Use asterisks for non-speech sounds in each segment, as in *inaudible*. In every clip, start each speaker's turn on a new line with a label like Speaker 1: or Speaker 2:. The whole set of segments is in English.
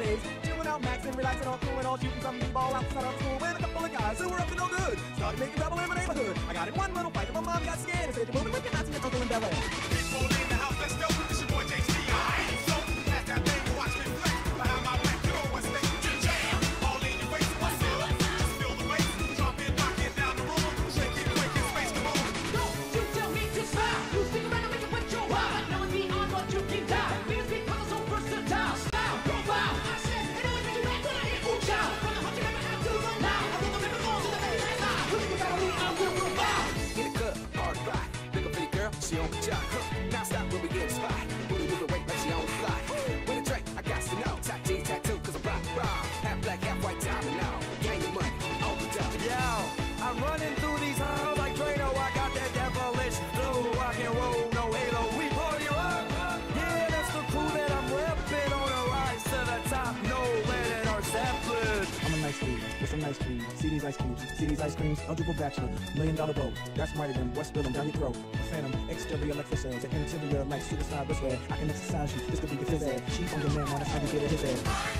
Speaker 1: holidays. Chilling out, maxing, relaxing, all cool and all shooting some ball outside of school with a couple of guys who were up to no good. Started making trouble in my neighborhood. I got in one little fight, and my mom got scared and said, "You're moving with your Nazi, you're in Bel Air." dreams, eligible bachelor, million dollar boat. That's mighty than what's spilling down your throat. A phantom, exterior like for sales, and interior like suicide was red. I can exercise you, this could be your phys ed. She's on demand,
Speaker 2: on
Speaker 3: the how to get
Speaker 1: at his head.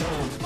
Speaker 1: home.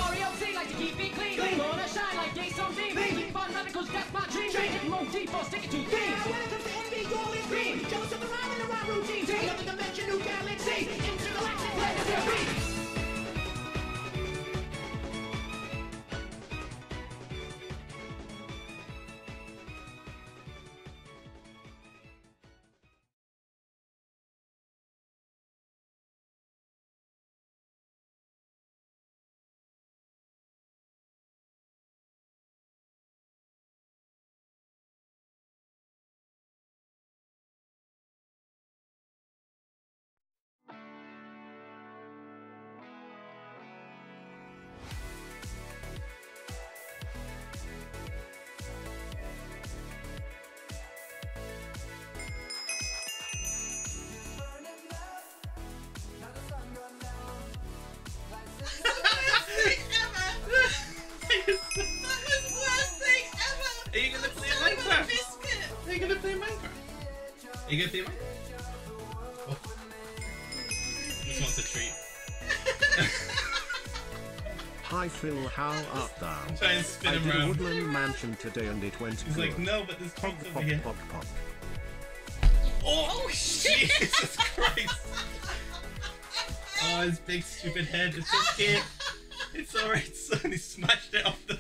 Speaker 1: You
Speaker 4: gonna? Oh. This one's a treat. *laughs*
Speaker 5: Hi Phil, how art thou?
Speaker 4: Spin
Speaker 5: I
Speaker 4: him
Speaker 5: did
Speaker 4: around.
Speaker 5: woodland mansion today and it went
Speaker 4: He's
Speaker 5: good.
Speaker 4: like, no, but over
Speaker 5: pop,
Speaker 4: here.
Speaker 5: Pop, pop.
Speaker 4: Oh, oh *laughs* shit! Jesus Christ! oh, his big stupid head. It's okay. It's alright, son. He smashed it off the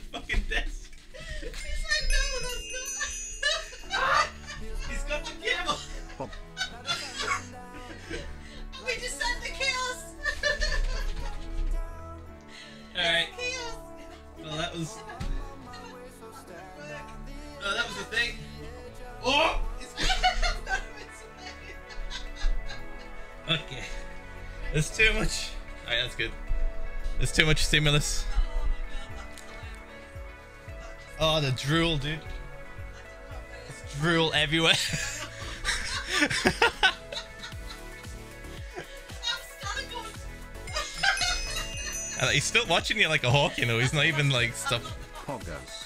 Speaker 4: too much stimulus. Oh, the drool, dude. It's drool everywhere. And *laughs* uh, he's still watching you like a hawk, you know. He's not even like stop.
Speaker 5: Poggers.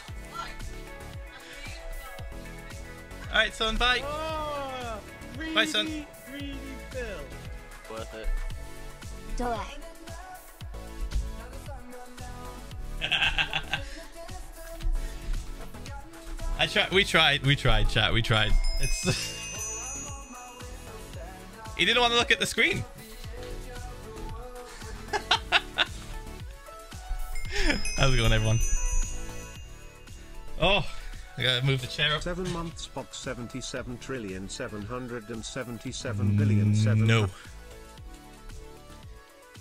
Speaker 4: All right, son. Bye.
Speaker 6: Oh, greedy,
Speaker 4: Bye, son.
Speaker 6: Greedy Phil.
Speaker 7: Worth it.
Speaker 8: Delay.
Speaker 4: I tried. We tried. We tried. Chat. We tried. It's. *laughs* he didn't want to look at the screen. *laughs* How's it going, everyone? Oh, I gotta move the chair up.
Speaker 5: Seven months box 77 trillion 777 billion seven.
Speaker 4: No.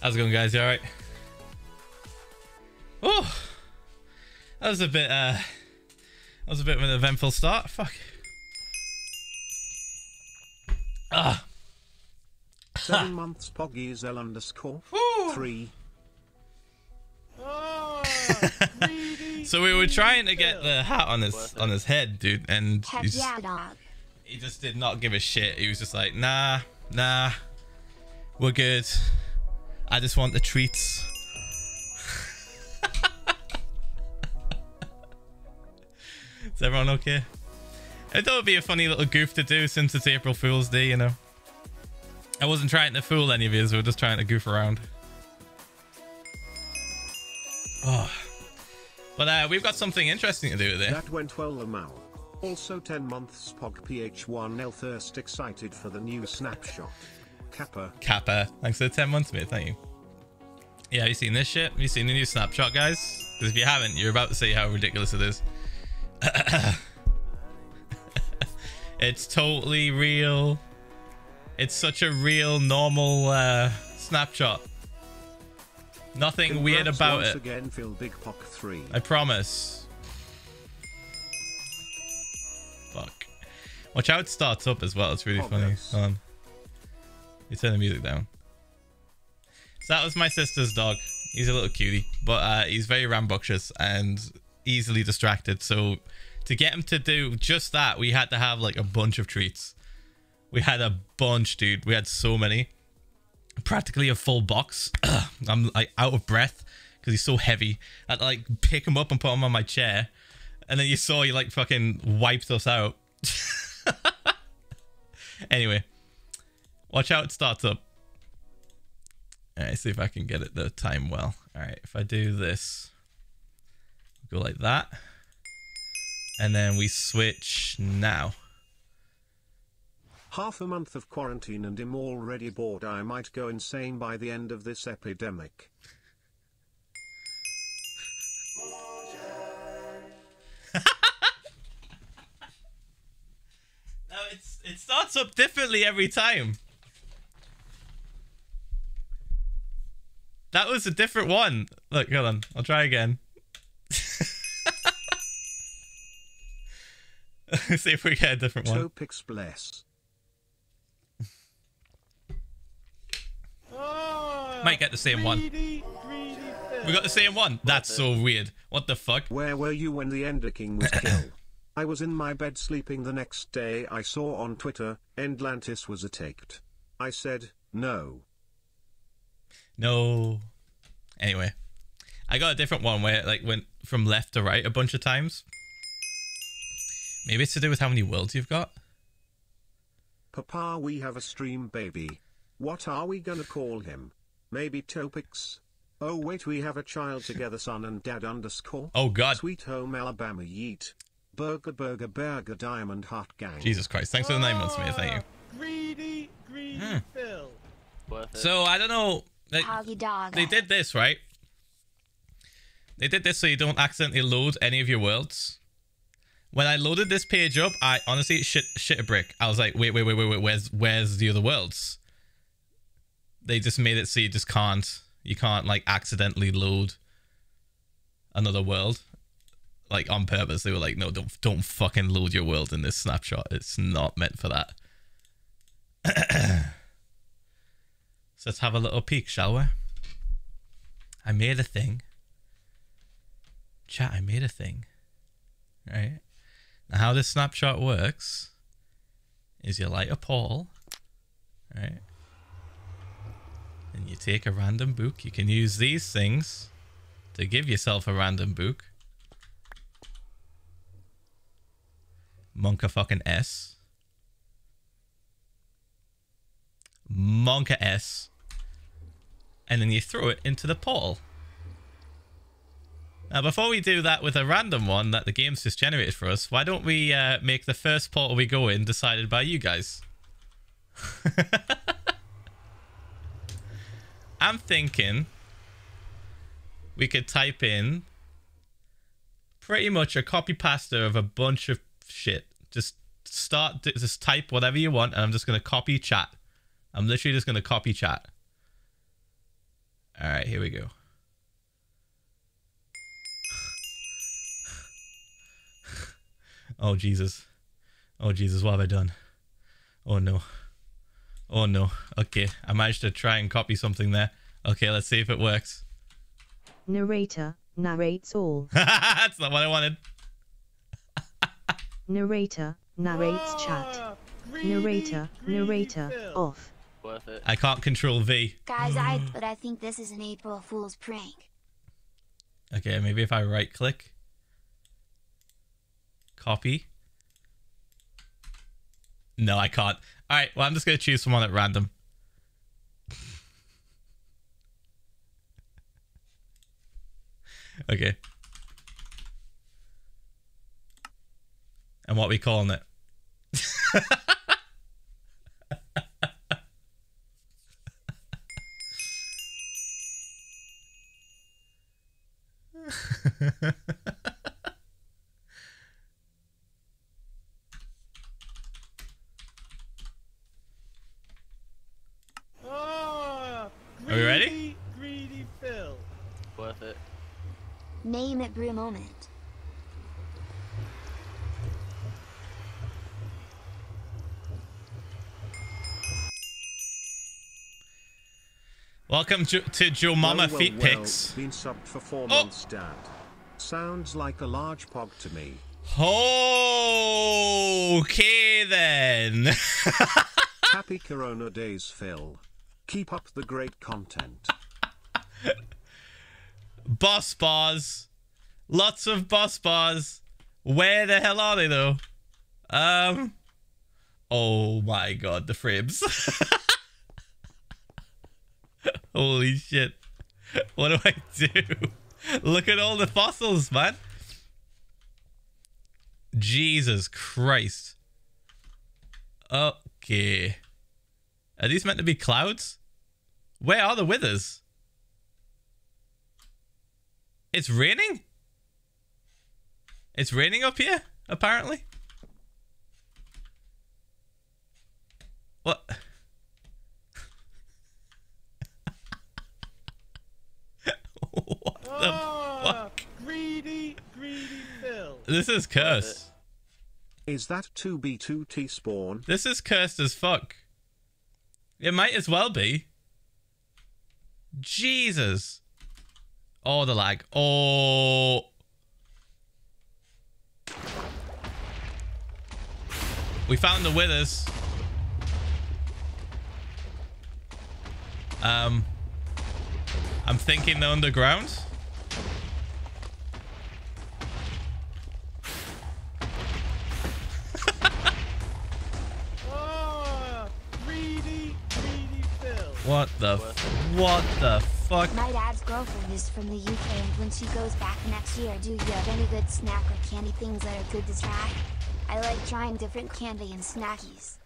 Speaker 4: How's it going, guys? You alright? Oh, that was a bit. uh That was a bit of an eventful start. Fuck. Ah.
Speaker 5: Seven months Poggies L underscore. Three.
Speaker 6: Oh. *laughs*
Speaker 4: So we were trying to get the hat on his on his head, dude, and
Speaker 8: Heck
Speaker 4: he's,
Speaker 8: yeah, dog.
Speaker 4: he just did not give a shit. He was just like, nah, nah, we're good. I just want the treats. Is everyone okay? I thought it'd be a funny little goof to do since it's April Fool's Day, you know. I wasn't trying to fool any of you, we were just trying to goof around. Oh. But uh, we've got something interesting to do today.
Speaker 5: That went well Lamau. Also 10 months Pog PH1 L thirst excited for the new snapshot. Kappa.
Speaker 4: Kappa. Thanks for the 10 months, mate. Thank you. Yeah, have you seen this shit? Have you seen the new snapshot, guys? Because if you haven't, you're about to see how ridiculous it is. *laughs* it's totally real. It's such a real, normal uh, snapshot. Nothing weird about it.
Speaker 5: again Phil Big Pog 3.
Speaker 4: I promise. Fuck. Watch out, it starts up as well. It's really
Speaker 5: Oh,
Speaker 4: funny. Hold on. You turn the music down. So that was my sister's dog. He's a little cutie, but uh, he's very rambunctious and easily distracted. So to get him to do just that, we had to have like a bunch of treats. We had a bunch, dude. We had so many. Practically a full box. *clears throat* I'm like out of breath because he's so heavy. I had to like pick him up and put him on my chair. And then you saw he like fucking wiped us out. *laughs* anyway, watch how it starts up. All right, see if I can get it the time well. All right, if I do this, go like that, and then we switch now.
Speaker 5: Half a month of quarantine and I'm already bored. I might go insane by the end of this epidemic. *laughs*
Speaker 4: No, it's it starts up differently every time. That was a different one. Look, hold on. I'll try again. *laughs* See if we get a different one.
Speaker 5: Topix bless.
Speaker 6: Oh, ah,
Speaker 4: Might get the same one.
Speaker 6: greedy, greedy
Speaker 4: We got the same one. That's so weird. What the fuck?
Speaker 5: Where were you when the Ender King was killed? *coughs* I was in my bed sleeping the next day. I saw on Twitter, Endlantis was attacked. I said, no.
Speaker 4: No. Anyway, I got a different one where it like went from left to right a bunch of times. Maybe it's to do with how many worlds you've got.
Speaker 5: Papa, we have a stream baby. What are we gonna call him? Maybe Topix? Oh wait, we have a child together, son and dad underscore.
Speaker 4: Oh god.
Speaker 5: Sweet home Alabama yeet. Burger burger burger diamond heart gang.
Speaker 4: Jesus Christ. Thanks for the nine months, mate. Thank you.
Speaker 6: Greedy, greedy
Speaker 4: Hmm.
Speaker 6: Phil.
Speaker 4: So I don't know. They, they did this, right? They did this so you don't accidentally load any of your worlds. When I loaded this page up, I honestly shit shit a brick. I was like, wait, wait, wait, wait, wait, where's where's the other worlds? They just made it so you just can't you can't like accidentally load another world. Like on purpose. They were like, no, don't don't fucking load your world in this snapshot. It's not meant for that. *clears throat* So let's have a little peek, shall we? I made a thing. Chat, I made a thing. Right? Now, how this snapshot works is you light a portal, right? And you take a random book. You can use these things to give yourself a random book. Monka fucking S. Monka S. And then you throw it into the portal. Now, before we do that with a random one that the game's just generated for us, why don't we uh, make the first portal we go in decided by you guys? *laughs* I'm thinking we could type in pretty much a copy pasta of a bunch of shit. Just start, just type whatever you want, and I'm just going to copy chat. I'm literally just going to copy chat. All right, here we go. Oh, Jesus. Oh, Jesus, what have I done? Oh, no. Oh, no. Okay, I managed to try and copy something there. Okay, let's see if it works.
Speaker 8: Narrator narrates all. *laughs*
Speaker 4: That's not what I wanted. *laughs*
Speaker 8: Narrator narrates chat.
Speaker 6: Ah, greedy,
Speaker 8: Narrator
Speaker 6: greedy
Speaker 8: narrator
Speaker 6: Phil.
Speaker 8: off.
Speaker 7: Worth it.
Speaker 4: I can't control V.
Speaker 9: Guys, I *sighs* but I think this is an April Fool's prank.
Speaker 4: Okay, maybe if I right click, copy. No, I can't. All right, well, I'm just going to choose someone at random. *laughs* okay. And what we calling it? *laughs*
Speaker 6: Ah,
Speaker 4: Are we ready?
Speaker 6: greedy, Greedy Phil.
Speaker 7: Worth it.
Speaker 9: Name it brew moment.
Speaker 4: Welcome to, to Joe Mama
Speaker 5: well,
Speaker 4: Feet
Speaker 5: well,
Speaker 4: Pics.
Speaker 5: Been subbed for four
Speaker 4: Oh.
Speaker 5: months, Dad. Sounds like a large pog to me.
Speaker 4: Okay then. *laughs*
Speaker 5: Happy Corona days, Phil. Keep up the great content.
Speaker 4: boss bars. Lots of boss bars. Where the hell are they though? Um Oh my god, the frames. *laughs* Holy shit. What do I do? Look at all the fossils, man. Jesus Christ. Okay. Are these meant to be clouds? Where are the withers? It's raining? It's raining up here, apparently. What? What the
Speaker 6: Ah,
Speaker 4: fuck?
Speaker 6: greedy, greedy Phil.
Speaker 4: This is cursed.
Speaker 5: Is that 2B2T spawn?
Speaker 4: This is cursed as fuck. It might as well be. Jesus. Oh, the lag. Oh. We found the withers. Um, I'm thinking they're underground.
Speaker 6: Greedy, greedy
Speaker 4: What the? What the fuck?
Speaker 9: My dad's girlfriend is from the UK, and when she goes back next year, do you have any good snack or candy things that are good to try? I like trying different candy and snackies.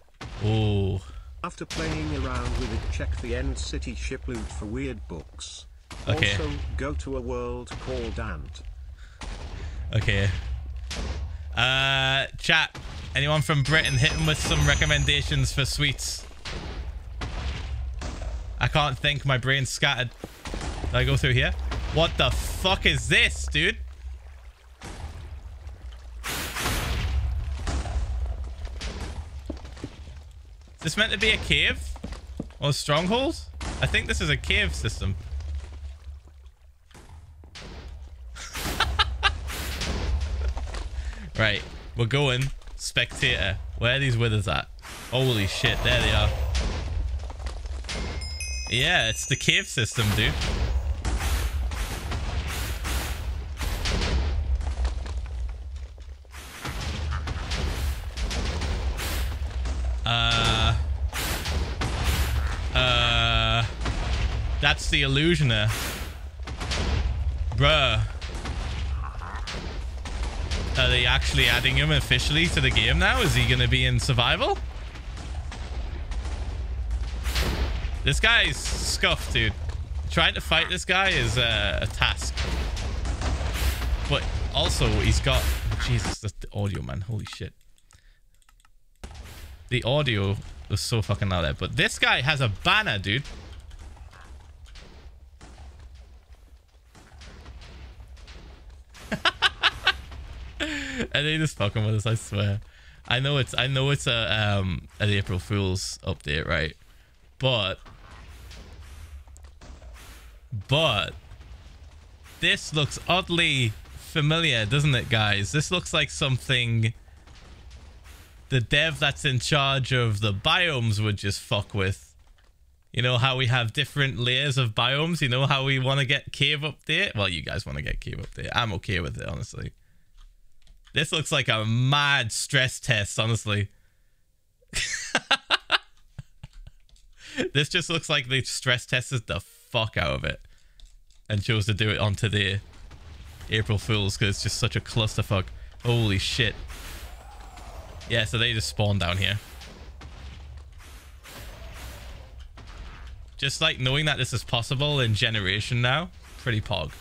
Speaker 4: Oh.
Speaker 5: After playing around with it, check the End City ship loot for weird books.
Speaker 4: Okay.
Speaker 5: Also, go to a world called Ant.
Speaker 4: Okay. Uh, chat. Anyone from Britain hit him with some recommendations for sweets? I can't think. My brain's scattered. Did I go through here? What the fuck is this, dude? Is this meant to be a cave? Or a stronghold? I think this is a cave system. Right, we're going. Spectator. Where are these withers at? Holy shit, there they are. Yeah, it's the cave system, dude. Uh... Uh... That's the illusioner. Bruh. Are they actually adding him officially to the game now? Is he going to be in survival? This guy's scuffed, dude. Trying to fight this guy is uh, a task. But also, he's got... Jesus, that's the audio, man. Holy shit. The audio was so fucking loud there. But this guy has a banner, dude. And they just fucking with us, I swear. I know it's I know it's a um an April Fool's update, right? But but this looks oddly familiar, doesn't it, guys? This looks like something the dev that's in charge of the biomes would just fuck with. You know how we have different layers of biomes? You know how we want to get cave update? Well, you guys want to get cave update. I'm okay with it, honestly. This looks like a mad stress test, honestly. *laughs* this just looks like they stress tested the fuck out of it and chose to do it onto the April Fools because it's just such a clusterfuck. Holy shit. Yeah, so they just spawn down here. Just like knowing that this is possible in Generation now, pretty pog.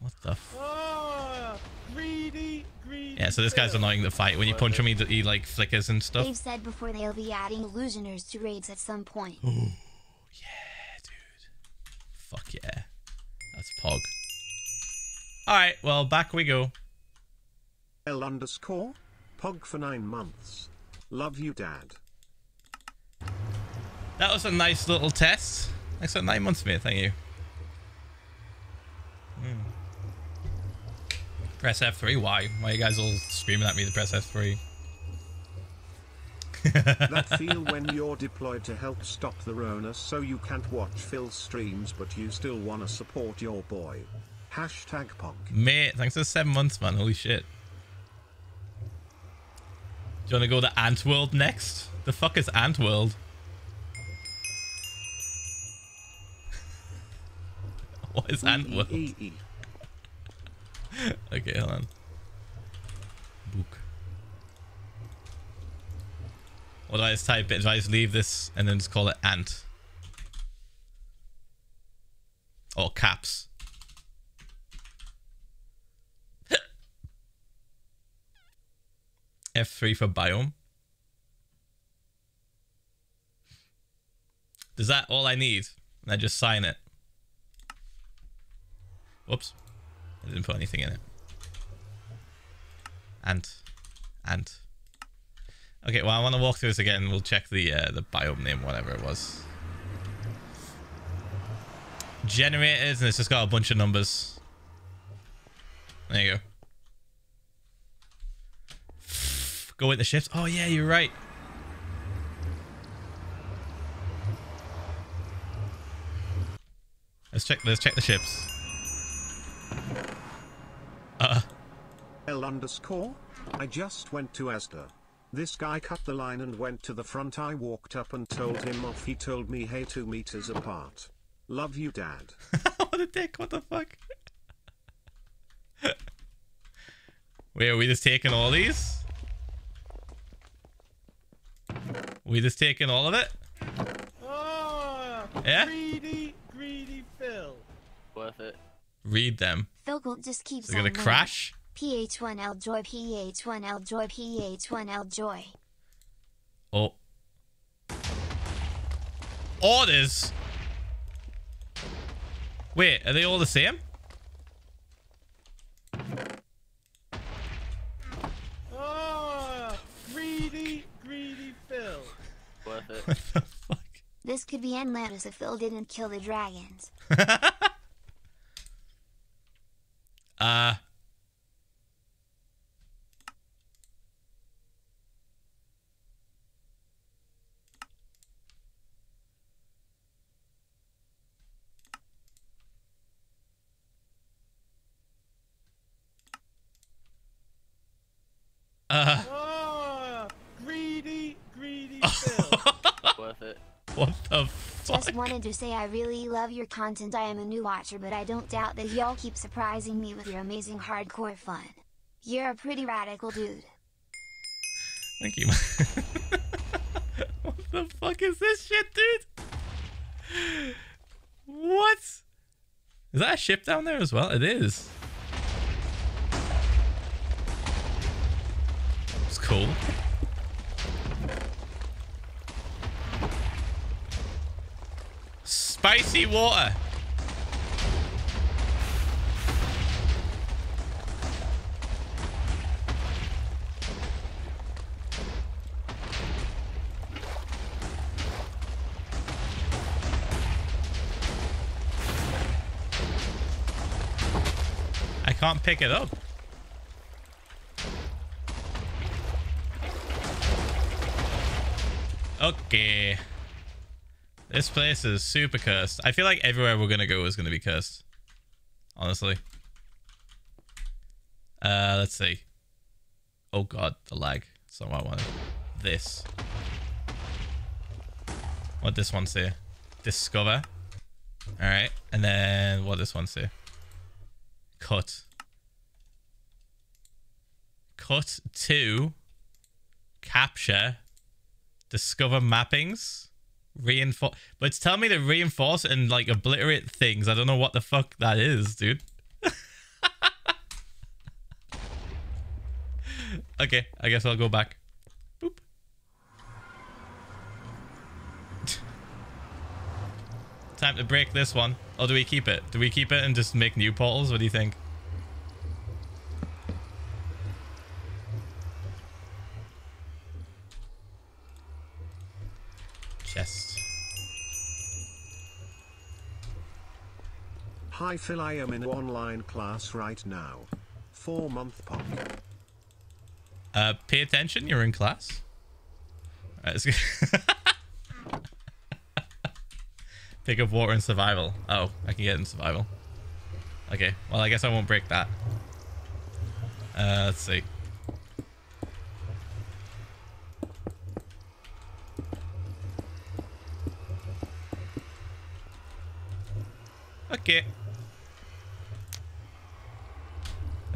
Speaker 4: What the Yeah, so this guy's annoying to fight. When you punch him, he, he like flickers and stuff.
Speaker 9: They've said before they'll be adding illusioners to raids at some point. Oh, yeah, dude.
Speaker 4: Fuck yeah. That's pog. Alright, well, back we go.
Speaker 5: L underscore. Pog for nine months. Love you, Dad.
Speaker 4: That was a nice little test. Thanks for nine months, mate. Thank you. Press F3. Why? Why are you guys all screaming at me to press F3?
Speaker 5: that *laughs* feel when you're deployed to help stop the Rona so you can't watch Phil's streams but you still wanna support your boy. Hashtag Pog.
Speaker 4: Mate, thanks for seven months, man. Holy shit. Do you want to go to Ant World next? The fuck is Antworld? *laughs* what is Antworld?
Speaker 5: E, E. *laughs*
Speaker 4: okay, hold on. Book. Or do I just type it? Do I just leave this and then just call it ant? Or caps. *laughs* F3 for biome. Is that all I need? And I just sign it. Whoops. I didn't put anything in it. And, and. Okay, well, I want to walk through this again. We'll check the uh, the biome name, whatever it was. Generators, and it's just got a bunch of numbers. There you go. Go with the ships. Oh, yeah, you're right. Let's check. Let's check the ships.
Speaker 5: L underscore. I just went to Asda. This guy cut the line and went to the front. I walked up and told him off. He told me, hey, two meters apart. Love you, Dad. *laughs*
Speaker 4: what a dick. What the fuck? Wait, are we just taking all these? We just taking all of it?
Speaker 6: Ah,
Speaker 4: Yeah?
Speaker 6: greedy, greedy Phil.
Speaker 7: Worth it.
Speaker 4: Read them.
Speaker 9: Phil Gold just keeps
Speaker 4: They're gonna
Speaker 9: on winning.
Speaker 4: crash?
Speaker 9: PH1L Joy, PH1L Joy, PH1L Joy.
Speaker 4: Oh. Orders? Wait, are they all the same?
Speaker 6: Ah, greedy, greedy Phil.
Speaker 7: Worth it. *laughs*
Speaker 4: What the fuck?
Speaker 9: This could be Atlantis if Phil didn't kill the dragons. *laughs*
Speaker 4: Uh
Speaker 6: Oh, greedy, greedy Phil.
Speaker 7: Worth it.
Speaker 4: what the fuck?
Speaker 9: Just wanted to say I really love your content. I am a new watcher, but I don't doubt that y'all keep surprising me with your amazing hardcore fun. You're a pretty radical dude.
Speaker 4: Thank you. *laughs* what the fuck is this shit, dude? What? Is that a ship down there as well? It is. It's cool. Spicy water. I can't pick it up. Okay. This place is super cursed. I feel like everywhere we're gonna go is gonna be cursed. Honestly. Uh, let's see. Oh god, the lag. That's not what I wanted. This. What this one say? Discover. Alright. And then what this one say? Cut. Cut to capture. Discover mappings. Reinforce. But it's telling me to reinforce and like obliterate things. I don't know what the fuck that is, dude. *laughs* okay, I guess I'll go back. Boop. *laughs* Time to break this one. Or do we keep it? Do we keep it and just make new portals? What do you think? Chest.
Speaker 5: Hi Phil, I am in online class right now. Four month pop.
Speaker 4: Uh, pay attention. You're in class. Alright. *laughs* Pick up water and survival. Oh, I can get in survival. Okay, well, I guess I won't break that. Uh, let's see. Okay.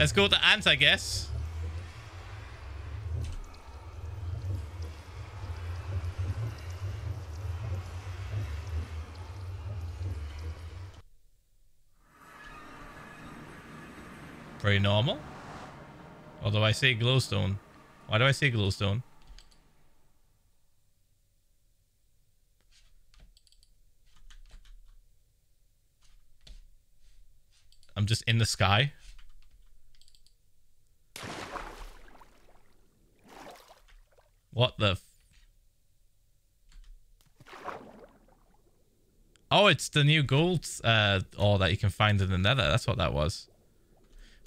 Speaker 4: Let's go to ants, I guess. Very normal. Although I say glowstone. Why do I say glowstone? I'm just in the sky. What the? Oh, it's the new gold uh, ore that you can find in the nether. That's what that was.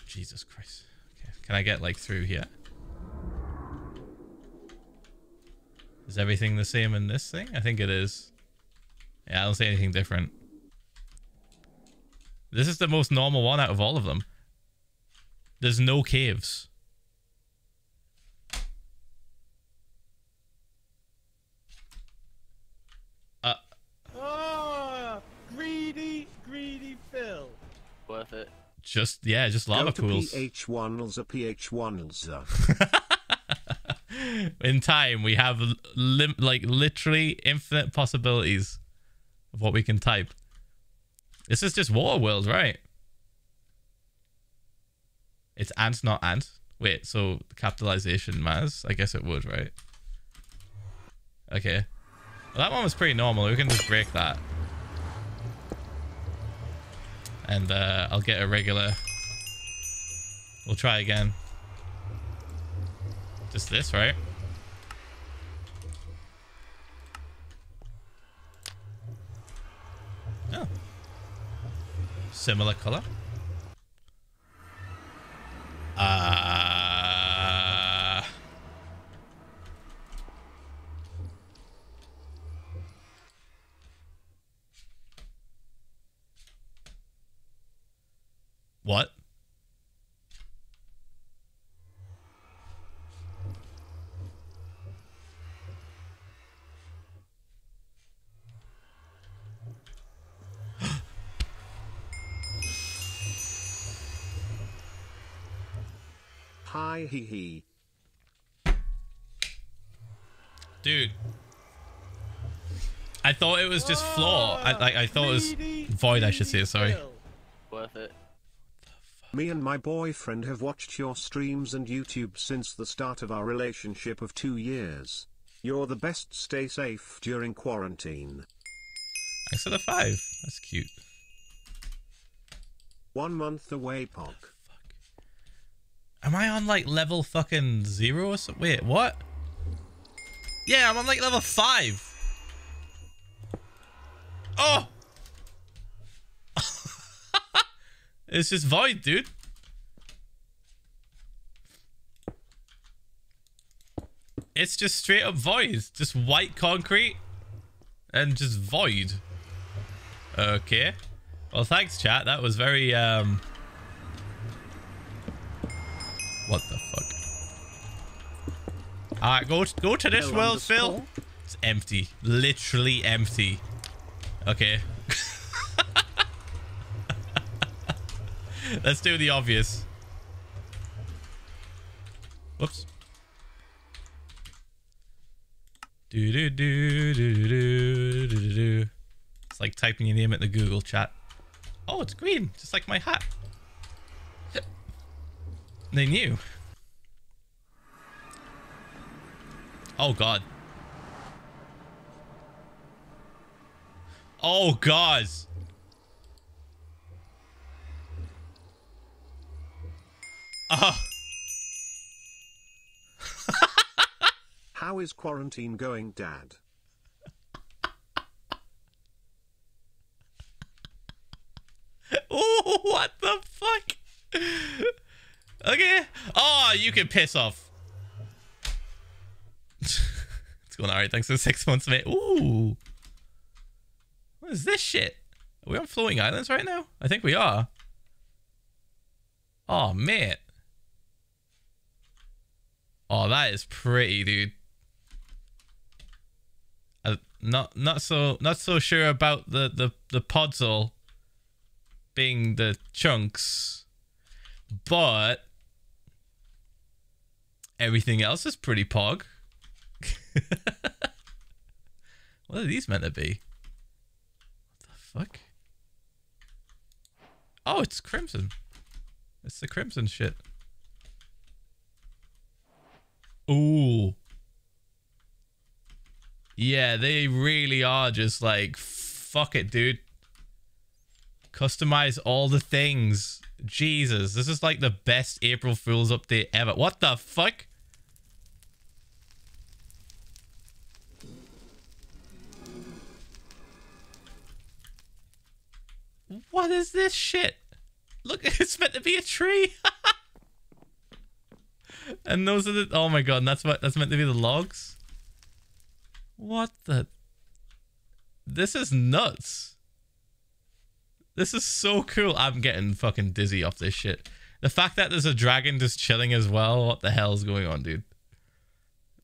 Speaker 4: Jesus Christ. Okay. Can I get like through here? Is everything the same in this thing? I think it is. Yeah, I don't see anything different. This is the most normal one out of all of them. There's no caves. Uh,
Speaker 6: Oh, greedy, greedy Phil.
Speaker 7: Worth it.
Speaker 4: just, yeah, just lava
Speaker 5: Go to
Speaker 4: pools.
Speaker 5: PH1 PH1 *laughs*
Speaker 4: in time we have lim- like literally infinite possibilities of what we can type. This is just water world right? It's ant not ant wait so capitalization matters? I guess it would right? Okay. Well, that one was pretty normal. We can just break that and uh, I'll get a regular. We'll try again. Just this, right? Oh. Similar color. Uh, what?
Speaker 5: Hi hee hee.
Speaker 4: Dude. I thought it was just floor. I, I, I thought it was void, I should say, sorry.
Speaker 5: Me and my boyfriend have watched your streams and YouTube since the start of our relationship of two years. You're the best. Stay safe during quarantine.
Speaker 4: Thanks for the five. That's cute.
Speaker 5: One month away, Pog.
Speaker 4: Am I on like level fucking zero or something? Wait, what? Yeah, I'm on like level five. Oh! It's just void, dude. It's just straight up void. Just white concrete and just void. Okay. Well, thanks, chat. That was very, um... What the fuck? Alright, go, go to this
Speaker 5: Hello,
Speaker 4: world. Phil. It's empty. Literally empty. Okay. *laughs* Let's do the obvious. Whoops. Do do do do do do do. It's like typing your name at the Google chat. Oh, it's green, just like my hat. They knew. Oh god. Oh god. *laughs*
Speaker 5: How is quarantine going, Dad? *laughs*
Speaker 4: Oh, what the fuck? Okay. Oh, you can piss off. *laughs* it's going alright. Thanks for six months, mate. Ooh. What is this shit? Are we on floating islands right now? I think we are. Oh, mate. Oh, that is pretty, dude. Uh, not not so not so sure about the the the podzol being the chunks, but everything else is pretty pog. *laughs* what are these meant to be? What the fuck? Oh, it's crimson. It's the crimson shit. Ooh. Yeah, they really are just like, fuck it, dude. Customize all the things. Jesus, this is like the best April Fool's update ever. What the fuck? What is this shit? Look, *laughs* it's meant to be a tree. *laughs* and those are the oh my god, that's what that's meant to be the logs. What the? This is nuts. This is so cool. I'm getting fucking dizzy off this shit. The fact that there's a dragon just chilling as well. What the hell is going on, dude?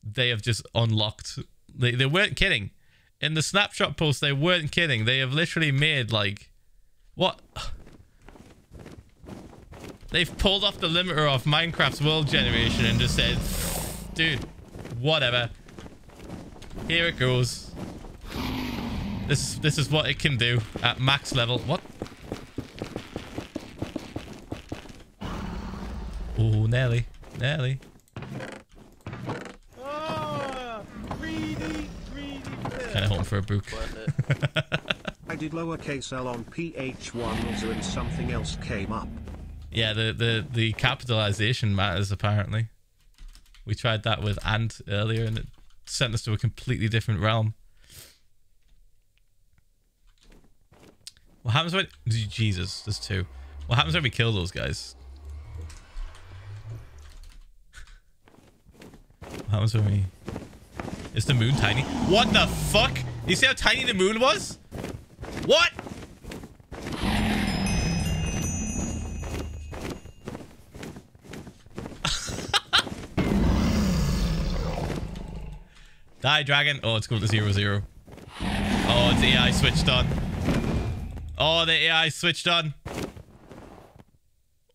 Speaker 4: They have just unlocked. They they weren't kidding. In the snapshot post, they weren't kidding. They have literally made like, what? They've pulled off the limiter of Minecraft's world generation and just said, dude, whatever. Here it goes. This this is what it can do at max level. What? Oh,
Speaker 6: greedy, greedy
Speaker 4: Kind of home for a book. *laughs*
Speaker 5: I did lowercase l on PH1 and something else came up.
Speaker 4: Yeah, the the the capitalization matters apparently. We tried that with Ant earlier, and it sent us to a completely different realm. What happens when... Jesus, there's two. What happens when we kill those guys? What happens when we... Is the moon tiny? What the fuck? You see how tiny the moon was? What? Die, dragon. Oh, it's going to zero zero. Oh, it's AI switched on. Oh, the AI switched on.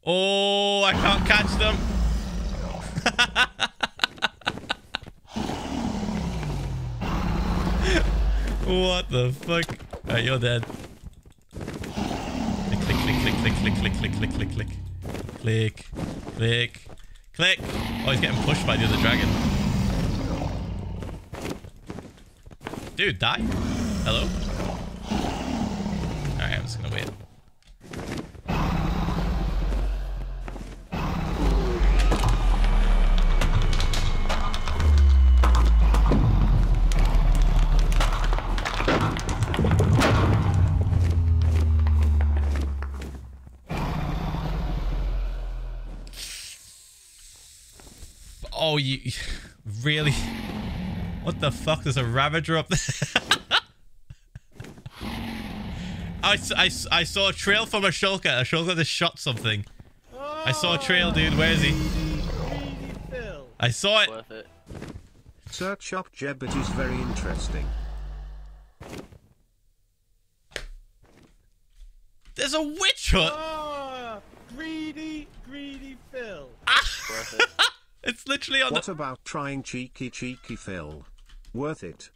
Speaker 4: Oh, I can't catch them. *laughs* what the fuck? Alright, you're dead. Click, click, click, click, click, click, click, click, click, click. Click, click, click. Oh, he's getting pushed by the other dragon. Dude, die. Hello? Alright, I'm just gonna wait. Oh, you *sighs* really? What the fuck? There's a Ravager up there. I, I, I saw a trail from a shulker. A shulker just shot something. I saw a trail, dude. Where is he? I saw it.
Speaker 7: Worth it.
Speaker 5: Search up Jeb, it is very interesting.
Speaker 4: There's a witch hut.
Speaker 6: Ah, greedy, greedy Phil.
Speaker 7: Worth it. *laughs*
Speaker 4: It's literally on
Speaker 5: What
Speaker 4: the.
Speaker 5: about trying cheeky cheeky Phil? Worth it.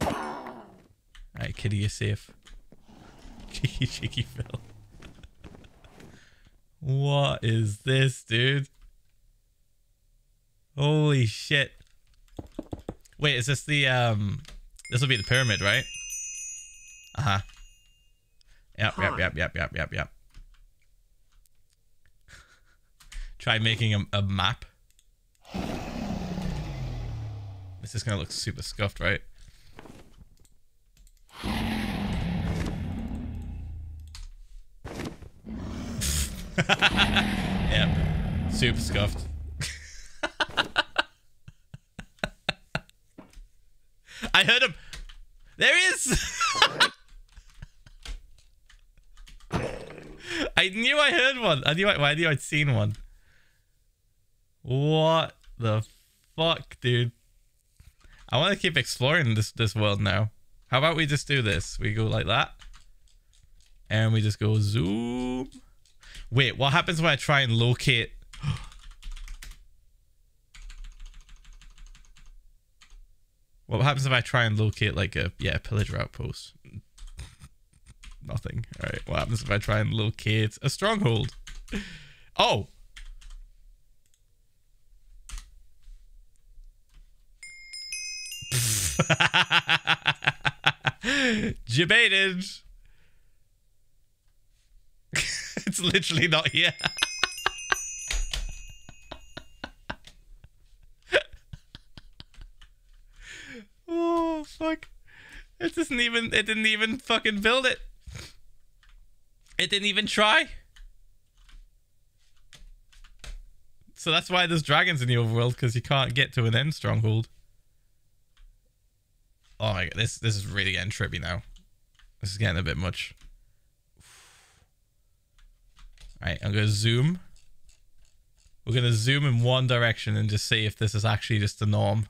Speaker 4: Alright, kitty, you're safe. *laughs* Cheeky, cheeky Phil. What is this, dude? Holy shit. Wait, is this the, um... This will be the pyramid, right? Uh-huh. Yep, yep, yep, yep, yep, yep, yep. Try making a, a map. This is gonna look super scuffed, right? *laughs* yep. Super scuffed. *laughs* I heard him. There he is. *laughs* I knew I heard one. I knew I, I knew I'd seen one. What the fuck, dude? I want to keep exploring this this world now. How about we just do this? We go like that, and we just go zoom. Wait, what happens when I try and locate? *gasps* what happens if I try and locate like a yeah pillager outpost? *laughs* Nothing. All right. What happens if I try and locate a stronghold? *laughs* Oh. *laughs* Debated. *laughs* it's literally not here. *laughs* oh fuck! It doesn't even. It didn't even fucking build it. It didn't even try. So that's why there's dragons in the overworld because you can't get to an end stronghold. Oh my god, this this is really getting trippy now. This is getting a bit much. Alright, I'm gonna zoom. We're gonna zoom in one direction and just see if this is actually just the norm.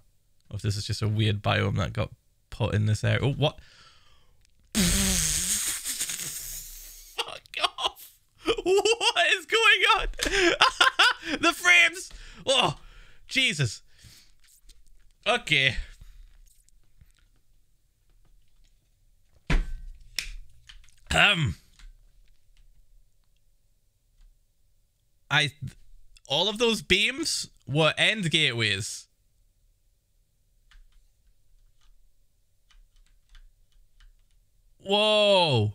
Speaker 4: Or if this is just a weird biome that got put in this area. Oh, what? Fuck off! What is going on? *laughs* the frames! Oh, Jesus. Okay. Um. I. All of those beams were end gateways. Whoa.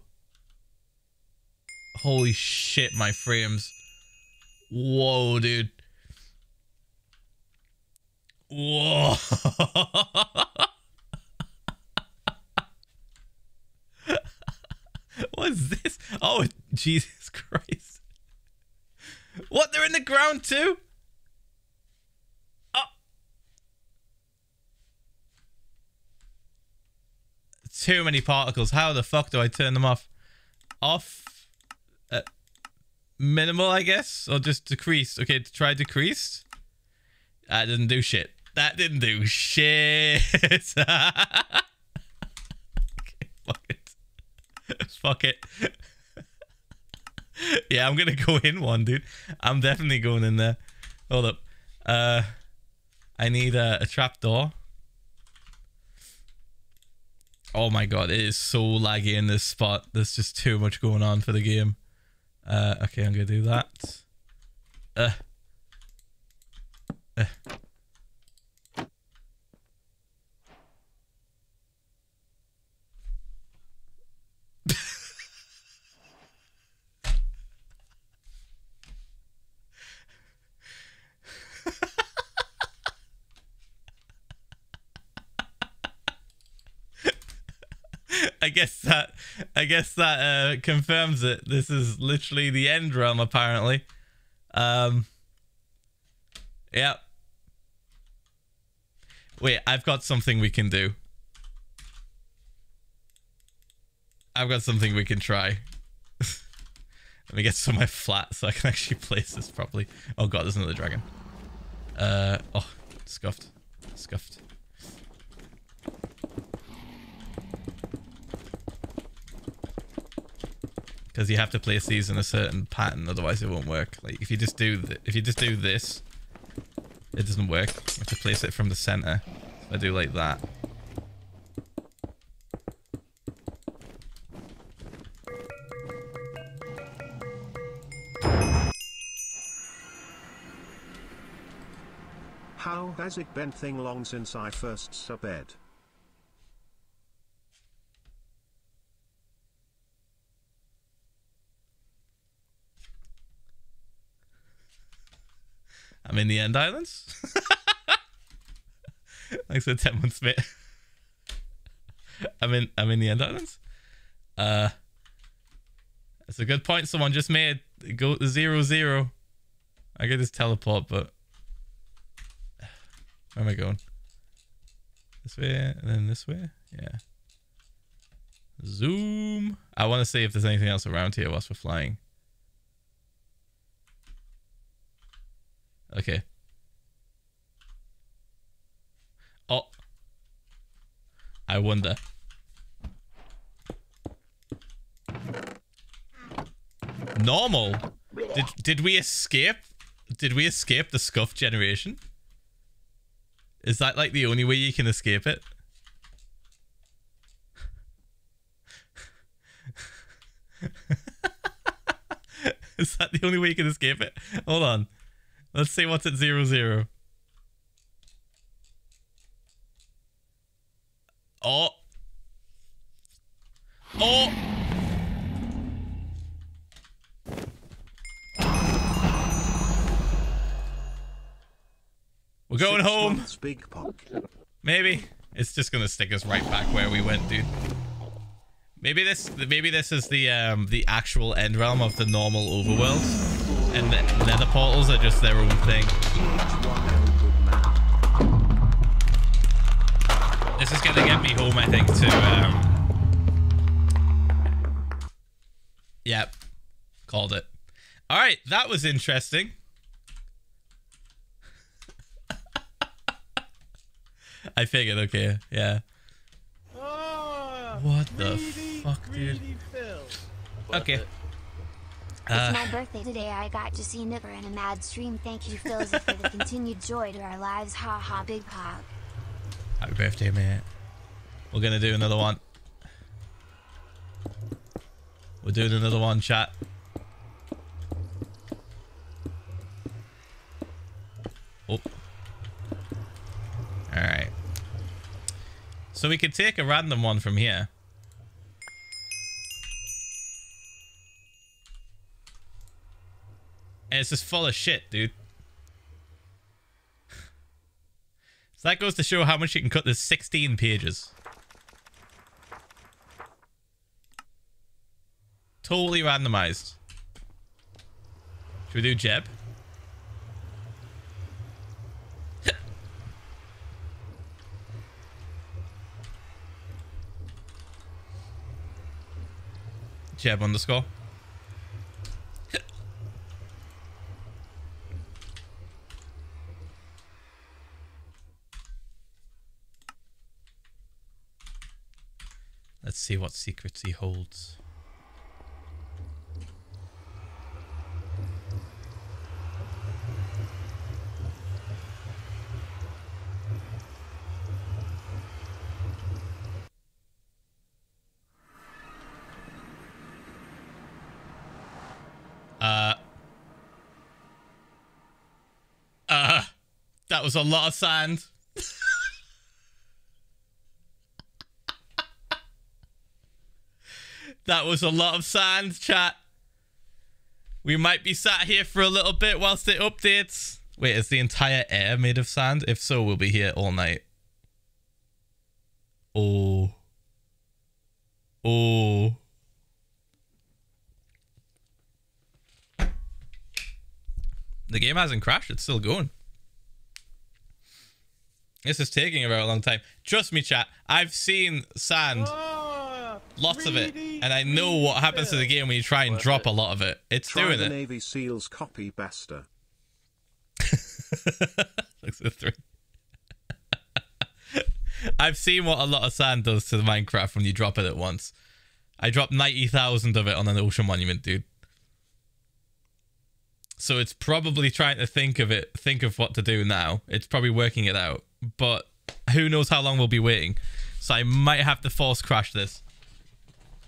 Speaker 4: Holy shit, my frames. Whoa, dude. Whoa. *laughs* *laughs* what is this? Oh, *laughs* Jesus Christ. What? They're in the ground too? Oh. Too many particles. How the fuck do I turn them off? Off. Uh, minimal, I guess? Or just decreased? Okay, try decreased. That didn't do shit. That didn't do shit. *laughs* okay, *laughs* fuck it. *laughs* yeah, I'm gonna go in one, dude. I'm definitely going in there. Hold up. Uh, I need a, a trap door. Oh my god, it is so laggy in this spot. There's just too much going on for the game. Uh, okay, I'm gonna do that. Uh. Uh. I guess that I guess that uh, confirms it. This is literally the end realm, apparently. Um. Yeah. Wait, I've got something we can do. I've got something we can try. *laughs* Let me get somewhere flat so I can actually place this properly. Oh god, there's another dragon. Uh oh, scuffed, scuffed. Because you have to place these in a certain pattern otherwise it won't work. Like if you just do if you just do this it doesn't work. You have to place it from the center. If I do like that.
Speaker 5: How has it been thing long since I first subbed?
Speaker 4: I'm in the End Islands. *laughs* Thanks for 10 months mate. I'm in I'm in the End Islands. Uh that's a good point someone just made. Go zero zero. I get this teleport but where am I going? This way and then this way? Yeah. Zoom. I want to see if there's anything else around here whilst we're flying Okay. Oh. I wonder. Normal. Did did we escape? Did we escape the scuff generation? Is that like the only way you can escape it? *laughs* Is that the only way you can escape it? Hold on. Let's see what's at zero zero. Oh. Oh. We're going home.
Speaker 5: Big.
Speaker 4: Maybe. It's just gonna stick us right back where we went, dude. Maybe this maybe this is the um the actual end realm of the normal overworld. And the nether portals are just their own thing. This is gonna get me home, I think, to um Yep. Called it. Alright, that was interesting. *laughs* I figured, okay, yeah.
Speaker 6: Oh,
Speaker 4: What the
Speaker 6: greedy,
Speaker 4: fuck, dude? Okay.
Speaker 9: It's
Speaker 4: Uh,
Speaker 9: my birthday today. I got to see Nipper in a mad stream. Thank you, Philza, for the continued joy to our lives. Ha ha, big hug.
Speaker 4: happy birthday, mate. We're gonna do another one. We're doing another one, chat. Oh. Alright. So we could take a random one from here. And it's just full of shit, dude. *sighs* So that goes to show how much you can cut. There's 16 pages. totally randomized. Should we do Jeb? *laughs* Jeb underscore. Let's see what secrets he holds. Uh. Uh. That was a lot of sand. That was a lot of sand, chat. We might be sat here for a little bit whilst it updates. Wait, is the entire air made of sand? If so, we'll be here all night. Oh. Oh. The game hasn't crashed. It's still going. This is taking a very long time. Trust me, chat. I've seen sand. Oh. Lots of it. And I know what happens to the game when you try and drop a lot of it. It's
Speaker 5: Try
Speaker 4: doing
Speaker 5: the
Speaker 4: it.
Speaker 5: Navy SEALs copy Bester. *laughs*
Speaker 4: Looks at three. *laughs* I've seen what a lot of sand does to the Minecraft when you drop it at once. I dropped 90,000 of it on an ocean monument, dude. So it's probably trying to think of it, think of what to do now. It's probably working it out. But who knows how long we'll be waiting. So I might have to force crash this.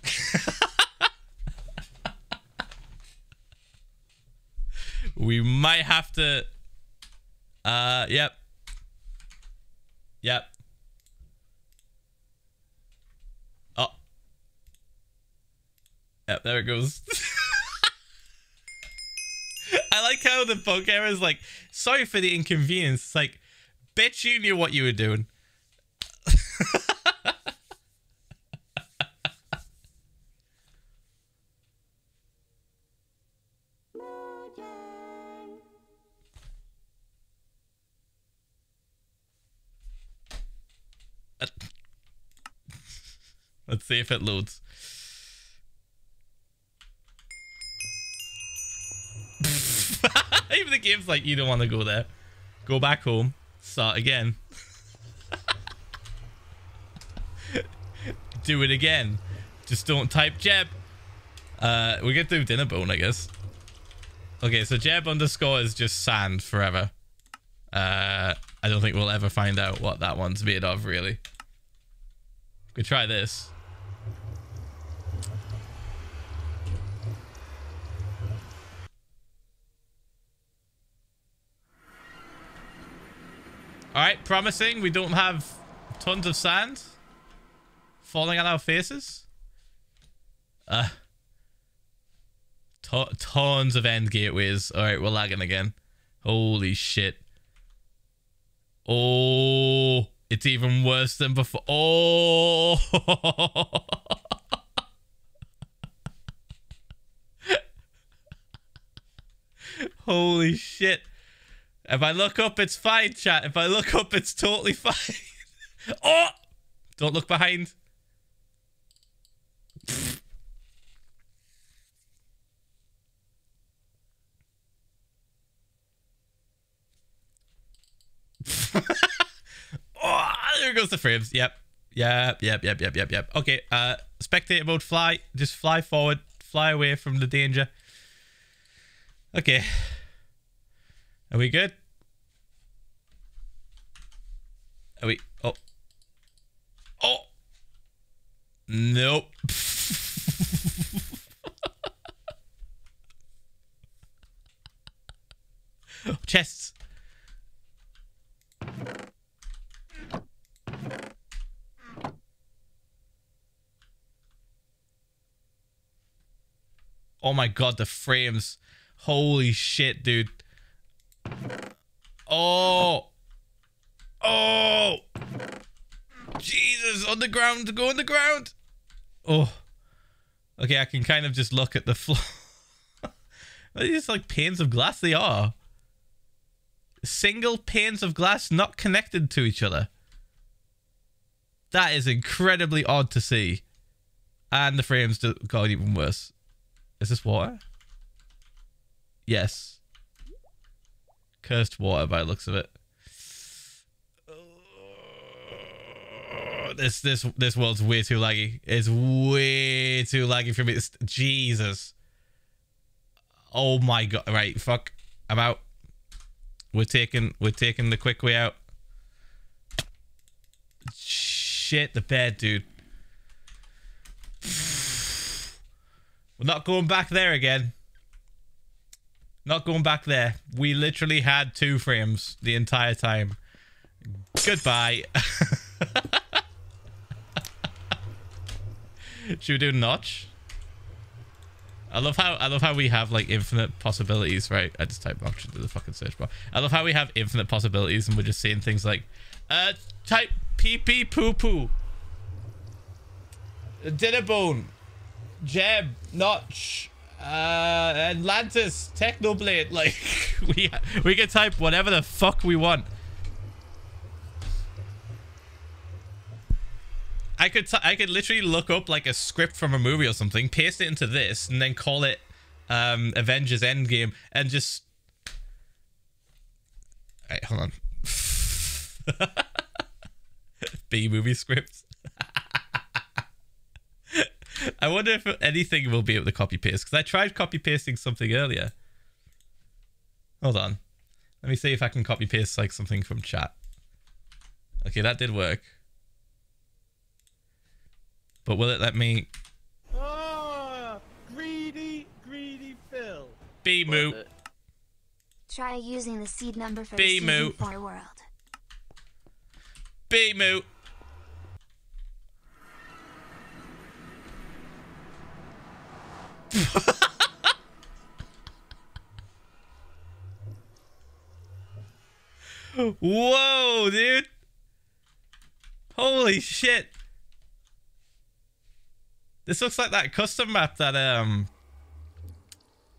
Speaker 4: *laughs* we might have to uh yep. Yep. Oh. Yep, there it goes. *laughs* I like how the error is like, sorry for the inconvenience. It's like, bitch, you knew what you were doing. Let's see if it loads. *laughs* Even the game's like, you don't want to go there. Go back home. Start again. *laughs* do it again. Just don't type Jeb. Uh, we get through Dinnerbone, I guess. Okay, so Jeb underscore is just sand forever. Uh, I don't think we'll ever find out what that one's made of, really. We could try this. Alright, promising. We don't have tons of sand falling on our faces. Uh, to tons of end gateways. Alright, we're lagging again. Holy shit. Oh, it's even worse than before. Oh. *laughs* Holy shit. If I look up, it's fine, chat. If I look up, it's totally *laughs* fine. oh! Don't look behind. *laughs* oh, there goes the frames. Yep. Yep, yep, yep, yep, yep, yep. Okay, uh, spectator mode, fly. Just fly forward. Fly away from the danger. Okay. Are we good? Are we? Oh. Oh. Nope. *laughs* Chests. Oh my god, the frames. Holy shit, dude. Oh. Oh. Jesus, on the ground. Go on the ground. Oh. Okay, I can kind of just look at the floor. *laughs* These like panes of glass they are. Single panes of glass not connected to each other. That is incredibly odd to see. And the frames got even worse. Is this water? Yes. Cursed water by the looks of it. This this this world's way too laggy. It's way too laggy for me. It's, Jesus. Oh my god. Right, fuck. I'm out. We're taking we're taking the quick way out. Shit the bed, dude. We're not going back there again. Not going back there. We literally had two frames the entire time. Goodbye. *laughs* Should we do notch? I love how I love how we have like infinite possibilities, right? I just type notch into the fucking search bar. I love how we have infinite possibilities and we're just seeing things like uh type pee pee poo poo. Dinnerbone. Jeb, notch. Uh Atlantis, Technoblade, like *laughs* we we can type whatever the fuck we want. I could I could literally look up like a script from a movie or something, paste it into this, and then call it um, Avengers Endgame, and just. Alright, hold on. *laughs* B movie scripts. I wonder if anything will be able to copy paste because I tried copy pasting something earlier. Hold on, let me see if I can copy paste like something from chat. Okay, that did work. But will it let me
Speaker 6: Oh, greedy, greedy Phil.
Speaker 4: be moo?
Speaker 9: Try using the seed number for
Speaker 4: Be
Speaker 9: the season
Speaker 4: moot.
Speaker 9: 4 world.
Speaker 4: Be *laughs* Whoa, dude. Holy shit. This looks like that custom map that um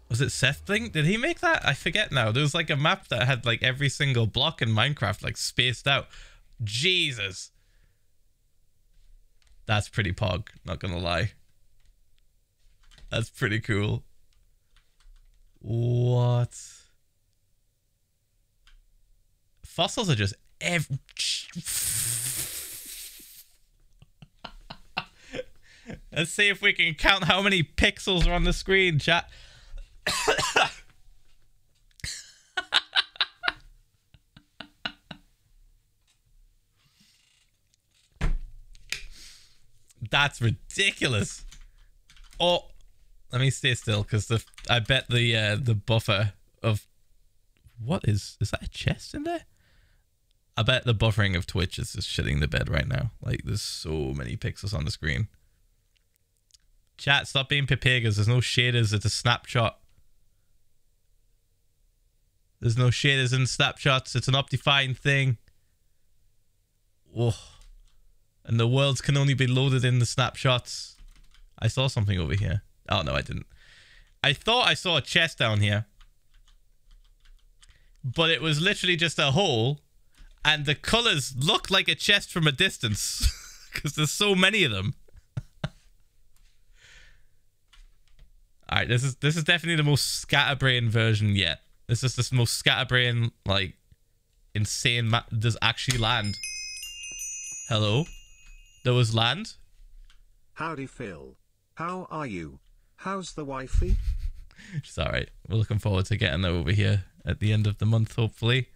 Speaker 4: was it SethBling? Did he make that? I forget now. There was like a map that had like every single block in Minecraft like spaced out. Jesus. That's pretty pog, not gonna lie. That's pretty cool. What? Fossils are just ev- Let's see if we can count how many pixels are on the screen, chat. That's ridiculous. Oh, let me stay still because the I bet the uh, the buffer of what is is that a chest in there? I bet the buffering of Twitch is just shitting the bed right now. Like there's so many pixels on the screen. Chat, stop being papegas. There's no shaders. It's a snapshot. There's no shaders in snapshots. It's an Optifine thing. Oh. And the worlds can only be loaded in the snapshots. I saw something over here. Oh, no, I didn't. I thought I saw a chest down here. But it was literally just a hole. And the colors look like a chest from a distance. *laughs* Because there's so many of them. *laughs* All right, this is this is definitely the most scatterbrain version yet. This is the most scatterbrain, like, insane. map. does actually land. Hello, there was land.
Speaker 5: Howdy Phil. How are you? How's the wifey?
Speaker 4: She's all right. We're looking forward to getting her over here at the end of the month, hopefully.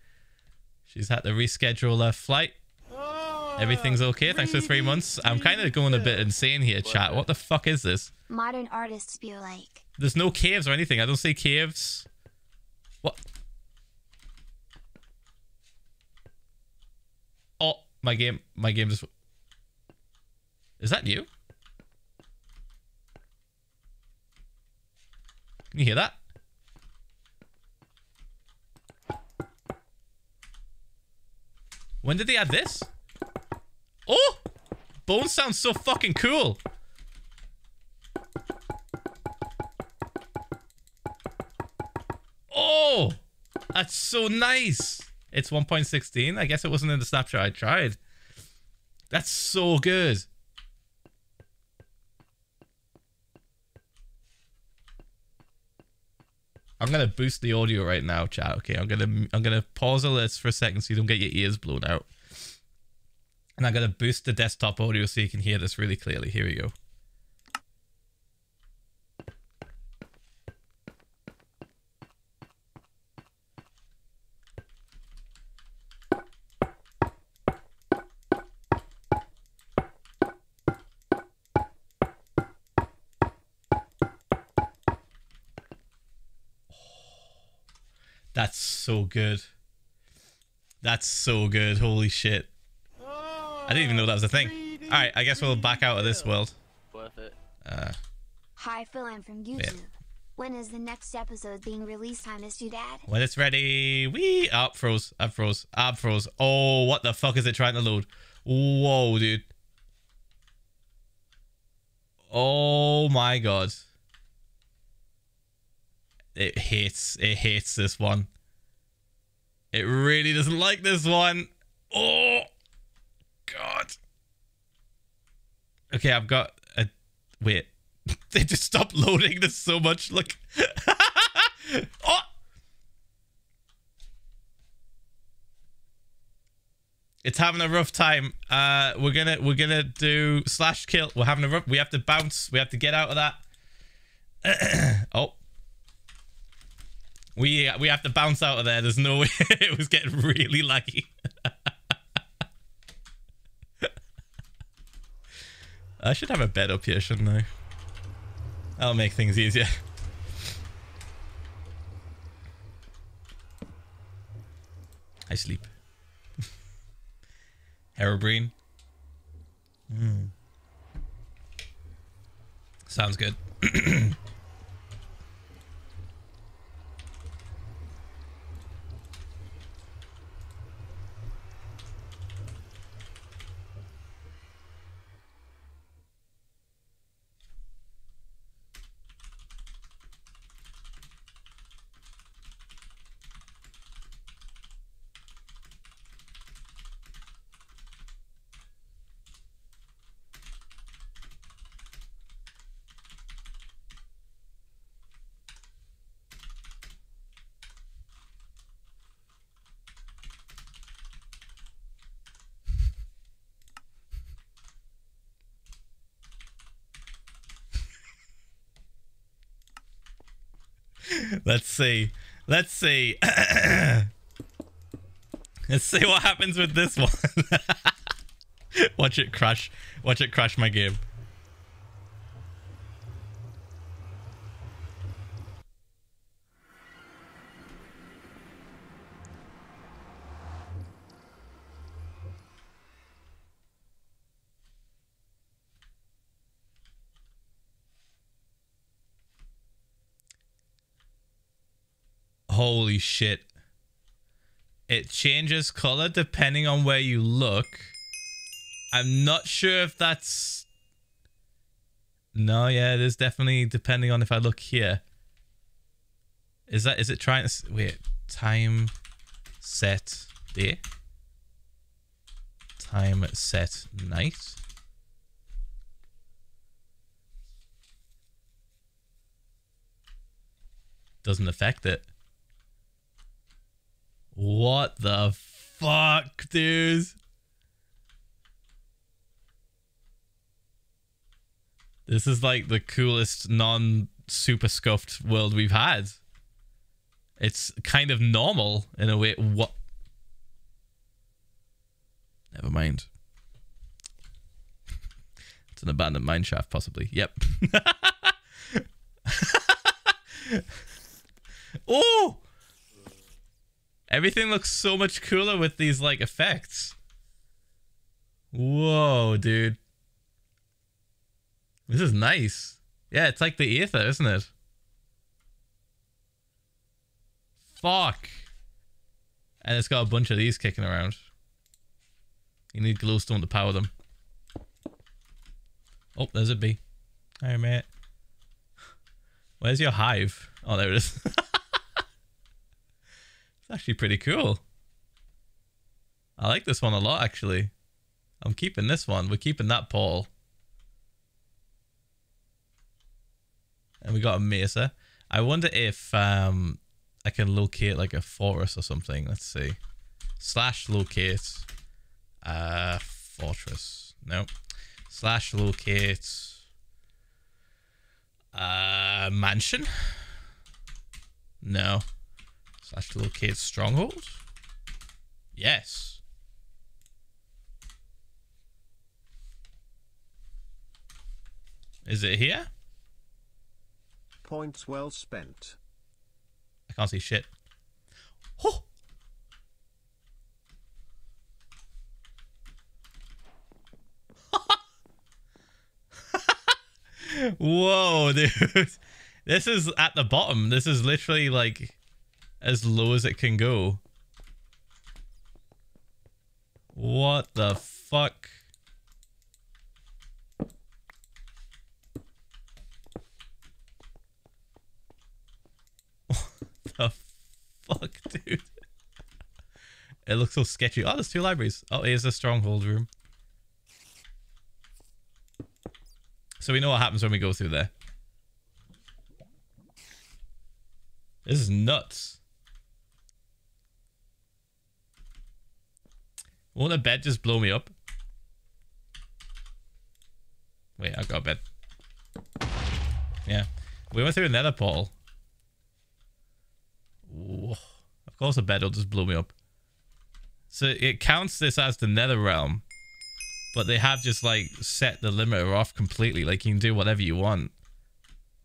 Speaker 4: She's had to reschedule her flight.
Speaker 6: Oh,
Speaker 4: Everything's okay. Thanks for three months. I'm kind of going a bit insane here, chat. What the fuck is this?
Speaker 9: Modern artists be like,
Speaker 4: There's no caves or anything. I don't see caves. What? Oh, my game. My game just. Is that you? You hear that? When did they add this? Oh! Bone sounds so fucking cool. Oh! That's so nice. It's 1.16. I guess it wasn't in the snapshot I tried. That's so good. I'm gonna boost the audio right now, chat. Okay, I'm gonna I'm gonna pause the list for a second so you don't get your ears blown out. And I'm gonna boost the desktop audio so you can hear this really clearly. Here we go. That's so good. That's so good. Holy shit. I didn't even know that was a thing. All right, I guess we'll back out of this world.
Speaker 7: Worth it.
Speaker 4: Uh,
Speaker 9: Hi Phil, I'm from YouTube. When is the next episode being released? I missed you, Dad.
Speaker 4: when it's ready, we up froze, up froze, up froze. Oh, what the fuck is it trying to load? Whoa, dude. Oh my god. It hates, it hates this one. It really doesn't like this one. Oh, god. Okay, I've got a. Wait. *laughs* They just stopped loading this so much. Look. *laughs* oh! It's having a rough time. Uh, we're gonna we're gonna do slash kill. We're having a rough. We have to bounce. We have to get out of that. *clears throat* oh, we we have to bounce out of there. There's no *laughs* way. it was getting really laggy. *laughs* I should have a bed up here, shouldn't I? That'll make things easier. I sleep. *laughs* Herobrine. Hmm. Sounds good. *clears throat* Let's see. Let's see. *coughs* Let's see what happens with this one. *laughs* Watch it crash. Watch it crash my game. Shit. It changes color depending on where you look. I'm not sure if that's... No, yeah, it is definitely depending on if I look here. Is that, is it trying to, wait, time set day? Time set night? Doesn't affect it. What the fuck, dude? This is like the coolest non super scuffed world we've had. It's kind of normal in a way. What? Never mind. *laughs* It's an abandoned mine shaft, possibly. Yep. *laughs* oh! Everything looks so much cooler with these like effects. Whoa, dude. This is nice. Yeah, it's like the ether, isn't it? Fuck. And it's got a bunch of these kicking around. You need glowstone to power them. Oh, there's a bee. Hi, mate. Where's your hive? Oh, there it is. *laughs* It's actually pretty cool. I like this one a lot, actually. I'm keeping this one. We're keeping that pole. And we got a mesa. I wonder if um, I can locate like a fortress or something. Let's see. Slash locate uh, fortress. No. Slash locate uh, mansion. No. Slash locate stronghold. Yes. Is it here?
Speaker 5: Points well spent.
Speaker 4: I can't see shit. Oh! *laughs* Whoa, *laughs* dude. This is at the bottom. This is literally like as low as it can go. What the fuck? *laughs* What the fuck, dude? It looks so sketchy. Oh, there's two libraries. Oh, here's the stronghold room. So we know what happens when we go through there. This is nuts. Won't a bed just blow me up? Wait, I got a bed. Yeah. We went through another portal. Whoa. Of course a bed will just blow me up. So it counts this as the nether realm. But they have just like set the limiter off completely. Like you can do whatever you want.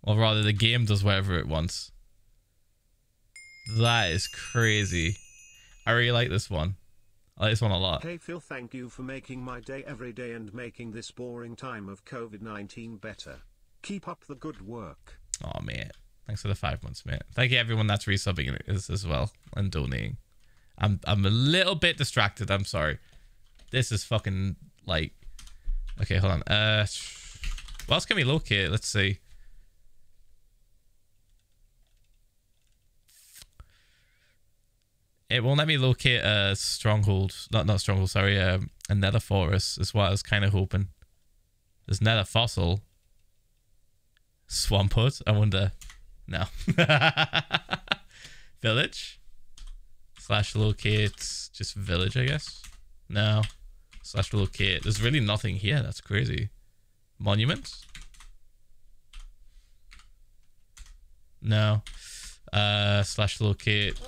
Speaker 4: Or rather the game does whatever it wants. That is crazy. I really like this one. I like this one a lot.
Speaker 5: Hey Phil, thank you for making my day every day and making this boring time of COVID 19 better. Keep up the good work.
Speaker 4: Oh man. Thanks for the five months, mate. Thank you everyone that's resubbing as, as well and donating. I'm I'm a little bit distracted. I'm sorry. This is fucking like Okay, hold on. Uh what else can we locate? Let's see. It won't let me locate a stronghold. Not not stronghold, sorry, um, a nether forest is what I was kind of hoping. There's nether fossil. Swamp hut, I wonder. No. *laughs* village. Slash locate just village, I guess. No. Slash locate. There's really nothing here. That's crazy. Monument? No. Uh slash locate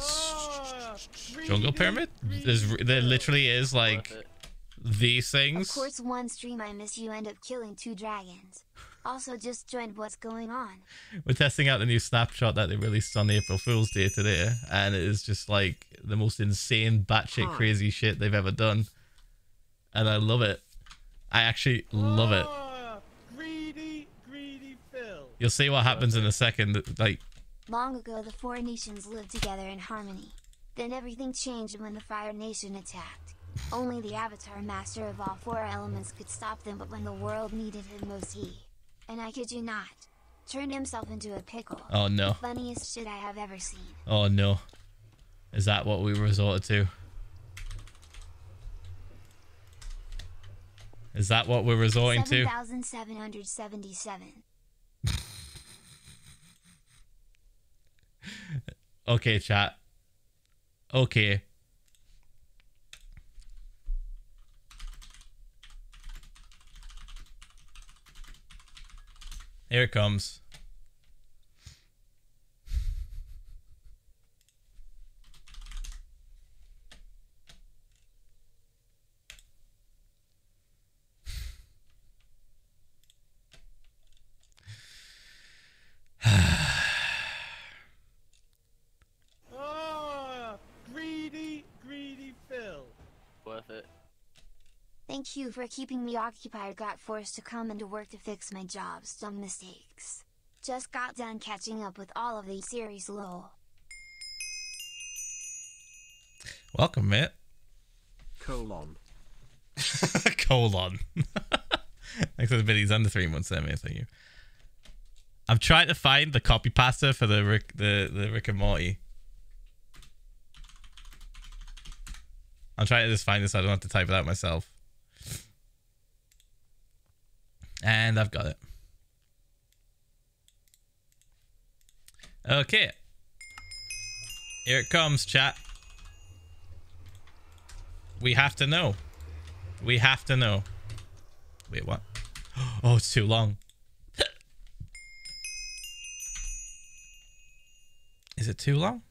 Speaker 4: jungle pyramid? There's there literally is like these things.
Speaker 9: Of course, one stream I miss you end up killing two dragons. Also, just joined what's going on.
Speaker 4: We're testing out the new snapshot that they released on April Fool's Day today, and it is just like the most insane, batshit crazy shit they've ever done. And I love it. I actually love it.
Speaker 6: Ah, greedy, greedy Phil.
Speaker 4: You'll see what happens in a second. Like,
Speaker 9: Long ago, the four nations lived together in harmony. Then everything changed when the Fire Nation attacked. Only the Avatar Master of all four elements could stop them, but when the world needed him most, he, and I kid you not, turned himself into a pickle.
Speaker 4: Oh, no.
Speaker 9: The funniest shit I have ever seen.
Speaker 4: oh no. Is that what we resorted to? Is that what we're resorting to?
Speaker 9: 7,777. *laughs*
Speaker 4: Okay, chat. Okay. Here it comes.
Speaker 6: Ah, greedy, greedy Phil.
Speaker 7: Worth it.
Speaker 9: Thank you for keeping me occupied. Got forced to come into work to fix my job's dumb mistakes. Just got done catching up with all of the series lol.
Speaker 4: Welcome, Matt.
Speaker 5: Colon. *laughs*
Speaker 4: Colon. *laughs* Thanks for the biddies under three months there, mate. Thank you. I'm trying to find the copy pasta for the Rick the, the Rick and Morty. I'm trying to just find this. So I don't have to type it out myself. And I've got it. Okay. Here it comes, chat. We have to know. We have to know. Wait, what? *gasps* Oh, it's too long. *laughs* Is it too long?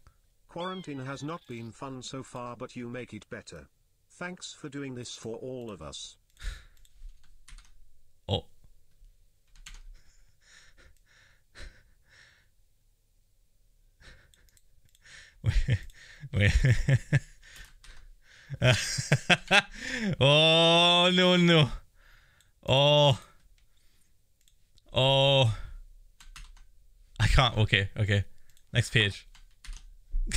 Speaker 5: Quarantine has not been fun so far, but you make it better. Thanks for doing this for all of us. *laughs*
Speaker 4: Oh. *laughs* oh, no, no. Oh. Oh. I can't. Okay, okay. Next page. *laughs*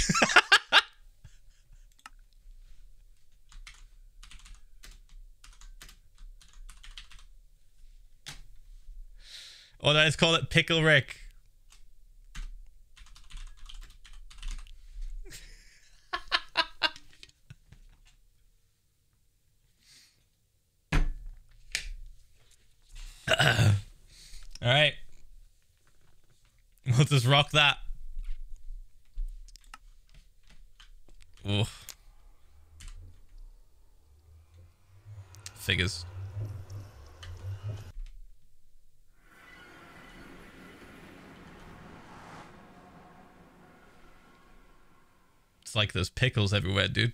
Speaker 4: oh, let's call it Pickle Rick. All right. We'll just rock that. Oof. Figures. It's like there's pickles everywhere, dude.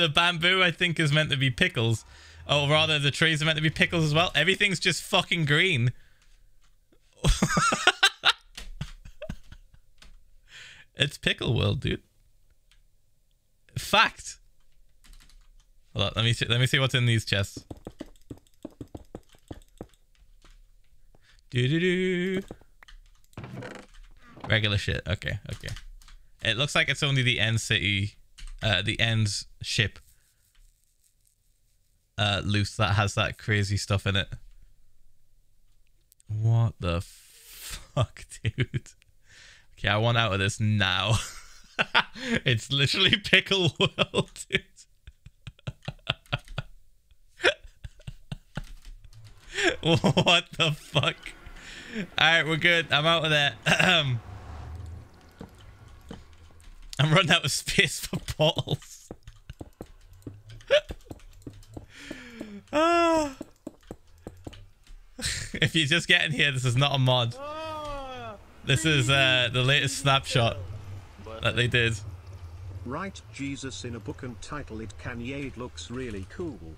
Speaker 4: The bamboo, I think, is meant to be pickles. Oh, rather, the trees are meant to be pickles as well. Everything's just fucking green. *laughs* it's pickle world, dude. Fact. Hold on, let me see, let me see what's in these chests. Do do do. Regular shit. Okay, okay. It looks like it's only the end city, uh, the end ship uh, loose that has that crazy stuff in it. What the fuck, *laughs* dude? Okay, I want out of this now. *laughs* it's literally pickle *laughs* world, dude. what the fuck? Alright, we're good. I'm out of there. *clears throat* I'm running out of space for portals. Ah. if you're just getting here, this is not a mod. This is uh, the latest snapshot that they did.
Speaker 5: Write Jesus in a book and title it Kanye. Looks really cool.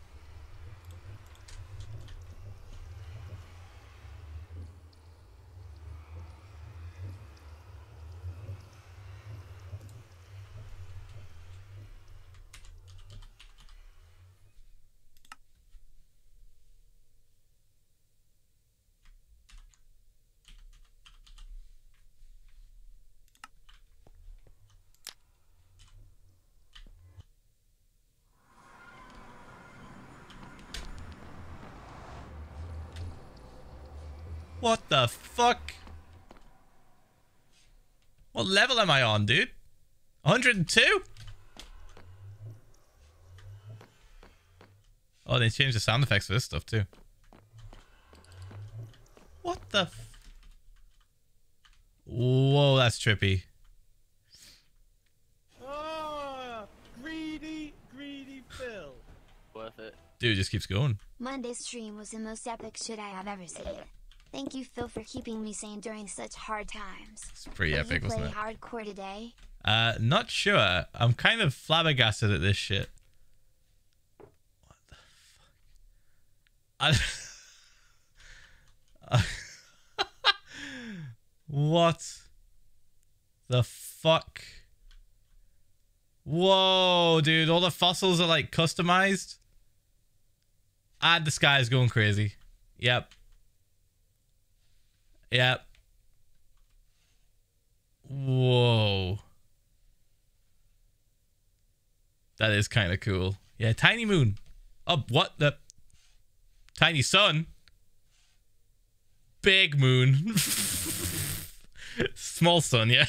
Speaker 4: What the fuck? What level am I on, dude? 102? Oh, they changed the sound effects for this stuff too. What the f- Whoa, that's trippy.
Speaker 6: Oh, greedy, greedy Phil.
Speaker 7: Worth it.
Speaker 4: Dude, just keeps going.
Speaker 9: Monday's stream was the most epic shit I have ever seen. Thank you, Phil, for keeping me sane during such hard times.
Speaker 4: It's pretty
Speaker 9: Will
Speaker 4: epic,
Speaker 9: you play
Speaker 4: wasn't it?
Speaker 9: hardcore today?
Speaker 4: Uh, not sure. I'm kind of flabbergasted at this shit. What the fuck? I... *laughs* what the fuck? Whoa, dude! All the fossils are like customized. Ah, the sky is going crazy. Yep. Yep. Whoa. That is kind of cool. Yeah, tiny moon. Oh, what the? Tiny sun. big moon. Small sun, yeah.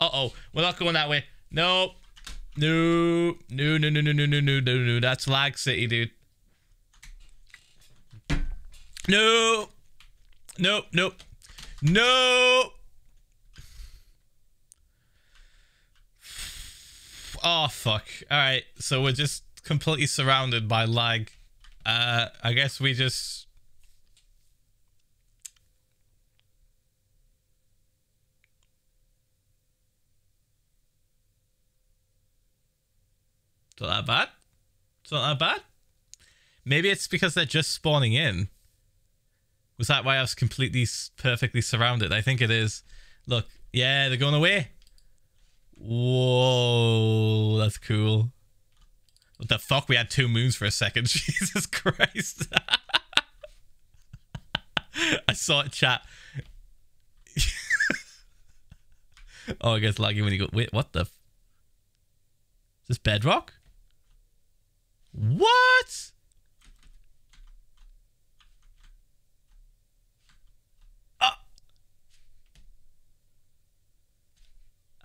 Speaker 4: uh oh, we're not going that way. Nope. No, no, no, no, no, no, no, no, no, no. That's Lag City, dude. No. Nope, nope. No. Oh fuck. Alright, so we're just completely surrounded by lag. Uh I guess we just It's not that bad. It's not that bad. Maybe it's because they're just spawning in. Was that why I was completely perfectly surrounded? I think it is. Look, yeah, they're going away. Whoa, that's cool. What the fuck? We had two moons for a second. *laughs* Jesus Christ. *laughs* I saw it chat. *laughs* oh, it gets laggy when you go. Wait, what the? Is this bedrock? What?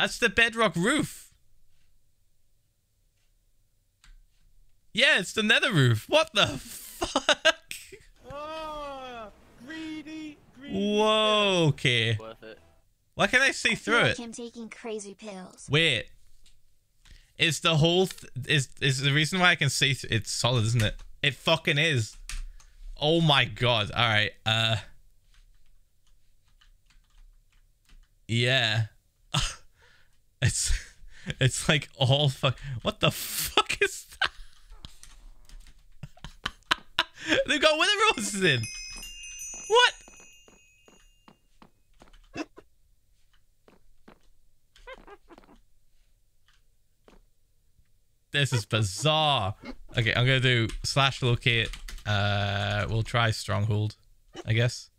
Speaker 4: That's the bedrock roof. Yeah, it's the nether roof. What the fuck?
Speaker 6: Oh, greedy, greedy.
Speaker 4: Whoa, okay.
Speaker 7: Worth it.
Speaker 4: Why can't I see
Speaker 9: I
Speaker 4: through
Speaker 9: feel
Speaker 4: it?
Speaker 9: like him taking crazy pills.
Speaker 4: Wait. Is the whole th- is is the reason why I can see th- it's solid, isn't it? It fucking is. Oh my god. All right. Uh Yeah. It's it's like all fuck What the fuck is that? *laughs* They've got wither roses in. What? This is bizarre. Okay, I'm gonna do slash locate. Uh, we'll try stronghold, I guess.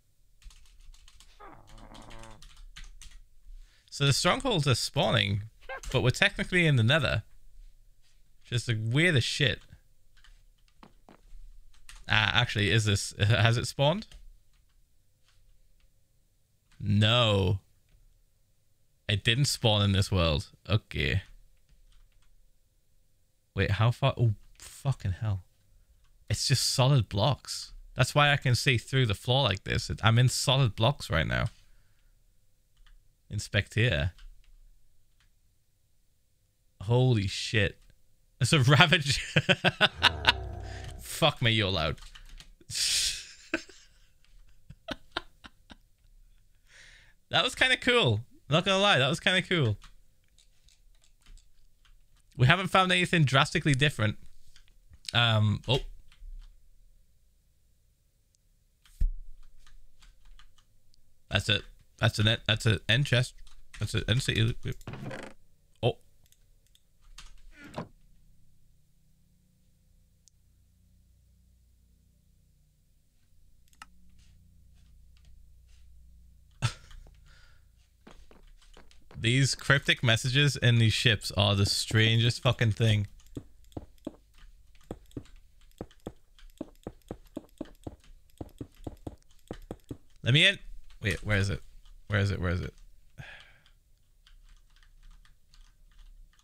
Speaker 4: So the strongholds are spawning, but we're technically in the nether. Just the shit. Ah, actually, is this has it spawned? No. It didn't spawn in this world. Okay. Wait, how far? Oh, fucking hell. It's just solid blocks. That's why I can see through the floor like this. I'm in solid blocks right now. Inspect here. Holy shit. It's a *laughs* ravage. Fuck me, you're loud. *laughs* that was kind of cool. Not gonna lie, that was kind of cool. We haven't found anything drastically different. Um, oh. That's it. That's an that's an end chest. That's an end city. Oh. *laughs* These cryptic messages in these ships are the strangest fucking thing. Let me in. Wait, where is it? Where is it? Where is it?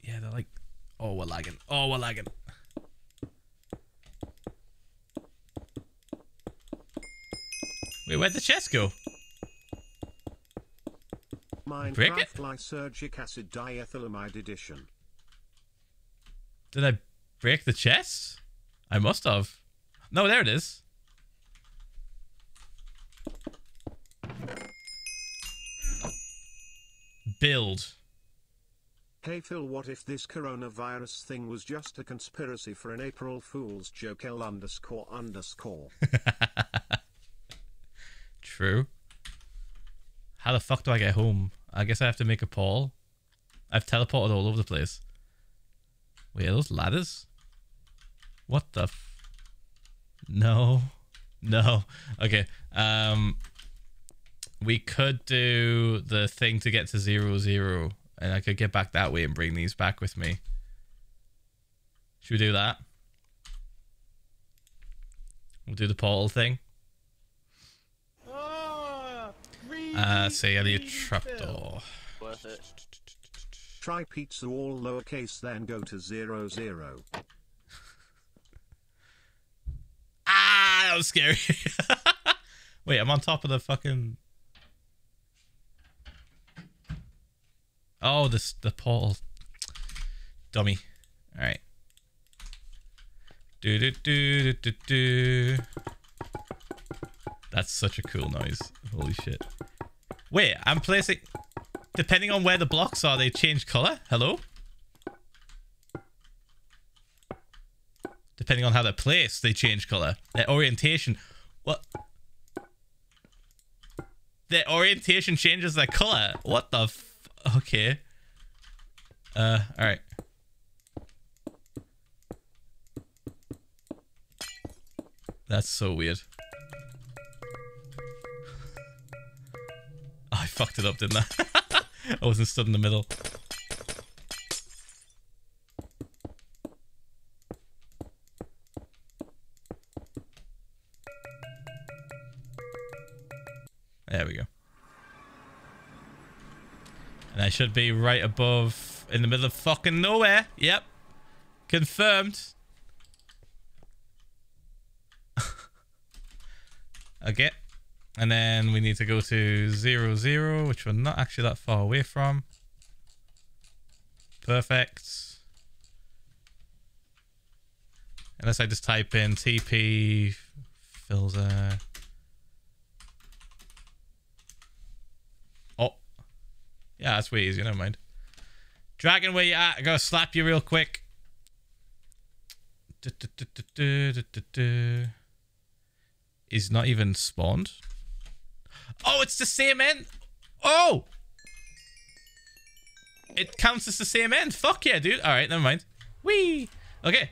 Speaker 4: Yeah, they're like, oh, we're lagging. Oh, we're lagging. Wait, where'd the chest go? Break it?
Speaker 5: Minecraft Lysergic Acid Diethylamide Edition.
Speaker 4: Did I break the chest? I must have. No, there it is. Build.
Speaker 5: Hey Phil, what if this coronavirus thing was just a conspiracy for an April Fool's joke L underscore underscore? *laughs*
Speaker 4: True. How the fuck do I get home? I guess I have to make a Paul. I've teleported all over the place. Wait, are those ladders? What the f- No. *laughs* No. Okay. Um we could do the thing to get to zero zero, and I could get back that way and bring these back with me. Should we do that? We'll do the portal thing. Ah, uh, see, I need
Speaker 7: a trapdoor. door.
Speaker 5: Try pizza all lowercase, then go to zero zero.
Speaker 4: ah, that was scary. *laughs* Wait, I'm on top of the fucking Oh, this the portal. Dummy. All right. Do do do do do do. That's such a cool noise. Holy shit. Wait, I'm placing. Depending on where the blocks are, they change color. Hello. Depending on how they're placed, they change color. Their orientation. What? Their orientation changes their color. What the Okay. Uh, alright. That's so weird. *laughs* I fucked it up, didn't I? *laughs* I wasn't stood in the middle. There we go. And I should be right above, in the middle of fucking nowhere. Yep. Confirmed. *laughs* okay. And then we need to go to zero zero, which we're not actually that far away from. Perfect. Unless I just type in TP Philza. Yeah, that's way easier. Never mind. Dragon, where you at? I gotta slap you real quick. Du- du- du-. Is not even spawned. Oh, it's the same end. Oh! It counts as the same end. Fuck yeah, dude. All right, never mind. Wee. Okay.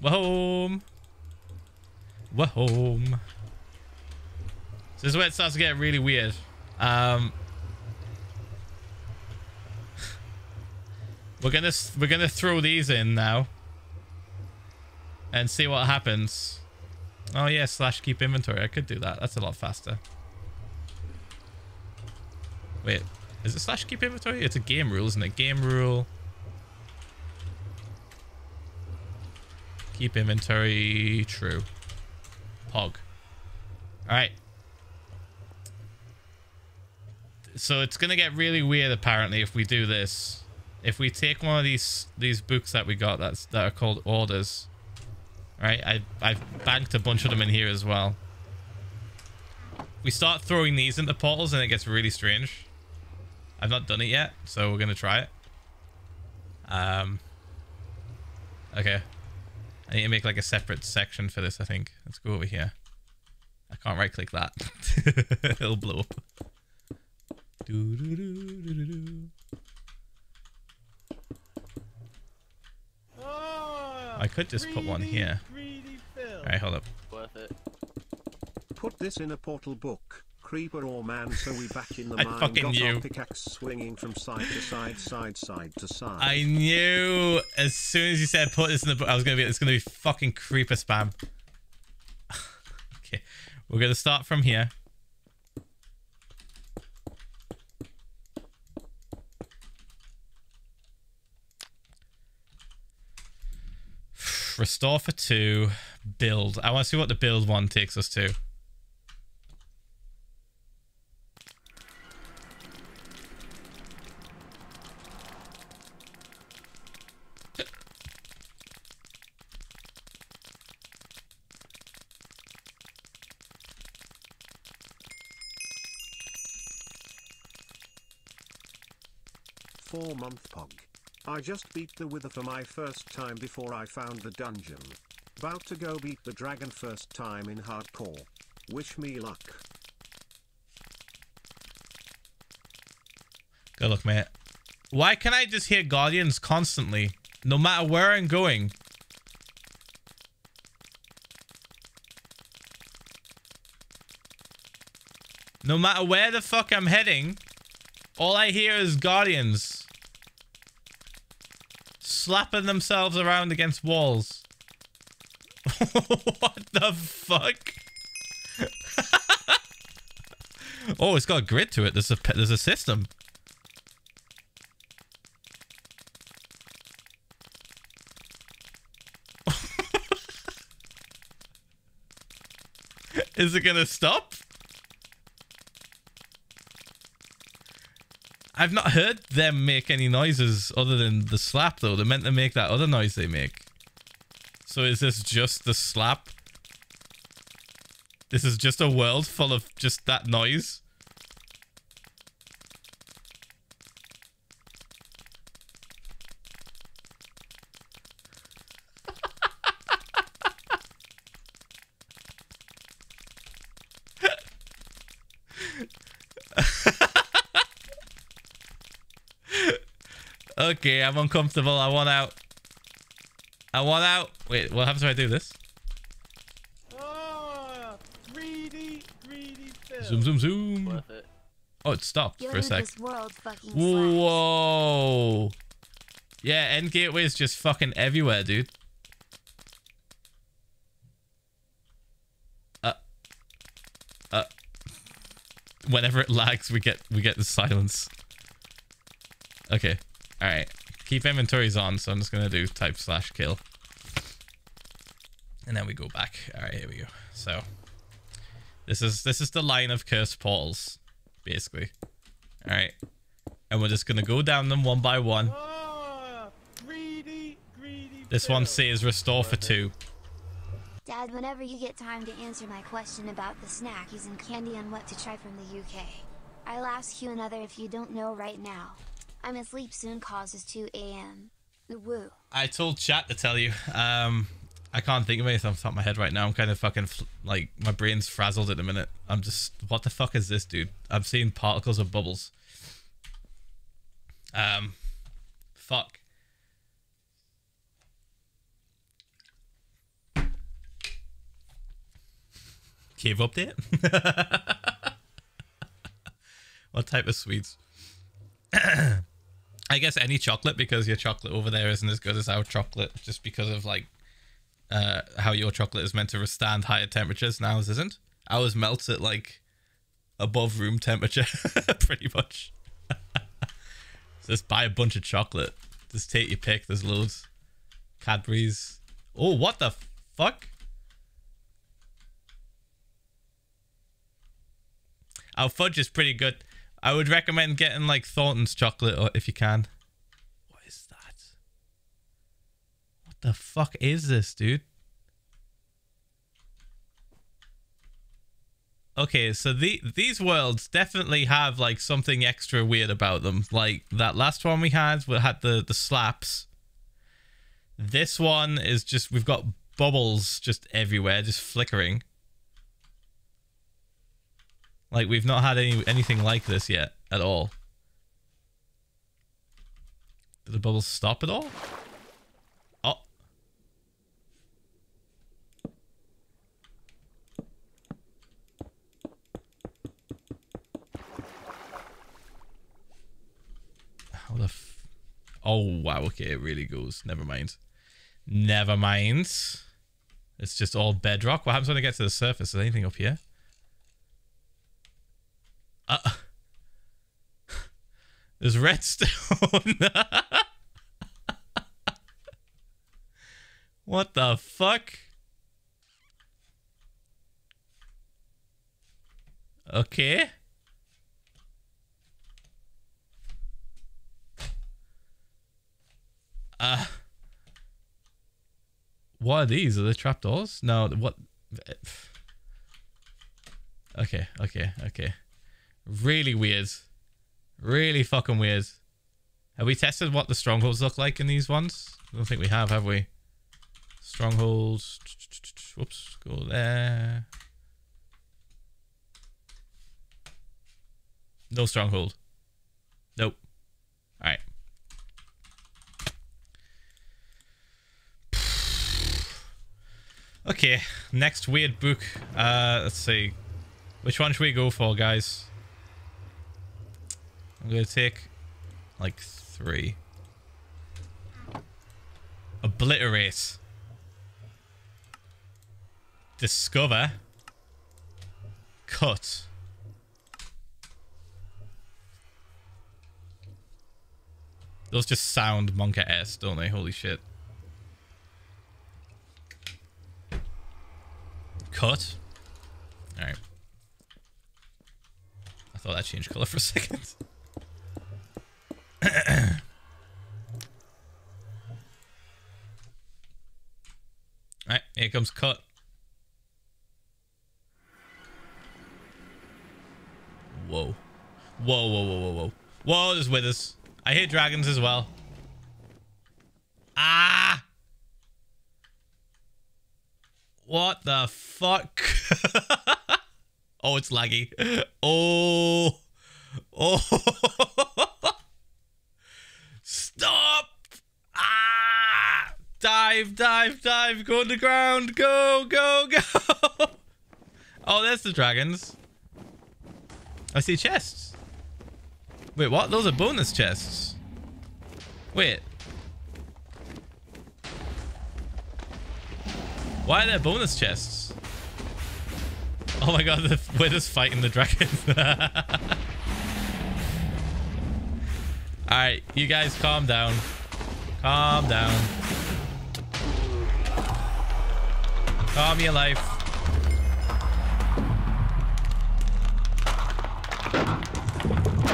Speaker 4: We're home. We're home. So this is where it starts to get really weird. Um, we're gonna we're gonna throw these in now and see what happens. Oh yeah, slash keep inventory. I could do that. That's a lot faster. Wait, is it slash keep inventory? It's a game rule, isn't it? Game rule. Keep inventory true. Pog. Alright. So it's gonna get really weird apparently if we do this. If we take one of these these books that we got that's that are called orders. Right, I I've banked a bunch of them in here as well. We start throwing these into portals and it gets really strange. I've not done it yet, so we're gonna try it. Um. Okay. I need to make like a separate section for this. I think. Let's go over here. I can't right click that. *laughs* It'll blow up. Do, do, do, I could just put one here. All right, hold up.
Speaker 7: Worth it.
Speaker 5: Put this in a portal book, creeper or man, so we back in the *laughs*
Speaker 4: I
Speaker 5: mine.
Speaker 4: fucking
Speaker 5: got
Speaker 4: knew.
Speaker 5: our pickaxe swinging from side to side, side, side to side.
Speaker 4: I knew as soon as you said put this in the book, I was gonna be. It's gonna be fucking creeper spam. *laughs* okay, we're gonna start from here. Restore for two. Build. I want to see what the build one takes us to.
Speaker 5: Four month pog. I just beat the wither for my first time before I found the dungeon. About to go beat the dragon first time in hardcore. Wish me luck.
Speaker 4: Good luck, mate. Why can I just hear Guardians constantly? No matter where I'm going. No matter where the fuck I'm heading, all I hear is Guardians. Slapping themselves around against walls. *laughs* what the fuck? *laughs* Oh, it's got a grid to it. There's a there's a system. *laughs* Is it gonna stop? I've not heard them make any noises other than the slap though. They're meant to make that other noise they make. So is this just the slap? This is just a world full of just that noise? Okay, I'm uncomfortable. I want out. I want out. Wait, what happens if I do this?
Speaker 6: Oh, greedy, greedy Phil.
Speaker 4: Zoom, zoom, zoom.
Speaker 7: Worth it.
Speaker 4: Oh, it stopped
Speaker 9: You'll
Speaker 4: for a sec.
Speaker 9: this world.
Speaker 4: Whoa. Yeah, end gateway is just fucking everywhere, dude. Uh. Uh. Whenever it lags, we get we get the silence. Okay. All right. Keep inventories on, so I'm just gonna do type slash kill, and then we go back. All right, here we go. So, this is this is the line of cursed portals, basically. All right, and we're just gonna go down them one by one.
Speaker 6: Oh, greedy, greedy
Speaker 4: This
Speaker 6: Phil.
Speaker 4: one says restore for two.
Speaker 9: Dad, whenever you get time to answer my question about the snackies and candy on what to try from the UK, I'll ask you another if you don't know right now. I'm asleep soon cause it's 2 a.m. Woo.
Speaker 4: I told chat to tell you. Um, I can't think of anything off the top of my head right now. I'm kind of fucking like my brain's frazzled at the minute. I'm just, what the fuck is this, dude? I'm seeing particles of bubbles. Um, fuck. Cave update. *laughs* what type of sweets? *clears throat* I guess any chocolate because your chocolate over there isn't as good as our chocolate, just because of like uh, how your chocolate is meant to withstand higher temperatures. and ours isn't. Ours melts at like above room temperature, *laughs* pretty much. *laughs* Just buy a bunch of chocolate. Just take your pick. There's loads. Cadbury's. Oh, what the fuck? Our fudge is pretty good. I would recommend getting like Thornton's chocolate or if you can. What is that? What the fuck is this, dude? Okay, so the these worlds definitely have like something extra weird about them. Like that last one we had, we had the the slaps. This one is just we've got bubbles just everywhere, just flickering. Like we've not had any anything like this yet at all. Did the bubbles stop at all? Oh. How the f- Oh wow, okay, it really goes. Never mind. Never mind. It's just all bedrock. What happens when I get to the surface? Is anything up here? Uh, *laughs* there's redstone. *laughs* what the fuck? Okay. Uh What are these? Are they trapdoors? No, what *sighs* Okay, okay, okay. Really weird. Really fucking weird. Have we tested what the strongholds look like in these ones? I don't think we have, have we? Strongholds. Whoops. Go there. No stronghold. Nope. Alright. *sighs* Okay, next weird book. Uh, let's see. Which one should we go for, guys? I'm going to take like three. Obliterate. Discover. Cut. Those just sound monkaS, don't they? Holy shit. Cut. Alright. I thought that changed color for a second. *laughs* Alright, here comes cut. Whoa. Whoa, whoa, whoa, whoa, whoa. Whoa, there's withers. I hear dragons as well. Ah! What the fuck? *laughs* oh, it's laggy. Oh. Oh. *laughs* Stop! Ah! Dive, dive, dive. Go underground. Go, go, go. *laughs* oh, there's the dragons. I see chests. Wait, what? Those are bonus chests. Wait. Why are there bonus chests? Oh my god, *laughs* we're just fighting the dragons. *laughs* Alright, you guys calm down. Calm down. Calm your life.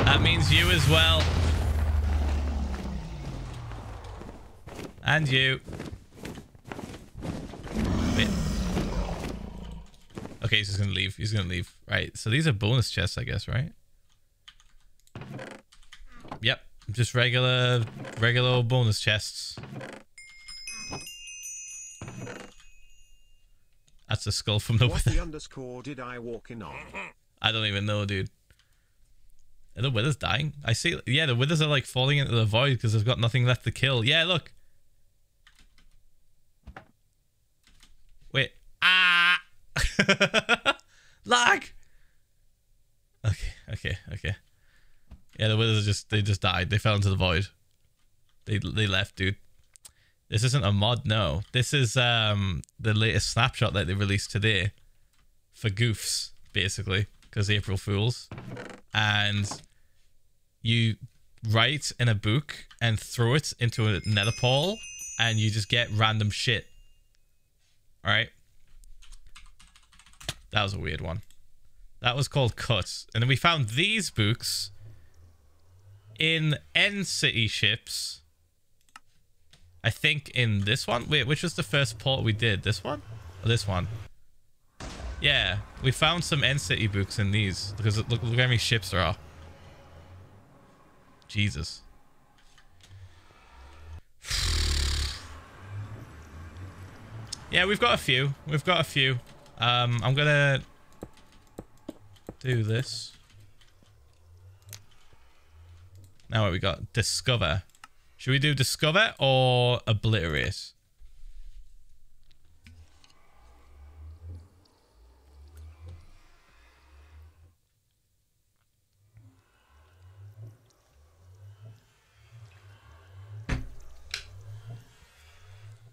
Speaker 4: That means you as well. And you. Wait. Okay, he's just gonna leave. He's gonna leave. Right, so these are bonus chests, I guess, right? Yep, just regular, regular bonus chests. That's a skull from the
Speaker 5: What
Speaker 4: wither.
Speaker 5: the underscore did I walk in on?
Speaker 4: I don't even know, dude. Are the withers dying? I see. Yeah, the withers are like falling into the void because they've got nothing left to kill. Yeah, look. Wait. Ah! *laughs* Lag! Okay, okay, okay. Yeah, the withers just, they just died. They fell into the void. They, they left, dude. This isn't a mod, no. This is um the latest snapshot that they released today for goofs, basically, because April Fools. And you write in a book and throw it into a nether portal, and you just get random shit. Alright? That was a weird one. That was called Cut. And then we found these books in End City ships. I think in this one. Wait, which was the first port we did? This one? Or this one? Yeah, we found some End City books in these because look, look how many ships there are. Jesus. *sighs* Yeah, we've got a few. We've got a few. Um, I'm gonna do this. Now what we got? Discover. Should we do discover or obliterate?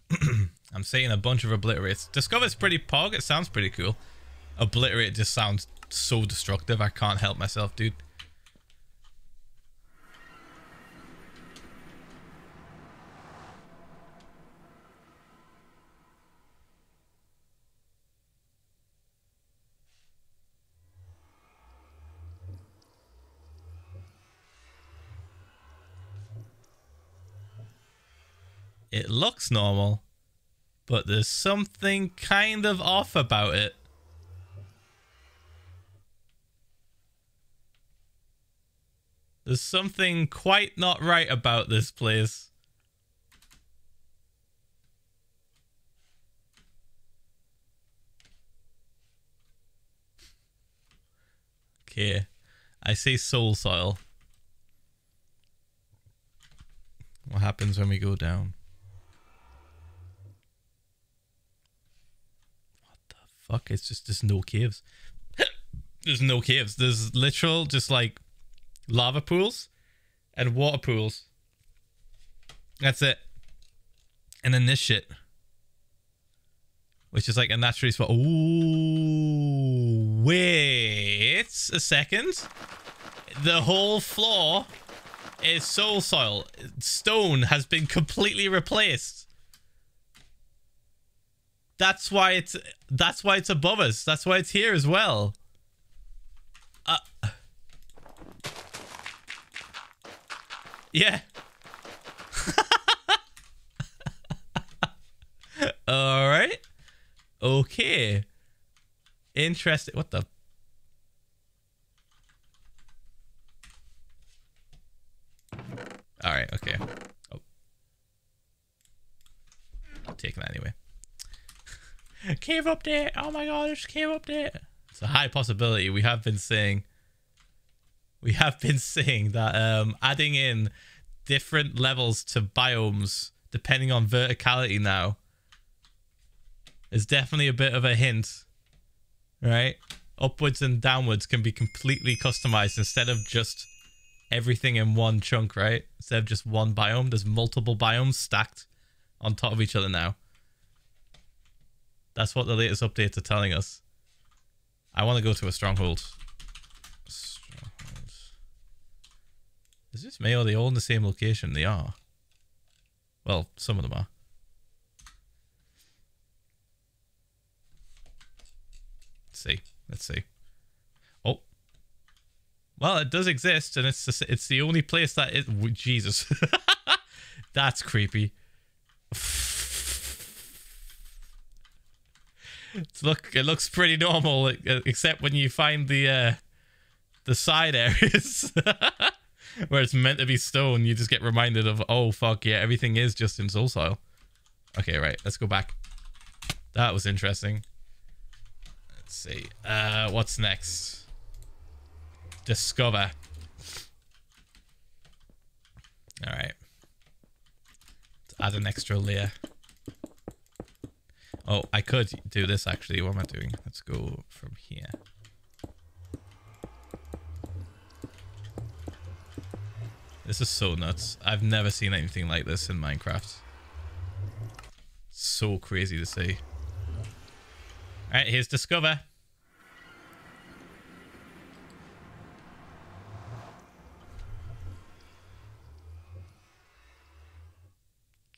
Speaker 4: *clears throat* I'm seeing a bunch of obliterates. Discover's pretty pog. It sounds pretty cool. Obliterate just sounds so destructive. I can't help myself, dude. It looks normal, but there's something kind of off about it. There's something quite not right about this place. Okay. I see soul soil. What happens when we go down? What the fuck? It's just there's no caves. *coughs* there's no caves. There's literal just like lava pools and water pools. That's it. And then this shit. Which is like a naturally spot. Ooh, wait a second. The whole floor is soul soil. Stone has been completely replaced. That's why it's that's why it's above us. That's why it's here as well. Uh, yeah. *laughs* All right. Okay. Interesting. What the? All right. Okay. Oh. I'll take that anyway. Cave update. Oh my god, there's cave update. It's a high possibility. We have been saying. We have been saying that um, adding in different levels to biomes depending on verticality now is definitely a bit of a hint, right? Upwards and downwards can be completely customized instead of just everything in one chunk, right? Instead of just one biome, there's multiple biomes stacked on top of each other now. That's what the latest updates are telling us. I want to go to a stronghold. Stronghold. Is this me or are they all in the same location? They are. Well, some of them are. Let's see. Let's see. Oh. Well, it does exist, and it's the, it's the only place that it. Jesus, *laughs* that's creepy. It's look, it looks pretty normal, except when you find the uh, the side *laughs* areas *laughs* where it's meant to be stone. You just get reminded of, oh fuck yeah, everything is just in soul soil. Okay, right, let's go back. That was interesting. Let's see. Uh, what's next? Discover. All right. Let's add an extra layer. Oh, I could do this actually. What am I doing? Let's go from here. This is so nuts. I've never seen anything like this in Minecraft. So crazy to see. Alright, here's Discover.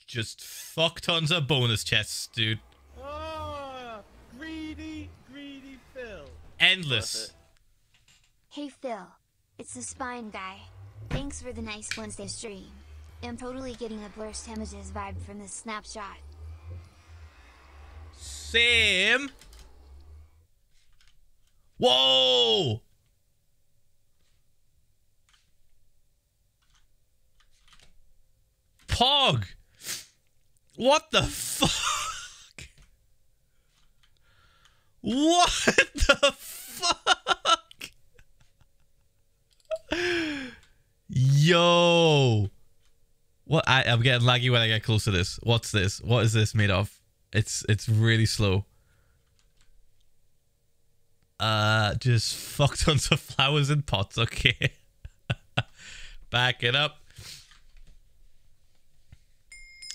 Speaker 4: Just fuck tons of bonus chests, dude.
Speaker 6: Oh, greedy, greedy Phil.
Speaker 4: Endless.
Speaker 9: Hey Phil, it's the spine guy. Thanks for the nice Wednesday stream. I'm totally getting a burst images vibe from this snapshot.
Speaker 4: Sam. Whoa! Pog! What the *laughs* fuck? What the fuck? Yo! What? I, I'm getting laggy when I get close to this. What's this? What is this made of? It's it's really slow. Uh, just fuck *laughs* tons of flowers in pots. Okay. *laughs* Back it up.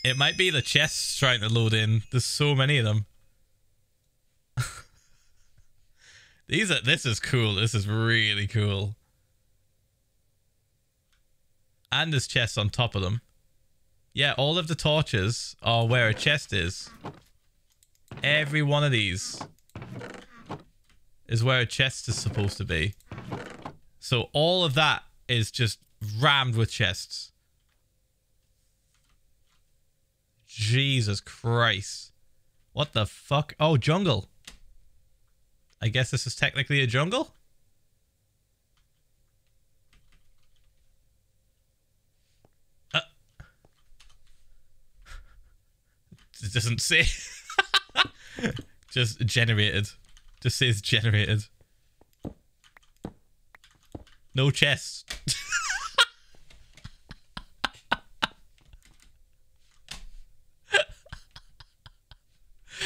Speaker 4: It might be the chests trying to load in. There's so many of them. *laughs* These are. This is cool. This is really cool. And there's chests on top of them. Yeah, all of the torches are where a chest is. Every one of these is where a chest is supposed to be. So all of that is just rammed with chests. Jesus Christ. What the fuck? Oh, jungle. I guess this is technically a jungle? Uh. It doesn't say. *laughs* Just generated. Just says generated. No chest.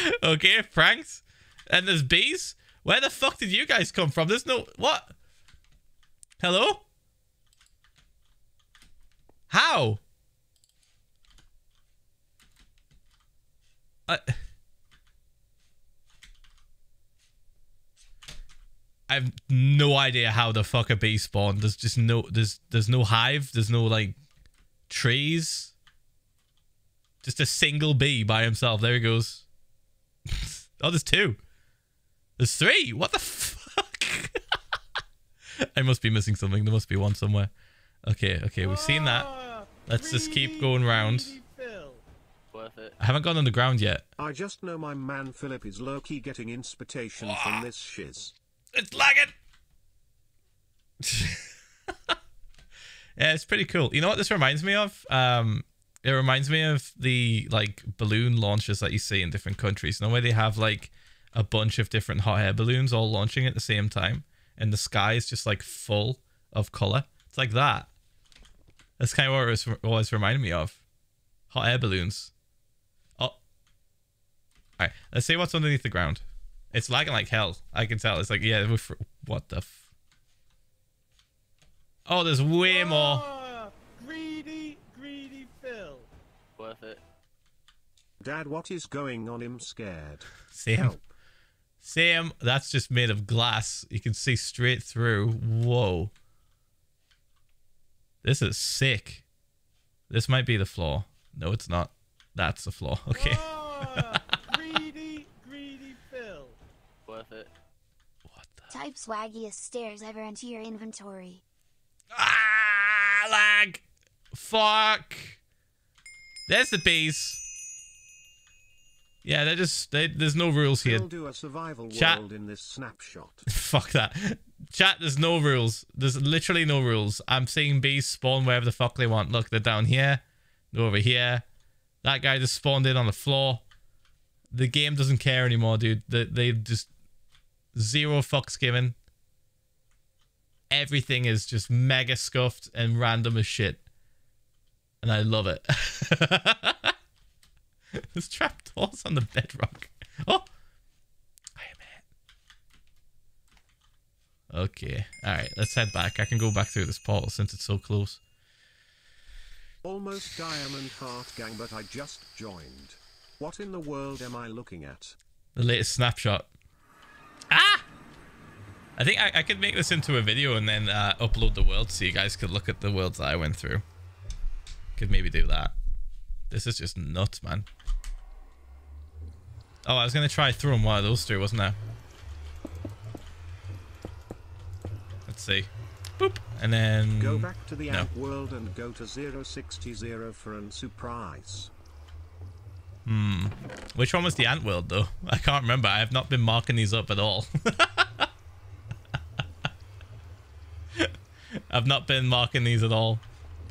Speaker 4: *laughs* okay, pranks. And there's bees. Where the fuck did you guys come from? There's no what? Hello? How? I I have no idea how the fuck a bee spawned. There's just no there's there's no hive. There's no like trees. Just a single bee by himself. There he goes. *laughs* oh, there's two. There's three. What the fuck? *laughs* I must be missing something. There must be one somewhere. Okay, okay, we've seen that.
Speaker 6: Ah,
Speaker 4: Let's just keep going round.
Speaker 6: Phil.
Speaker 7: Worth it.
Speaker 4: I haven't gone on the ground yet.
Speaker 5: I just know my man Philip is low-key getting inspiration from this shiz.
Speaker 4: It's lagging. *laughs* yeah, it's pretty cool. You know what this reminds me of? Um, it reminds me of the like balloon launches that you see in different countries. You know where they have like a bunch of different hot air balloons all launching at the same time, and the sky is just like full of color. It's like that. That's kind of what it was always reminded me of. Hot air balloons. Oh. All right, let's see what's underneath the ground. It's lagging like hell. I can tell. It's like, yeah, we're what the f- Oh, there's way more.
Speaker 6: Ah, greedy, greedy Phil.
Speaker 7: Worth it.
Speaker 5: Dad, what is going on? I'm scared.
Speaker 4: Same.
Speaker 5: Help.
Speaker 4: Same. That's just made of glass. You can see straight through. Whoa. This is sick. This might be the floor. No, it's not. That's the floor. *laughs* Okay.
Speaker 6: Greedy, greedy Phil.
Speaker 7: Worth it. What the?
Speaker 9: Type swaggiest stairs ever into your inventory.
Speaker 4: Ah, lag. Fuck. There's the bees. Yeah, they're just, they, there's no rules here.
Speaker 5: We'll do a survival
Speaker 4: Chat.
Speaker 5: world in this snapshot. *laughs*
Speaker 4: Fuck that. Chat, there's no rules. There's literally no rules. I'm seeing bees spawn wherever the fuck they want. Look, they're down here. They're over here. That guy just spawned in on the floor. The game doesn't care anymore, dude. They, they just zero fucks given. Everything is just mega scuffed and random as shit. And I love it. *laughs* *laughs* There's trapdoors on the bedrock. *laughs* Oh! I am it. Okay. Alright, let's head back. I can go back through this portal since it's so close.
Speaker 5: Almost Diamond Heart Gang, but I just joined. What in the world am I looking at?
Speaker 4: The latest snapshot. Ah! I think I, I could make this into a video and then uh, upload the world so you guys could look at the worlds that I went through. Could maybe do that. This is just nuts, man. Oh, I was going to try throwing one of those through, wasn't I? Let's see. Boop. And then...
Speaker 5: Go back to the
Speaker 4: no.
Speaker 5: ant world and go to 060 for a surprise.
Speaker 4: Hmm. Which one was the ant world, though? *laughs* I can't remember. I have not been marking these up at all. *laughs* I've not been marking these at all.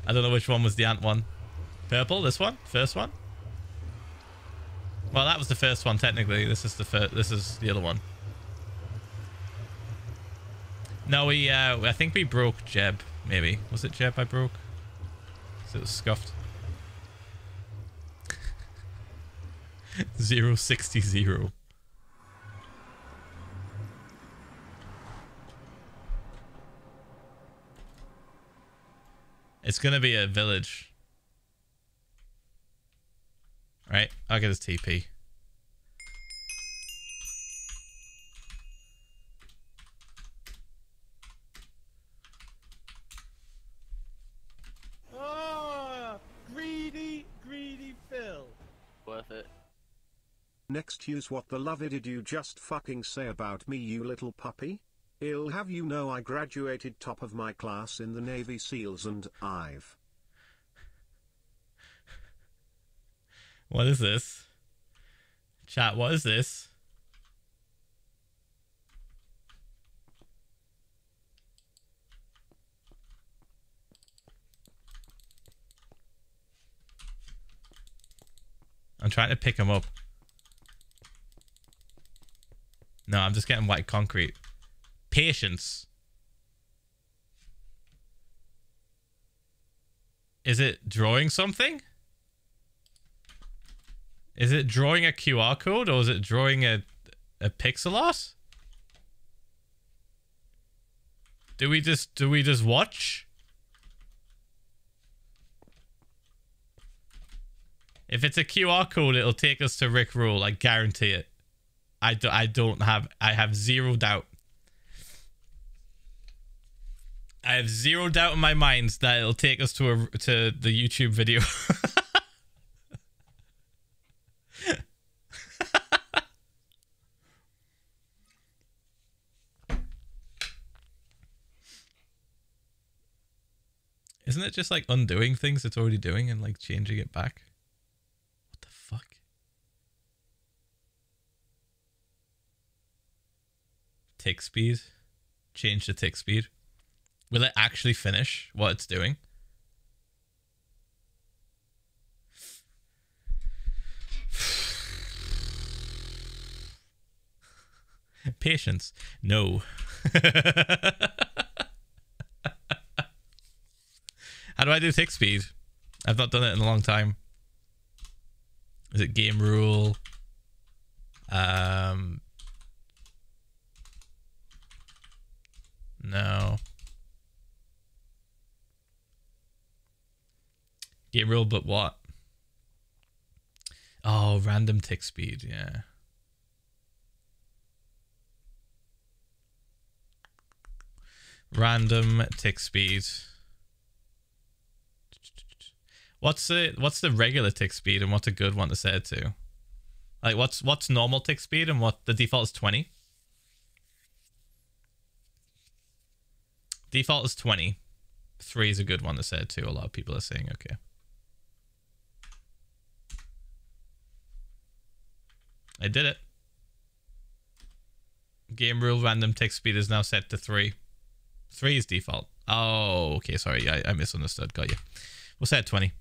Speaker 4: I don't know which one was the ant one. Purple, this one? First one? Well, that was the first one, technically. This is the first. This is the other one. No, we, uh, I think we broke Jeb, maybe. Was it Jeb I broke? So it was scuffed. *laughs* Zero sixty zero. It's gonna be a village. Right? I'll get his TP.
Speaker 6: Ah, greedy, greedy Phil.
Speaker 7: Worth it.
Speaker 5: Next use what the love did you just fucking say about me you little puppy? I'll have you know I graduated top of my class in the Navy SEALs and I've
Speaker 4: What is this? Chat, what is this? I'm trying to pick him up. No, I'm just getting white concrete. Patience. Is it drawing something? Is it drawing a QR code or is it drawing a a pixel art? Do we just do we just watch? If it's a QR code, it'll take us to Rick Roll. I guarantee it. I, do, I don't have I have zero doubt. I have zero doubt in my mind that it'll take us to a to the YouTube video. *laughs* Isn't it just like undoing things it's already doing and like changing it back? What the fuck? Tick speed. Change the tick speed. Will it actually finish what it's doing? *sighs* Patience. No. *laughs* How do I do tick speed? I've not done it in a long time. Is it game rule? Um No. Game rule, but what? Oh, random tick speed, yeah. Random tick speed. What's the what's the regular tick speed and what's a good one to set it to? Like what's what's normal tick speed and what the default is 20? Default is 20. 3 is a good one to set it to. A lot of people are saying okay. I did it. Game rule random tick speed is now set to 3. 3 is default. Oh, okay, sorry. I, I misunderstood. Got you. We'll set 20.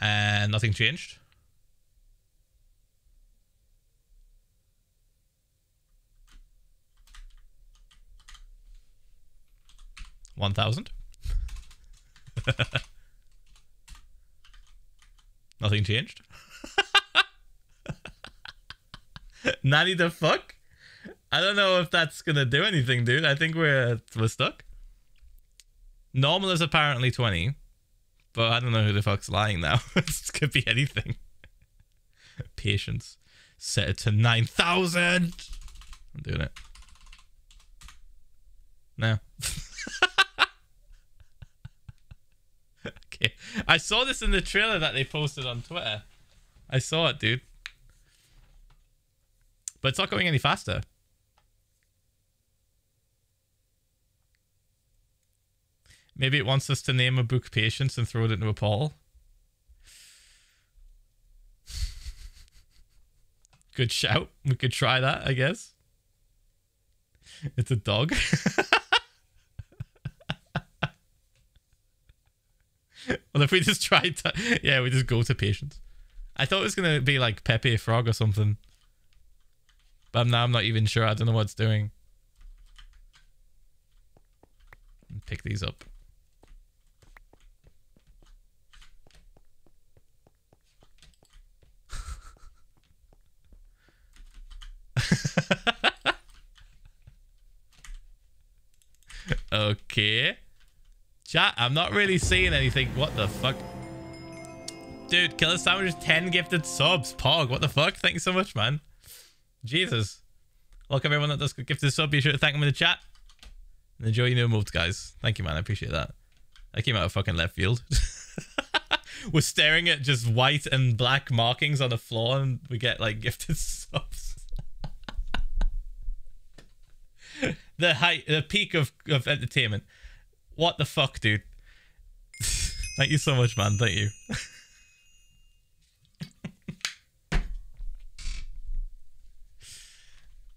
Speaker 4: And nothing changed. One thousand. *laughs* Nothing changed. *laughs* Nanny the fuck? I don't know if that's gonna do anything, dude. I think we're we're stuck. Normal is apparently twenty, but I don't know who the fuck's lying now. *laughs* this could be anything. Patience. Set it to nine thousand. I'm doing it. No. *laughs* okay. I saw this in the trailer that they posted on Twitter. I saw it, dude. But it's not going any faster. Maybe it wants us to name a book Patience and throw it into a poll. *laughs* Good shout. We could try that, I guess. It's a dog. *laughs* well, if we just tried to, yeah, we just go to patience. I thought it was gonna be like Pepe Frog or something, but now I'm not even sure. I don't know what it's doing. Pick these up. Okay. Chat, I'm not really seeing anything. What the fuck? Dude, Killer Sandwich 10 gifted subs. Pog, what the fuck? Thank you so much, man. Jesus. Welcome everyone that does gift a sub. Be sure to thank them in the chat. And enjoy your new moves, guys. Thank you, man. I appreciate that. I came out of fucking left field. *laughs* We're staring at just white and black markings on the floor and we get like gifted *laughs* subs. The height, the peak of, of entertainment. What the fuck, dude? *laughs* Thank you so much, man. Thank you. *laughs*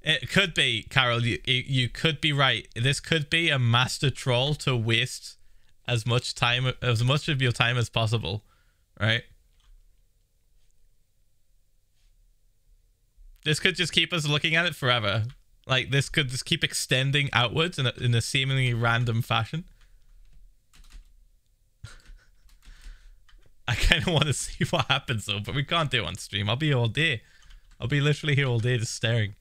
Speaker 4: it could be, Carol. You, you could be right. This could be a master troll to waste as much time, as much of your time as possible, right? This could just keep us looking at it forever. Like this could just keep extending outwards in a, in a seemingly random fashion. *laughs* I kind of want to *laughs* see what happens though, but we can't do it on stream. I'll be here all day. I'll be literally here all day just staring.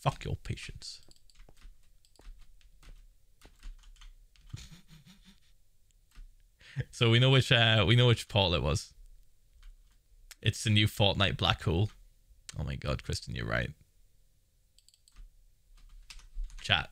Speaker 4: Fuck your patience. *laughs* so we know which uh, we know which portal it was. It's the new Fortnite black hole. Oh my god, Kristen, you're right. Chat.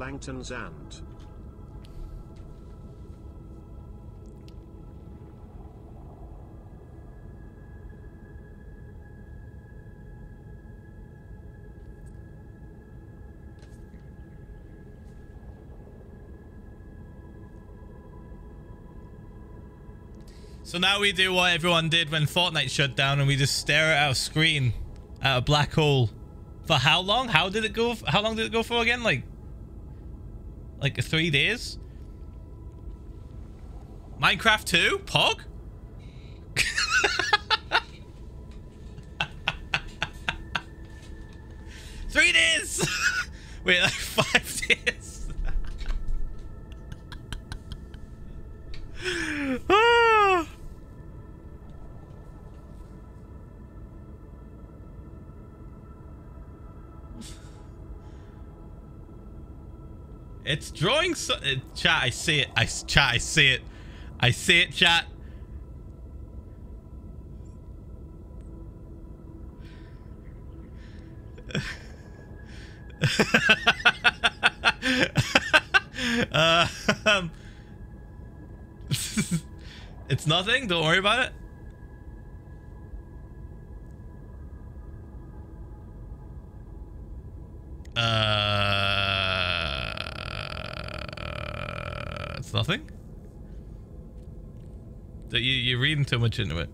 Speaker 5: Langton's Ant.
Speaker 4: So now we do what everyone did when Fortnite shut down and we just stare at our screen at a black hole. For how long? How did it go? How long did it go for again? Like, like three days? Minecraft 2? Pog? *laughs* three days! *laughs* Wait, like five days? Drawing so uh, chat, I see it. I chat, I see it. I see it, chat. uh, *laughs* um, *laughs* it's nothing. Don't worry about it. Too much into it,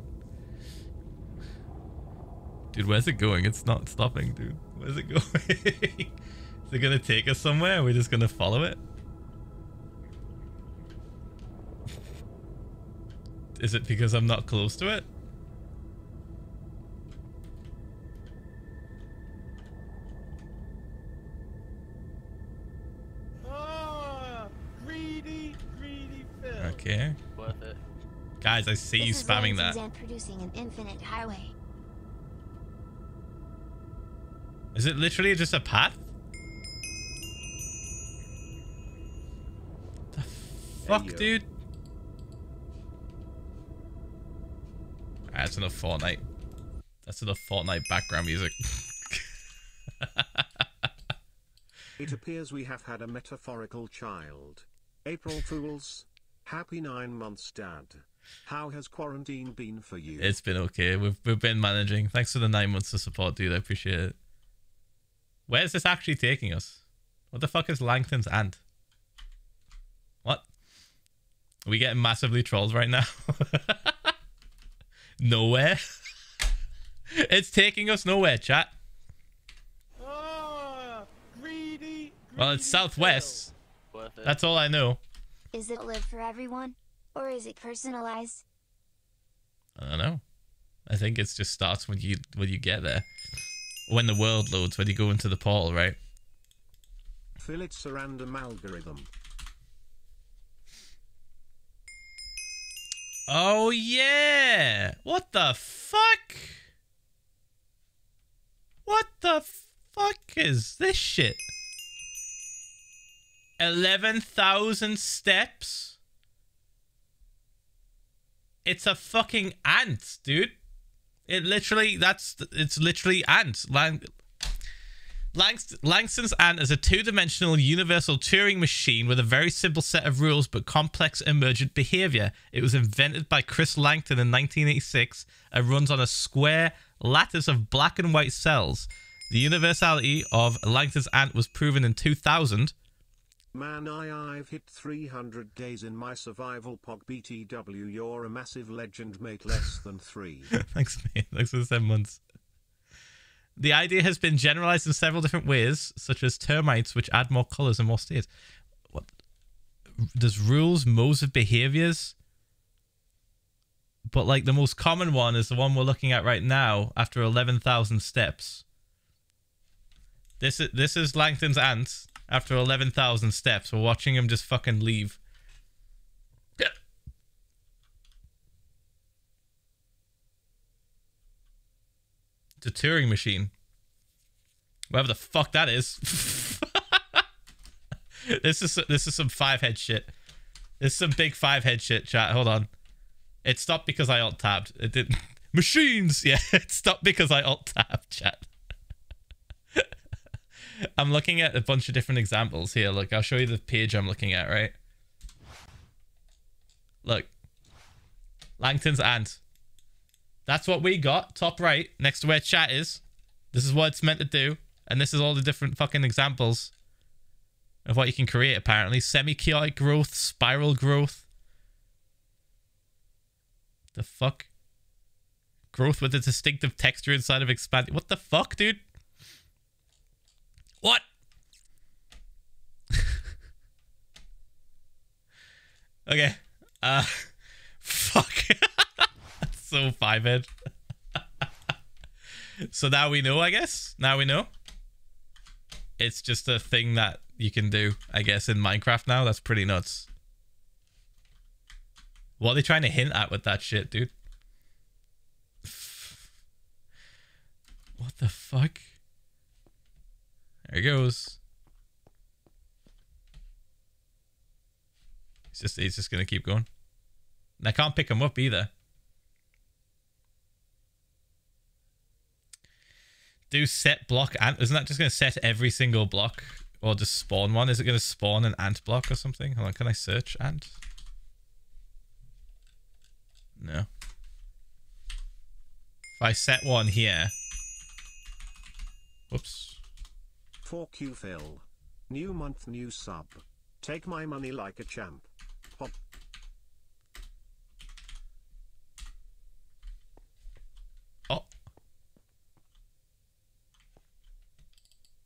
Speaker 4: dude. Where's it going? It's not stopping, dude. Where's it *laughs* going? Is it gonna take us somewhere? We're just gonna follow it. Is it because I'm not close to it? Guys, I see you
Speaker 9: This is
Speaker 4: spamming
Speaker 9: Langton's
Speaker 4: that.
Speaker 9: Producing an infinite highway.
Speaker 4: Is it literally just a path? The fuck, dude? Alright, that's enough Fortnite. That's enough Fortnite background music. *laughs*
Speaker 5: It appears we have had a metaphorical child. April Fools. Happy nine months, Dad. How has quarantine been for you?
Speaker 4: it's been okay. We've we've been managing. Thanks for the nine months of support, dude. I appreciate it. Where's this actually taking us? What the fuck is Langton's ant? What? Are we getting massively trolled right now? *laughs* nowhere. *laughs* it's taking us nowhere, chat.
Speaker 6: Ah, greedy,
Speaker 4: Well, it's southwest.
Speaker 7: It.
Speaker 4: That's all I know.
Speaker 9: Is it live for everyone? Or is it personalized?
Speaker 4: I don't know. I think it just starts when you when you get there. When the world loads, when you go into the portal, right?
Speaker 5: Phil, it's a random algorithm.
Speaker 4: Oh yeah! What the fuck? What the fuck is this shit? 11,000 steps? It's a fucking ant, dude. It literally, that's, it's literally ants. Lang, Langst- Langston's Ant is a two-dimensional universal Turing machine with a very simple set of rules but complex emergent behavior. It was invented by Chris Langton in 1986 and runs on a square lattice of black and white cells. The universality of Langton's Ant was proven in 2000.
Speaker 5: Man, I, I've hit 300 days in my survival pog BTW. You're a massive legend, mate. Less than three. *laughs*
Speaker 4: Thanks, mate. *laughs* Thanks for the seven months. The idea has been generalized in several different ways, such as turmites, which add more colors and more states. What? There's rules, modes of behaviors. But like the most common one is the one we're looking at right now after 11,000 steps. This is this is Langton's ant. After 11,000 steps. We're watching him just fucking leave. Yeah. It's a Turing machine. Whatever the fuck that is. *laughs* this is this is some five head shit. This is some big five head shit, chat. Hold on. It stopped because I alt tabbed. It didn't. *laughs* Machines! *laughs* Yeah, it stopped because I alt tabbed, chat. I'm looking at a bunch of different examples here. Look, I'll show you the page I'm looking at, right? Look. Langton's ant. That's what we got. Top right, next to where chat is. This is what it's meant to do. And this is all the different fucking examples of what you can create, apparently. Semi-chaotic growth, spiral growth. The fuck? Growth with a distinctive texture inside of expanding. What the fuck, dude? What? *laughs* okay. Uh *laughs* fuck. *laughs* So five head. so now we know, I guess. Now we know. It's just a thing that you can do, I guess, in Minecraft now. That's pretty nuts. What are they trying to hint at with that shit, dude? *sighs* What the fuck? There he goes. He's just he's just gonna keep going. And I can't pick him up either. Do set block ant. Isn't that just gonna set every single block? Or just spawn one? Is it gonna spawn an ant block or something? Hold on, can I search ant? No. If I set one here. Whoops.
Speaker 5: 4Q Phil. New month, new sub. Take my money like a champ. Pop.
Speaker 4: Oh.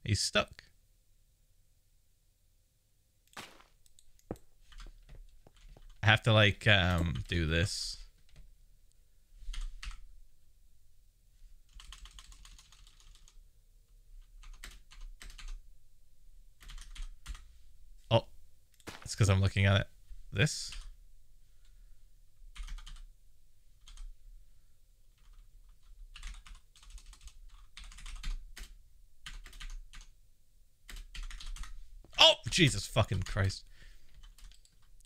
Speaker 4: He's stuck. I have to like um do this. It's because I'm looking at it. This. Oh, Jesus fucking Christ.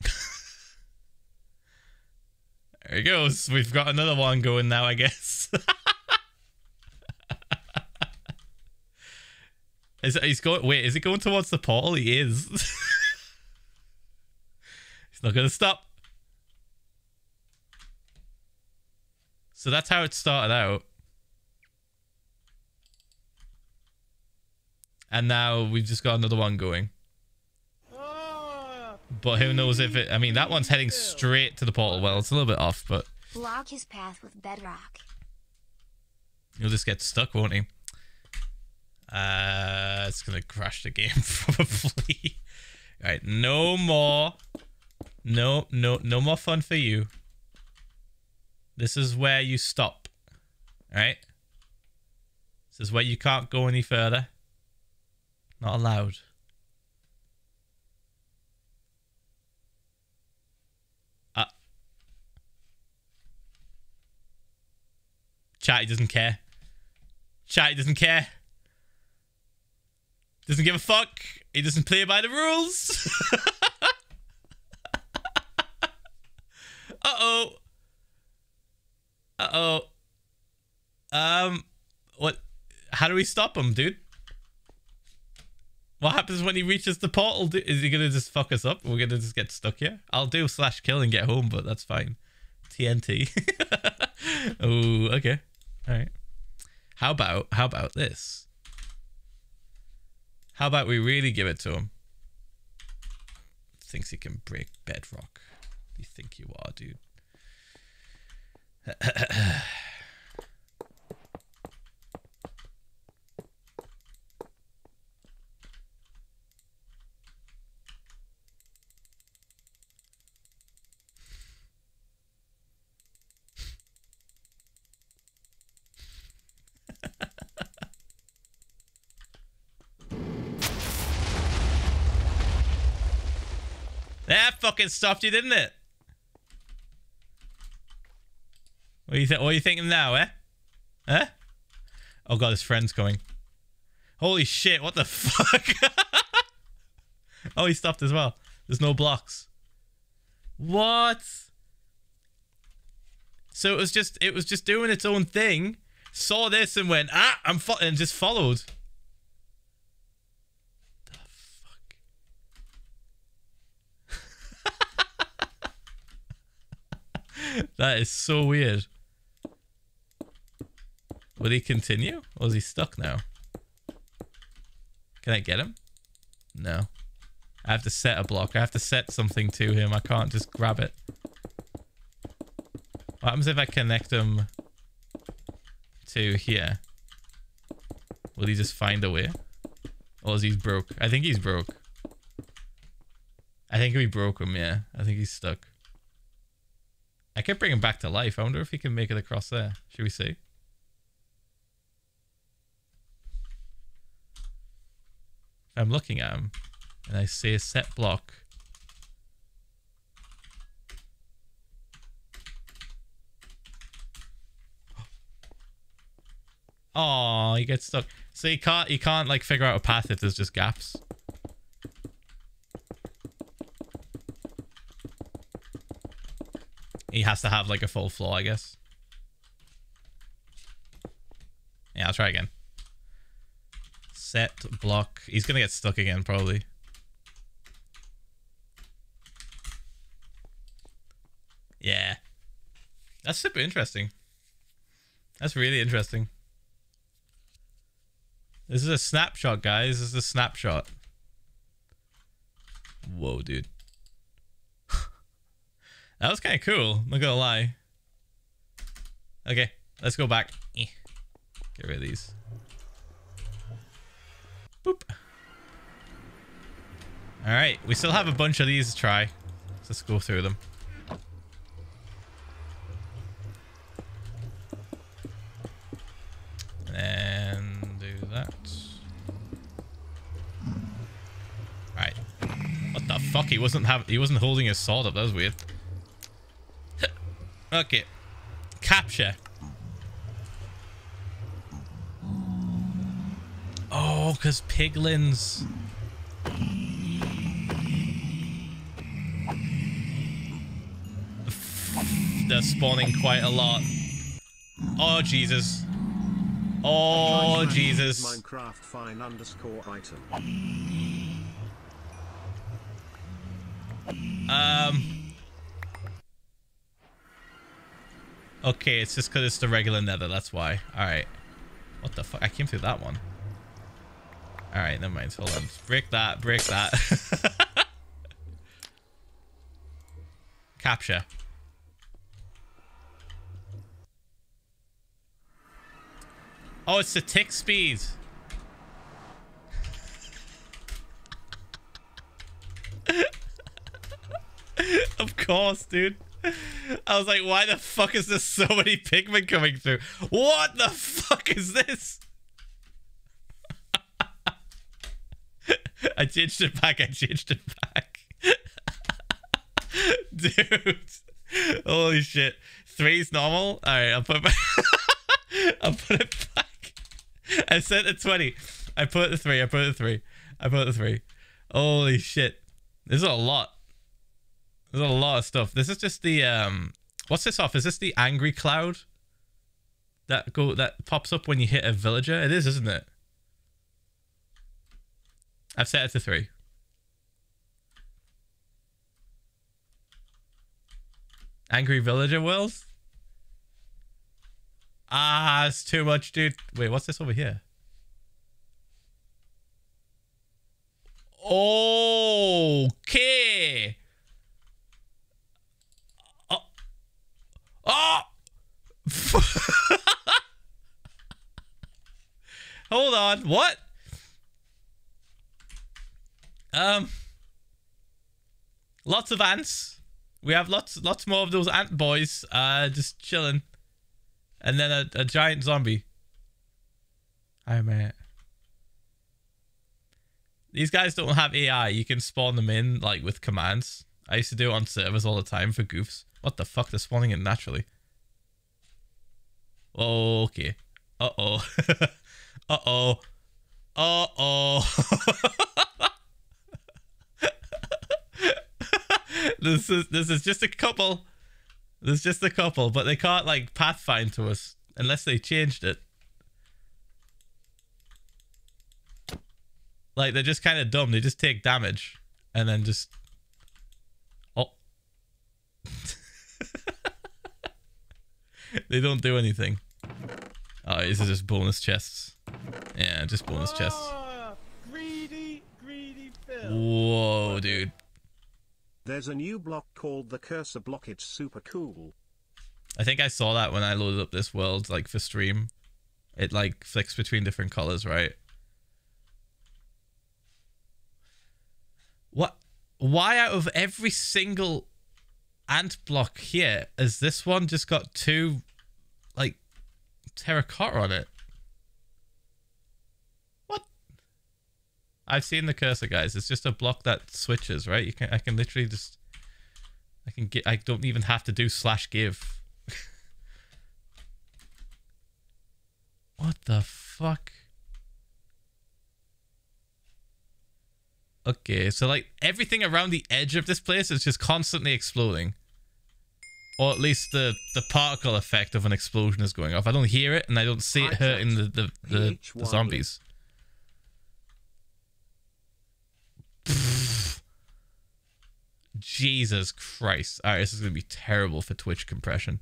Speaker 4: *laughs* there he goes. We've got another one going now, I guess. *laughs* is he's going wait, is he going towards the portal? He is. *laughs* not gonna stop. So that's how it started out. And now we've just got another one going. But who knows if it... I mean, that one's heading straight to the portal. Well, it's a little bit off, but
Speaker 9: Block his path with bedrock.
Speaker 4: he'll just get stuck, won't he? Uh, it's going to crash the game, *laughs* probably. All right, no more. No, no, no more fun for you. This is where you stop. Right? This is where you can't go any further. Not allowed. Uh. Chatty doesn't care. Chatty doesn't care. Doesn't give a fuck. He doesn't play by the rules. *laughs* Uh-oh. Uh-oh. Um, what? How do we stop him, dude? What happens when he reaches the portal? Is he gonna just fuck us up? We're gonna just get stuck here. I'll do slash kill and get home, but that's fine. TNT. *laughs* oh, okay. All right. How about how about this? How about we really give it to him? Thinks he can break bedrock you think you are, dude? *laughs* That fucking stuffed you, didn't it? What are you, th- what are you thinking now, eh? Huh? Oh god, his friend's coming. Holy shit, what the *laughs* fuck? oh, he stopped as well. There's no blocks. What? So it was just it was just doing its own thing. Saw this and went, ah, I'm fo-, and just followed. The fuck? *laughs* that is so weird. Will he continue? Or is he stuck now? Can I get him? No. I have to set a block. I have to set something to him. I can't just grab it. What happens if I connect him to here? Will he just find a way? Or is he broke? I think he's broke. I think we broke him, yeah. I think he's stuck. I could bring him back to life. I wonder if he can make it across there. Should we see? I'm looking at him and I see a set block. Oh, he gets stuck. So you can't you can't like figure out a path if there's just gaps. He has to have like a full floor, I guess. Yeah, I'll try again. Set block. He's gonna get stuck again, probably. Yeah. That's super interesting. That's really interesting. This is a snapshot, guys. This is a snapshot. Whoa, dude. *laughs* that was kind of cool. Not gonna lie. Okay, let's go back. Eh. Get rid of these. Boop. All right, we still have a bunch of these to try. Let's go through them. And do that. Right. What the fuck? He wasn't have he wasn't holding his sword up. That was weird. *laughs* okay. Capture. Oh, because piglins. They're spawning quite a lot. Oh, Jesus. Oh, Jesus.
Speaker 5: Minecraft fine underscore item.
Speaker 4: Um. Okay, it's just because it's the regular nether. That's why. All right. What the fuck? I came through that one. All right, never mind. Hold on. Break that. Break that. *laughs* Capture. Oh, it's the tick speed. *laughs* of course, dude. I was like, why the fuck is there so many pigmen coming through? What the fuck is this? *laughs* I changed it back. I changed it back. *laughs* Dude. Holy shit. Three's normal? Alright, I'll put back. *laughs* I'll put it back. I set it 20. I put the three. I put the three. I put the three. Holy shit. This is a lot. There's a lot of stuff. This is just the um what's this off? Is this the angry cloud? That go that pops up when you hit a villager? It is, isn't it? I've set it to three. Angry villager wills? Ah, it's too much, dude. Wait, what's this over here? Okay. Oh. Oh. *laughs* Hold on. What? Um. Lots of ants. We have lots, lots more of those ant boys. Uh, just chilling. And then a, a giant zombie. Hi, mate. These guys don't have AI. You can spawn them in like with commands. I used to do it on servers all the time for goofs. What the fuck? They're spawning in naturally. Okay. Uh oh. uh oh. Uh oh. This is this is just a couple. There's just a couple, but they can't like pathfind to us unless they changed it. Like they're just kind of dumb. They just take damage and then just oh. *laughs* they don't do anything. Oh, these are just bonus chests. Yeah, just bonus chests.
Speaker 6: Ah,
Speaker 4: Whoa, dude.
Speaker 5: There's a new block called the Cursor block. It's super cool.
Speaker 4: I think I saw that when I loaded up this world, like for stream. It like flicks between different colors, right? What? Why out of every single ant block here has this one just got two, like, terracotta on it? I've seen the cursor, guys. It's just a block that switches, right? You can I can literally just I can get I don't even have to do slash give. *laughs* what the fuck? Okay, so like everything around the edge of this place is just constantly exploding. Or at least the, the particle effect of an explosion is going off. I don't hear it and I don't see it hurting the, the, the, the
Speaker 5: PH1.
Speaker 4: Jesus Christ. Alright, this is going to be terrible for Twitch compression.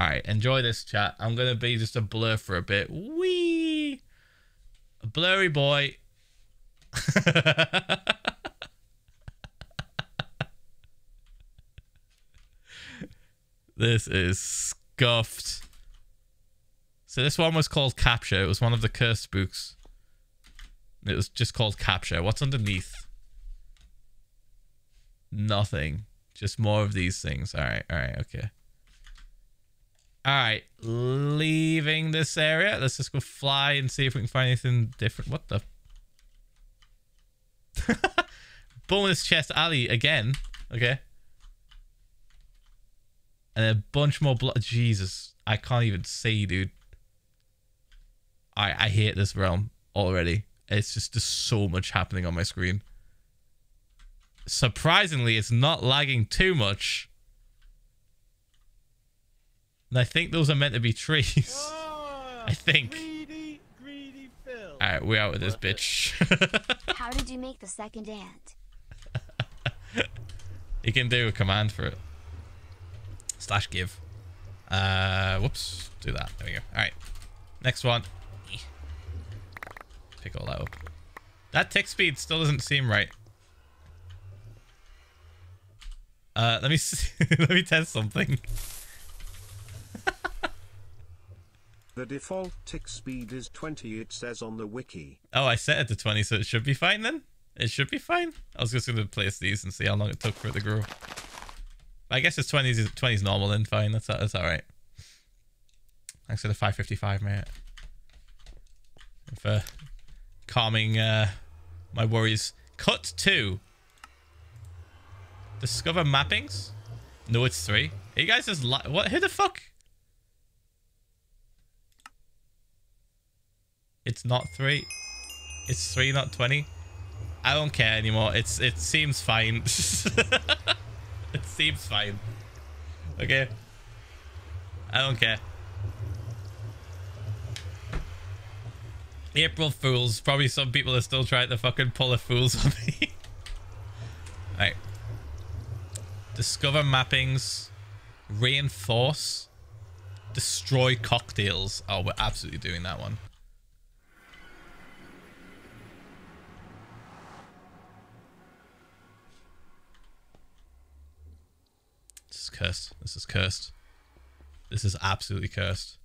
Speaker 4: Alright, enjoy this chat. I'm going to be just a blur for a bit. Wee! A blurry boy. *laughs* this is scuffed. So this one was called Capture. It was one of the cursed books. It was just called Capture. What's underneath? Nothing. Just more of these things. All right. All right. Okay. All right. Leaving this area. Let's just go fly and see if we can find anything different. What the? *laughs* Bonus chest alley again. Okay. And a bunch more blood. Jesus. I can't even see, dude. I I hate this realm already. It's just just so much happening on my screen. Surprisingly, it's not lagging too much. And I think those are meant to be trees.
Speaker 6: Ah,
Speaker 4: I think.
Speaker 6: Greedy, greedy
Speaker 4: Alright, we're out with this bitch. *laughs*
Speaker 9: How did you make the second ant? *laughs*
Speaker 4: you can do a command for it. Slash give. Uh, whoops. Do that. There we go. Alright. Next one. Pick all that up. That tick speed still doesn't seem right. Uh, let me see, *laughs* let me test something.
Speaker 5: The default tick speed is 20 it says on the wiki.
Speaker 4: Oh, I set it to 20, so it should be fine then? It should be fine? I was just going to place these and see how long it took for it to grow. I guess it's 20s, 20s normal then, fine. That's, that's alright. Thanks for the 555, mate. For calming uh, my worries. Cut 2. Discover mappings? No, it's 3. Are you guys just li- What? Who the fuck? It's not 3. It's 3, not 20. I don't care anymore. It's It seems fine. *laughs* it seems fine. Okay. I don't care. April Fools. Probably some people are still trying to fucking pull a fools on me. *laughs* Alright. Discover mappings. Reinforce. Destroy cocktails. Oh, we're absolutely doing that one. This is cursed. This is cursed. This is absolutely cursed.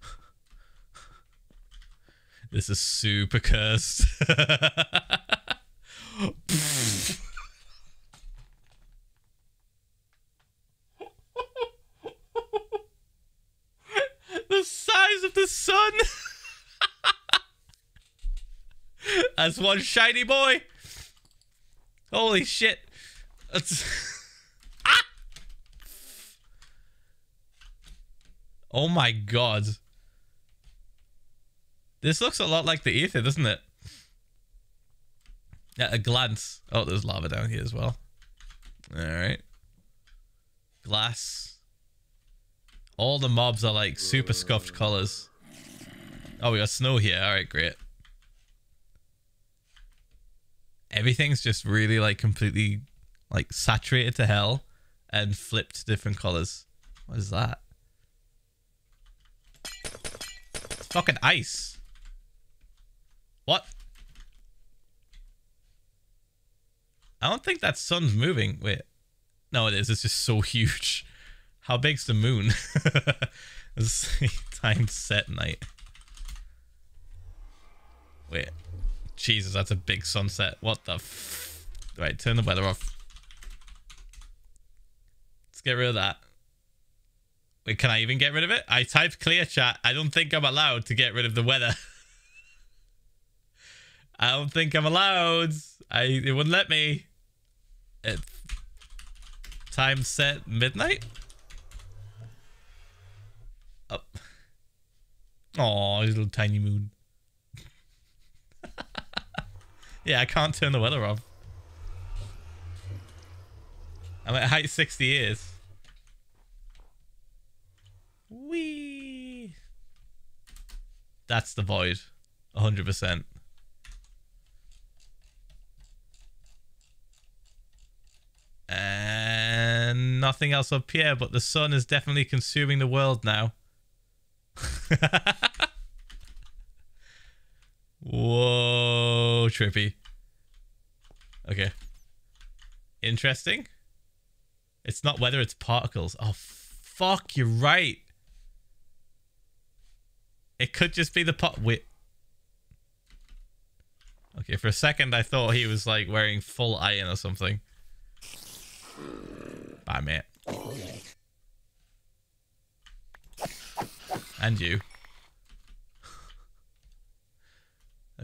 Speaker 4: *laughs* This is super cursed. *laughs* *laughs* the size of the sun. *laughs* That's one shiny boy. Holy shit. That's... *laughs* ah! Oh my god. This looks a lot like the Aether, doesn't it? At a glance. Oh, there's lava down here as well. Alright. Glass. All the mobs are like super scuffed colors. Oh, we got snow here. Alright, great. Everything's just really like completely like saturated to hell and flipped to different colors. What is that? It's fucking ice. What? I don't think that sun's moving. Wait. No, it is. It's just so *laughs* huge. How big's the moon? *laughs* *laughs* time set night. Wait. Jesus, that's a big sunset. What the f... Right, turn the weather off. Let's get rid of that. Wait, can I even get rid of it? I typed clear chat. I don't think I'm allowed to get rid of the weather. *laughs* I don't think I'm allowed. I it wouldn't let me. It, time set midnight. Oh, his little tiny moon. *laughs* yeah, I can't turn the weather off. I'm at height 60 years. Wee. That's the void. 100%. And nothing else up here, but the sun is definitely consuming the world now. Whoa, trippy. Okay. Interesting. It's not weather, it's particles. Oh, fuck, you're right. It could just be the pot. Wait. Okay, for a second I thought he was like wearing full iron or something. Bye, mate. And you.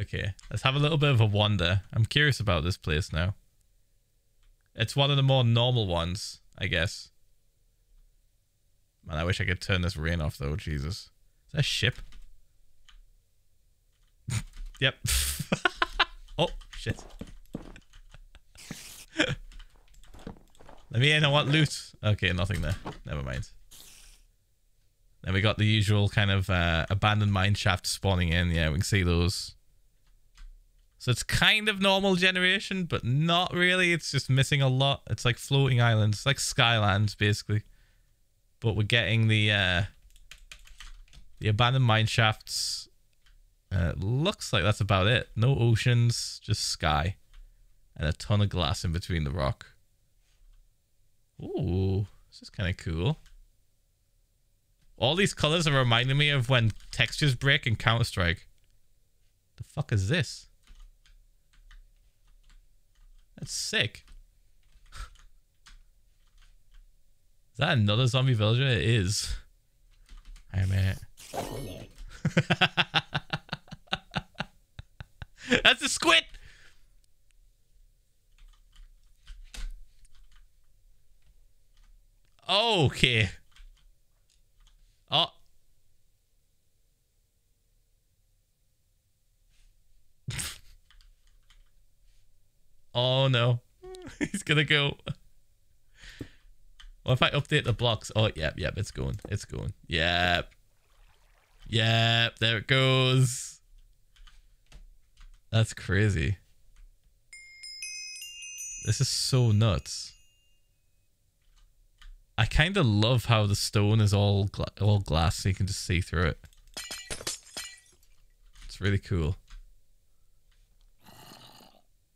Speaker 4: Okay, let's have a little bit of a wander. I'm curious about this place now. It's one of the more normal ones, I guess. Man, I wish I could turn this rain off though, Jesus. Is that a ship? *laughs* yep. *laughs* oh, shit. *laughs* Let me in, I want loot. Okay, nothing there. Never mind. Then we got the usual kind of uh, abandoned mine shaft spawning in. Yeah, we can see those. So it's kind of normal generation, but not really. It's just missing a lot. It's like floating islands, like Skylands, basically. But we're getting the uh, the abandoned mine shafts. Uh, looks like that's about it. No oceans, just sky, and a ton of glass in between the rock. Ooh, this is kind of cool. All these colors are reminding me of when textures break in Counter Strike. The fuck is this? That's sick. *laughs* Is that another zombie villager? It is. Hey, man. *laughs* That's a squid! Okay. Oh. *laughs* oh no. *laughs* He's gonna go. What if I update the blocks? Oh, yep, yep, it's going. It's going. Yep. Yep, there it goes. That's crazy. This is so nuts. I kind of love how the stone is all gla all glass, so you can just see through it. It's really cool.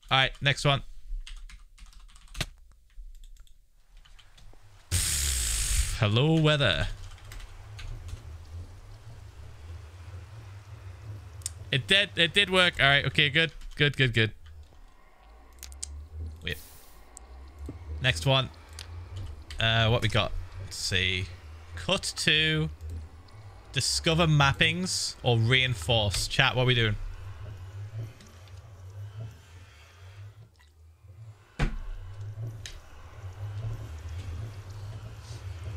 Speaker 4: All right, next one. Hello, weather. It did. It did work. All right. Okay. Good. Good. Good. Good. Wait. Next one. Uh, what we got? Let's see. Cut to discover mappings or reinforce. Chat, what are we doing?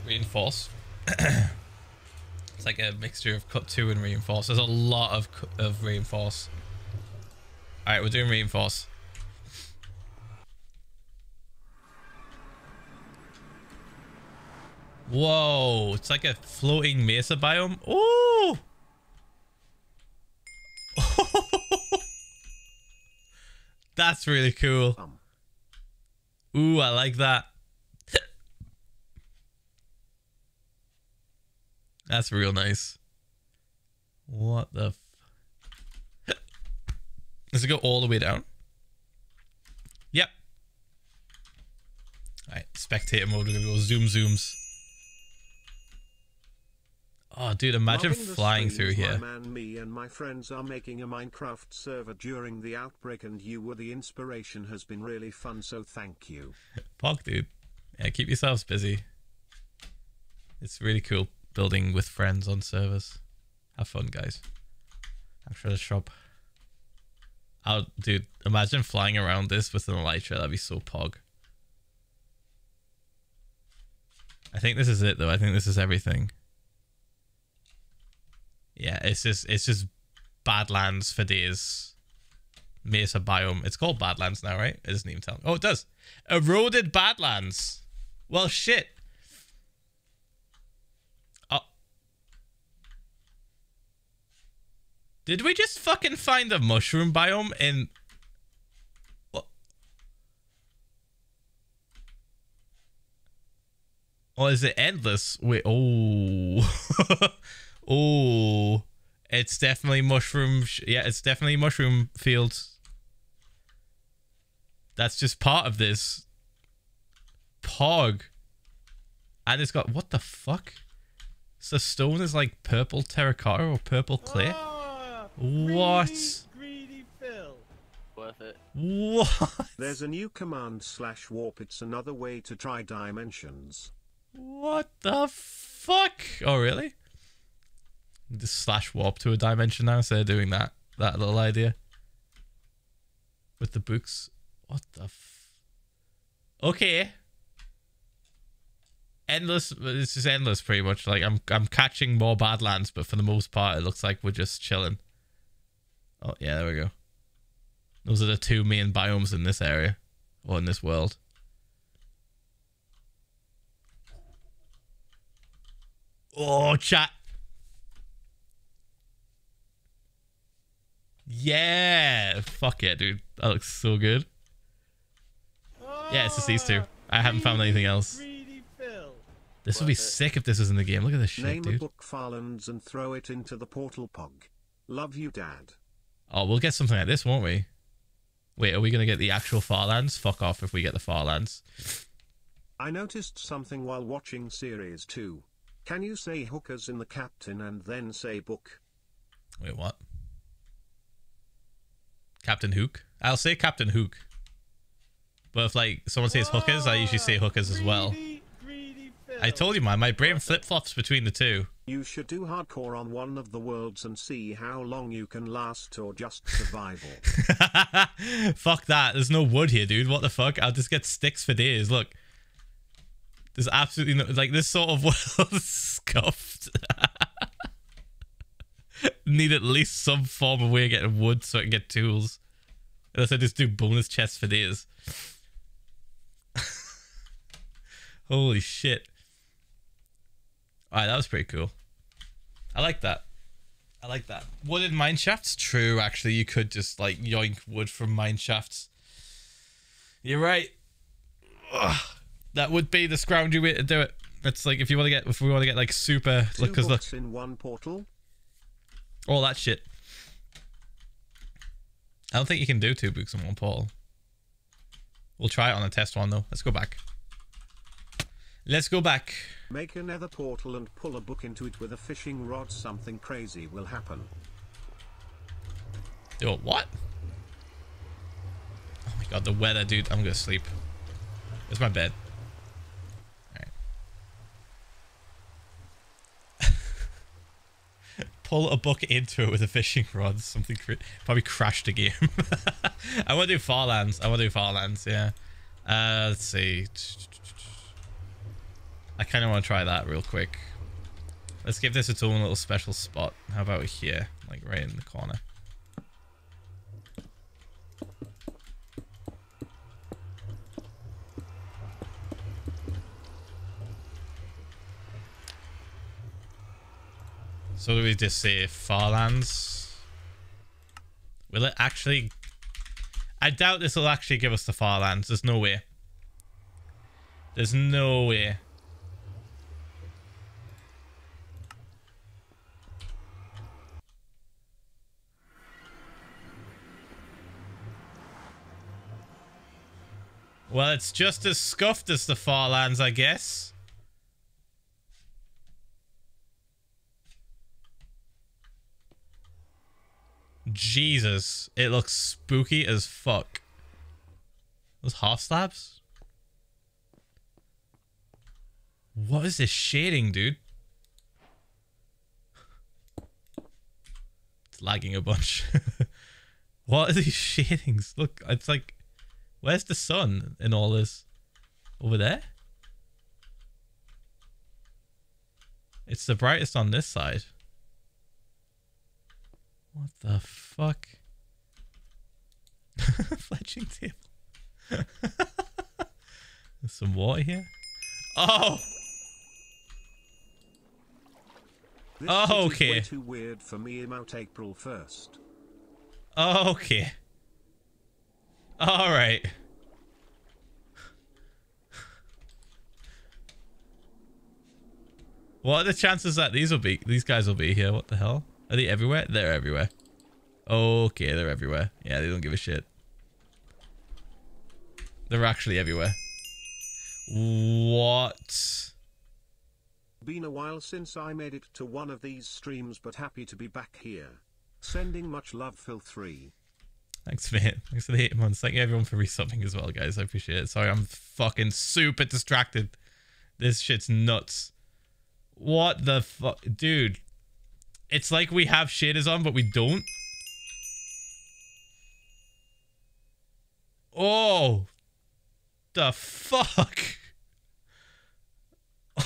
Speaker 4: Reinforce. *coughs* it's like a mixture of cut to and reinforce. There's a lot of, of reinforce. All right, we're doing reinforce. Whoa, it's like a floating mesa biome. Ooh. *laughs* That's really cool.
Speaker 5: Um,
Speaker 4: Ooh, I like that. That's real nice. What the f- Does it go all the way down? Yep. Alright, spectator mode. We're gonna go zoom zooms. Oh, dude, imagine flying through here.
Speaker 5: Man, me and my friends are making a Minecraft server during the outbreak, and you were the inspiration. Has been really fun, so thank you. *laughs*
Speaker 4: Pog, dude. Yeah, keep yourselves busy. It's really cool building with friends on servers. Have fun, guys. After the shop. Oh, dude, imagine flying around this with an elytra. That'd be so pog. I think this is it, though. I think this is everything. Yeah, it's just it's just Badlands for days. Mesa biome. It's called Badlands now, right? It doesn't even tell me. Oh, it does. Eroded Badlands. Well, shit. Oh. Did we just fucking find a mushroom biome in... What? Or is it endless? Wait, oh. *laughs* oh. It's definitely mushroom... sh- Yeah, it's definitely mushroom fields. That's just part of this. Pog. And it's got... What the fuck? So stone is like purple terracotta or purple clay?
Speaker 6: Ah,
Speaker 4: What?
Speaker 6: Greedy, greedy Phil.
Speaker 7: Worth it.
Speaker 4: What?
Speaker 5: There's a new command slash warp. It's another way to try dimensions.
Speaker 4: What the fuck? Oh, really? Just slash warp to a dimension now instead of doing that that little idea with the books. What the? Okay. Endless. This is endless, pretty much. Like I'm, I'm catching more Badlands, but for the most part, it looks like we're just chilling. Oh yeah, there we go. Those are the two main biomes in this area, or in this world. Oh, chat. Yeah. Fuck yeah, dude. That looks so good. Yeah, it's just these two. I haven't found anything else. This would be sick if this was in the game. Look at this shit,
Speaker 5: Name a
Speaker 4: dude.
Speaker 5: book Farlands and throw it into the portal pog. Love you, Dad.
Speaker 4: Oh, we'll get something like this, won't we? Wait, are we going to get the actual Farlands? Fuck off if we get the Farlands.
Speaker 5: I noticed something while watching series 2. Can you say hookers in the captain and then say book?
Speaker 4: Wait, what? Captain Hook? I'll say Captain Hook. But if, like, someone says hookers, I usually say hookers as well.
Speaker 6: Greedy, greedy
Speaker 4: I told you, man, my brain flip-flops between the two.
Speaker 5: You should do hardcore on one of the worlds and see how long you can last or just survival. *laughs*
Speaker 4: fuck that. There's no wood here, dude. What the fuck? I'll just get sticks for days. Look. There's absolutely no like this sort of *laughs* world scuffed. *laughs* *laughs* Need at least some form of way of getting wood so I can get tools. Unless I just do bonus chests for days. *laughs* Holy shit. Alright, that was pretty cool. I like that. I like that. Wooded mine shafts? True, actually, you could just like yoink wood from mine shafts. You're right. Ugh. That would be the scroungy way to do it. It's like if you want to get if we want to get like super
Speaker 5: Two
Speaker 4: look because look
Speaker 5: in one portal?
Speaker 4: All that shit. I don't think you can do two books in one portal. We'll try it on a test one though. Let's go back. Let's go back.
Speaker 5: Make a nether portal and pull a book into it with a fishing rod. Something crazy will happen.
Speaker 4: Do a what? Oh my god, the weather, dude. I'm gonna sleep. Where's my bed? *laughs* Pull a book into it with a fishing rod. Something cra- probably crashed a game. *laughs* I want to do Farlands. I want to do Farlands. Yeah. Uh, let's see. I kind of want to try that real quick. Let's give this its own little special spot. How about here? Like right in the corner. So do we just say Farlands? Will it actually... I doubt this will actually give us the Farlands. There's no way. There's no way. Well, it's just as scuffed as the Farlands, I guess. Jesus, it looks spooky as fuck. Those half slabs? What is this shading, dude? It's lagging a bunch. *laughs* what are these *laughs* shadings? Look, it's like, where's the sun in all this? Over there? It's the brightest on this side. What the fuck? *laughs* Fletching table. There's some water here. Oh!
Speaker 5: This
Speaker 4: Oh, okay.
Speaker 5: way too weird for me. I'm out April 1st.
Speaker 4: Okay. All right. What are the chances that these will be these guys will be here? What the hell? Are they everywhere? They're everywhere. Okay, they're everywhere. Yeah, they don't give a shit. They're actually everywhere. What?
Speaker 5: Been a while since I made it to one of these streams, but happy to be back here. Sending much love, Phil 3.
Speaker 4: Thanks, mate. Thanks for the eight months. Thank you everyone for resubbing as well, guys. I appreciate it. Sorry, I'm fucking super distracted. This shit's nuts. What the fuck? Dude. It's like we have shaders on, but we don't. Oh. The fuck? *laughs*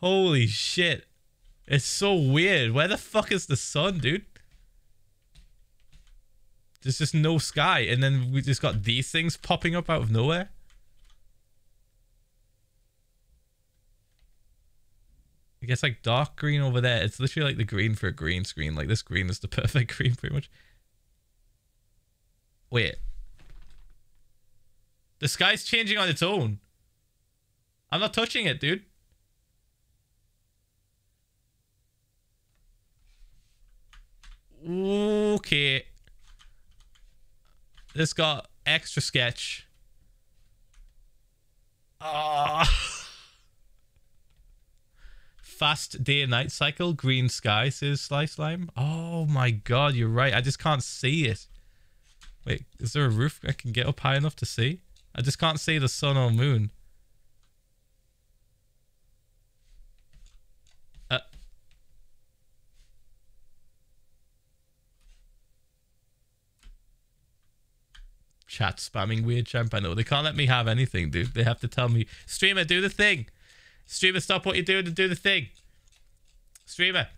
Speaker 4: Holy shit. It's so weird. Where the fuck is the sun, dude? There's just no sky, and then we just got these things popping up out of nowhere. I guess like dark green over there. It's literally like the green for a green screen. Like this green is the *laughs* perfect green, pretty much. Wait. The sky's changing on its own. I'm not touching it, dude. Okay. This got extra sketch. Ah. *laughs* Fast day and night cycle, green sky, says Slice Lime. Oh my god, you're right. I just can't see it. Wait, is there a roof I can get up high enough to see? I just can't see the sun or moon. Uh, chat spamming weird champ. I know they can't let me have anything, dude. They have to tell me, streamer, do the thing. Streamer, stop what you're doing and do the thing. Streamer.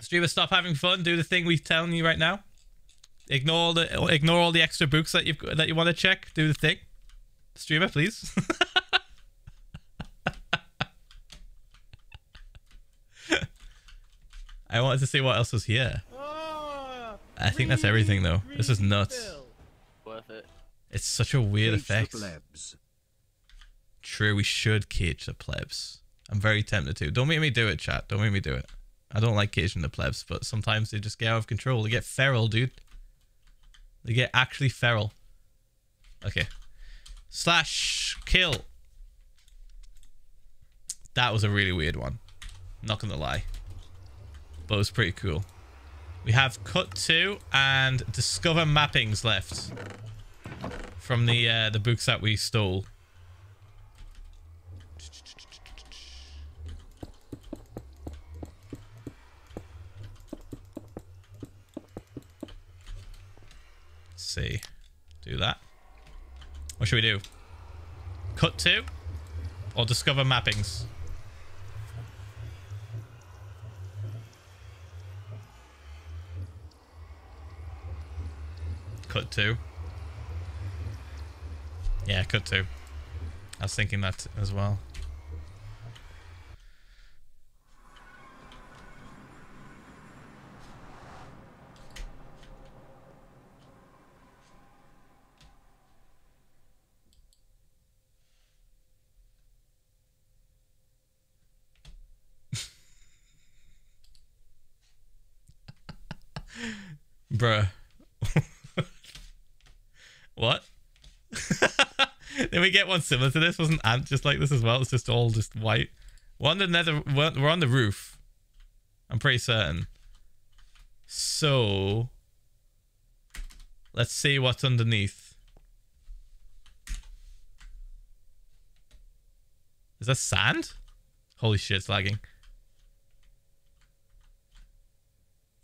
Speaker 4: Streamer, stop having fun. Do the thing we're telling you right now. Ignore all the ignore all the extra books that you've that you want to check. Do the thing. Streamer, please. *laughs* I wanted to see what else was here.
Speaker 6: Oh,
Speaker 4: I think that's everything though. This is nuts.
Speaker 7: Worth it.
Speaker 4: It's such a weird
Speaker 5: Cage the
Speaker 4: effect. True, we should cage the plebs. I'm very tempted to. Don't make me do it, chat. Don't make me do it. I don't like caging the plebs, but sometimes they just get out of control. They get feral, dude. They get actually feral. Okay. Slash kill. That was a really weird one. Not gonna lie. But it was pretty cool. We have cut two and discover mappings left from the uh, the books that we stole. See. Do that. What should we do? Cut to? Or discover mappings? Cut to. Yeah, cut to. I was thinking that as well. Bruh. *laughs* what? *laughs* Did we get one similar to this? Wasn't Ant just like this as well? It's just all just white. We're on the nether. We're, we're on the roof. I'm pretty certain. So let's see what's underneath. Is that sand? Holy shit, it's lagging.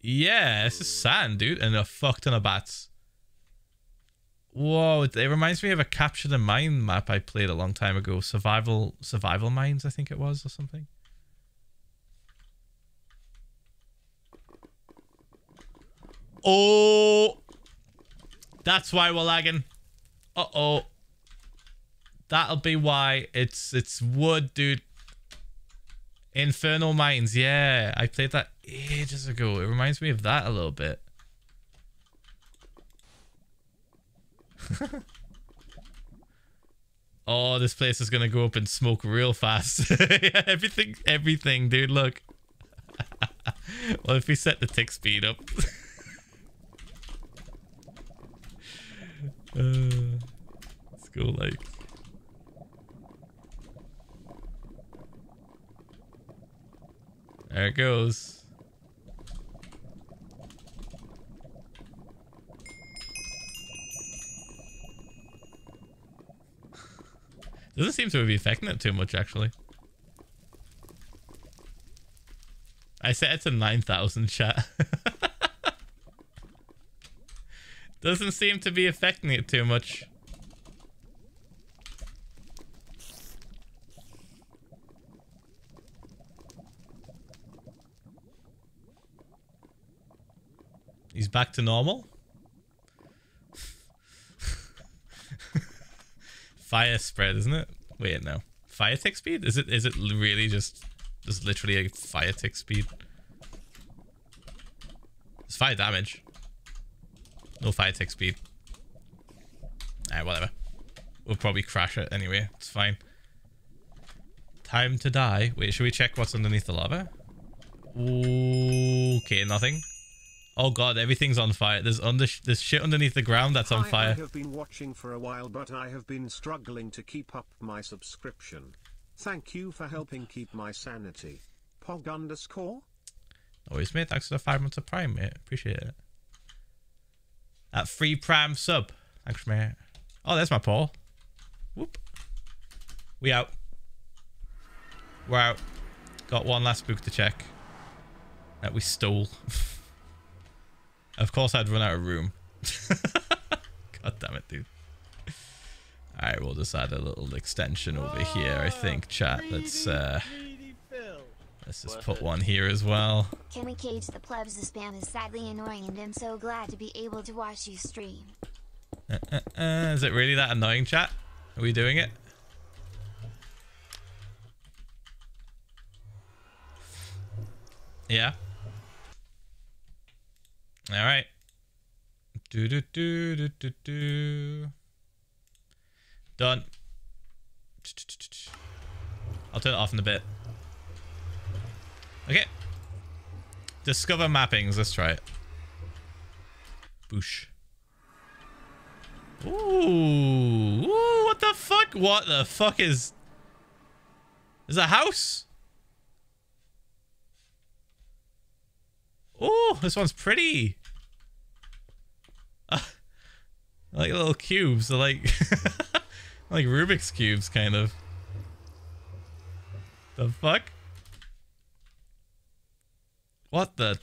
Speaker 4: Yeah, this is sand, dude, and a fuck ton of bats. Whoa, it, reminds me of a capture the mine map I played a long time ago. Survival survival mines, I think it was, or something. Oh, that's why we're lagging. Uh oh. That'll be why it's it's wood, dude. Infernal Mines, yeah. I played that ages ago. It reminds me of that a little bit. *laughs* oh, this place is gonna go up in smoke real fast. *laughs* yeah, everything, everything, dude. Look. *laughs* well, if we set the tick speed up. uh, let's go like. There it goes. Doesn't seem to be affecting it too much, actually. I set it to 9,000 chat. *laughs* Doesn't seem to be affecting it too much. He's back to normal. Fire spread, isn't it? Wait, no. Fire tick speed? Is it is it really just just literally a fire tick speed? It's fire damage. No fire tick speed. Alright, whatever. We'll probably crash it anyway. It's fine. Time to die. Wait, should we check what's underneath the lava? Okay, nothing. Oh god, everything's on fire. There's under there's shit underneath the ground that's on
Speaker 5: Hi, I have been watching for a while, but I have been struggling to keep up my subscription. Thank you for helping keep my sanity. Pog underscore?
Speaker 4: Always, mate. Thanks for the five months of Prime, mate. Appreciate it. That free Prime sub. Thanks, mate. Oh, there's my Paul. Whoop. We out. We're out. Got one last book to check. That we stole. *laughs* of course, I'd run out of room. *laughs* God damn it, dude. Alright, we'll just add a little extension over here, I think, chat. Let's, uh... Let's just put one here as well.
Speaker 9: Can we cage the plebs? The spam is sadly annoying, and I'm so glad to be able to watch you stream.
Speaker 4: Uh, uh, uh, is it really that annoying, chat? Are we doing it? Yeah. All right. Do do do do do do. Done. I'll turn it off in a bit. Okay. Discover mappings. Let's try it. Boosh. Ooh, ooh, what the fuck? What the fuck is... Is a house? Oh, this one's pretty. Uh, like little cubes. They're like... *laughs* like Rubik's cubes, kind of. The fuck? What the...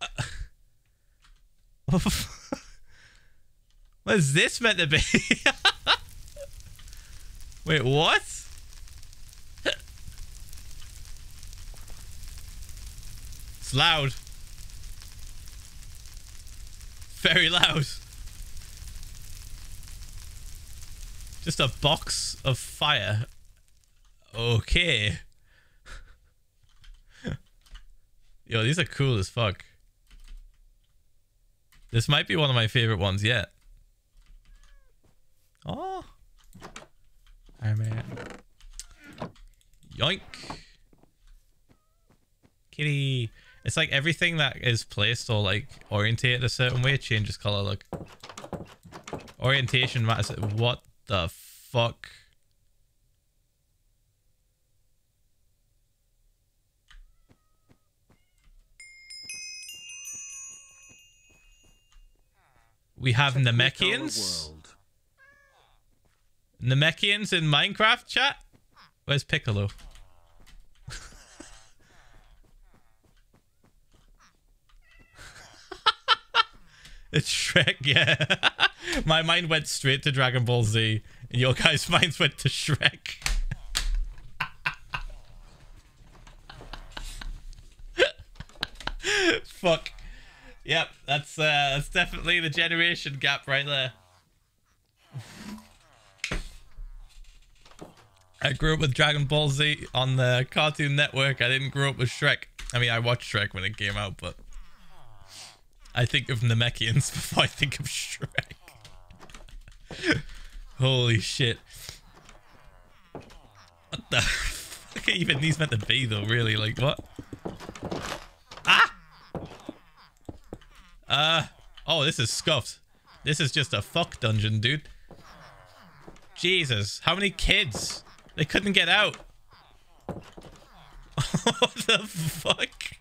Speaker 4: Uh, *laughs* What is this meant to be? *laughs* Wait, what? It's loud. Very loud. Just a box of fire. Okay. *laughs* Yo, these are cool as fuck. This might be one of my favorite ones yet. Oh. Iron Man. Yoink. Kitty. It's like everything that is placed or like orientated a certain way changes color. Look. Orientation matters. What the fuck? We have Namekians. Namekians in Minecraft chat? Where's Piccolo? It's Shrek, yeah. *laughs* My mind went straight to Dragon Ball Z, and your guys' *laughs* minds went to Shrek. *laughs* Fuck. Yep, that's uh that's definitely the generation gap right there. I grew up with Dragon Ball Z on the Cartoon Network. I didn't grow up with Shrek. I mean, I watched Shrek when it came out, but I think of Namekians *laughs* before I think of Shrek. Holy shit. What the *laughs* fuck even these meant to be, though, really? Like, what? Ah! Uh, oh, this is scuffed. This is just a fuck dungeon, dude. Jesus, how many kids? They couldn't get out. *laughs* what the fuck?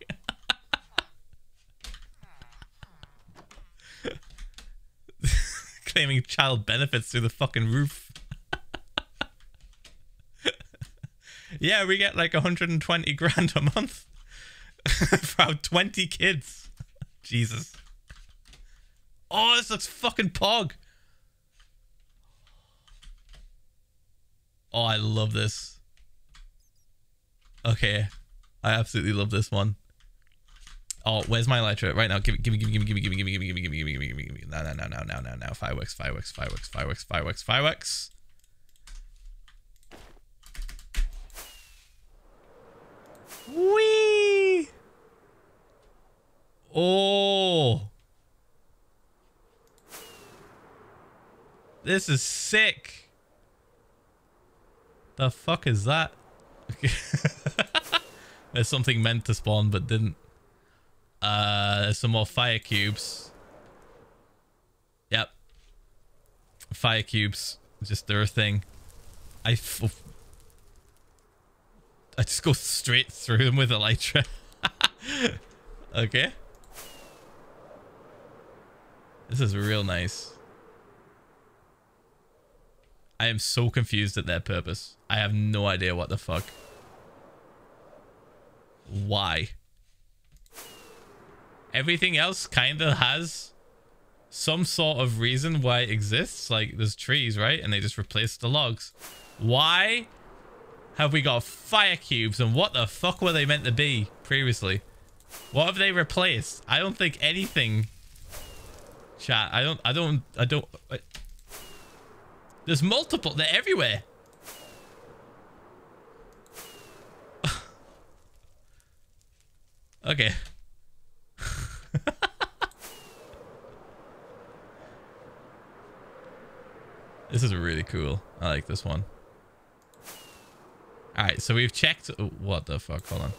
Speaker 4: Claiming child benefits through the fucking roof. *laughs* yeah, we get like 120 grand a month *laughs* for our 20 kids. *laughs* Jesus. Oh, this looks fucking pog. Oh, I love this. Okay. I absolutely love this one. Oh, where's my elytra? Right now. Give me, give me, give me, give me, give me, give me, give me, give me, give me, give me, give me, give me, give me. No, no, no, no, no, no, no. Fireworks, fireworks, fireworks, fireworks, fireworks, fireworks. Whee! Oh. This is sick. The fuck is that? there's something meant to spawn but didn't. Uh, some more fire cubes. Yep. Fire cubes. Just they're a thing. I f- I just go straight through them with elytra. *laughs* okay. This is real nice. I am so confused at their purpose. I have no idea what the fuck. Why? Everything else kind of has some sort of reason why it exists. Like there's trees, right? And they just replaced the logs. Why have we got fire cubes and what the fuck were they meant to be previously? What have they replaced? I don't think anything. Chat, I don't, I don't, I don't. I, there's multiple. They're everywhere. *laughs* okay. this is really cool. I like this one. Alright, so we've checked... oh, what the fuck? Hold on.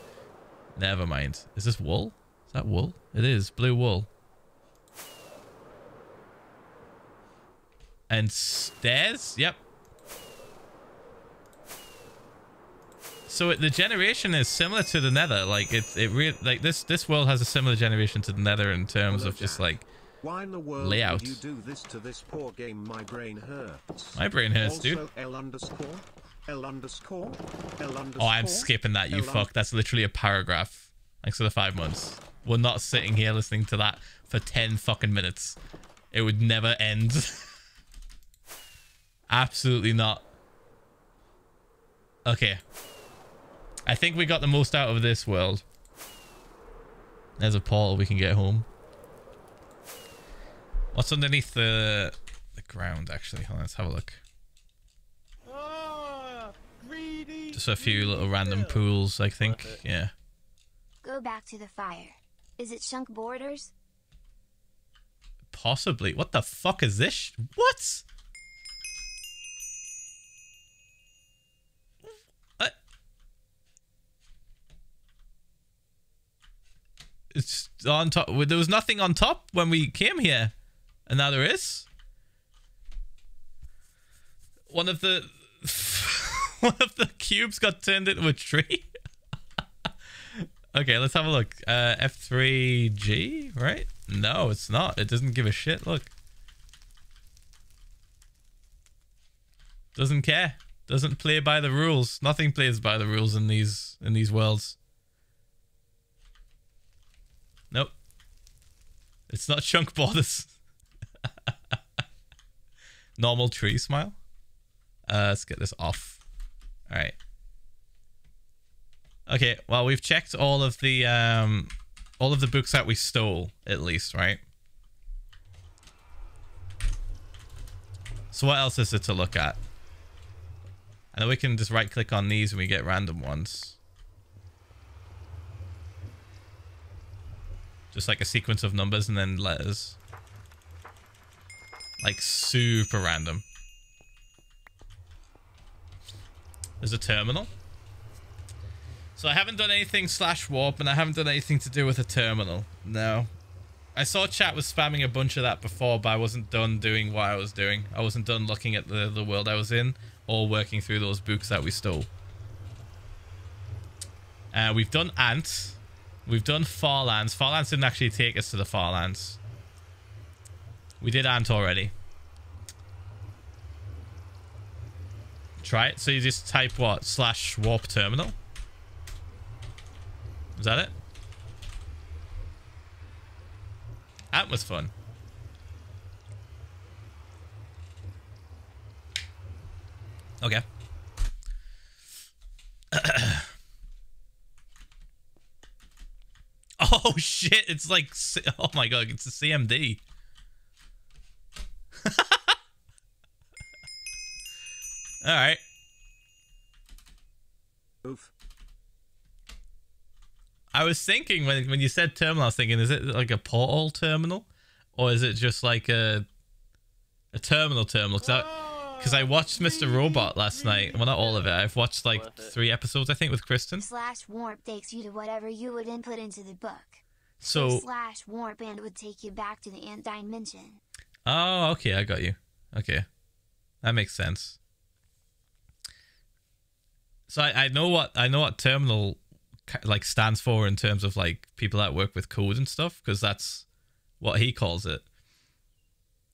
Speaker 4: Never mind. Is this wool? Is that wool? It is. Blue wool. And stairs? Yep. So it, the generation is similar to the Nether. Like it, it really like this. This world has a similar generation to the Nether in terms of just like
Speaker 5: Why in the world
Speaker 4: layout.
Speaker 5: you do this to this poor game? My brain hurts.
Speaker 4: My brain hurts,
Speaker 5: also,
Speaker 4: dude.
Speaker 5: L underscore, L underscore, L underscore.
Speaker 4: Oh, I'm skipping that. You
Speaker 5: L
Speaker 4: fuck. That's literally a paragraph. Thanks for the five months. We're not sitting here listening to that for ten fucking minutes. It would never end. *laughs* Absolutely not. Okay. I think we got the most out of this world. There's a portal we can get home. What's underneath the the ground actually? Hold on, let's have a look.
Speaker 6: Ah, greedy.
Speaker 4: Just a few little random pools, I think. Yeah.
Speaker 9: Go back to the fire. Is it chunk borders?
Speaker 4: Possibly. What the fuck is this? What? What? It's on top. There was nothing on top when we came here, and now there is. One of the *laughs* one of the cubes got turned into a tree. *laughs* Okay, let's have a look. Uh, F3G, right? No, it's not. It doesn't give a shit. Look. Doesn't care. Doesn't play by the rules. Nothing plays by the rules in these in these worlds. Nope. It's not *laughs* chunk borders. Normal tree smile. Uh, let's get this off. All right. Okay, well we've checked all of the um all of the books that we stole at least, right? So what else is there to look at? And then we can just right click on these and we get random ones. Just like a sequence of numbers and then letters. Like super random. There's a terminal. So I haven't done anything slash warp and I haven't done anything to do with a terminal. No. I saw chat was spamming a bunch of that before, but I wasn't done doing what I was doing. I wasn't done looking at the, the world I was in or working through those books that we stole. Uh, we've done Ant. We've done Farlands. Farlands didn't actually take us to the Farlands. We did Ant already. Try it. So you just type what? Slash warp terminal? Is that it? That was fun. Okay. *coughs* oh shit! It's like oh my god! It's a CMD. *laughs* All right.
Speaker 5: Oof.
Speaker 4: I was thinking when when you said terminal, I was thinking, is it like a portal terminal, or is it just like a a terminal terminal? Because I, I watched Mr. Robot last night. Well, not all of it. I've watched like three episodes, I think, with Kristen.
Speaker 9: Slash warp takes you to whatever you would input into the book.
Speaker 4: So,
Speaker 9: slash warp and would take you back to the ant dimension.
Speaker 4: oh, okay, I got you. Okay, that makes sense. So I, I know what I know what terminal like stands for in terms of like people that work with code and stuff because that's what he calls it.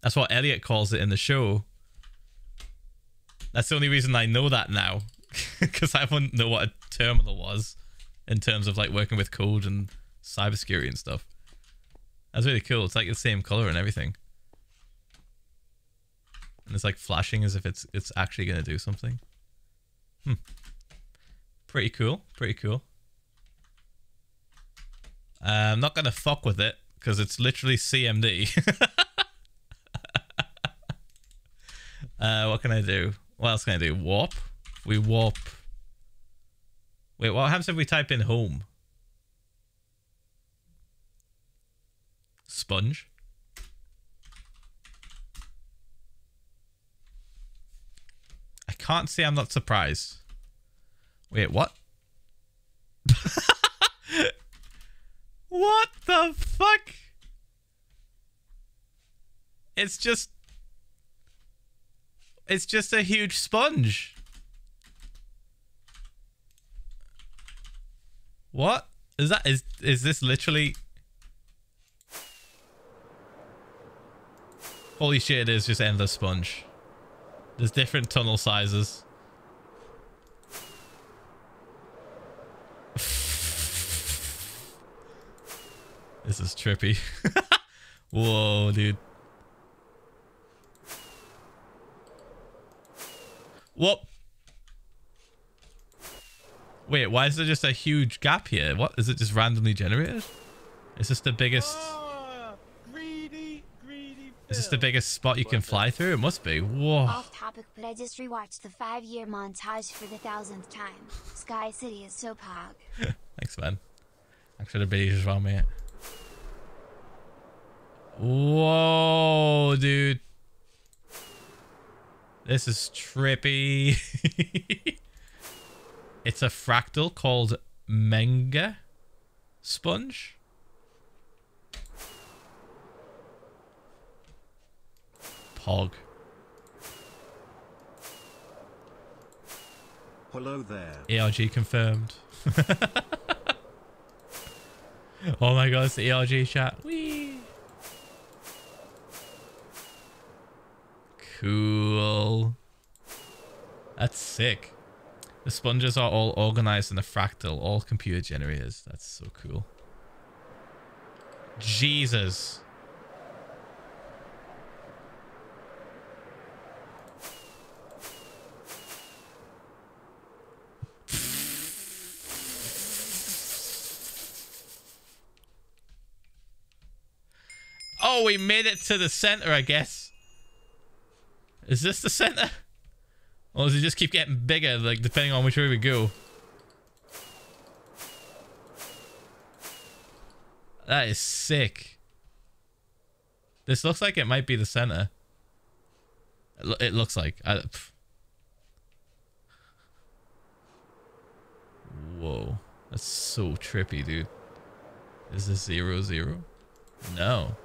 Speaker 4: That's what Elliot calls it in the show. That's the only reason I know that now *laughs* because I wouldn't know what a terminal was in terms of like working with code and cybersecurity and stuff. That's really cool. It's like the same color and everything. And it's like flashing as if it's it's actually going to do something. Hmm. Pretty cool. Pretty cool. Uh, I'm not going to fuck with it because it's literally CMD. *laughs* uh, what can I do? What else can I do? Warp? We warp. Wait, what happens if we type in home? Sponge? I can't say I'm not surprised. Wait, what? *laughs* what the fuck? It's just It's just a huge sponge. What? Is that is is this literally Holy shit, it is just endless sponge. There's different tunnel sizes. This is trippy. *laughs* Whoa, dude. Whoop. Wait, why is there just a huge gap here? What is it just randomly generated? Is this the biggest
Speaker 6: Ah, greedy, greedy
Speaker 4: is this the biggest spot you can fly through? It must be. Whoa.
Speaker 9: Off topic, but I just rewatched the five year montage for the thousandth time. Sky City is so pog. *laughs*
Speaker 4: Thanks, man. Thanks for the beige as well, mate. Whoa, dude. This is trippy. *laughs* it's a fractal called Menger Sponge. Pog.
Speaker 5: Hello there.
Speaker 4: ERG confirmed. *laughs* oh my god, it's the ERG chat. Whee! Cool. That's sick. The sponges are all organized in a fractal, all computer generators. That's so cool. Jesus. Oh, we made it to the center, I guess. Is this the center? Or does it just keep getting bigger, like, depending on which way we go? That is sick. This looks like it might be the center. It, lo- it looks like. I. Whoa. That's so trippy, dude. Is this zero zero? No.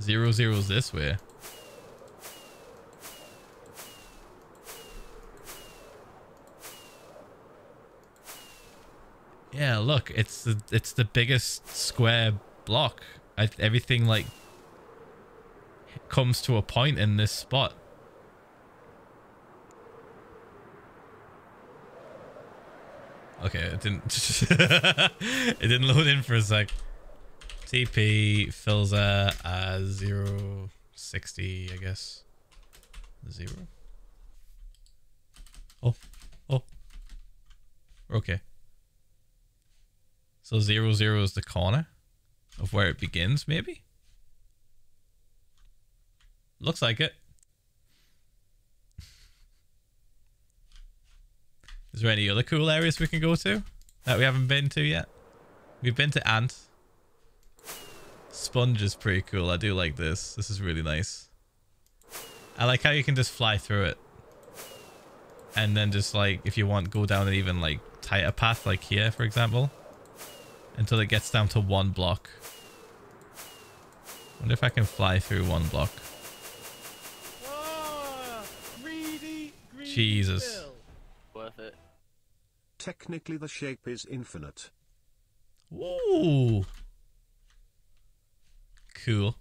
Speaker 4: Zero zero's this way. Yeah, look, it's the it's the biggest square block. I, everything like comes to a point in this spot. Okay, it didn't *laughs* it didn't load in for a sec. TP fills uh, uh zero sixty, I guess. Zero. Oh, oh. Okay. So zero zero is the corner of where it begins, maybe. Looks like it. *laughs* Is there any other cool areas we can go to that we haven't been to yet? We've been to Ant. Sponge is pretty cool. I do like this. This is really nice. I like how you can just fly through it. And then just like, if you want, go down an even like tighter path like here, for example. Until it gets down to one block. wonder if I can fly through one block.
Speaker 6: Greedy, greedy
Speaker 4: Jesus.
Speaker 6: Phil.
Speaker 7: Worth it.
Speaker 5: Technically the shape is infinite.
Speaker 4: Ooh. Cool.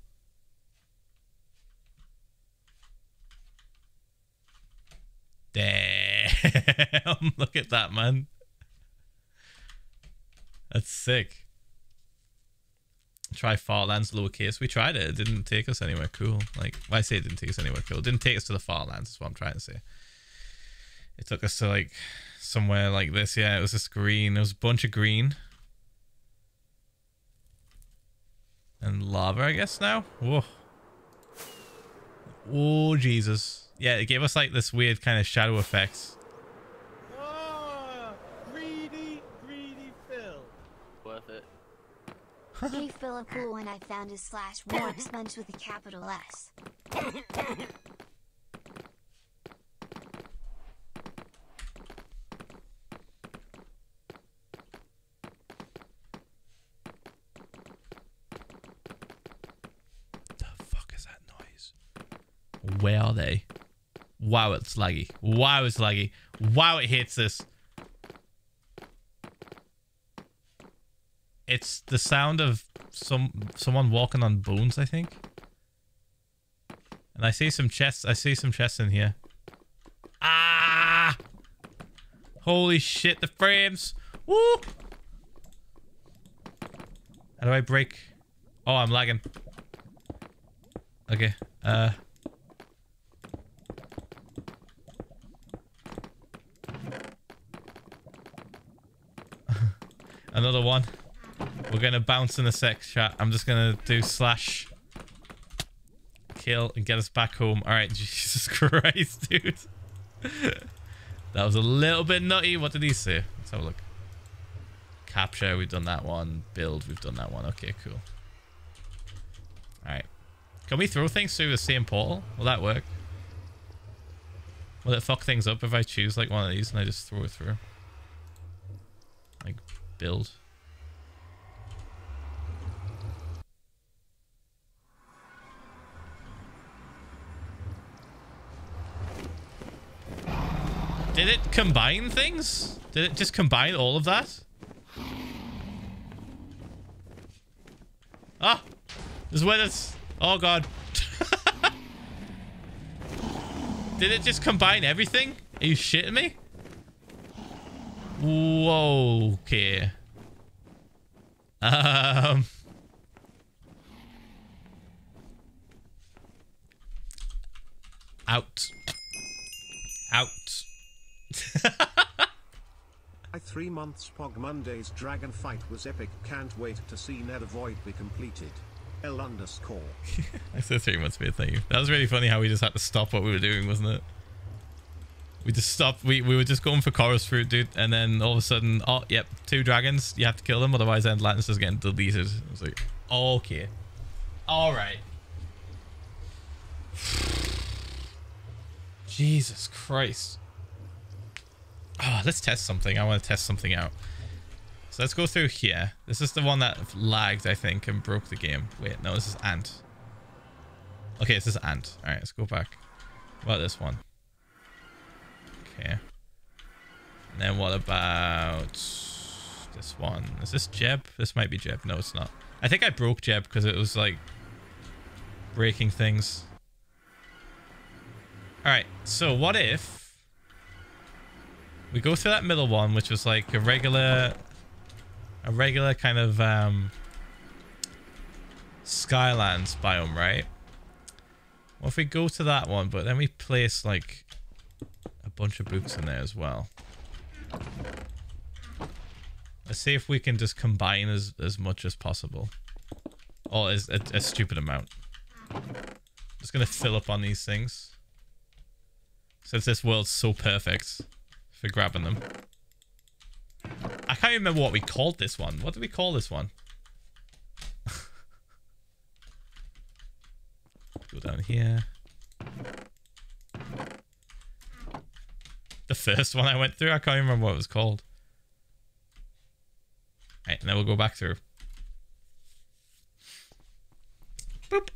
Speaker 4: Damn. *laughs* Look at that, man. That's sick. Try Farlands lowercase. We tried it. It didn't take us anywhere cool. Like, I say it didn't take us anywhere cool? It didn't take us to the Farlands, is what I'm trying to say. It took us to, like, somewhere like this. Yeah, it was just green. It was a bunch of green. And lava, I guess, now? Whoa. Oh, Jesus. Yeah, it gave us, like, this weird kind of shadow effects.
Speaker 6: Ah, greedy, greedy Phil.
Speaker 7: Worth it.
Speaker 9: Gave Phil a cool one I found is slash warp sponge with a capital S. *laughs*
Speaker 4: The fuck is that noise? Where are they? Wow, it's laggy. Wow, it's laggy. Wow, it hits this. It's the sound of some someone walking on bones, I think. And I see some chests. I see some chests in here. Ah! Holy shit, the frames. Woo! How do I break? Oh, I'm lagging. Okay. Uh, Another one. We're gonna bounce in a sec, chat. I'm just gonna do slash kill and get us back home. All right, *laughs* Jesus Christ, dude. that was a little bit nutty. What did he say? Let's have a look. Capture, we've done that one. Build, we've done that one. Okay, cool. All right. Can we throw things through the same portal? Will that work? Will it fuck things up if I choose like one of these and I just throw it through? Build. Did it combine things? Did it just combine all of that? Ah! There's withers! Oh god. *laughs* Did it just combine everything? Are you shitting me? Whoa, okay. Um... Out. Out. *laughs*
Speaker 5: My three months Pog Monday's dragon fight was epic. Can't wait to see Nether Void be completed. L underscore. *laughs*
Speaker 4: I said three months thank you. That was really funny how we just had to stop what we were doing, wasn't it? We just stopped. We, we were just going for chorus fruit, dude, and then all of a sudden, oh, yep, two dragons. You have to kill them, otherwise Atlantis is getting deleted. I was like, okay. Alright. *sighs* Jesus Christ. Oh, let's test something. I want to test something out. So let's go through here. This is the one that lagged, I think, and broke the game. Wait, no, this is Ant. Okay, this is Ant. Alright, let's go back. What about this one? Okay. And then what about this one? Is this Jeb? This might be Jeb. No, it's not. I think I broke Jeb because it was like breaking things. Alright, so what if we go through that middle one, which was like a regular a regular kind of um Skylands biome, right? What if we go to that one, but then we place like bunch of books in there as well? Let's see if we can just combine as, as much as possible. Oh, or as a, a stupid amount. Just gonna fill up on these things. Since this world's so perfect for grabbing them. I can't remember what we called this one. What did we call this one? *laughs* Go down here. The first one I went through, I can't even remember what it was called. Right, and then we'll go back through. Boop.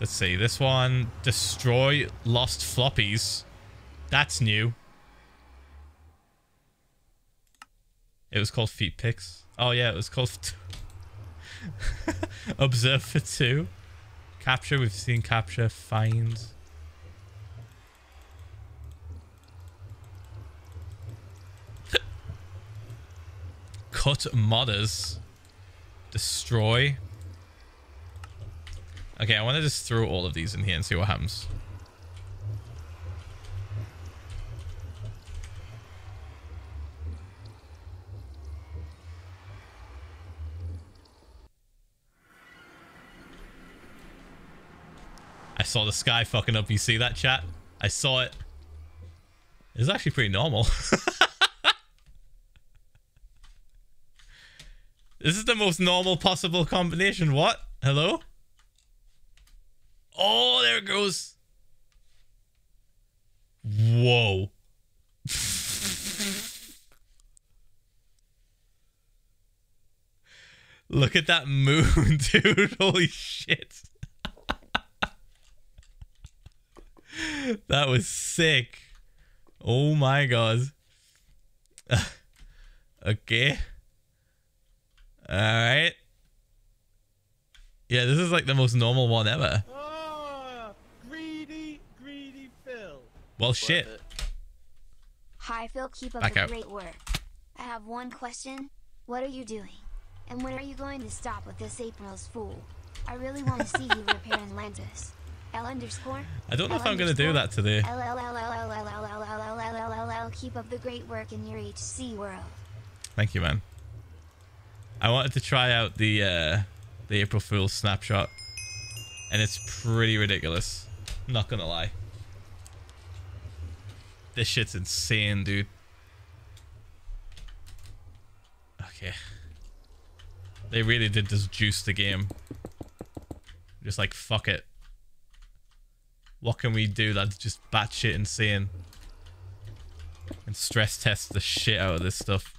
Speaker 4: Let's see, this one, destroy lost floppies. That's new. It was called Feet Picks. Oh yeah, it was called *laughs* Observe for two. Capture, we've seen capture, find. Cut modders. Destroy. Okay, I want to just throw all of these in here and see what happens. I saw the sky fucking up. You see that, chat? I saw it. It's actually pretty normal. *laughs* this is the most normal possible combination. What? Hello? Oh, there it goes. Whoa. *laughs* Look at that moon, *laughs* dude. Holy shit. that was sick. Oh my god. *laughs* okay. Alright. Yeah, this is like the most normal one ever.
Speaker 6: Oh, greedy, greedy Phil.
Speaker 4: Well, shit.
Speaker 9: Hi Phil, keep up
Speaker 4: Back
Speaker 9: the
Speaker 4: out.
Speaker 9: great work. I have one question. What are you doing? And when are you going to stop with this April's fool? I really want to see you repair Atlantis. L underscore.
Speaker 4: I don't know
Speaker 9: L
Speaker 4: if I'm gonna do that today.
Speaker 9: L L L L L L L L L L L L L L Keep up the great work in your HC world.
Speaker 4: Thank you, man. I wanted to try out the uh, the April Fool's snapshot, and it's pretty ridiculous. Not gonna lie. This shit's insane, dude. Okay. They really did just juice the game. Just like, fuck it. What can we do that's just batshit insane? And stress test the shit out of this stuff.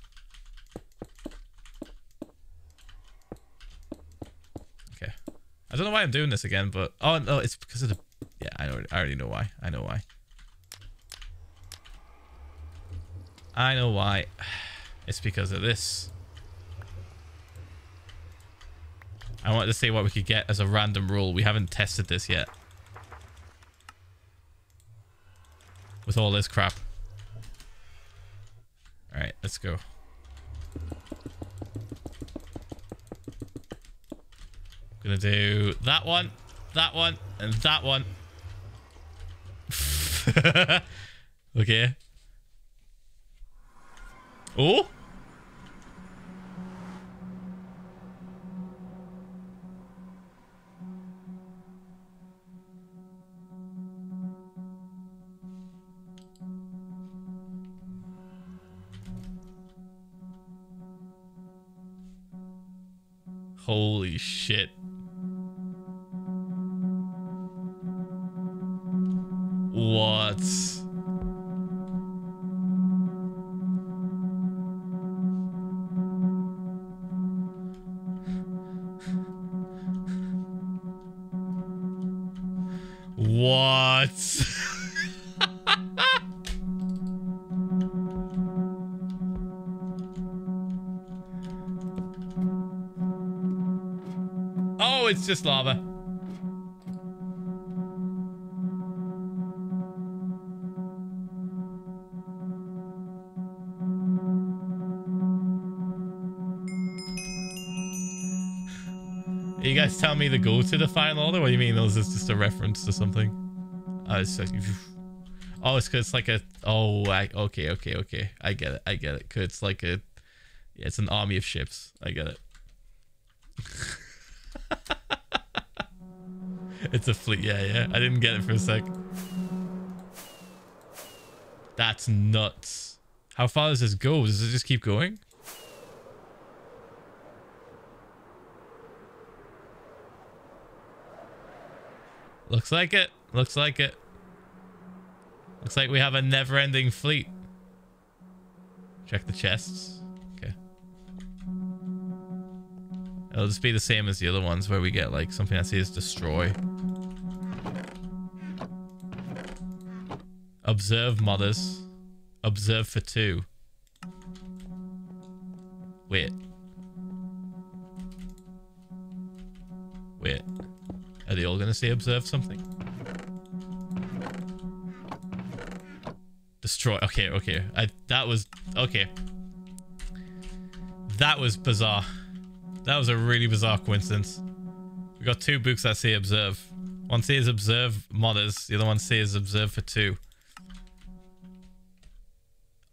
Speaker 4: Okay. I don't know why I'm doing this again, but... Oh, no, it's because of the... Yeah, I, know, I already know why. I know why. I know why. *sighs* It's because of this. I wanted to see what we could get as a random rule. We haven't tested this yet. With all this crap. Alright, let's go. Gonna do that one, that one, and that one. *laughs* okay. Oh? Holy shit. What? What? *laughs* oh, it's just lava. Telling me to go to the final order? What do you mean? Is this just a reference to something? Oh, it's like, oh, it's because it's like a. Oh, I, okay, okay, okay. I get it. I get it. Cause it's like a. Yeah, it's an army of ships. I get it. *laughs* it's a fleet. Yeah, yeah. I didn't get it for a sec. That's nuts. How far does this go? Does it just keep going? Looks like it. Looks like it. Looks like we have a never-ending fleet. Check the chests. Okay. It'll just be the same as the other ones where we get like something that says destroy. Observe mothers. Observe for two. Wait. Wait. Are they all going to say observe something? Destroy. Okay, okay. I that was okay. That was bizarre. That was a really bizarre coincidence. We got two books that say observe. One says observe modders. The other one says observe for two.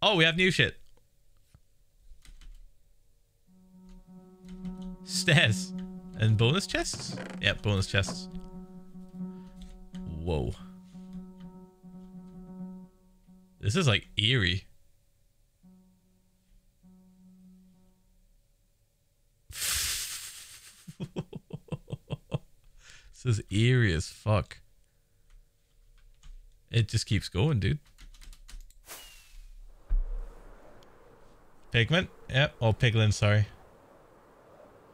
Speaker 4: Oh, we have new shit. Stairs. And bonus chests? Yep, bonus chests. Whoa. This is like eerie. *laughs* this is eerie as fuck. It just keeps going, dude. Pigment? Yep. Or piglin, sorry.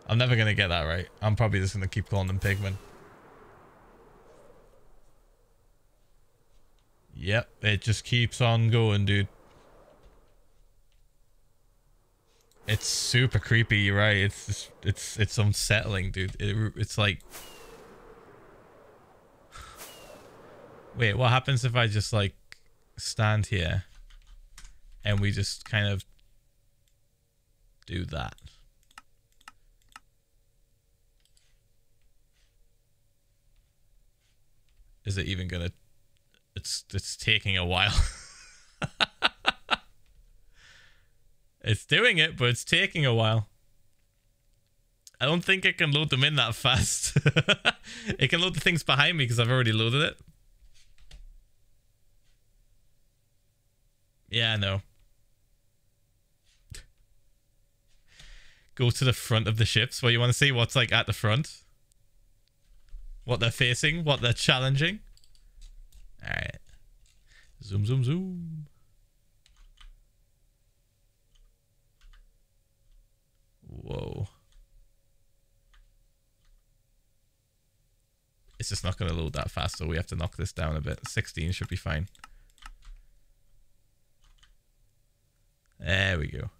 Speaker 4: I'm never going to get that right. I'm probably just going to keep calling them pigmen. Yep, it just keeps on going, dude. It's super creepy, you're right? It's just, it's it's unsettling, dude. It, it's like Wait, what happens if I just like stand here and we just kind of do that? Is it even gonna it's it's taking a while. *laughs* It's doing it, but it's taking a while. I don't think it can load them in that fast. *laughs* it can load the things behind me because I've already loaded it. Yeah, no. Go to the front of the ships where you want to see what's like at the front. What they're facing, what they're challenging. Alright. Zoom, zoom, zoom. Whoa. It's just not going to load that fast, so we have to knock this down a bit. 16 should be fine. There we go.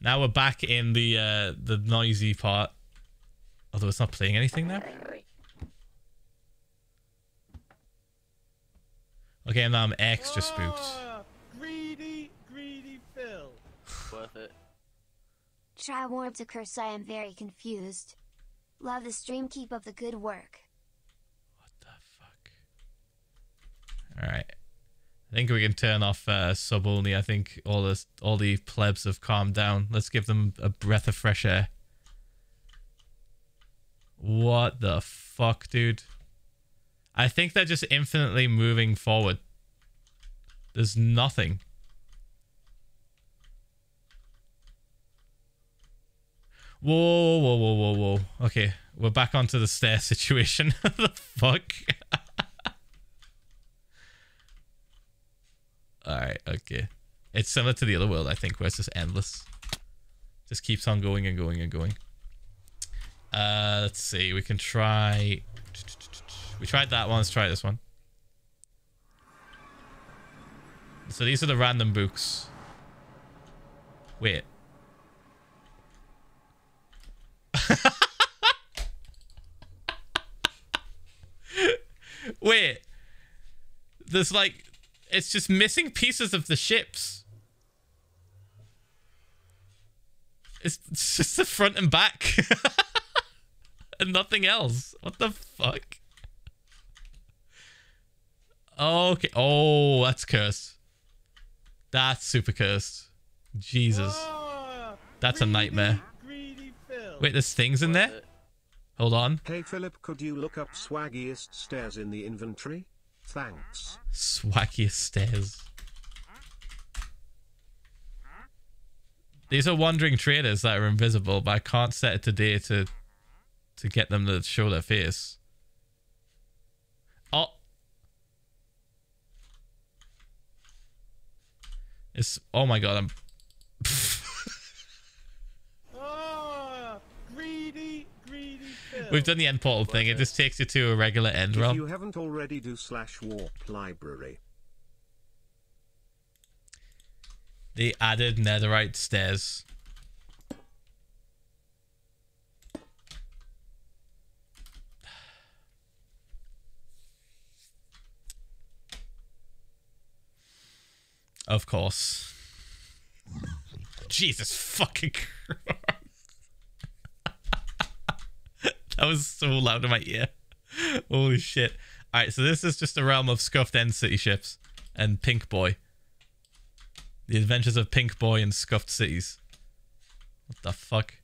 Speaker 4: Now we're back in the uh, the noisy part. Although it's not playing anything now. Okay, now I'm extra spooked.
Speaker 6: Ah, greedy, greedy Phil.
Speaker 7: Worth it.
Speaker 9: Try warp to curse I am very confused. Love the stream keep up the good work. What the fuck?
Speaker 4: Alright. I think we can turn off uh, sub only. I think all the all the plebs have calmed down. Let's give them a breath of fresh air. What the fuck, dude? I think they're just infinitely moving forward. There's nothing. Whoa, whoa, whoa, whoa, whoa. Okay, we're back onto the stair situation. *laughs* the fuck? *laughs* Alright, okay. It's similar to the other world, I think, where it's just endless. Just keeps on going and going and going. Uh, let's see. We can try... We tried that one. Let's try this one. So these are the random books. Wait. Wait. There's like it's just missing pieces of the ships. It's, it's just the front and back. *laughs* and nothing else. What the fuck? Okay. Oh, that's cursed. That's super cursed. Jesus. That's a nightmare.
Speaker 6: greedy
Speaker 4: Wait, there's things in there? Hold on.
Speaker 5: Hey Philip, could you look up swaggiest stairs in the inventory? Thanks.
Speaker 4: Swaggiest stairs. These are wandering traders that are invisible, but I can't set it today to to get them to show their face. Oh. It's oh my god, I'm
Speaker 6: Ah, greedy, greedy
Speaker 4: we've done the end portal thing. It just takes you to a regular end
Speaker 5: If you haven't already, do slash warp library.
Speaker 4: They added netherite stairs. Of course. Jesus fucking *laughs* that was so loud in my ear. Holy shit. Alright, so this is just a realm of scuffed end city ships and Pink Boy. The Adventures of Pink Boy and Scuffed Cities. What the fuck?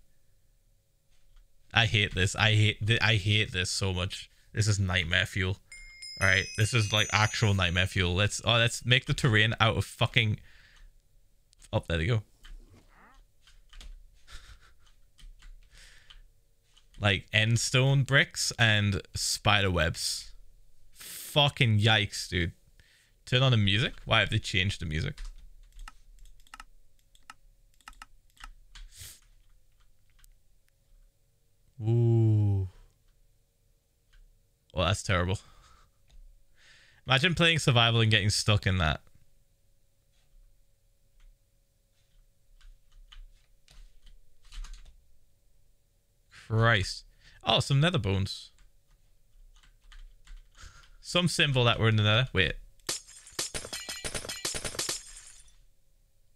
Speaker 4: I hate this. I hate th- I hate this so much. This is nightmare fuel. All right, this is like actual nightmare fuel. Let's oh, let's make the terrain out of fucking. Oh, there they go. like end stone bricks and spider webs. Fucking yikes, dude. Turn on the music. Why have they changed the music? Ooh. Well, that's terrible. Imagine playing survival and getting stuck in that. Christ. Oh, some nether bones. Some symbol that we're in the nether. Wait.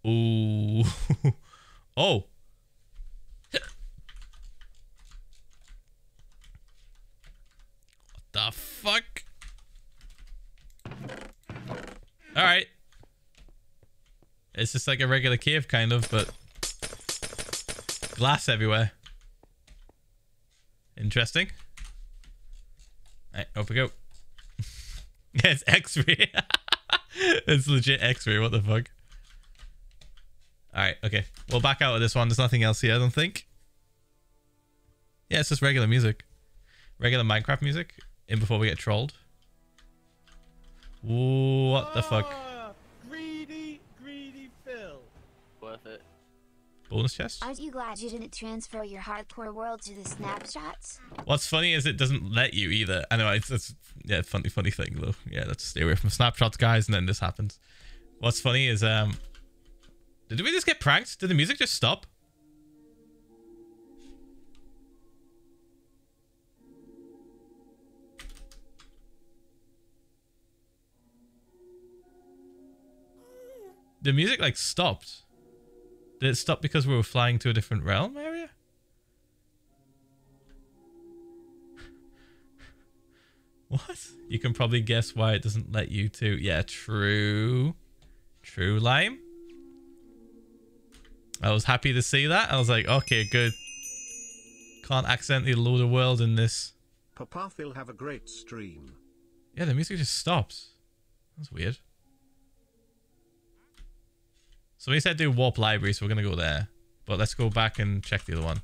Speaker 4: Ooh. *laughs* oh. What the fuck? All right. It's just like a regular cave, kind of, but glass everywhere. Interesting. Alright, off we go. *laughs* yeah, it's X-ray. *laughs* it's legit X-ray. What the fuck? Alright, okay. We'll back out of this one. There's nothing else here, I don't think. Yeah, it's just regular music. Regular Minecraft music. In before we get trolled. What the fuck?
Speaker 6: Ah, greedy, greedy Phil.
Speaker 7: Worth it.
Speaker 4: Bonus chest?
Speaker 9: Aren't you glad you didn't transfer your hardcore world to the snapshots?
Speaker 4: What's funny is it doesn't let you either. I know it's, it's yeah, funny, funny thing though. Yeah, let's stay away from snapshots, guys, and then this happens. What's funny is um, did we just get pranked? Did the music just stop? The music like stopped. Did it stop because we were flying to a different realm area? *laughs* What? You can probably guess why it doesn't let you to. Yeah, true. True, Lime. I was happy to see that. I was like, okay, good. Can't accidentally load a world in this.
Speaker 5: Papa Phil have a great stream.
Speaker 4: Yeah, the music just stops. That's weird. So we said do warp library, so we're gonna go there. But let's go back and check the other one.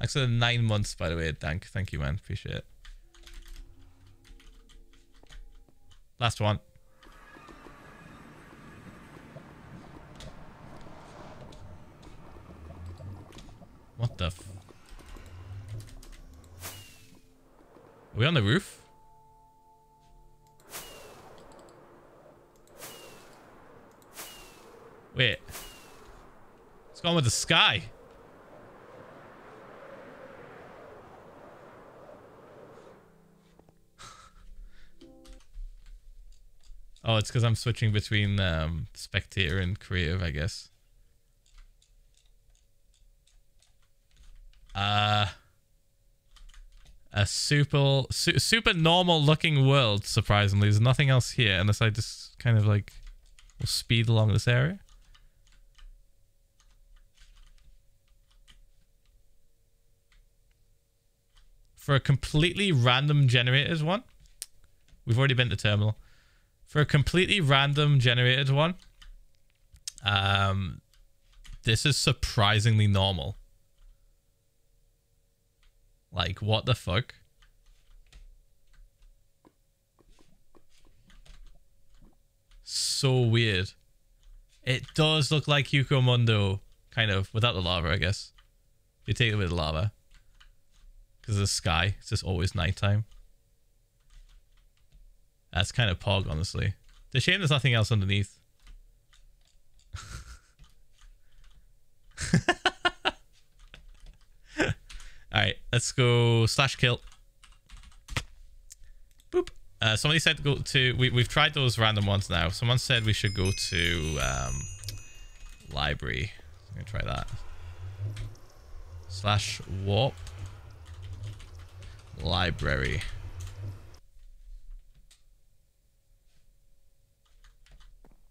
Speaker 4: Actually, nine months, by the way, Dank. Thank you, man. Appreciate it. Last one. What the f- Are we on the roof? Wait. What's going with the sky? *laughs* oh, it's because I'm switching between um, spectator and creative, I guess. Uh, a super, su- super normal looking world, surprisingly. There's nothing else here unless I just kind of like speed along this area. For a completely random generators one, we've already been to terminal. For a completely random generated one, um, this is surprisingly normal. Like, what the fuck? So weird. It does look like Hueco Mundo, kind of, without the lava, I guess. You take it with the lava. Because the sky. It's just always nighttime. That's kind of pog, honestly. A shame there's nothing else underneath. *laughs* Alright, let's go slash kill. Boop. Uh, somebody said to go to... We, we've tried those random ones now. Someone said we should go to um, library. I'm going to try that. Slash warp. Library.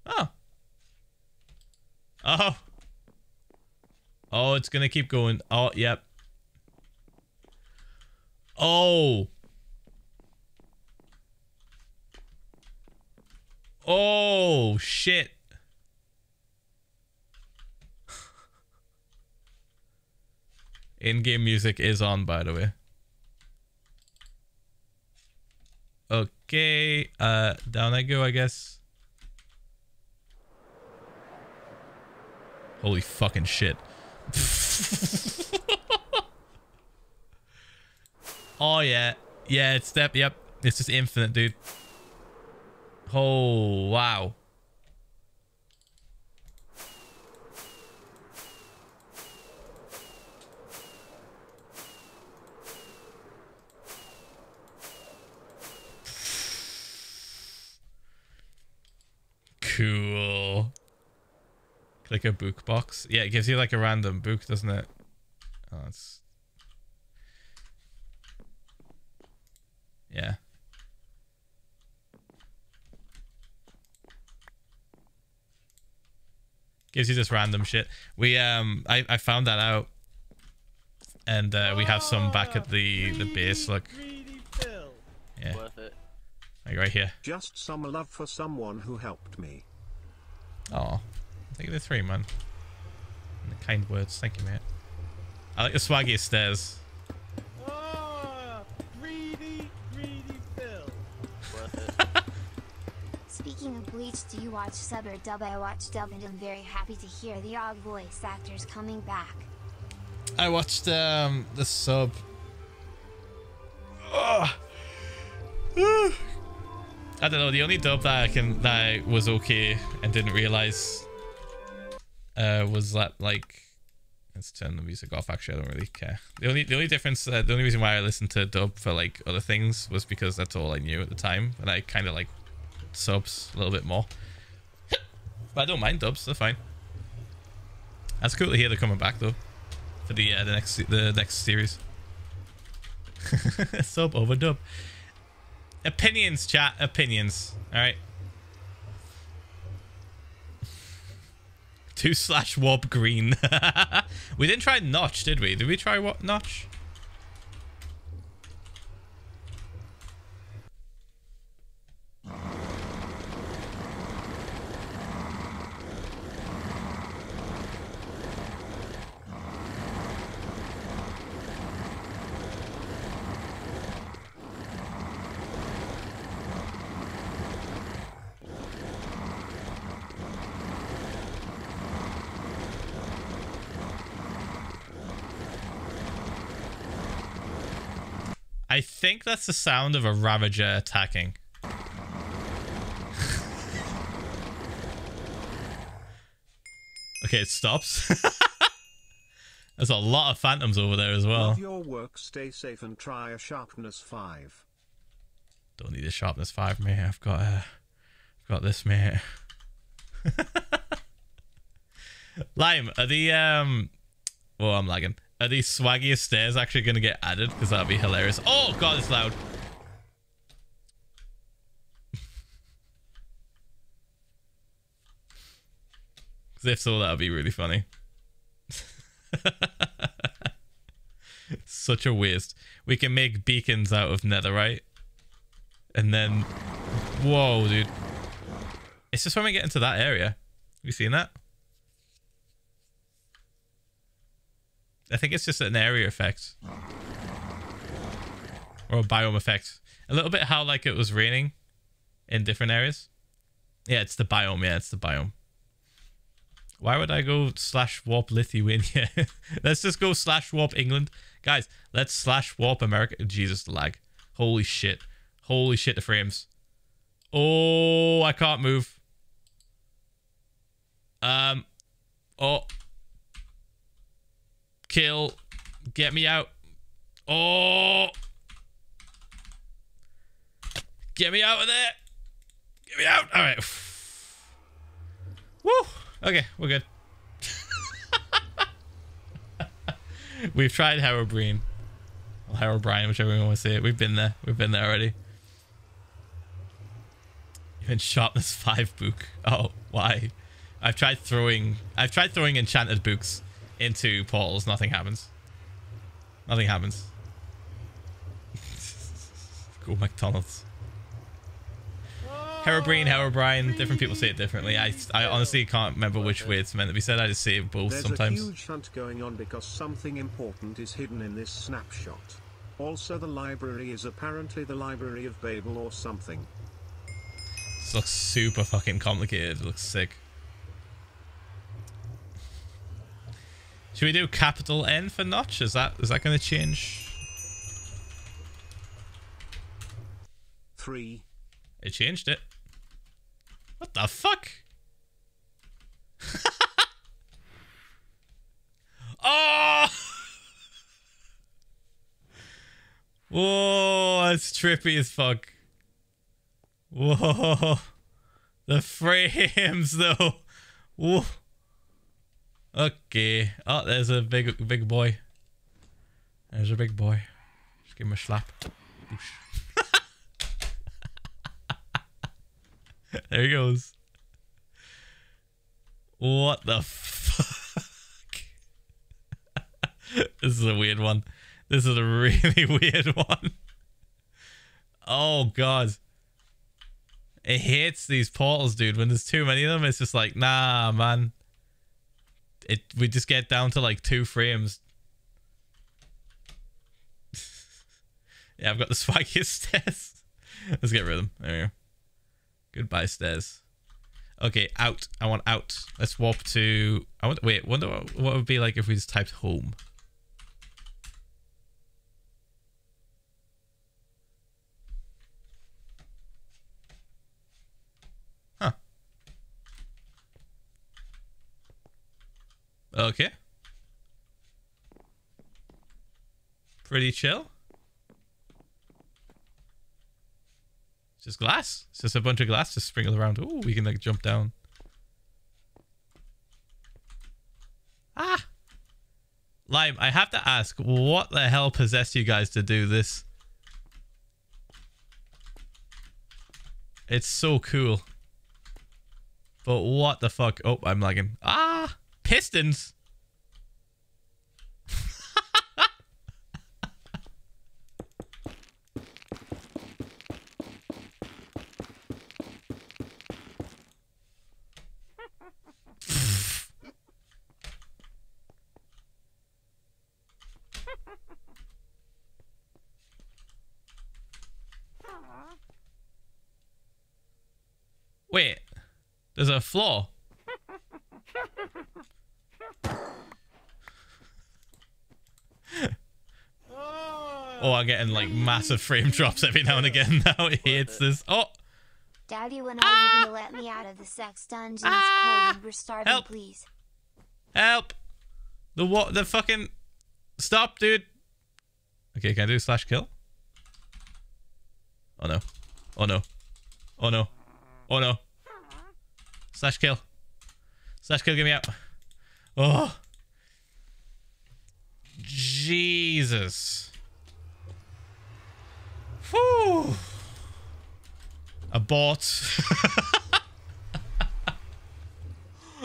Speaker 4: Oh. Oh. Oh, it's going to keep going. Oh, yep. Oh. Oh, shit. *laughs* In-game music is on, by the way. Okay, uh, down I go, I guess. Holy fucking shit. *laughs* oh, yeah. Yeah, it's step. Yep. It's just infinite, dude. Oh, wow. Cool. Click a book box. Yeah, it gives you like a random book, doesn't it? Oh, it's... Yeah. Gives you this random shit. We um I, I found that out. And uh, we have some back at the the base. Look,
Speaker 6: Greedy Phil.
Speaker 4: yeah,
Speaker 7: Worth it.
Speaker 4: like right here.
Speaker 5: Just some love for someone who helped me.
Speaker 4: Oh, thank you the three, man. And the kind words. Thank you, mate. I like the swaggiest stairs.
Speaker 6: Oh, greedy, greedy Phil. *laughs*
Speaker 9: Speaking of Bleach, do you watch sub or dub? I watch dub and I'm very happy to hear the Og voice actors coming back.
Speaker 4: I watched um the sub. Ugh. I don't know. The only dub that I can that I was okay and didn't realize uh was that like let's turn the music off. Actually, I don't really care. The only the only difference, uh, the only reason why I listened to dub for like other things was because that's all I knew at the time, and I kind of like subs a little bit more. *coughs* but I don't mind dubs. They're fine. That's cool to hear they're coming back though for the uh, the next the next series. *laughs* Sub over dub. Opinions, chat. Opinions. All right. Two slash wob green. *laughs* we didn't try notch, did we? Did we try what notch? I think that's the sound of a Ravager attacking. *laughs* okay, it stops. *laughs* There's a lot of phantoms over there as well.
Speaker 5: Love your work, stay safe and try a sharpness 5.
Speaker 4: Don't need a sharpness five, mate. I've got uh, I've got this, mate. *laughs* Lime, are the um, oh, I'm lagging. Are these swaggiest stairs actually gonna get added? Because that'd be hilarious. Oh god, it's loud. *laughs* If so, that would be really funny. *laughs* Such a waste. We can make beacons out of netherite. And then... Whoa, dude. It's just when we get into that area. Have you seen that? I think it's just an area effect. Or a biome effect. A little bit how like it was raining in different areas. Yeah, it's the biome. Yeah, it's the biome. Why would I go slash warp Lithuania? *laughs* let's just go slash warp England. Guys, let's slash warp America. Jesus, the lag. Holy shit. Holy shit, the frames. Oh, I can't move. Um. Oh. Kill. Get me out. Oh. Get me out of there. Get me out. All right. Woo. Okay, we're good. *laughs* We've tried Herobrine. Or Herobrine, whichever you want to say it. We've been there. We've been there already. You've Even sharpness five book. Oh, why? I've tried throwing I've tried throwing enchanted books into portals. Nothing happens. Nothing happens. *laughs* Go McDonald's. Herobrine, Herobrine. Different people say it differently. I, I honestly can't remember which way it's meant to be said. I just say it both
Speaker 5: There's
Speaker 4: sometimes.
Speaker 5: a huge hunt going on because something important is hidden in this snapshot. Also the library is apparently the library of Babel or something.
Speaker 4: This looks super fucking complicated. It looks sick. Should we do capital N for notch? Is that is that going to change?
Speaker 5: 3.
Speaker 4: It changed it. What the fuck? *laughs* oh! *laughs* Whoa, that's trippy as fuck. Whoa. The frames though. Whoa. Okay. Oh, there's a big big boy. There's a big boy. Just give him a slap. *laughs* There he goes. What the fuck? *laughs* this is a weird one. This is a really *laughs* weird one. Oh god. It hates these portals, dude. When there's too many of them, it's just like, nah, man. It we just get down to like two frames. *laughs* yeah, I've got the *laughs* swaggiest stairs. Let's get rid of them. There we go. Goodbye, stairs. Okay, out. I want out. Let's warp to. I want. Wait. Wonder what, what would be like if we just typed home. Okay. Pretty chill. It's just glass. It's just a bunch of glass just sprinkled around. Oh, we can like jump down. Ah! Lime, I have to ask, what the hell possessed you guys to do this? It's so cool. But what the fuck? Oh, I'm lagging. Ah! Pistons! Wait, there's a flaw. Oh, I'm getting like massive frame *laughs* drops every now and again. *laughs* Now it hates this. Oh,
Speaker 9: Daddy, when are you ah! gonna let me out of the sex dungeon? It's cold ah! we're starving,
Speaker 4: Help.
Speaker 9: please.
Speaker 4: help! The what? The fucking stop, dude. Okay, can I do slash kill? Oh no! Oh no! Oh no! Oh no! Slash kill! Slash kill! Get me out! Oh! Jesus! Whew! A bot.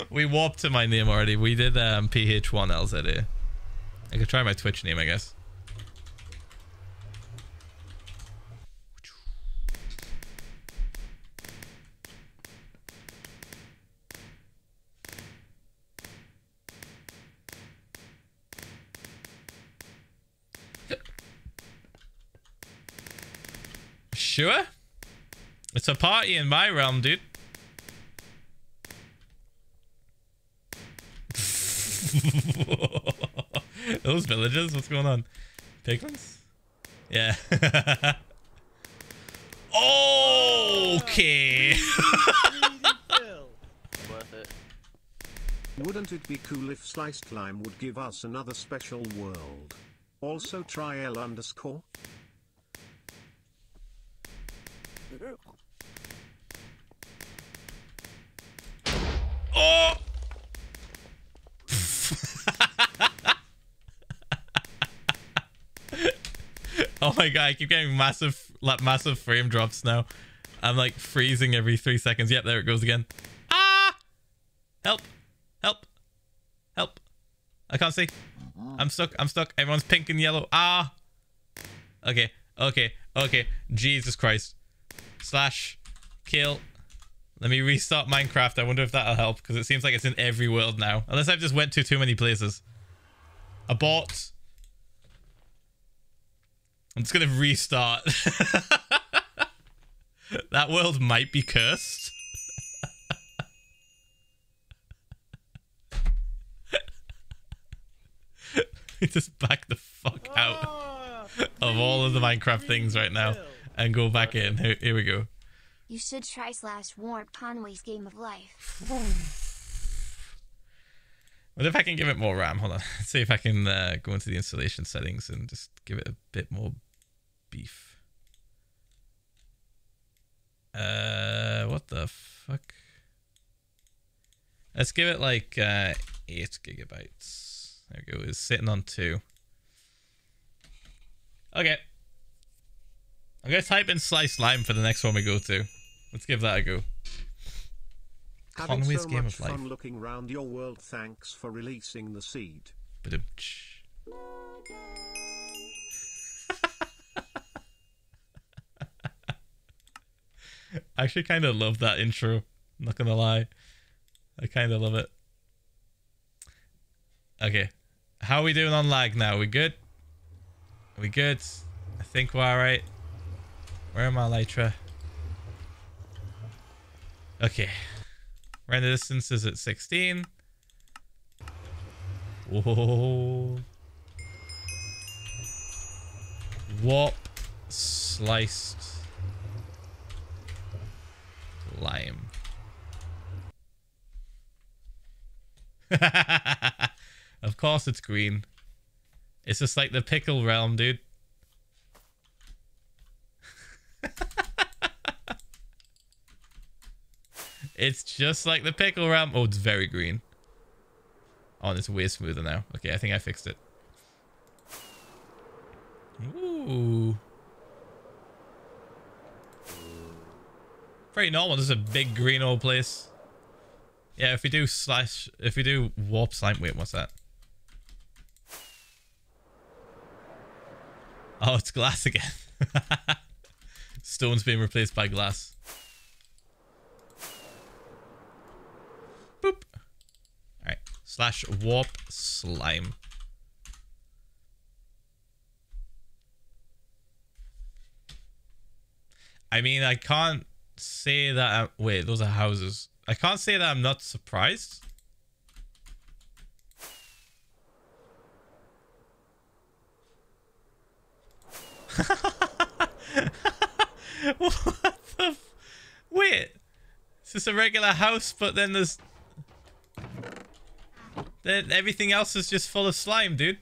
Speaker 4: *laughs* we warped to my name already. We did um, PH1LZA. I could try my Twitch name, I guess. Sure? It's a party in my realm, dude. *laughs* Those villagers, what's going on? Piglins? Yeah. *laughs* okay. *laughs*
Speaker 5: Wouldn't it be cool if Sliced Lime would give us another special world? Also try L underscore?
Speaker 4: Oh! *laughs* oh my god, I keep getting massive like massive frame drops now. I'm like freezing every three seconds. Yep, there it goes again. Ah! Help! Help! Help! I can't see. I'm stuck. I'm stuck. Everyone's pink and yellow. Ah! Okay. Okay. Okay. Jesus Christ. Slash. Kill. Let me restart Minecraft. I wonder if that'll help because it seems like it's in every world now. Unless I've just went to too many places. Abort. I'm just gonna restart. *laughs* that world might be cursed. *laughs* just back the fuck out ah, of all of the Minecraft things right now and go back in. Here, here we go.
Speaker 9: You should try slash warrant Conway's Game of Life.
Speaker 4: What if I can give it more RAM? Hold on. Let's *laughs* see if I can uh, go into the installation settings and just give it a bit more beef. Uh, what the fuck? Let's give it like uh, 8 gigabytes. There we go. It's sitting on 2. Okay. I'm going to type in sliced lime for the next one we go to. Let's give that a go.
Speaker 5: Having
Speaker 4: Conway's
Speaker 5: so
Speaker 4: Game
Speaker 5: much
Speaker 4: of Life.
Speaker 5: fun looking round your world. Thanks for releasing the seed. *laughs*
Speaker 4: I actually kind of love that intro. Not gonna lie, I kind of love it. Okay, how are we doing on lag now? We good? Are we good? I think we're alright. Where am I, Lytra? Okay. Render distance is at 16. Whoa. Warp sliced lime. *laughs* of course it's green. It's just like the pickle realm, dude. *laughs* it's just like the pickle realm. Oh, it's very green. Oh, and it's way smoother now. Okay, I think I fixed it. Ooh. Pretty normal. This is a big green old place. Yeah, if we do slash, if we do warp slime, wait, what's that? Oh, it's glass again. *laughs* Stone's being replaced by glass. Boop. Alright. Slash warp slime. I mean, I can't say that. I, wait, those are houses. I can't say that I'm not surprised. *laughs* what the? F- wait, it's just a regular house, but then there's then everything else is just full of slime, dude.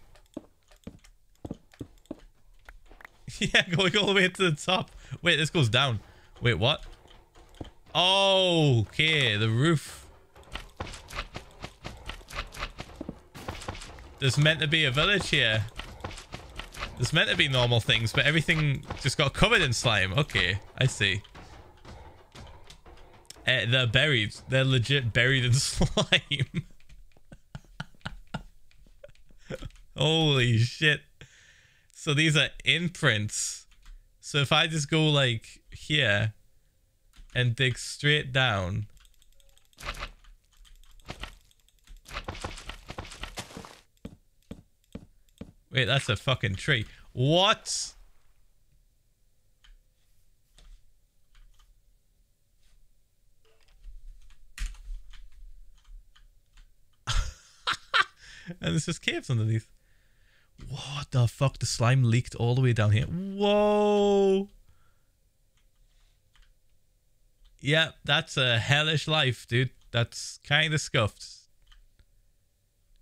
Speaker 4: *laughs* yeah, going all the way to the top. Wait, this goes down. Wait, what? Oh, okay, the roof. There's meant to be a village here. There's meant to be normal things, but everything just got covered in slime. Okay, I see. Eh, they're buried. They're legit buried in *laughs* slime. Holy shit. So these are imprints. So if I just go like here and dig straight down. Wait, that's a fucking tree. What? *laughs* and there's just caves underneath. What the fuck? The slime leaked all the way down here. Whoa. Yeah, that's a hellish life, dude. That's kind of scuffed.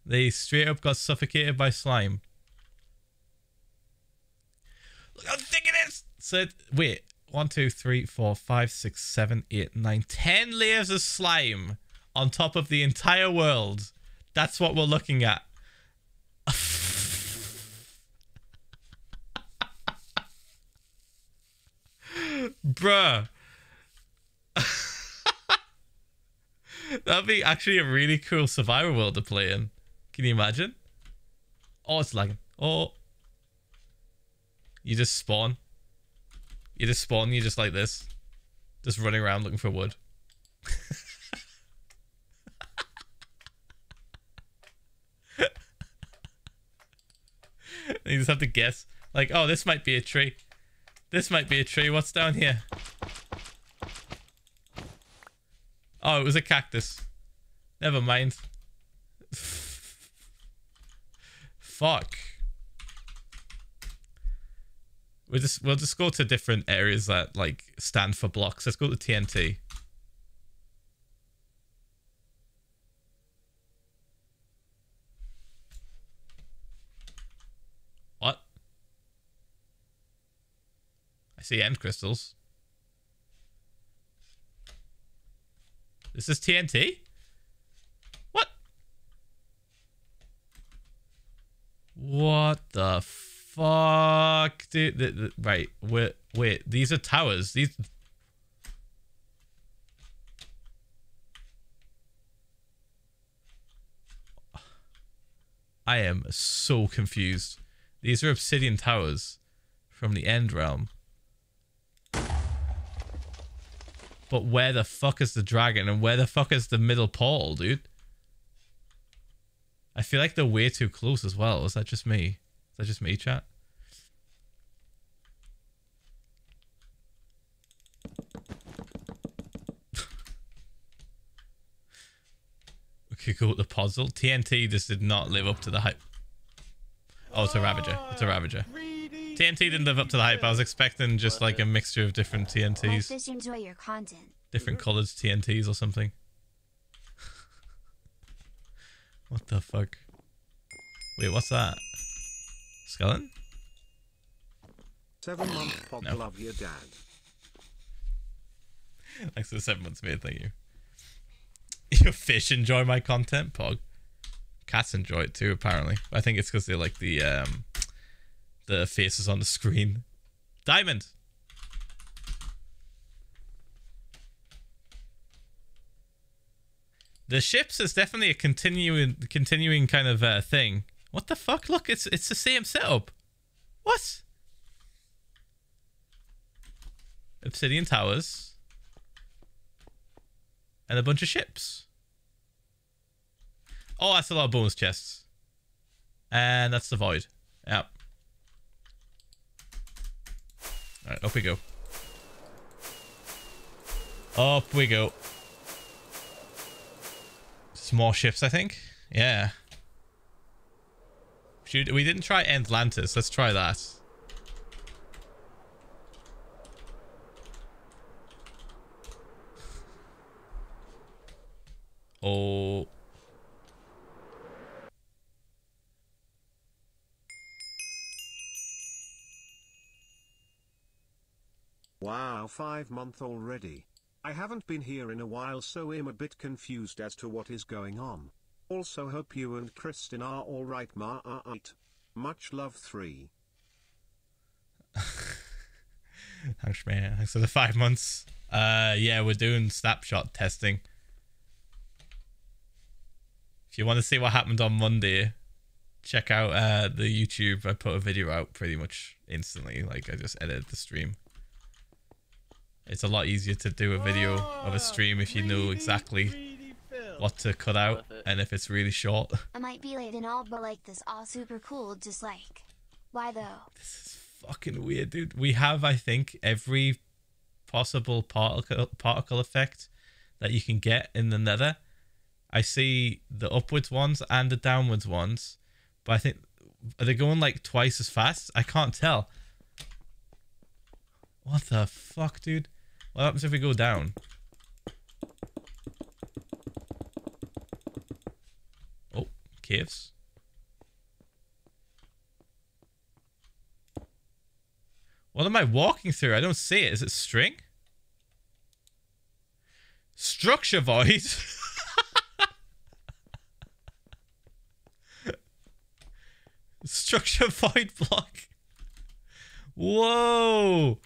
Speaker 4: They straight up got suffocated by slime. Look how thick it is! So, wait. One, two, three, four, five, six, seven, eight, nine, ten layers of slime on top of the entire world. That's what we're looking at. *laughs* Bruh. *laughs* That'd be actually a really cool survival world to play in. Can you imagine? Oh, it's lagging. Oh. You just spawn. You just spawn, you just like this. Just running around looking for wood. *laughs* you just have to guess. Like, oh, this might be a tree. This might be a tree. What's down here? Oh, it was a cactus. Never mind. Fuck. We'll just we'll just go to different areas that like stand for blocks. Let's go to TNT. I see end crystals. This is TNT? What? What the fuck, dude? The, the, right, wait, wait. These are towers. These... I am so confused. These are obsidian towers from the end realm. But where the fuck is the dragon and where the fuck is the middle portal, dude? I feel like they're way too close as well. Is that just me? Is that just me, chat? we could go with the puzzle. TNT just did not live up to the hype. Oh, it's a Ravager. It's a Ravager. Oh, TNT didn't live up to the hype. I was expecting just like a mixture of different
Speaker 9: Let
Speaker 4: TNTs,
Speaker 9: fish enjoy your content.
Speaker 4: different colored TNTs or something. *laughs* what the fuck? Wait, what's that? Skeleton?
Speaker 5: Seven month *sighs* pog
Speaker 4: No.
Speaker 5: love your dad. *laughs*
Speaker 4: Thanks for the seven months, mate. Thank you. *laughs* Your fish enjoy my content, Pog. Cats enjoy it too, apparently. I think it's because they like the um the faces on the screen. Diamond. The ships is definitely a continuing continuing kind of uh, thing. What the fuck? Look, it's it's the same setup. What? Obsidian towers and a bunch of ships. Oh, that's a lot of bonus chests. And that's the void. Yep. Alright, up we go. Up we go. Some more ships, I think. Yeah. Should, we didn't try Atlantis. Let's try that. Oh.
Speaker 5: Wow, five month already. I haven't been here in a while so I'm a bit confused as to what is going on. Also hope you and Kristen are alright ma Much love 3. *laughs*
Speaker 4: Thanks, man. For the five months. Uh, yeah, we're doing snapshot testing. If you want to see what happened on Monday, check out uh the YouTube. I put a video out pretty much instantly. Like I just edited the stream. It's a lot easier to do a video of a oh, stream if you know exactly what to cut out and if it's really short.
Speaker 9: I might be late and all, but like this all super cool, just like. Why though?
Speaker 4: This is fucking weird, dude. We have, I think, every possible particle particle effect that you can get in the Nether. I see the upwards ones and the downwards ones, but I think are they going like twice as fast? I can't tell. What the fuck, dude? What happens if we go down? Oh, caves. What am I walking through? I don't see it. Is it string? Structure void. *laughs* Structure void block. Whoa.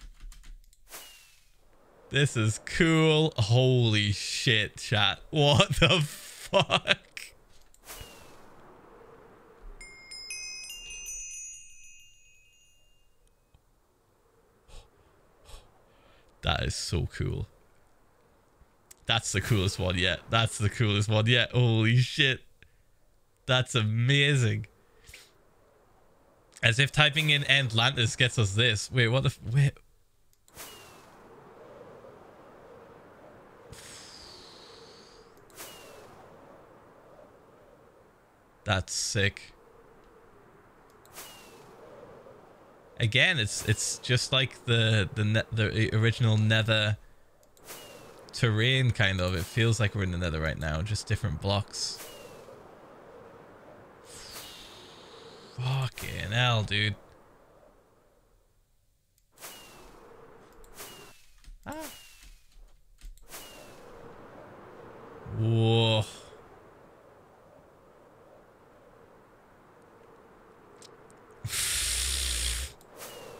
Speaker 4: This is cool. Holy shit, chat. *laughs* What the fuck? That is so cool. That's the coolest one yet. That's the coolest one yet. Holy shit. That's amazing. As if typing in Atlantis gets us this. Wait, what the... Wait. That's sick. Again, it's it's just like the the the original Nether terrain kind of. It feels like we're in the Nether right now, just different blocks. Fucking hell, dude. Ah. Whoa.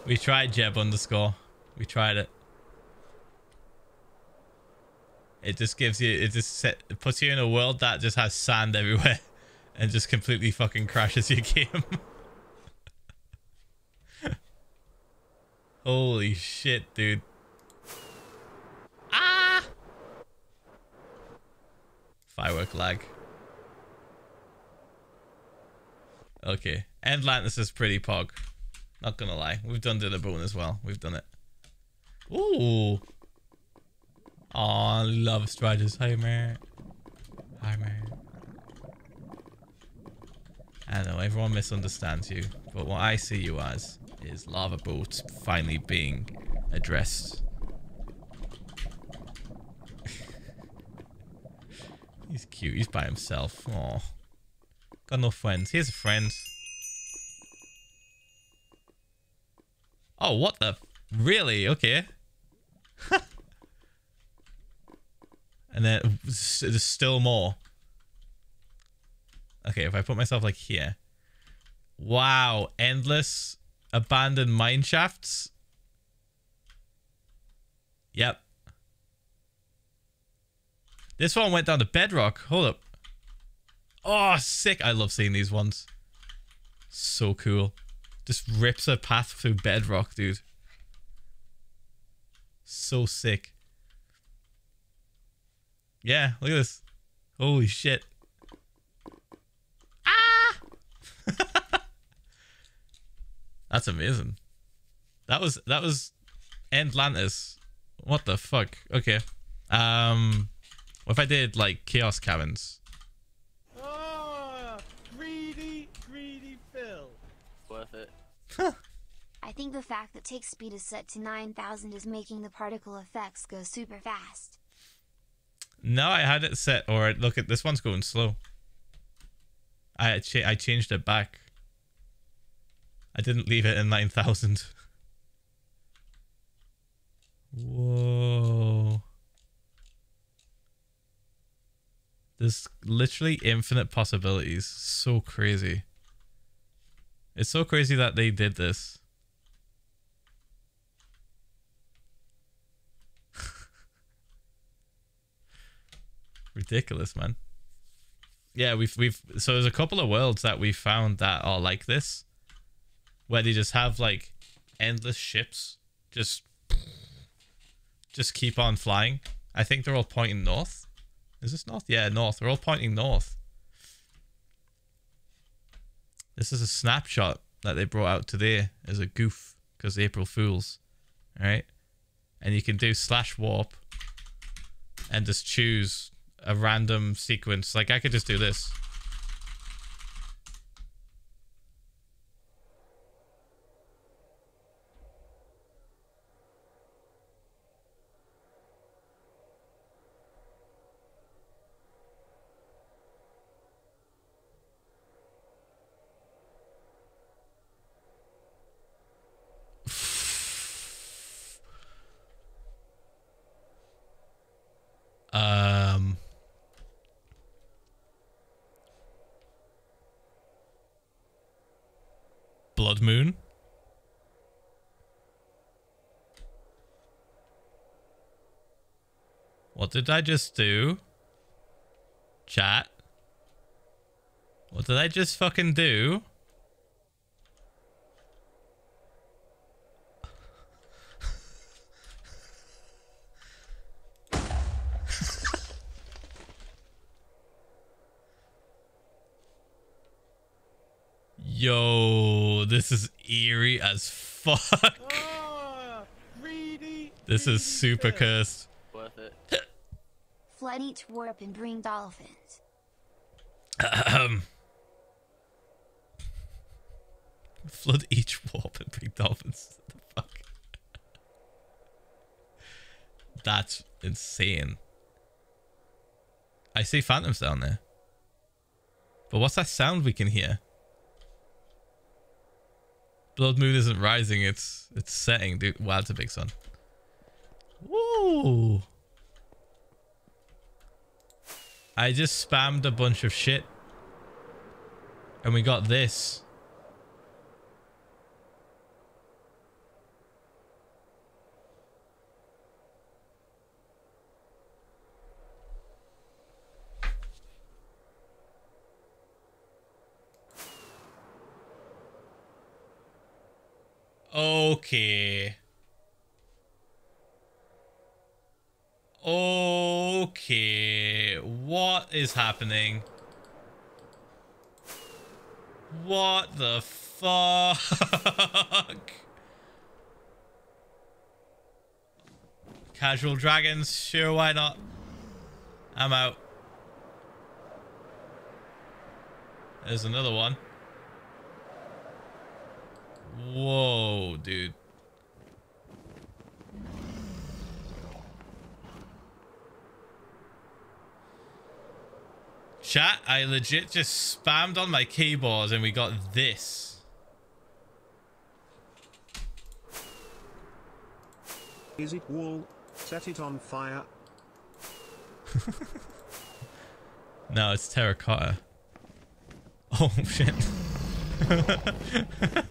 Speaker 4: We tried Jeb underscore. We tried it. It just gives you, it just set, it puts you in a world that just has sand everywhere. *laughs* and just completely fucking crashes your game. *laughs* Holy shit, dude. Ah! Firework lag. Okay. Atlantis is pretty pog. Not gonna lie. We've done Dinnerbone as well. We've done it. Ooh. Aw, love Strider's Hi, man. I know everyone misunderstands you, but what I see you as is lava boats finally being addressed. *laughs* He's cute. He's by himself. Aw. Got no friends. Here's a friend. Oh, what the? Really? Okay. *laughs* and then there's still more. Okay, if I put myself like here. Wow, endless abandoned mine shafts. Yep. This one went down to bedrock. Hold up. Oh, sick. I love seeing these ones. So cool. Just rips a path through bedrock, dude. So sick. Yeah, look at this. Holy shit. Ah! *laughs* That's amazing. That was that was Atlantis. What the fuck? Okay. Um what if I did like chaos caverns?
Speaker 6: Oh, greedy, greedy Phil.
Speaker 7: Worth it.
Speaker 9: I think the fact that tick speed is set to 9000 is making the particle effects go super fast.
Speaker 4: No, I had it set. Or look at this one's going slow. I cha- I changed it back. I didn't leave it in nine thousand. Whoa. There's literally infinite possibilities. So crazy. It's so crazy that they did this. *laughs* Ridiculous, man. Yeah, we've we've so there's a couple of worlds that we found that are like this, where they just have like endless ships, just just keep on flying. I think they're all pointing north. Is this north? Yeah, north. They're all pointing north. This is a snapshot that they brought out today as a goof because April Fools, all right? And you can do slash warp and just choose a random sequence. Like I could just do this. Um Blood Moon. What did I just do? Chat. What did I just fucking do? *laughs* Yo, this is eerie as fuck.
Speaker 6: Oh.
Speaker 4: This is super cursed.
Speaker 9: Flood each warp and bring dolphins.
Speaker 4: Ahem. Flood each warp and bring dolphins. *laughs* What the fuck? That's insane. I see phantoms down there. But what's that sound we can hear? Blood moon isn't rising, it's it's setting, dude. Wow, it's a big sun. Woo! I just spammed a bunch of shit. And we got this. Okay. Okay. What is happening? What the fuck? Casual dragons, sure, why not? I'm out. There's another one. Whoa, dude. Chat, I legit just spammed on my keyboards and we got this.
Speaker 5: Is it wool? Set it on fire. *laughs*
Speaker 4: No, it's terracotta. Oh, *laughs* shit. *laughs*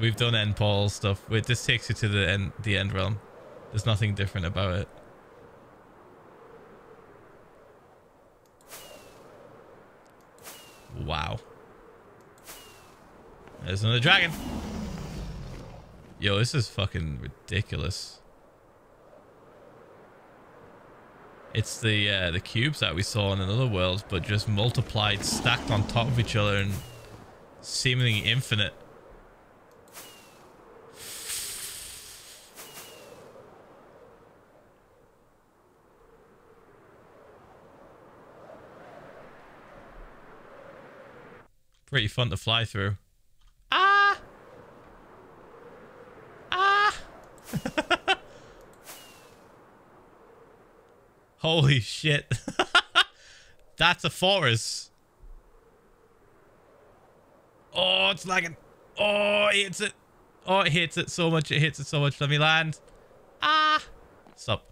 Speaker 4: We've done end Paul stuff. It just takes you to the end, the end realm. There's nothing different about it. Wow. There's another dragon. Yo, this is fucking ridiculous. It's the uh, the cubes that we saw in another world, but just multiplied, stacked on top of each other, and seemingly infinite. Pretty fun to fly through. Ah! Ah! *laughs* Holy shit. *laughs* That's a forest. Oh, it's lagging. Oh, it hits it. Oh, it hits it so much. It hits it so much. Let me land. Ah! Stop.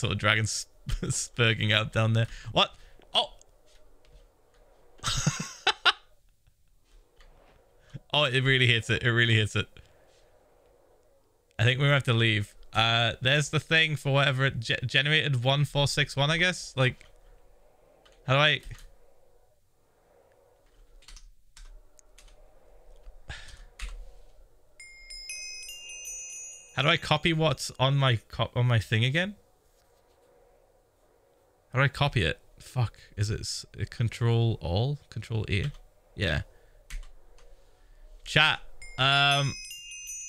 Speaker 4: Those little dragons *laughs* spurging out down there. What? Oh! *laughs* oh, it really hits it. It really hits it. I think we have to leave. Uh, there's the thing for whatever it ge generated 1461, I guess. Like, how do I... *sighs* How do I copy what's on my on my thing again? How do I copy it? Fuck, is it uh, control all? Control A? Yeah. Chat. Um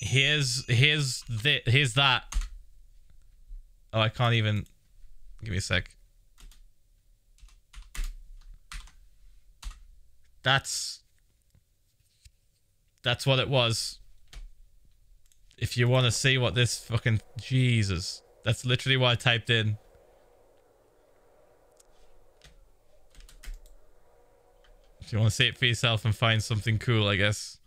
Speaker 4: here's here's the here's that. Oh, I can't even give me a sec. That's that's what it was if you want to see what this fucking Jesus, that's literally what I typed in. If you want to see it for yourself and find something cool, I guess.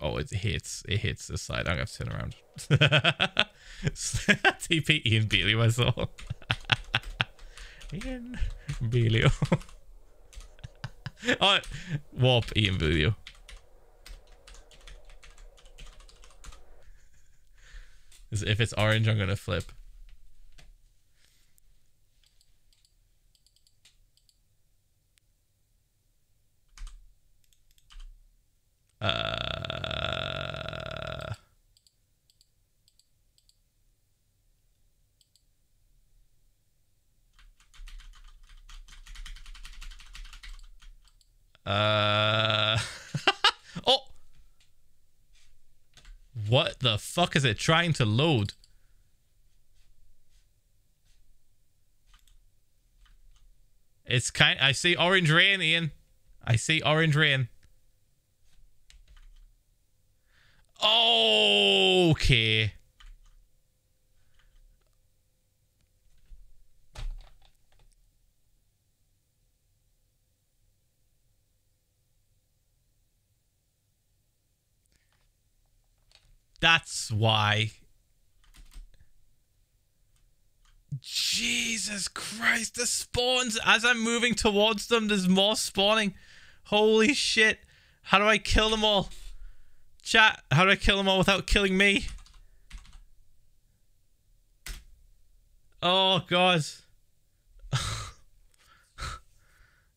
Speaker 4: Oh, it hits. It hits this side. I'm going to turn around. *laughs* TP Ian Bealey myself. *laughs* Ian Bealey. *laughs* oh, warp Ian Bealey. If it's orange, I'm going to flip. Uh, *laughs* uh, *laughs* oh, what the fuck is it trying to load? It's kind. I see orange rain, Ian. I see orange rain. Okay. That's why. Jesus Christ, the spawns. As I'm moving towards them, there's more spawning. Holy shit. How do I kill them all? Chat, how do I kill them all without killing me? Oh, God. *laughs* how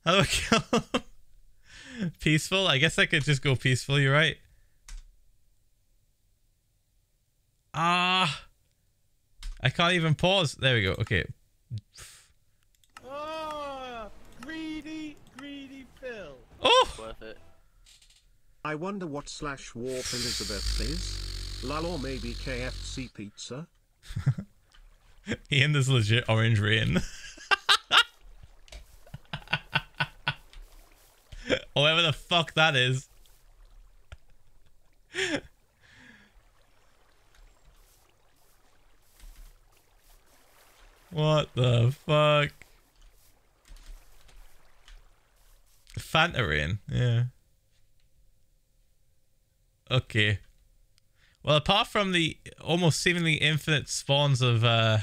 Speaker 4: do I kill them? peaceful? I guess I could just go peaceful, you're right. Ah. I can't even pause. There we go. Okay.
Speaker 6: Oh, greedy, greedy Phil.
Speaker 4: Oh!
Speaker 7: Worth it.
Speaker 5: I wonder what slash warp Elizabeth is. Lol or maybe KFC pizza? *laughs*
Speaker 4: Ian, there's legit orange rain. *laughs* Whatever the fuck that is. *laughs* What the fuck? Fanta rain, yeah. Okay. Well, apart from the almost seemingly infinite spawns of uh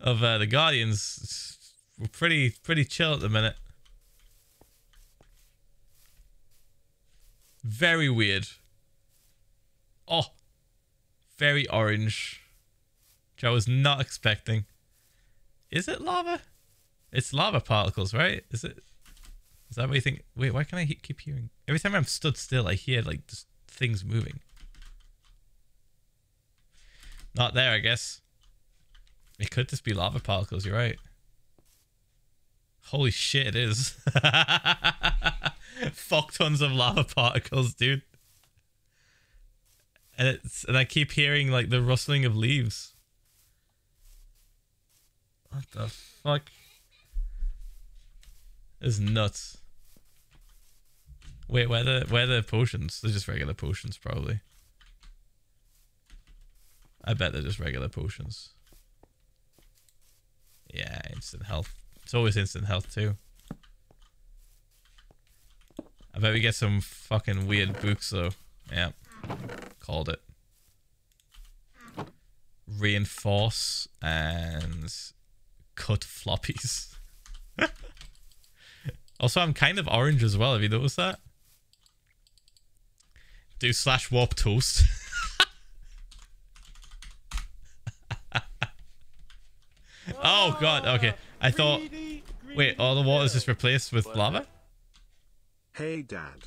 Speaker 4: of uh, the Guardians, we're pretty pretty chill at the minute. Very weird. Oh, very orange. Which I was not expecting. Is it lava? It's lava particles, right? Is it? Is that what you think? Wait, why can I keep hearing? Every time I'm stood still, I hear like just things moving. Not there, I guess. It could just be lava particles. You're right. Holy shit, it is. *laughs* Fuck tons of lava particles, dude. And it's and I keep hearing like the rustling of leaves. What the fuck? It's nuts. Wait, where the where the potions? They're just regular potions, probably. I bet they're just regular potions. Yeah, instant health. It's always instant health too. I bet we get some fucking weird books though. Yeah. Called it. Reinforce and cut floppies. *laughs* also, I'm kind of orange as well. Have you noticed that? Do slash warp toast. *laughs* oh god, okay. I thought wait, all the water's just replaced with lava?
Speaker 5: Hey dad.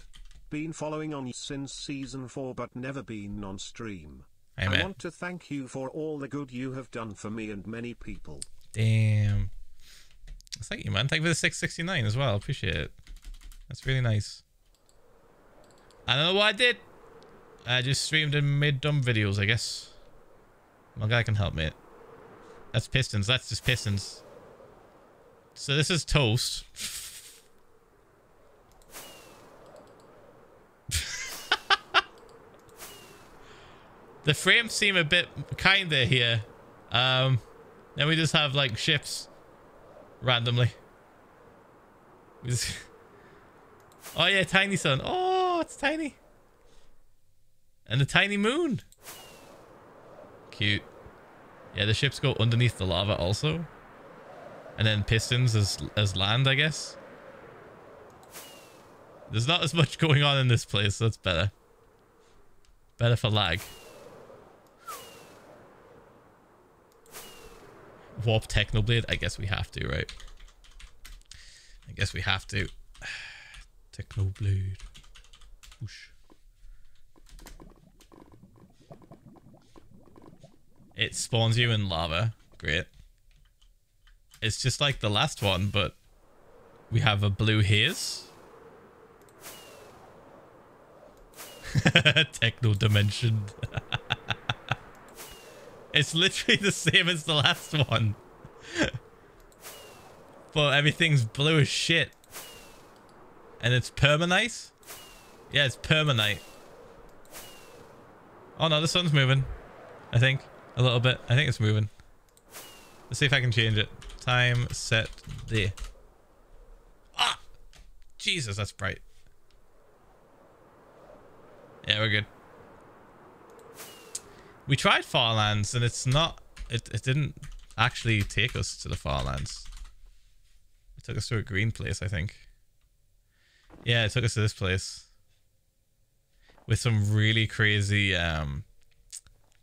Speaker 5: Been following on you since season 4 but never been on stream.
Speaker 4: Hey
Speaker 5: I want to thank you for all the good you have done for me and many people.
Speaker 4: Damn. Thank you, man. Thank you for the 669 as well. Appreciate it. That's really nice. I don't know what I did. I just streamed and made dumb videos, I guess. My guy can help me. That's pistons. That's just pistons. So this is toast. *laughs* the frames seem a bit kinder here. Um, then we just have like ships randomly. Just- *laughs* oh yeah, tiny sun. Oh, it's tiny. And the tiny moon. Cute. Yeah, the ships go underneath the lava also. And then pistons as as land, I guess. There's not as much going on in this place, so that's better. Better for lag. Warp Technoblade? I guess we have to, right? I guess we have to. *sighs* Technoblade. Whoosh. It spawns you in lava. Great. It's just like the last one, but we have a blue haze. *laughs* Techno dimension. *laughs* it's literally the same as the last one. *laughs* but everything's blue as shit. And it's permanite? Yeah, it's permanite. Oh no, the sun's moving. I think. A little bit. I think it's moving. Let's see if I can change it. Time set there. Ah! Jesus, that's bright. Yeah, we're good. We tried Farlands and it's not. It it didn't actually take us to the Farlands. It took us to a green place, I think. Yeah, it took us to this place with some really crazy um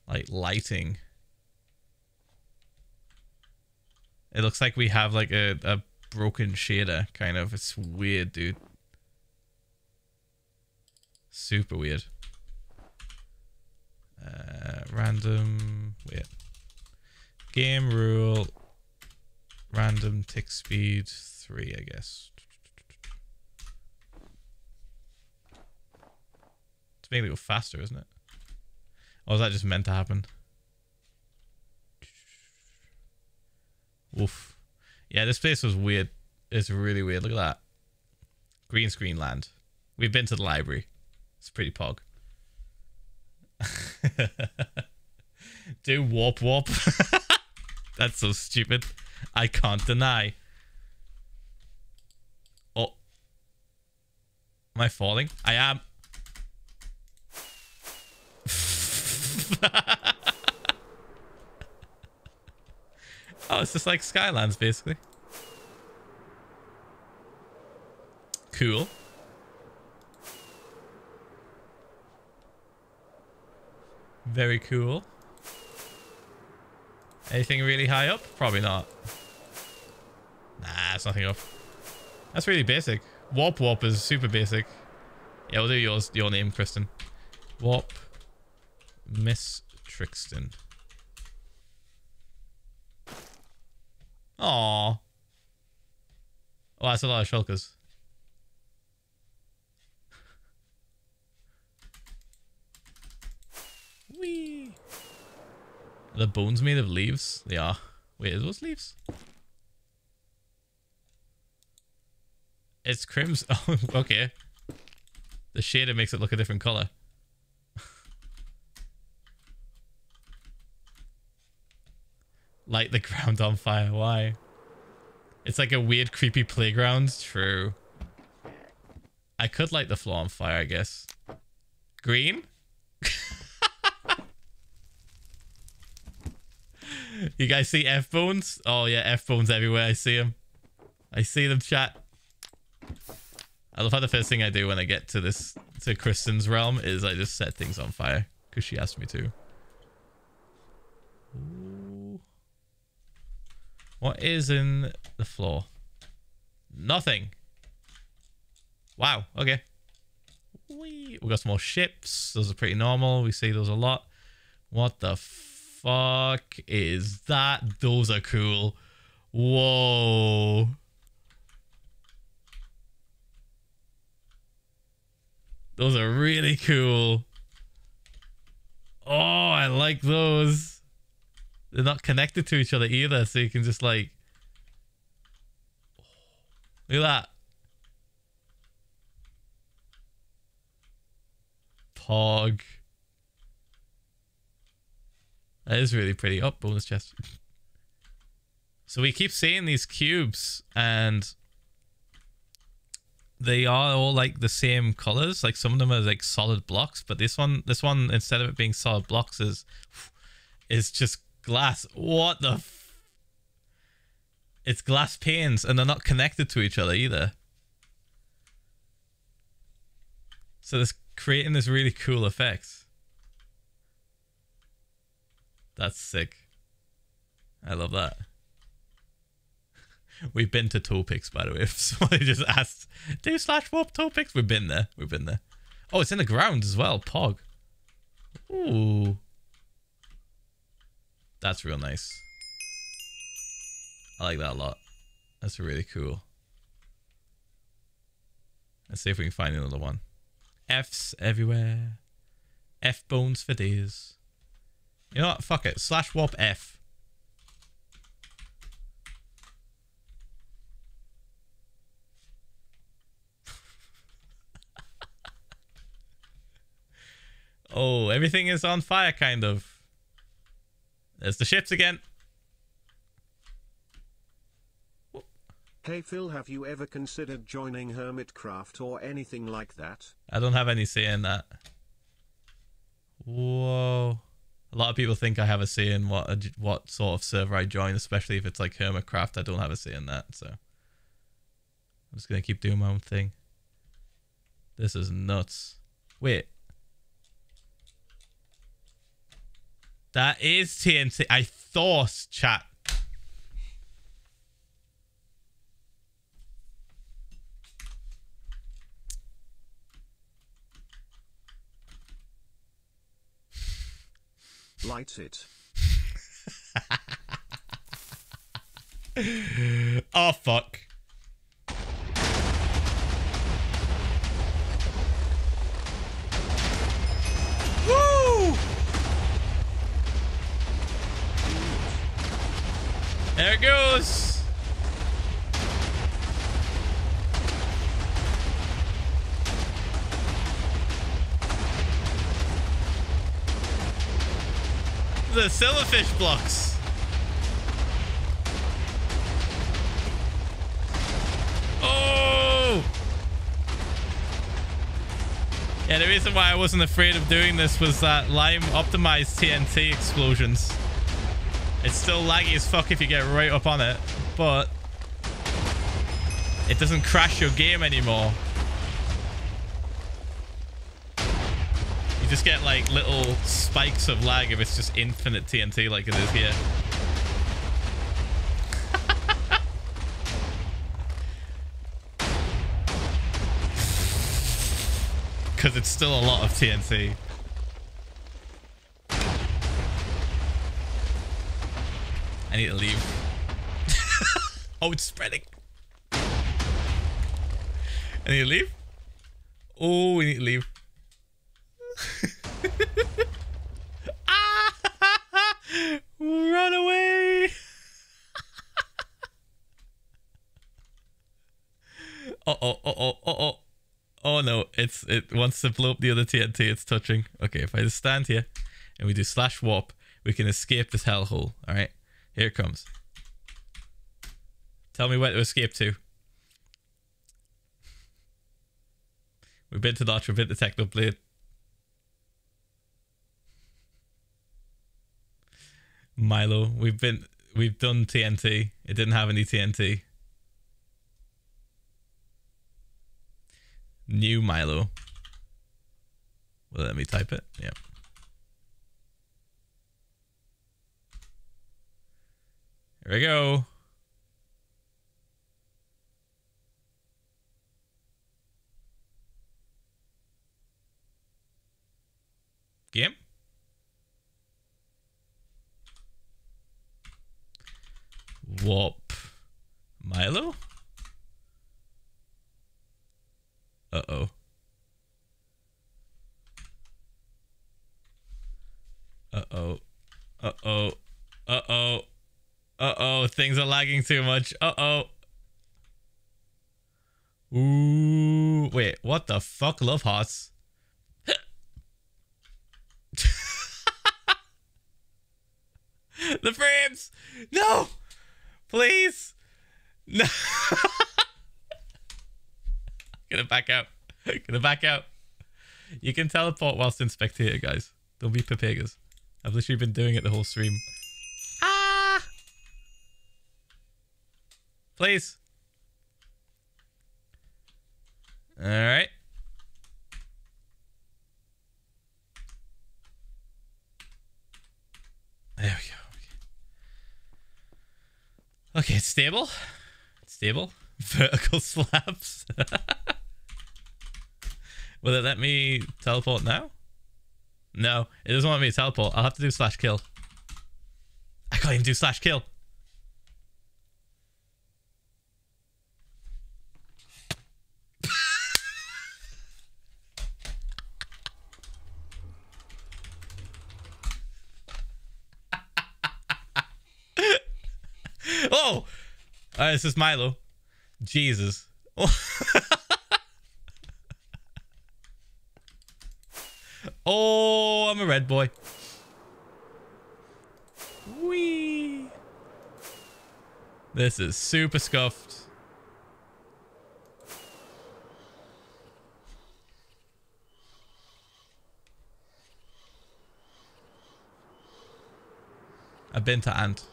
Speaker 4: like lighting. It looks like we have like a, a broken shader kind of. It's weird, dude. Super weird. Uh, random. Wait. Game rule. Random tick speed three, I guess. It's making it go faster, isn't it? Or is that just meant to happen? Oof. Yeah, this place was weird. It's really weird. Look at that. Green screen land. We've been to the library. It's pretty pog. *laughs* Do warp warp. *laughs* That's so stupid. I can't deny. Oh. Am I falling? I am. *laughs* oh, it's just like Skylands, basically. Cool. Very cool. Anything really high up? Probably not. Nah, it's nothing up. That's really basic. Warp Warp is super basic. Yeah, we'll do yours, your name, Kristen. Warp Miss Trixton. Aww. Oh, that's a lot of shulkers. Whee! Are the bones made of leaves? They are. Wait, are those leaves? It's crimson. *laughs* Oh, okay. The shader makes it look a different color. Light the *laughs* ground on fire. Why? It's like a weird, creepy playground. True. I could light the floor on fire, I guess. Green? *laughs* you guys see F bones? Oh yeah, F bones everywhere. I see them. I see them, chat. I love how the first thing I do when I get to this to Kristen's realm is I just set things on fire because she asked me to. Ooh. What is in the floor? Nothing. Wow. Okay. Whee. We got some more ships. Those are pretty normal. We see those a lot. What the fuck is that? Those are cool. Whoa. Those are really cool. Oh, I like those. They're not connected to each other either, so you can just like... *sighs* Look at that. Pog. That is really pretty. Oh, bonus chest. *laughs* So we keep seeing these cubes and they are all like the same colors. Like some of them are like solid blocks, but this one, this one instead of it being solid blocks is *sighs* is just glass. What the? It's glass panes, and they're not connected to each other either. So it's creating this really cool effect. That's sick. I love that. *laughs* We've been to Topics, by the way. *laughs* If somebody just asked, do slash warp Topics? We've been there. We've been there. Oh, it's in the ground as well. Pog. Ooh. That's real nice. I like that a lot. That's really cool. Let's see if we can find another one. F's everywhere. F bones for days. You know what? Fuck it. Slash warp F. *laughs* oh, everything is on fire, kind of. There's the ships again.
Speaker 5: Hey Phil, have you ever considered joining Hermitcraft or anything like that?
Speaker 4: I don't have any say in that. Whoa. A lot of people think I have a say in what what sort of server I join, especially if it's like Hermitcraft. I don't have a say in that, so I'm just gonna keep doing my own thing. This is nuts. Wait. That is TNT. I thought chat.
Speaker 5: Light it. *laughs*
Speaker 4: oh fuck. There it goes. The silverfish blocks. Oh! Yeah, the reason why I wasn't afraid of doing this was that Lime optimized TNT explosions. It's still laggy as fuck if you get right up on it, but it doesn't crash your game anymore. You just get like little spikes of lag if it's just infinite TNT like it is here. *laughs* Because it's still a lot of TNT. Need to leave. *laughs* oh, it's spreading. I need to leave. Oh, we need to leave. *laughs* ah! *laughs* Run away! uh oh, uh oh, uh oh. Oh no, it's it wants to blow up the other TNT it's touching. Okay, if I just stand here and we do slash warp, we can escape this hellhole. Alright. Here it comes. Tell me where to escape to. We've been to Notch, we've been to. Milo, we've been we've done TNT. It didn't have any TNT. New Milo. Well, let me type it. Yep. Here we go. Game. Warp. Milo? Uh-oh. Uh-oh. Uh-oh. Uh-oh. Things are lagging too much. Uh-oh. Ooh. Wait, what the fuck? Love hearts. *laughs* the frames! No! Please! No! *laughs* Gonna back out. Gonna back out. You can teleport whilst in spectator, guys. Don't be papegas. I've literally been doing it the whole stream. Please. Alright. There we go. Okay, it's stable. It's stable. *laughs* Vertical slabs. *laughs* Will it let me teleport now? No, it doesn't want me to teleport. I'll have to do slash kill. I can't even do slash kill. oh! Uh, this is Milo. Jesus. *laughs* oh, I'm a red boy. Wee. This is super scuffed. I've been to Ant.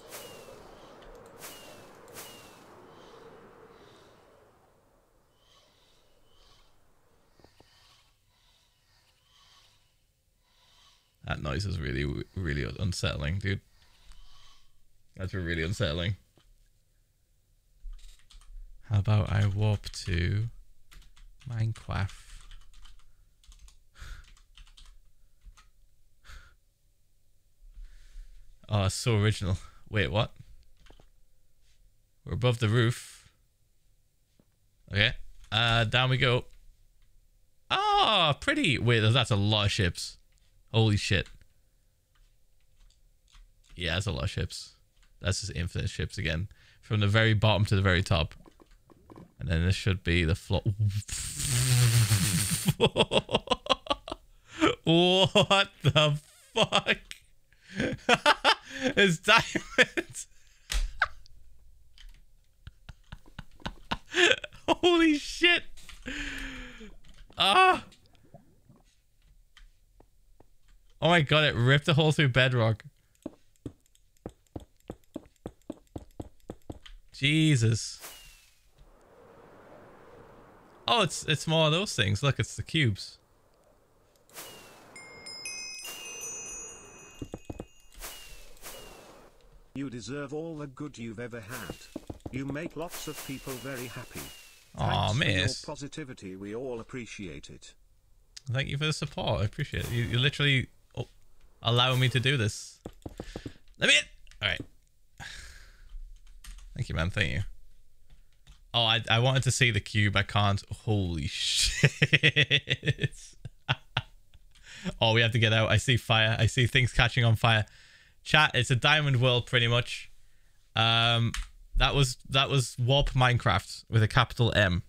Speaker 4: Noise is really, really unsettling, dude. That's really unsettling. How about I warp to Minecraft? *laughs* Oh, so original. Wait, what? We're above the roof. Okay. Uh, down we go. Oh, pretty. Wait, that's a lot of ships. Holy shit. Yeah, that's a lot of ships. That's just infinite ships again. From the very bottom to the very top. And then this should be the floor. *laughs* what the fuck? *laughs* it's diamonds. *laughs* Holy shit. Ah. Oh my god, it ripped a hole through bedrock. Jesus. Oh, it's it's more of those things. Look, it's the cubes.
Speaker 5: You deserve all the good you've ever had. You make lots of people very happy.
Speaker 4: Aw,
Speaker 5: for your
Speaker 4: miss.
Speaker 5: positivity, we all appreciate it.
Speaker 4: Thank you for the support. I appreciate it. You, you literally oh, allowing me to do this. Let me in. All right. Thank you, man. Thank you. Oh, I, I wanted to see the cube. I can't. Holy *laughs* shit. *laughs* oh, we have to get out. I see fire. I see things catching on fire. Chat, it's a diamond world pretty much. Um that was that was Warp Minecraft with a capital M,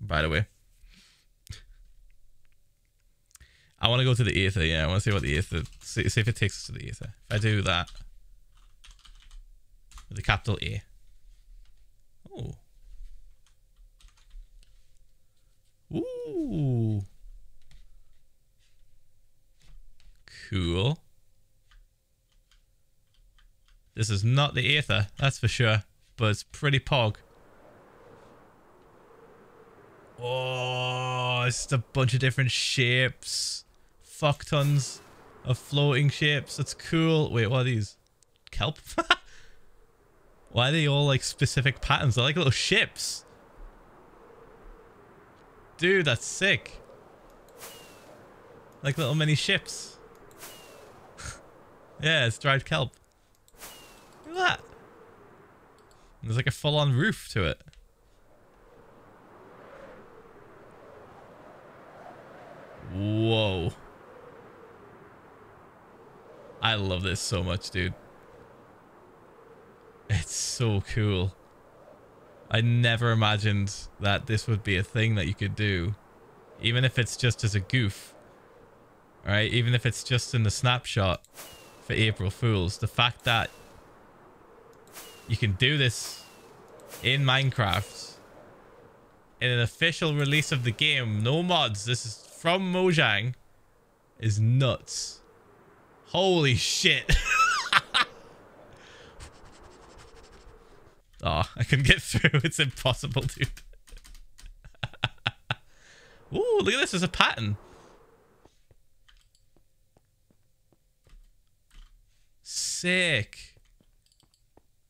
Speaker 4: by the way. I want to go to the Aether. Yeah, I want to see what the Aether. See, see if it takes us to the Aether. If I do that with a capital A. Oh. Ooh. Cool. This is not the Aether, that's for sure. But it's pretty pog. Oh, it's just a bunch of different shapes. Fuck tons of floating shapes. That's cool. Wait, what are these? Kelp? *laughs* Why are they all like specific patterns? They're like little ships. Dude, that's sick. Like little mini ships. *laughs* yeah, it's dried kelp. Look at that. There's like a full-on roof to it. Whoa. I love this so much, dude. It's so cool. I never imagined that this would be a thing that you could do. Even if it's just as a goof. Alright, even if it's just in the snapshot for April Fools. The fact that you can do this in Minecraft in an official release of the game. No mods. This is from Mojang. Is nuts. Holy shit. *laughs* oh, *laughs* I can get through. It's impossible, dude. *laughs* Ooh, look at this. There's a pattern. Sick.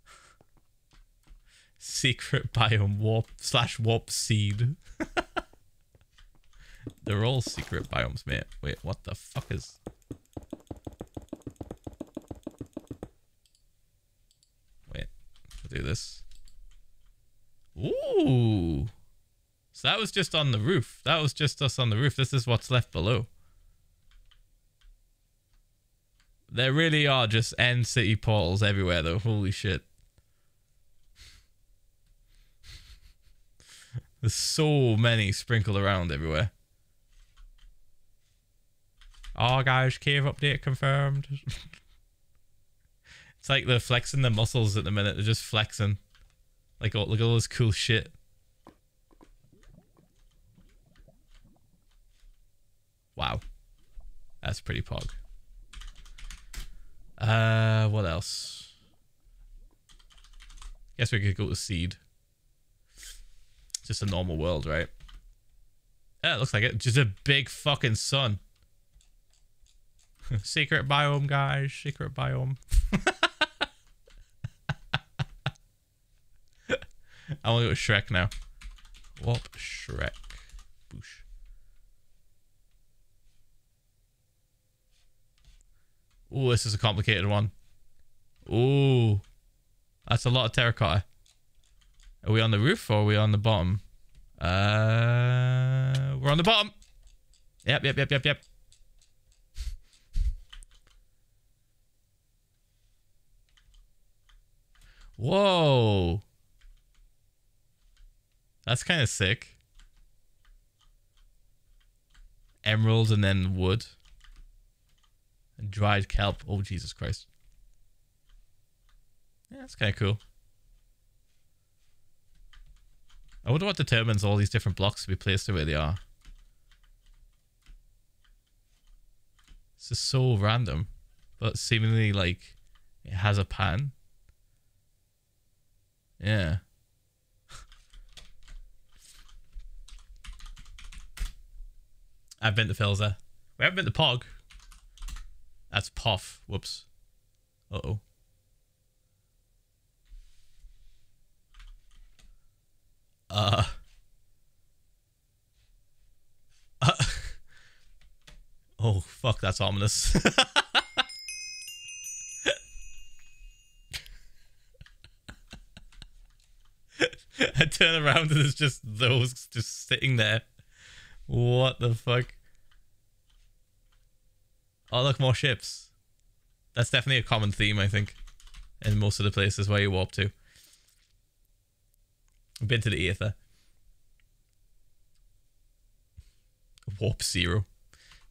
Speaker 4: *laughs* Secret biome warp slash warp seed. They're all secret biomes, mate. Wait, what the fuck is... Wait, I'll do this. Ooh! So that was just on the roof. That was just us on the roof. This is what's left below. There really are just end city portals everywhere though. Holy shit. *laughs* There's so many sprinkled around everywhere. Oh guys, cave update confirmed. *laughs* it's like they're flexing their muscles at the minute. They're just flexing. Like, oh, look at all this cool shit. Wow. That's pretty pog. Uh, what else? Guess we could go to seed. Just a normal world, right? Yeah, it looks like it. Just a big fucking sun. *laughs* Secret biome, guys. Secret biome. *laughs* I want to go with Shrek now. Warp Shrek. Boosh. Ooh, this is a complicated one. Ooh. That's a lot of terracotta. Are we on the roof or are we on the bottom? Uh, we're on the bottom. Yep, yep, yep, yep, yep. *laughs* Whoa. That's kind of sick. Emerald and then wood. And dried kelp. Oh, Jesus Christ. Yeah, that's kind of cool. I wonder what determines all these different blocks to be placed the way they are. This is so random, but seemingly like it has a pattern. Yeah. I've been to Philza. We haven't been to Pog. That's Poff. Whoops. Uh oh. Uh. uh. *laughs* Oh, fuck, that's ominous. *laughs* I turn around and there's just those just sitting there. What the fuck? Oh, look, more ships. That's definitely a common theme, I think, in most of the places where you warp to. I've been to the Aether. Warp Zero.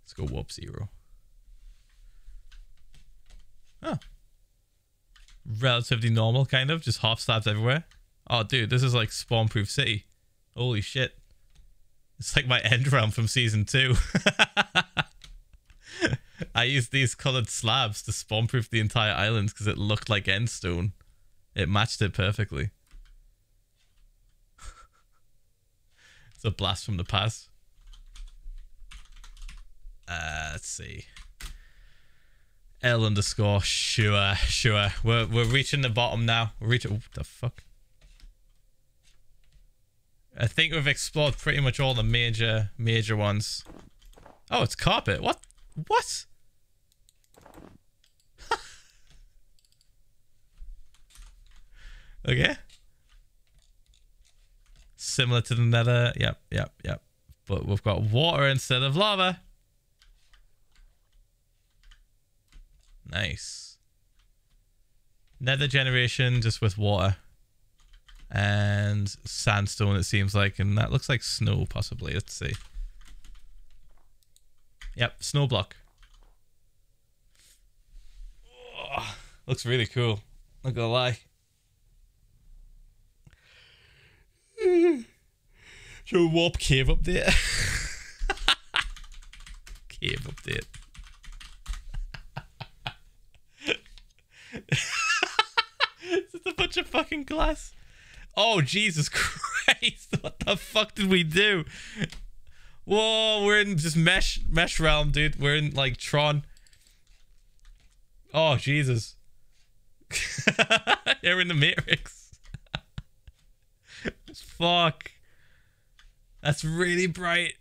Speaker 4: Let's go Warp Zero. Oh. Relatively normal, kind of. Just half slabs everywhere. Oh, dude, this is like spawn-proof city. Holy shit. It's like my end realm from season two. *laughs* I used these colored slabs to spawn-proof the entire island because it looked like endstone. It matched it perfectly. *laughs* it's a blast from the past. Uh, let's see. L underscore sure sure. We're we're reaching the bottom now. We're reaching. What the fuck? I think we've explored pretty much all the major major ones. Oh, it's carpet. What? What? *laughs* okay. Similar to the nether. Yep, yep, yep. But we've got water instead of lava. Nice. Nether generation just with water. And sandstone, it seems like. And that looks like snow, possibly. Let's see. Yep, snow block. Oh, looks really cool. Not gonna lie. *laughs* Should warp cave update? *laughs* cave update. it's just a bunch of fucking glass. Oh, Jesus *laughs* Christ. What the fuck did we do? Whoa, we're in just mesh mesh realm, dude. We're in like Tron. Oh, Jesus. *laughs* They're in the Matrix. *laughs* Fuck. That's really bright.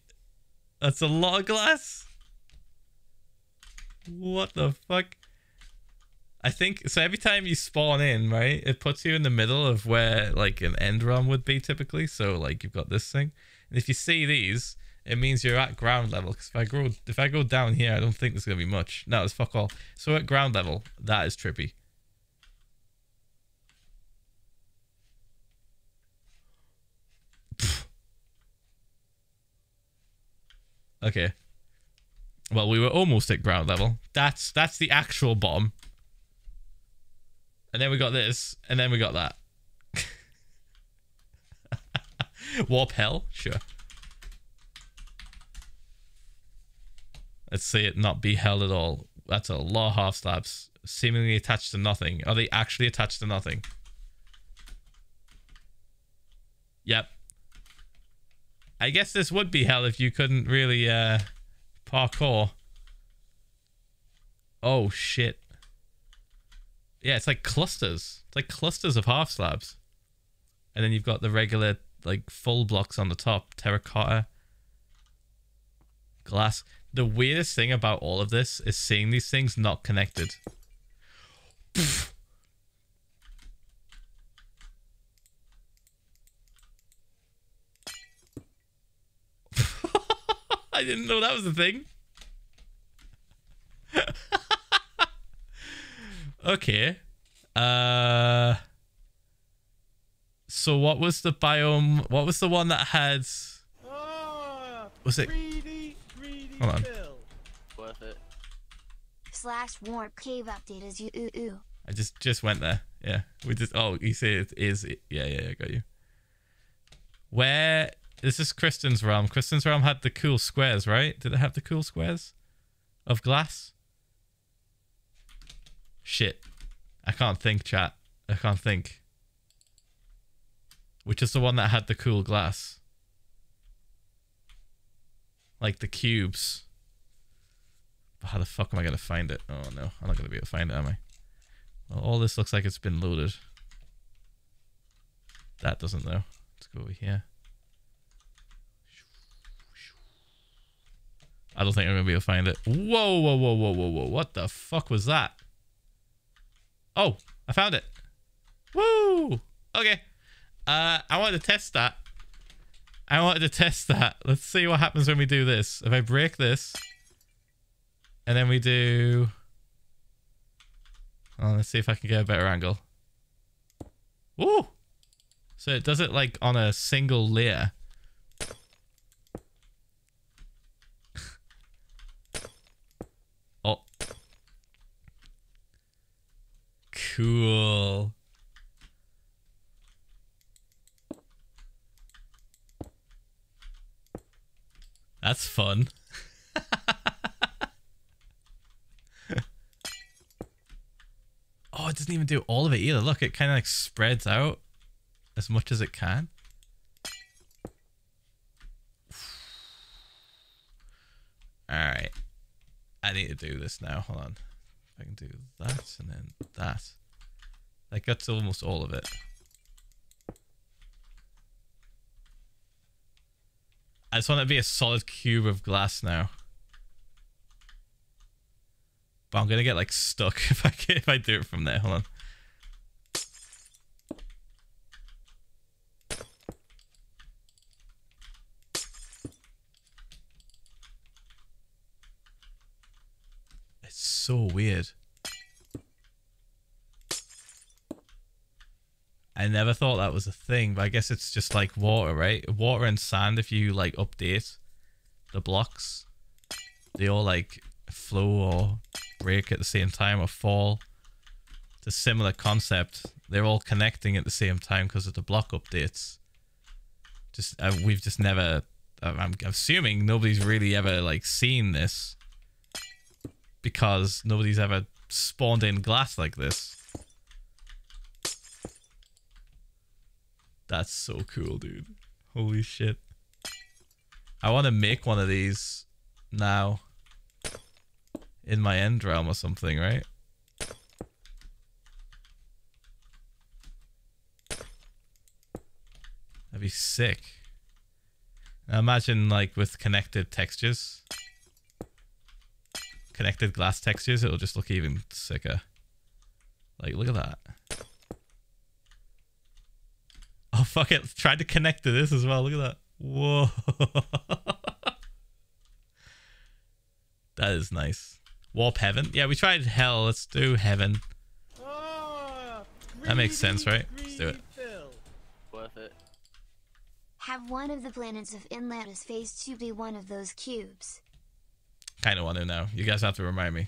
Speaker 4: That's a lot of glass. What the fuck? I think so. Every time you spawn in, right, it puts you in the middle of where like an end run would be typically. So like you've got this thing, and if you see these, it means you're at ground level. Because if I go if I go down here, I don't think there's gonna be much. No, it's fuck all. So at ground level, that is trippy. okay. Well, we were almost at ground level. That's that's the actual bottom. And then we got this, and then we got that. *laughs* Warp hell? Sure. Let's see it not be hell at all. That's a lot of half slabs. Seemingly attached to nothing. Are they actually attached to nothing? Yep. I guess this would be hell if you couldn't really uh parkour. Oh shit. Yeah, it's like clusters. It's like clusters of half slabs. And then you've got the regular like full blocks on the top, terracotta, glass. The weirdest thing about all of this is seeing these things not connected. *laughs* I didn't know that was a thing. Okay. Uh So what was the biome? What was the one that had
Speaker 6: Ah,
Speaker 4: Was it-
Speaker 6: Greedy, greedy
Speaker 4: Hold on.
Speaker 6: Phil.
Speaker 7: Worth it.
Speaker 9: Slash warp cave update as you ooh ooh.
Speaker 4: I just just went there. Yeah. We just oh, you say it is yeah, yeah, I got you. Where this is Kristen's realm. Kristen's realm had the cool squares, right? Did it have the cool squares of glass? Shit. I can't think, chat. I can't think. Which is the one that had the cool glass? Like the cubes. But how the fuck am I gonna find it? Oh no, I'm not gonna be able to find it, am I? Well, all this looks like it's been loaded. That doesn't though. Let's go over here. I don't think I'm gonna be able to find it. Whoa, whoa, whoa, whoa, whoa, whoa! What the fuck was that? Oh, I found it. Woo! Okay. Uh, I wanted to test that. I wanted to test that. Let's see what happens when we do this. If I break this, and then we do. Oh, let's see if I can get a better angle. Woo! So it does it like on a single layer. oh. Cool. That's fun. *laughs* Oh, it doesn't even do all of it either. Look, it kind of like spreads out as much as it can. All right. I need to do this now. Hold on. I can do that and then that. That gets almost all of it. I just want it to be a solid cube of glass now. But I'm gonna get like stuck *laughs* if I get, if I do it from there. Hold on. It's so weird. I never thought that was a thing, but I guess it's just like water, right? Water and sand, if you like update the blocks, they all like flow or break at the same time or fall. It's a similar concept. They're all connecting at the same time because of the block updates. Just uh, we've just never. I'm assuming nobody's really ever like seen this because nobody's ever spawned in glass like this. That's so cool, dude. Holy shit. I want to make one of these now in my end realm or something, right? That'd be sick. Imagine like with connected textures. Connected glass textures, it'll just look even sicker. Like, look at that. Oh, fuck it. Tried to connect to this as well. Look at that. Whoa. *laughs* that is nice. Warp heaven. Yeah, we tried hell. Let's do heaven.
Speaker 6: Ah,
Speaker 4: That makes sense, right? Let's do it.
Speaker 6: Phil.
Speaker 7: Worth it.
Speaker 9: Have one of the planets of Inlandus phase 2 be one of those cubes.
Speaker 4: Kind of want to know. You guys have to remind me.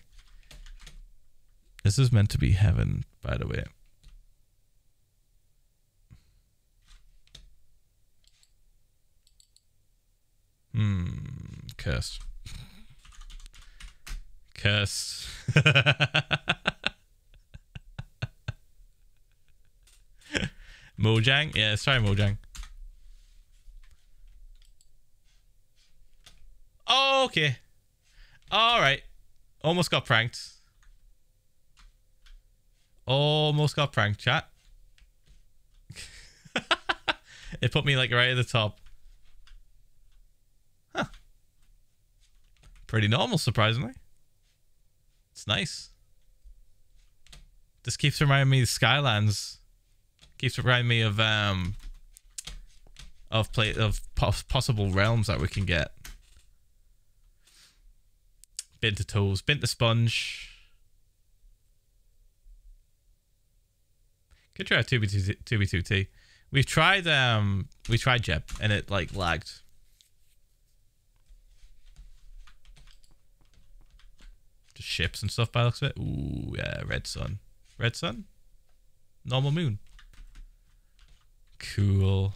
Speaker 4: This is meant to be heaven, by the way. Hmm. Cursed. Cursed. *laughs* Mojang? Yeah, Sorry, Mojang. Oh, okay. All right. Almost got pranked. Almost got pranked, chat. *laughs* it put me like right at the top. Pretty normal, surprisingly. It's nice. This keeps reminding me of Skylands. Keeps reminding me of um of play of possible realms that we can get. Been to toes, been to sponge. Could try 2b2 2b2t. We've tried um we tried Jeb and it like lagged. Ships and stuff by the looks of it. Ooh, yeah, red sun. Red sun? Normal moon. Cool.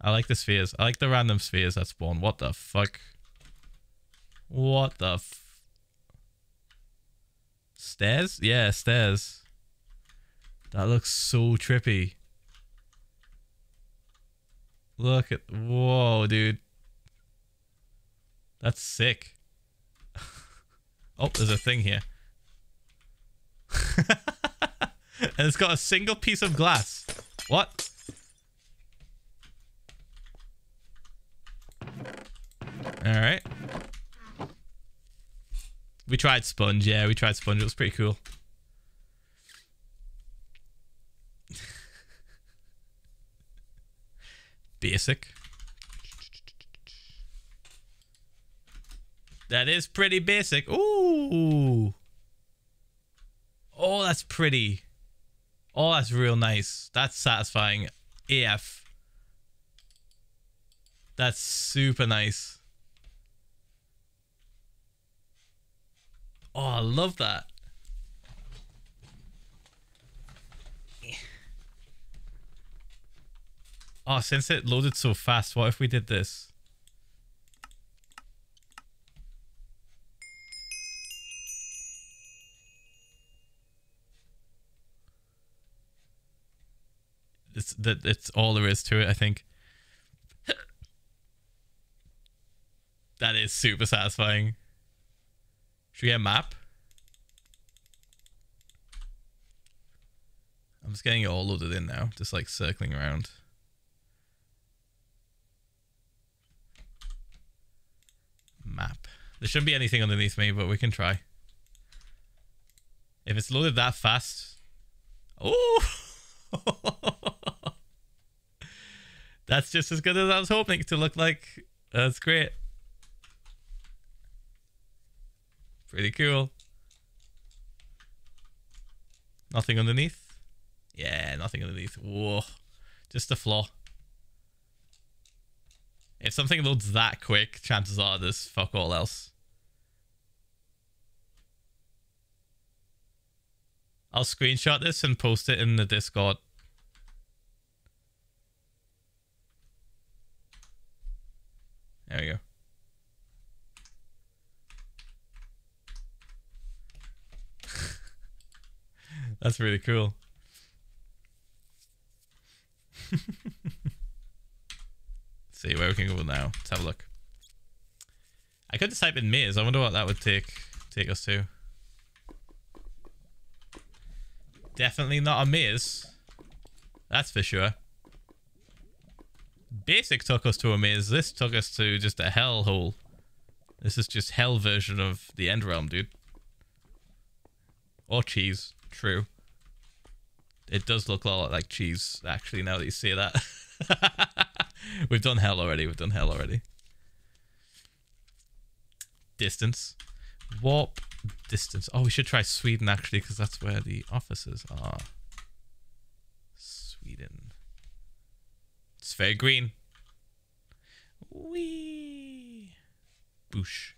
Speaker 4: I like the spheres. I like the random spheres that spawn. What the fuck? What the Stairs? Yeah, stairs. That looks so trippy. Look at whoa, dude. That's sick. *laughs* oh, there's a thing here. *laughs* and it's got a single piece of glass. What? Alright. We tried Sponge, yeah, we tried Sponge. It was pretty cool. *laughs* Basic. That is pretty basic. Ooh. Oh, that's pretty. Oh, that's real nice. That's satisfying. AF. That's super nice. Oh, I love that. Oh, since it loaded so fast, what if we did this? It's that it's all there is to it, I think. that is super satisfying. Should we get a map? I'm just getting it all loaded in now, just like circling around. Map. There shouldn't be anything underneath me, but we can try. If it's loaded that fast. Oh! *laughs* That's just as good as I was hoping to look like. That's great. Pretty cool. Nothing underneath? Yeah, nothing underneath. Whoa. Just a flaw. If something loads that quick, chances are there's fuck all else. I'll screenshot this and post it in the Discord. There we go. *laughs* That's really cool. *laughs* see where we can go now. Let's have a look. I could just type in maze. I wonder what that would take take us to. Definitely not a maze. That's for sure. Basic took us to a maze. This took us to just a hell hole. This is just hell version of the end realm, dude. Or cheese. True. It does look a lot like cheese, actually, now that you say that. *laughs* We've done hell already. We've done hell already. Distance. Warp distance. Oh, we should try Sweden, actually, because that's where the offices are. Sweden. It's very green. Wee. Boosh.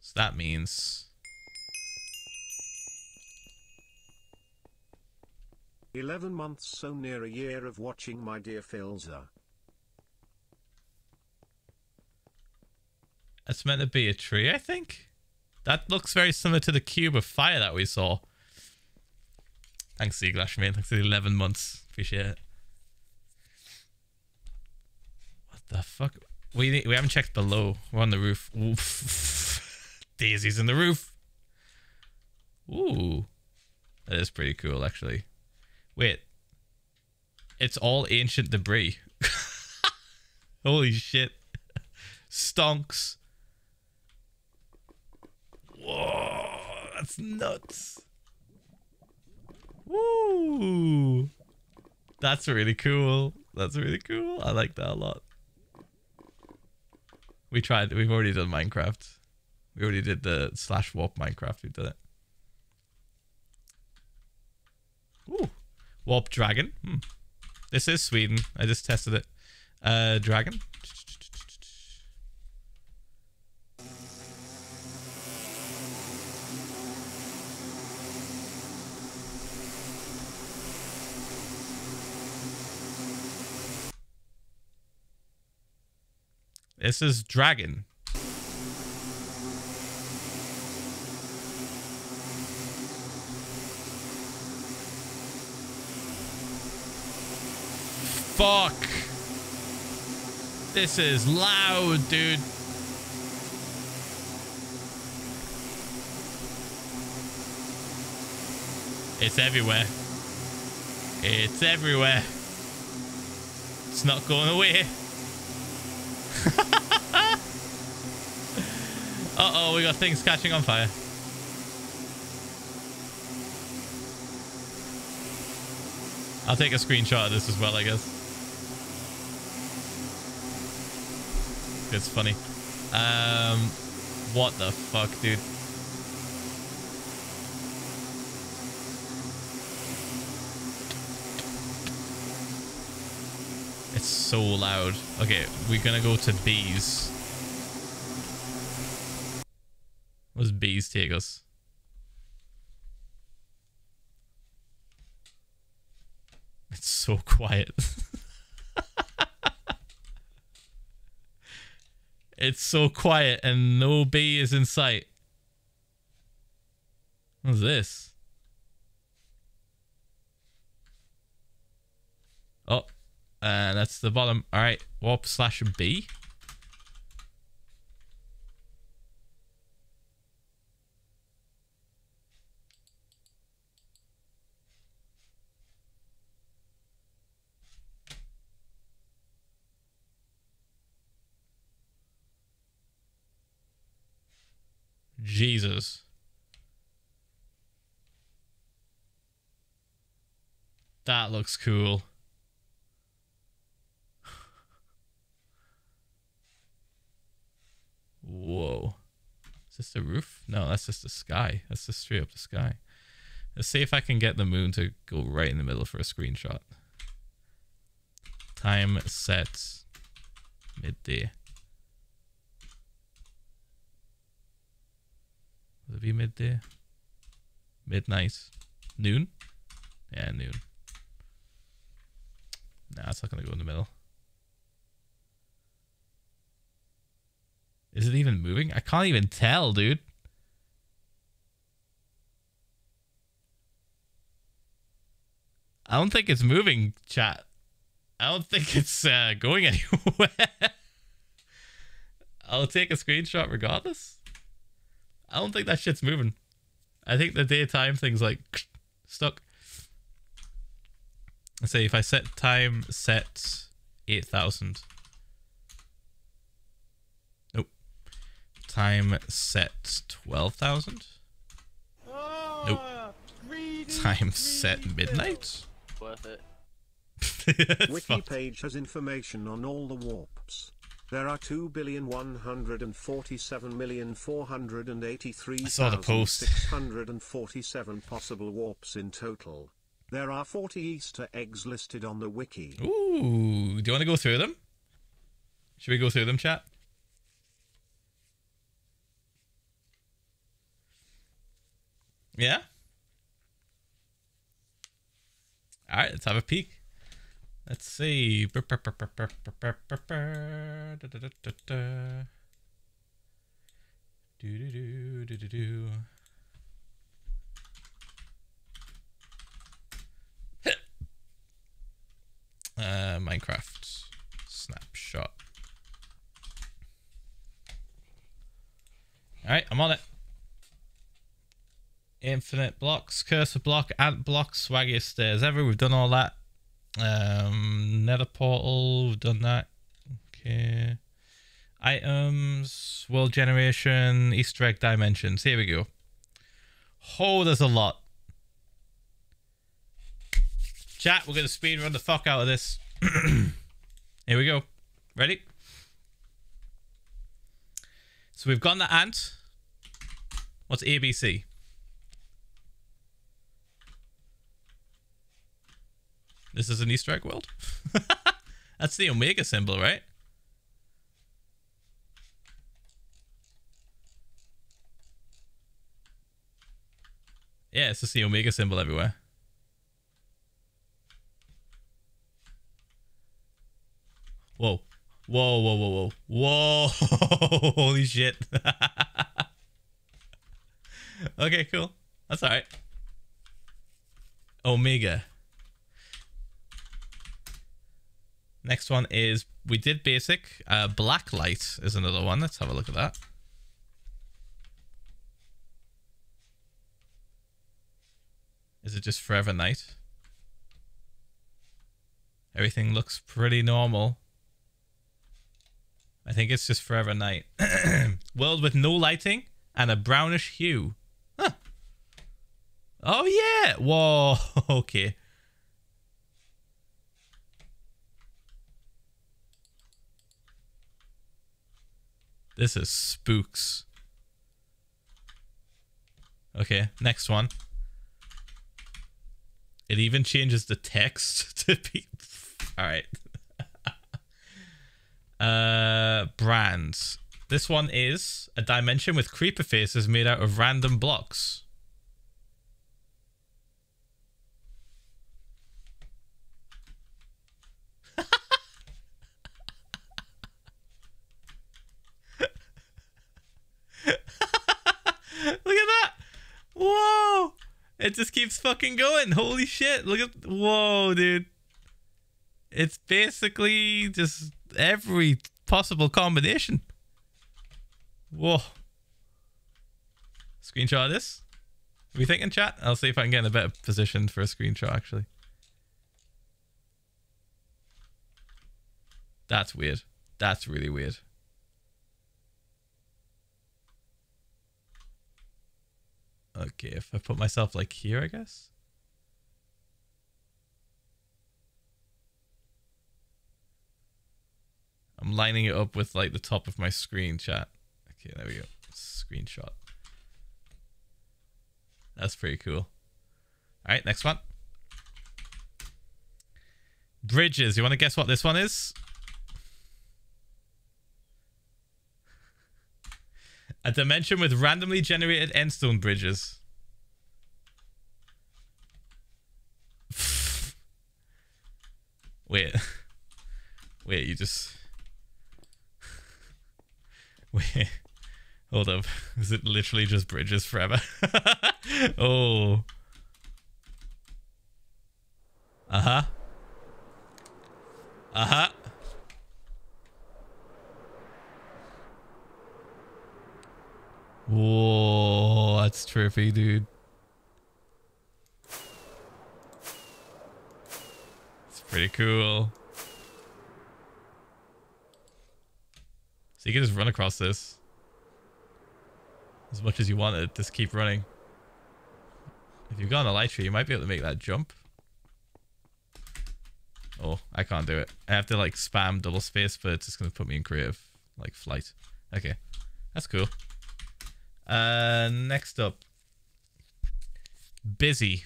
Speaker 4: So that means...
Speaker 5: 11 months so near a year of watching my dear Philza.
Speaker 4: It's meant to be a tree, I think. That looks very similar to the cube of fire that we saw. Thanks, Seaglash, mate. Thanks for the 11 months. Appreciate it. What the fuck? We we haven't checked below. We're on the roof. Oof. *laughs* Daisy's in the roof. Ooh, that is pretty cool, actually. Wait, it's all ancient debris. *laughs* Holy shit! Stonks. Whoa, that's nuts. Woo! That's really cool. That's really cool. I like that a lot. We tried. We've already done Minecraft. We already did the slash warp Minecraft. We did it. Ooh, warp dragon. Hmm. This is Sweden. I just tested it. Uh, dragon. This is dragon. Fuck. This is loud, dude. It's everywhere. It's everywhere. It's not going away. *laughs* Uh-oh, we got things catching on fire. I'll take a screenshot of this as well, I guess. It's funny. Um, what the fuck, dude? It's so loud. Okay, we're gonna go to bees. Where's bees take us? It's so *laughs* quiet. it's so quiet and no bee is in sight. What's this? Oh, and that's the bottom. All right, warp slash B. Jesus. That looks cool. Whoa. Is this the roof? No, that's just the sky. That's just straight up the sky. Let's see if I can get the moon to go right in the middle for a screenshot. Time set midday. Would it be midday? Midnight? Noon? Yeah, noon. Nah, it's not gonna go in the middle. Is it even moving? I can't even tell, dude. I don't think it's moving, chat. I don't think *laughs* it's uh, going *laughs* anywhere. I'll take a screenshot regardless. I don't think that shit's moving. I think the daytime thing's like *sniffs* stuck. Let's say if I set time set 8000. Time set 12,000. Ah, nope. Time set midnight.
Speaker 7: Worth it. *laughs*
Speaker 5: Wiki
Speaker 4: Fuck.
Speaker 5: page has information on all the warps. There are 2,147,483,647
Speaker 4: I saw the post.
Speaker 5: possible warps in total. There are 40 Easter eggs listed on the wiki.
Speaker 4: Ooh, do you want to go through them? Should we go through them, chat? Yeah. All right, let's have a peek. Let's see. Uh, Minecraft snapshot. All right, I'm on it. Infinite blocks, cursor block, ant block, swaggiest stairs ever. We've done all that. Um, nether portal, we've done that. Okay. Items, world generation, Easter egg dimensions. Here we go. Oh, there's a lot. Chat, we're gonna speed run the fuck out of this. *clears throat* Here we go. Ready? So we've gotten the ant. What's ABC? This is an Easter egg world. *laughs* That's the Omega symbol, right? Yeah, it's just the Omega symbol everywhere. Whoa. Whoa, whoa, whoa, whoa. Whoa. *laughs* Holy shit. *laughs* okay, cool. That's alright. Omega. Next one is we did basic. Uh, black light is another one. Let's have a look at that. Is it just forever night? Everything looks pretty normal. I think it's just forever night. *clears throat* World with no lighting and a brownish hue. Huh. Oh yeah. Whoa. *laughs* okay. This is spooks. Okay, next one. It even changes the text *laughs* to be. All right. *laughs* uh, brands. This one is a dimension with creeper faces made out of random blocks. Look at that. Whoa. It just keeps fucking going. Holy shit. Look at. Whoa, dude. It's basically just every possible combination. Whoa. Screenshot of this? Are we thinking, chat? I'll see if I can get in a better position for a screenshot, actually. That's weird. That's really weird. Okay, if I put myself like here, I guess. I'm lining it up with like the top of my screen chat. Okay, there we go. Screenshot. That's pretty cool. All right, next one. Bridges. You want to guess what this one is? A dimension with randomly generated endstone bridges. *laughs* Wait. *laughs* Wait, you just... *laughs* Wait. Hold up. Is it literally just bridges forever? oh. Uh-huh. Uh-huh. Whoa, that's trippy, dude. It's pretty cool. So you can just run across this. As much as you want it, just keep running. If you've got an elytra, you might be able to make that jump. Oh, I can't do it. I have to like spam double space, but it's just going to put me in creative, like flight. Okay, that's cool. Uh, next up, busy.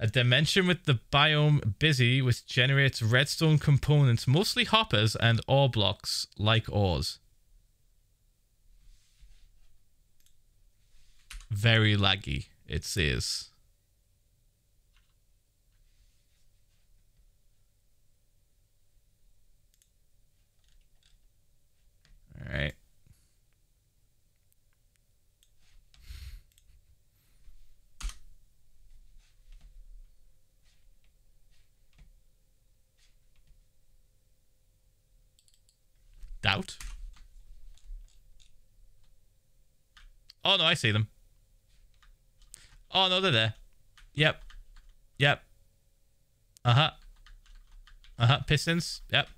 Speaker 4: A dimension with the biome busy, which generates redstone components, mostly hoppers and ore blocks like ores. Very laggy, it says. All right. Doubt. Oh no, I see them. Oh no, they're there. Yep. Yep. Uh huh. Uh huh. Pistons. Yep.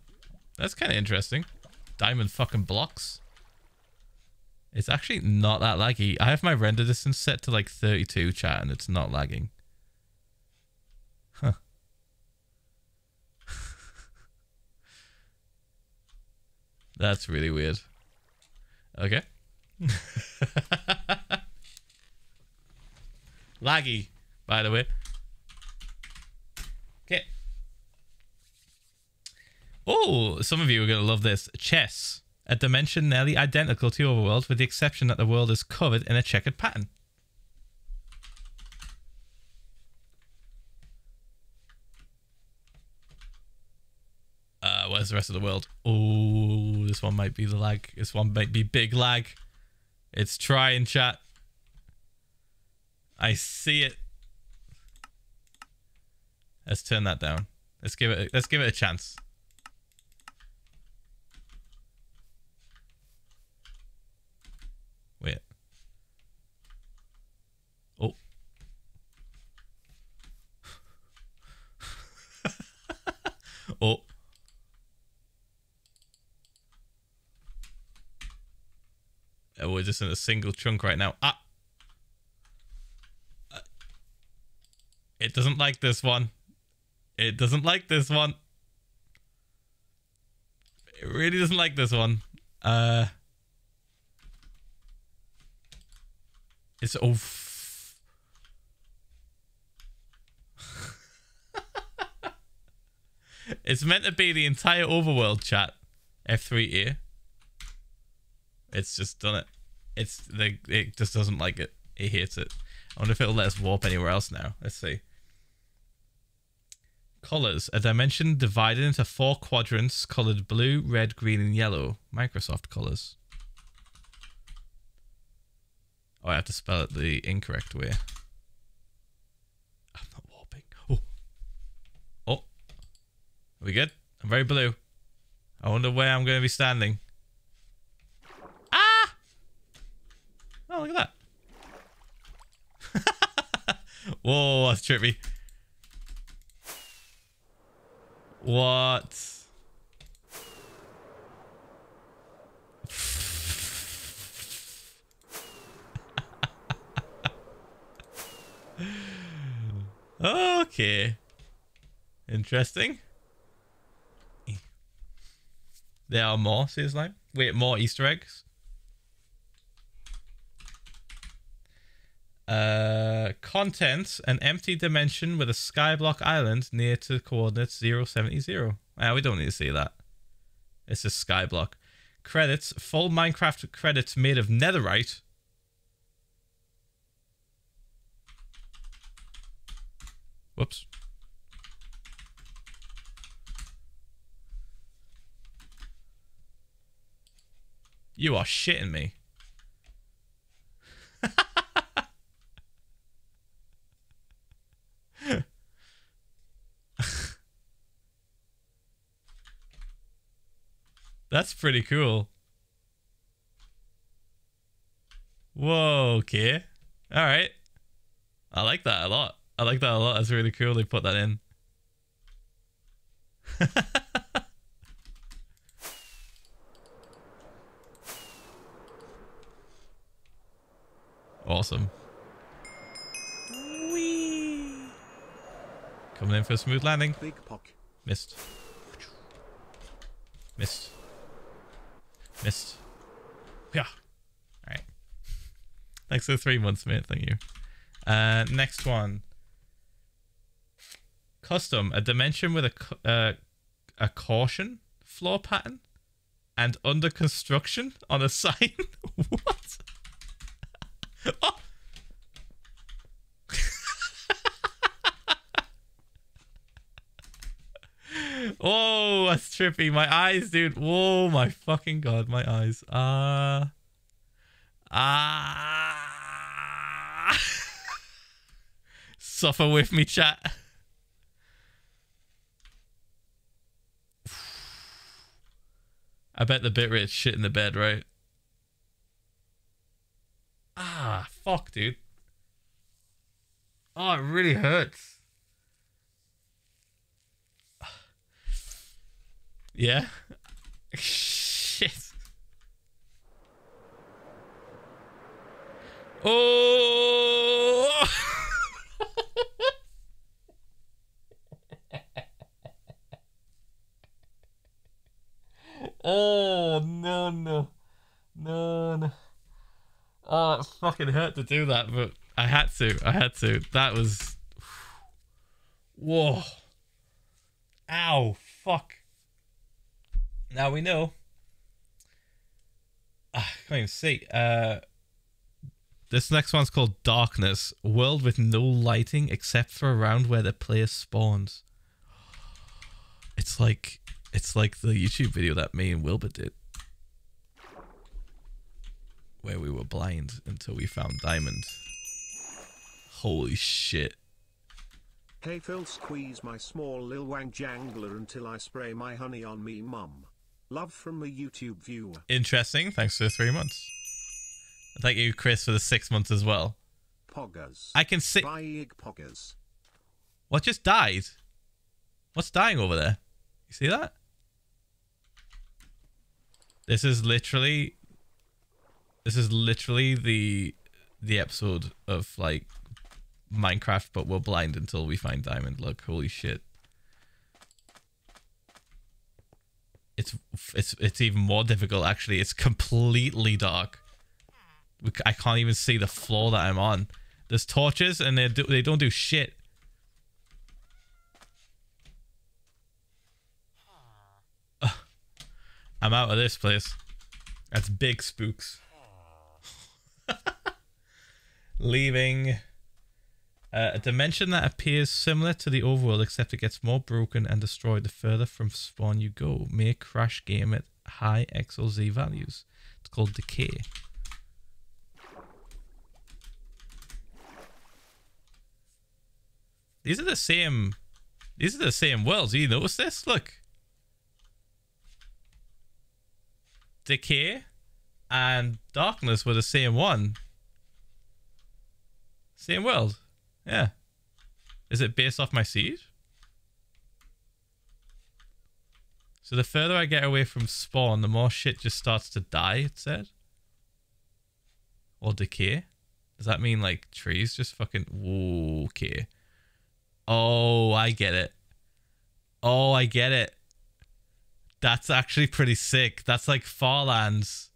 Speaker 4: That's kind of interesting. Diamond fucking blocks. It's actually not that laggy. I have my render distance set to like 32 chat and it's not lagging. Huh. *laughs* That's really weird. Okay. *laughs* Laggy, by the way. Oh, some of you are going to love this. Chess. A dimension nearly identical to Overworld, with the exception that the world is covered in a checkered pattern. Uh, where's the rest of the world? Oh, this one might be the lag. This one might be big lag. It's trying, chat. I see it. Let's turn that down. Let's give it. A, let's give it a chance. Wait. Oh. Oh. Oh, we're just in a single chunk right now. Ah. Uh, It doesn't like this one. It doesn't like this one. It really doesn't like this one. Uh. It's oh. It's meant to be the entire overworld chat. F3 a It's just done it. It's the it just doesn't like it. It hates it. I wonder if it'll let us warp anywhere else now. Let's see. Colors. A dimension divided into four quadrants colored blue, red, green, and yellow. Microsoft colors. Oh, I have to spell it the incorrect way. I'm not warping. Oh. Oh. Are we good? I'm very blue. I wonder where I'm going to be standing. Ah! Oh, look at that. *laughs* Whoa, that's trippy. What? *laughs* okay. Interesting. There are more, says Lime. Wait, more Easter eggs? Uh, content, an empty dimension with a skyblock island near to coordinates 070. Ah, we don't need to see that. It's just skyblock. Credits, full Minecraft credits made of netherite. Whoops. You are shitting me. *laughs* That's pretty cool. Whoa, okay. All right. I like that a lot. I like that a lot. That's really cool they put that in. *laughs* awesome. Whee! Coming in for a smooth landing. Missed. Missed. Missed. Yeah. Alright. Thanks for the three months, mate. Thank you. Uh, next one. Custom. A dimension with a, uh, a caution floor pattern and under construction on a *laughs* sign. what? Oh! Whoa, *laughs* that's trippy. My eyes, dude. Whoa, my fucking god, my eyes. Uh Ah. *laughs* Suffer with me, chat. *sighs* I bet the bit rate shit in the bed, right? Ah, fuck, dude. Oh, it really hurts. Yeah. *laughs* Shit. Oh. *laughs* oh no no no no. Oh, it fucking hurt to do that, but I had to. I had to. That was. Whoa. Ow. Fuck. Now we know. Ah, I can't even see. Uh, this next one's called Darkness. World with no lighting except for around where the player spawns. It's like it's like the YouTube video that me and Wilbur did. Where we were blind until we found diamond. Holy shit.
Speaker 5: Hey Phil squeeze my small lil wang jangler until I spray my honey on me mum. Love from a YouTube viewer.
Speaker 4: Interesting. Thanks for the three months. Thank you, Chris, for the six months as well.
Speaker 5: Poggers.
Speaker 4: I can see.
Speaker 5: Poggers.
Speaker 4: What just died? What's dying over there? You see that? This is literally. This is literally the the episode of like Minecraft, but we're blind until we find diamond. Look, holy shit! It's it's it's even more difficult actually. It's completely dark. I can't even see the floor that I'm on. There's torches and they do, they don't do shit. I'm out of this place. That's big spooks. *laughs* Leaving uh, a dimension that appears similar to the overworld, except it gets more broken and destroyed the further from spawn you go. May crash game at high X or Z values. It's called Decay. These are the same. These are the same worlds. You notice this? Look. Decay and Darkness were the same one. Same world. Yeah. Is it based off my seed? So the further I get away from spawn, the more shit just starts to die, it said. Or decay. Does that mean like trees just fucking okay. Oh, I get it. Oh, I get it. That's actually pretty sick. That's like Farlands.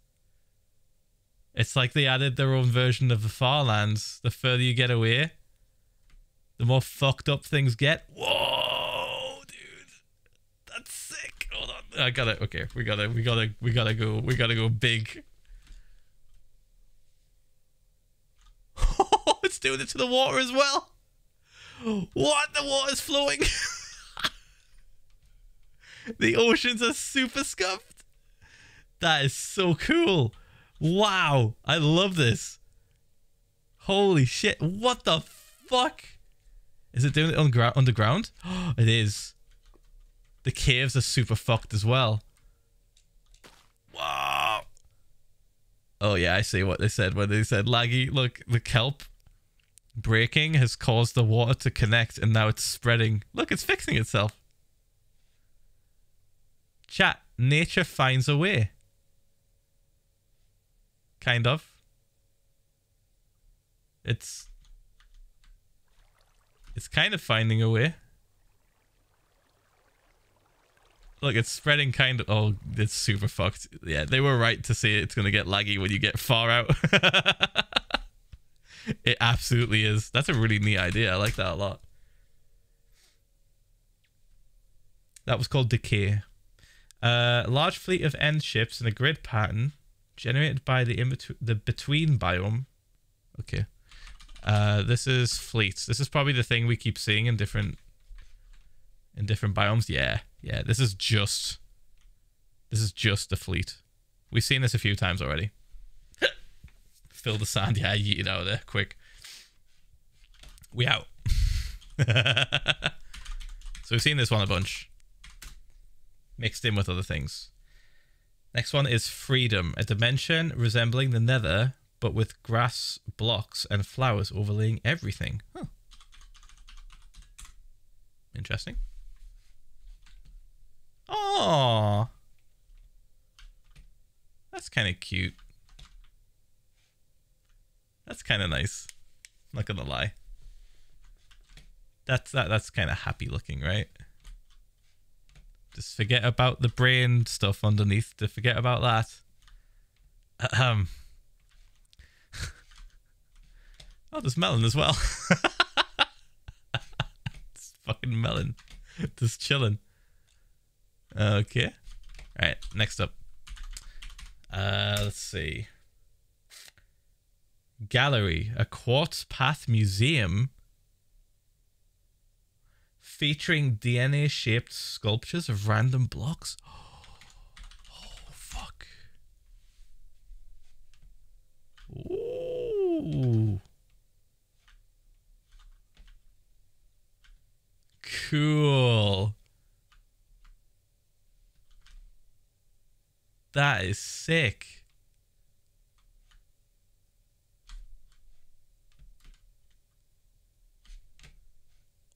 Speaker 4: It's like they added their own version of the Farlands. The further you get away, the more fucked up things get. Whoa, dude. That's sick. Hold on. I gotta okay, we gotta we gotta we gotta go we gotta go big. it's doing it to the water as well. What? The water's flowing. *laughs* the oceans are super scuffed. That is so cool. Wow. I love this. Holy shit. What the fuck? Is it doing it on gra- underground? *gasps* it is. The caves are super fucked as well. Wow. Oh yeah, I see what they said when they said laggy. Look, the kelp breaking has caused the water to connect and now it's spreading. Look, it's fixing itself. Chat, nature finds a way. Kind of. It's it's kind of finding a way. Look, it's spreading kind of. Oh, it's super fucked. Yeah, they were right to say it's going to get laggy when you get far out. *laughs* it absolutely is. That's a really neat idea. I like that a lot. That was called Decay. Uh, large fleet of end ships in a grid pattern generated by the in between the between biome. Okay. Uh, this is fleets. This is probably the thing we keep seeing in different in different biomes. Yeah, yeah. This is just this is just the fleet. We've seen this a few times already. *laughs* Fill the sand. Yeah, yeet it out there quick. We out. *laughs* so we've seen this one a bunch, mixed in with other things. Next one is freedom, a dimension resembling the Nether, but with grass blocks and flowers overlaying everything. Huh. Interesting. Oh, that's kind of cute. That's kind of nice. Not gonna lie. That's that. That's kind of happy looking, right? Just forget about the brain stuff underneath. To forget about that. Um. *laughs* Oh, there's melon as well. *laughs* it's fucking melon. Just chilling. Okay. All right. Next up. Uh, let's see. Gallery, a quartz path museum featuring DNA shaped sculptures of random blocks. *gasps* Oh, fuck. Ooh. Cool. That is sick.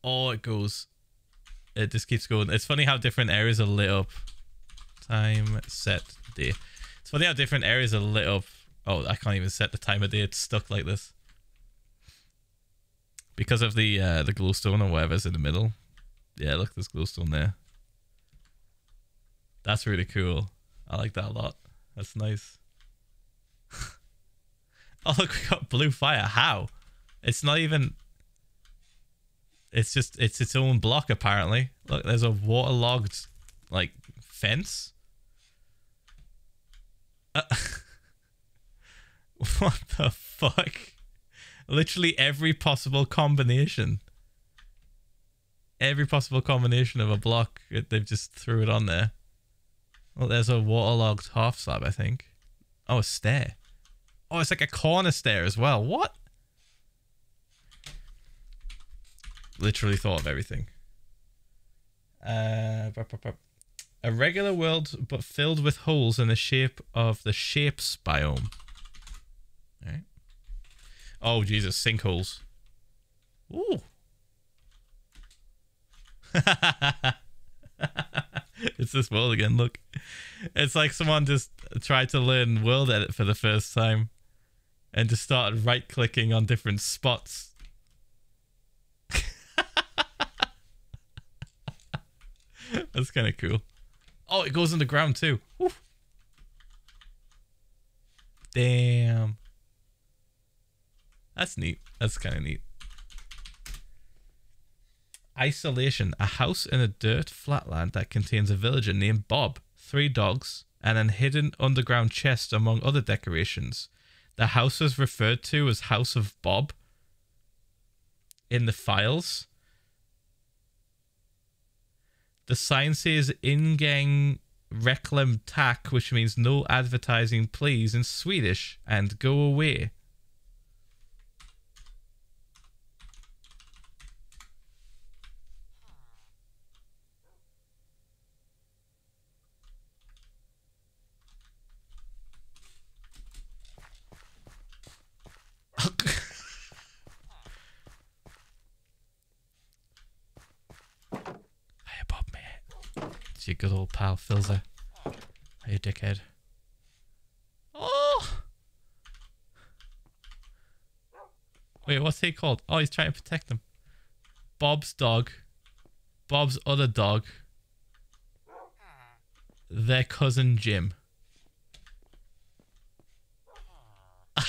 Speaker 4: Oh, it goes. It just keeps going. It's funny how different areas are lit up. Time set day. It's funny how different areas are lit up. Oh, I can't even set the time of day. It's stuck like this because of the uh, the glowstone or whatever's in the middle. Yeah, look, there's glowstone there. That's really cool. I like that a lot. That's nice. *laughs* oh look, we got blue fire. How? It's not even. It's just it's its own block apparently. Look, there's a waterlogged like fence. Uh, *laughs* what the fuck? Literally every possible combination. Every possible combination of a block, they've just threw it on there. Well, there's a waterlogged half slab, I think. Oh, a stair. Oh, it's like a corner stair as well. What? Literally thought of everything. Uh, a regular world, but filled with holes in the shape of the shapes biome. Alright. Oh, Jesus, sinkholes. Ooh. *laughs* it's this world again, look. It's like someone just tried to learn world edit for the first time and just started right clicking on different spots. *laughs* *laughs* That's kind of cool. Oh, it goes in the ground too. Woo. Damn. That's neat. That's kind of neat. Isolation. A house in a dirt flatland that contains a villager named Bob, three dogs, and an hidden underground chest among other decorations. The house is referred to as House of Bob in the files. The sign says Ingang Reklam Tak, which means no advertising please in Swedish, and go away. Hey, Bob, mate. It's your good old pal, Philza. Hey, dickhead. Oh! Wait, what's he called? Oh, he's trying to protect them. Bob's dog. Bob's other dog. Their cousin Jim. *laughs*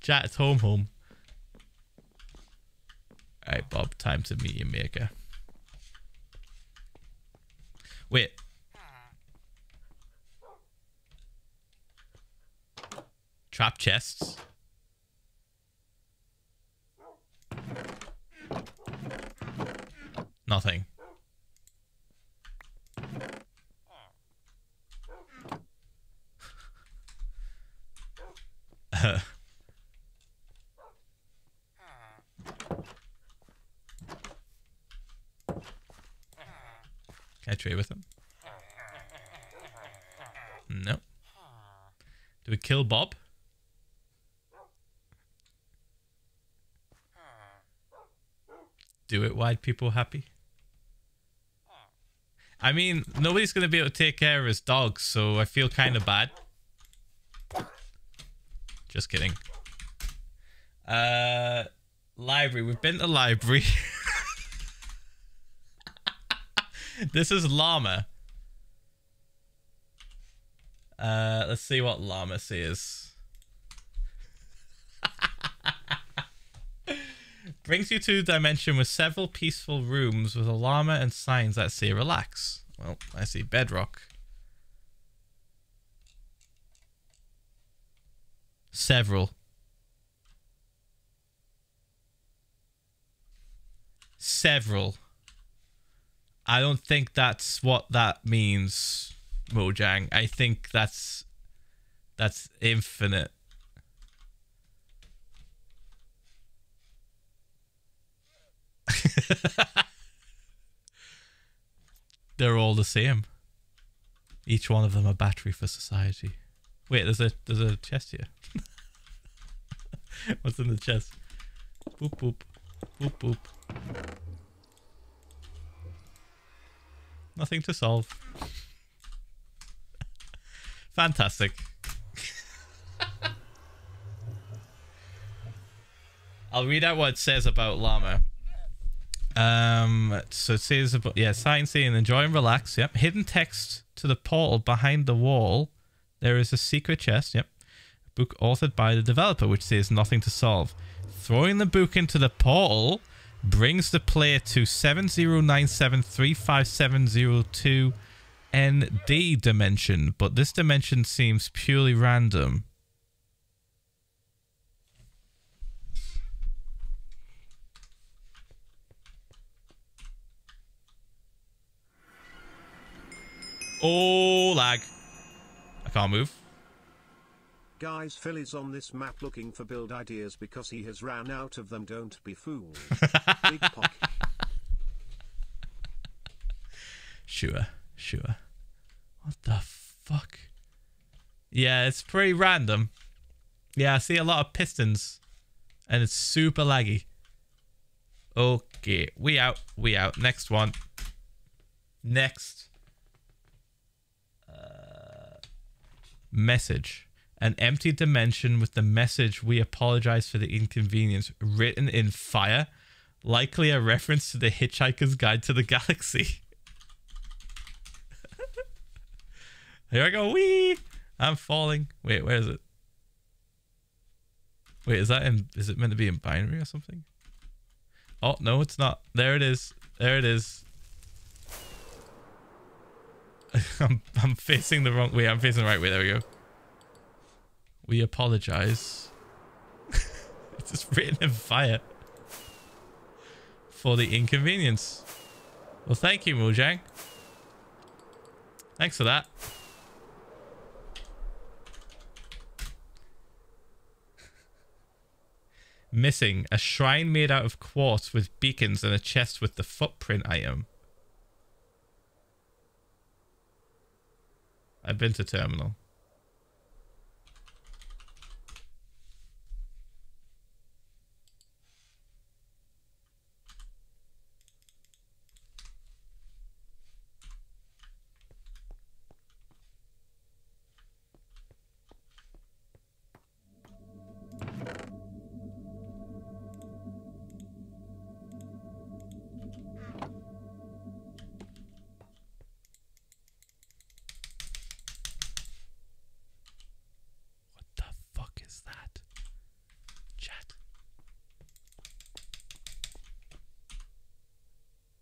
Speaker 4: Chat's home home. Alright, Bob, time to meet your maker. Wait. Trap chests. Nothing. Can I with him? No. Do we kill Bob? Do it white people happy? I mean, nobody's going to be able to take care of his dogs, so I feel kind of bad. Just kidding. Uh, library. We've been to library. *laughs* this is llama. Uh, let's see what llama says. *laughs* Brings you to a dimension with several peaceful rooms with a llama and signs that say relax. Well, I see bedrock. Several. Several. I don't think that's what that means, Mojang. I think that's that's infinite. *laughs* They're all the same. Each one of them a battery for society. Wait, there's a there's a chest here. *laughs* What's in the chest? Boop boop. Boop boop. Nothing to solve. Fantastic. *laughs* I'll read out what it says about llama. Um, so it says about yeah, sightseeing, enjoy and relax. Yep, hidden text to the portal behind the wall. There is a secret chest. Yep, book authored by the developer, which says nothing to solve. Throwing the book into the portal brings the player to 7097357002 ND dimension, but this dimension seems purely random. Oh, lag. I can't move.
Speaker 5: Guys, Philly's on this map looking for build ideas because he has ran out of them. Don't be fooled. *laughs* Big pocket.
Speaker 4: Sure, sure. What the fuck? Yeah, it's pretty random. Yeah, I see a lot of pistons. And it's super laggy. Okay, we out, we out. Next one. Next. Uh, message. An empty dimension with the message, we apologize for the inconvenience, written in fire. Likely a reference to the Hitchhiker's Guide to the Galaxy. *laughs* Here I go. Wee! I'm falling. Wait, where is it? Wait, is that in is it meant to be in binary or something? Oh no, it's not. There it is. There it is. *laughs* I'm I'm facing the wrong way. I'm facing the right way. There we go. We apologize. *laughs* it's just written in fire. For the inconvenience. Well, thank you, Mojang. Thanks for that. Missing a shrine made out of quartz with beacons and a chest with the footprint item. I've been to terminal. Is that? Chat.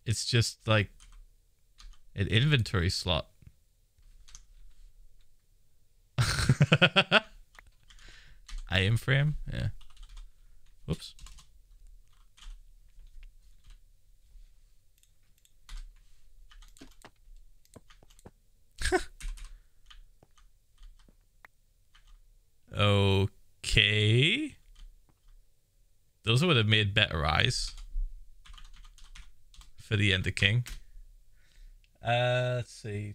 Speaker 4: It's just like an inventory slot. *laughs* I am frame? Yeah. Whoops. Okay. Those would have made better eyes for the Ender King. Uh, let's see.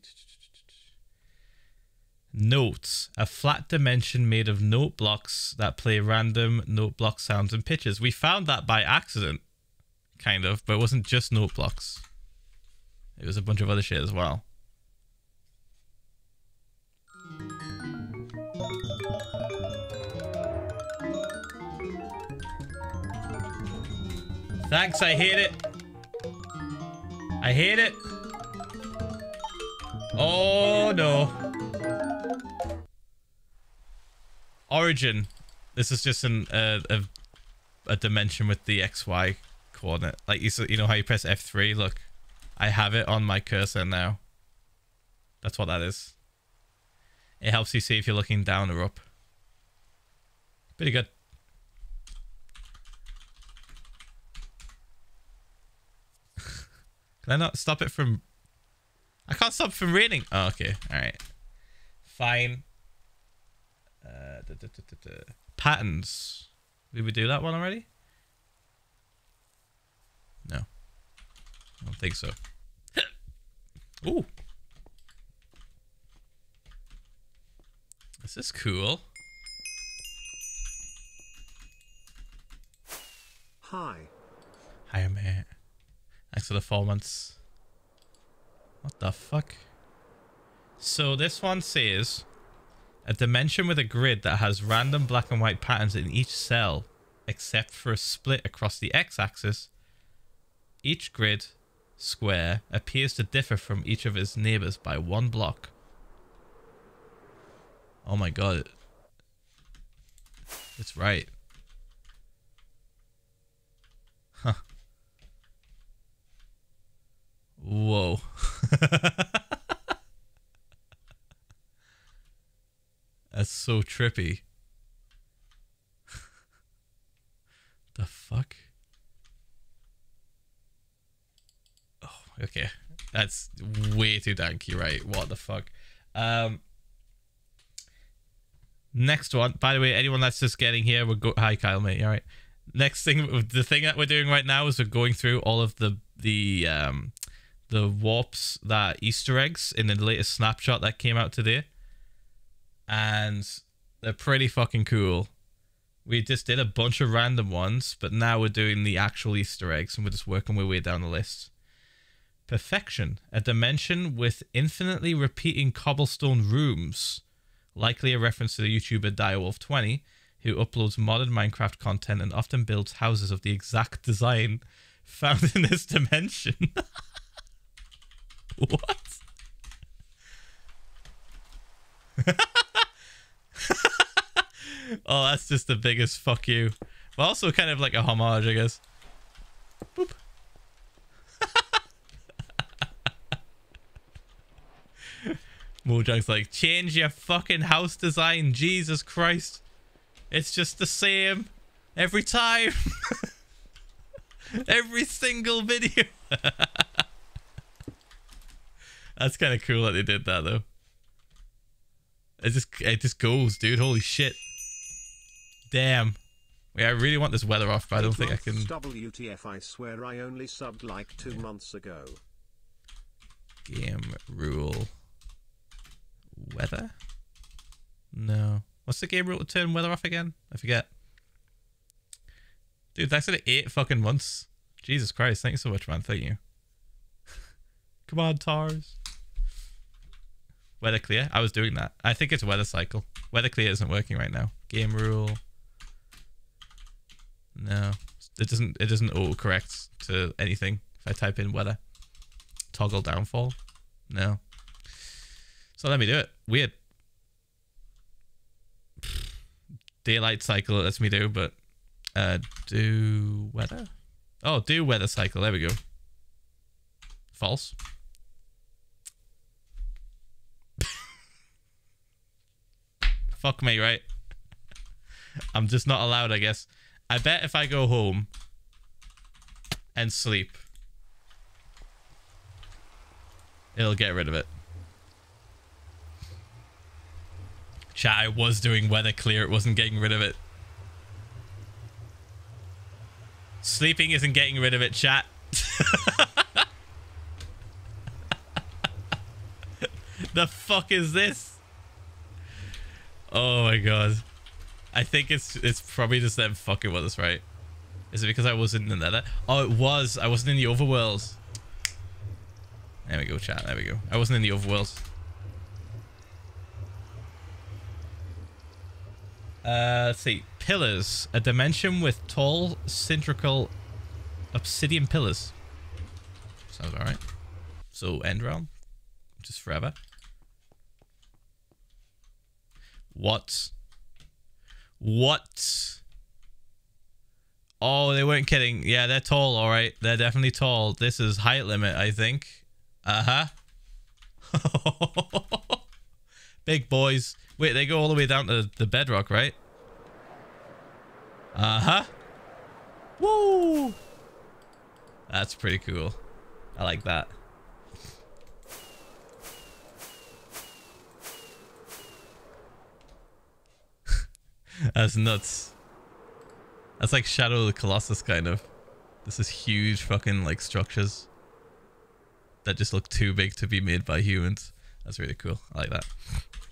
Speaker 4: Notes. A flat dimension made of note blocks that play random note block sounds and pitches. We found that by accident, kind of, but it wasn't just note blocks. It was a bunch of other shit as well. Thanks, I hate it. I hate it. Oh no. Origin. This is just an uh, a a dimension with the XY coordinate. Like you, you know how you press F3. Look, I have it on my cursor now. That's what that is. It helps you see if you're looking down or up. Pretty good. Can I not stop it from... I can't stop it from raining. Oh, okay. Alright. Fine. Uh, da, da, da. Patterns. Did we do that one already? No. I don't think so. *coughs* Ooh. This is cool.
Speaker 5: Hi.
Speaker 4: Hi, mate. Thanks for the four months. What the fuck? So this one says a dimension with a grid that has random black and white patterns in each cell, except for a split across the x-axis. Each grid square appears to differ from each of its neighbors by one block. Oh my god. It's right. Whoa. *laughs* That's so trippy. *laughs* the fuck? Oh, okay. That's way too danky, right? What the fuck? Um Next one. By the way, anyone that's just getting here, we're go hi Kyle mate, alright? Next thing the thing that we're doing right now is we're going through all of the the um the warps that Easter eggs in the latest snapshot that came out today. And they're pretty fucking cool. We just did a bunch of random ones, but now we're doing the actual Easter eggs and we're just working our way down the list. Perfection, a dimension with infinitely repeating cobblestone rooms, likely a reference to the YouTuber Direwolf20, who uploads modern Minecraft content and often builds houses of the exact design found *laughs* in this dimension. *laughs* what? *laughs* oh, that's just the biggest fuck you. But also kind of like a homage, I guess. Boop. *laughs* Mojang's like, change your fucking house design, Jesus Christ. It's just the same every time. *laughs* every single video. That's kind of cool that they did that though. It just it just goes, dude. Holy shit. Damn. Yeah, I really want this weather off, but I don't think I can.
Speaker 5: WTF, I swear I only subbed like two months ago.
Speaker 4: Game rule. Weather? No. What's the game rule to turn weather off again? I forget. Dude, that's at eight fucking months. Jesus Christ, thank you so much, man. Thank you. *laughs* Come on, Tars. Weather clear. I was doing that. I think it's weather cycle. Weather clear isn't working right now. Game rule. No. It doesn't it doesn't auto correct to anything if I type in weather. Toggle downfall. No. So let me do it. Weird. Daylight cycle lets me do, but uh do weather? Oh, do weather cycle. There we go. False. Fuck me, right? I'm just not allowed, I guess. I bet if I go home and sleep, it'll get rid of it. Chat, I was doing weather clear. It wasn't getting rid of it. Sleeping isn't getting rid of it, chat. *laughs* the fuck is this? Oh my god. I think it's it's probably just them fucking with us, right? Is it because I wasn't in the nether? Oh, it was. I wasn't in the overworld. There we go, chat. There we go. I wasn't in the overworld. Uh, let's see. Pillars. A dimension with tall, cylindrical obsidian pillars. Sounds alright. So, end realm. Just forever. What? What? Oh, they weren't kidding. Yeah, they're tall, alright. They're definitely tall. This is height limit, I think. Uh-huh. *laughs* Big boys. Wait, they go all the way down to the bedrock, right? Uh-huh. Woo! That's pretty cool. I like that. That's nuts. That's like Shadow of the Colossus, kind of. This is huge fucking, like, structures that just look too big to be made by humans. That's really cool. I like that.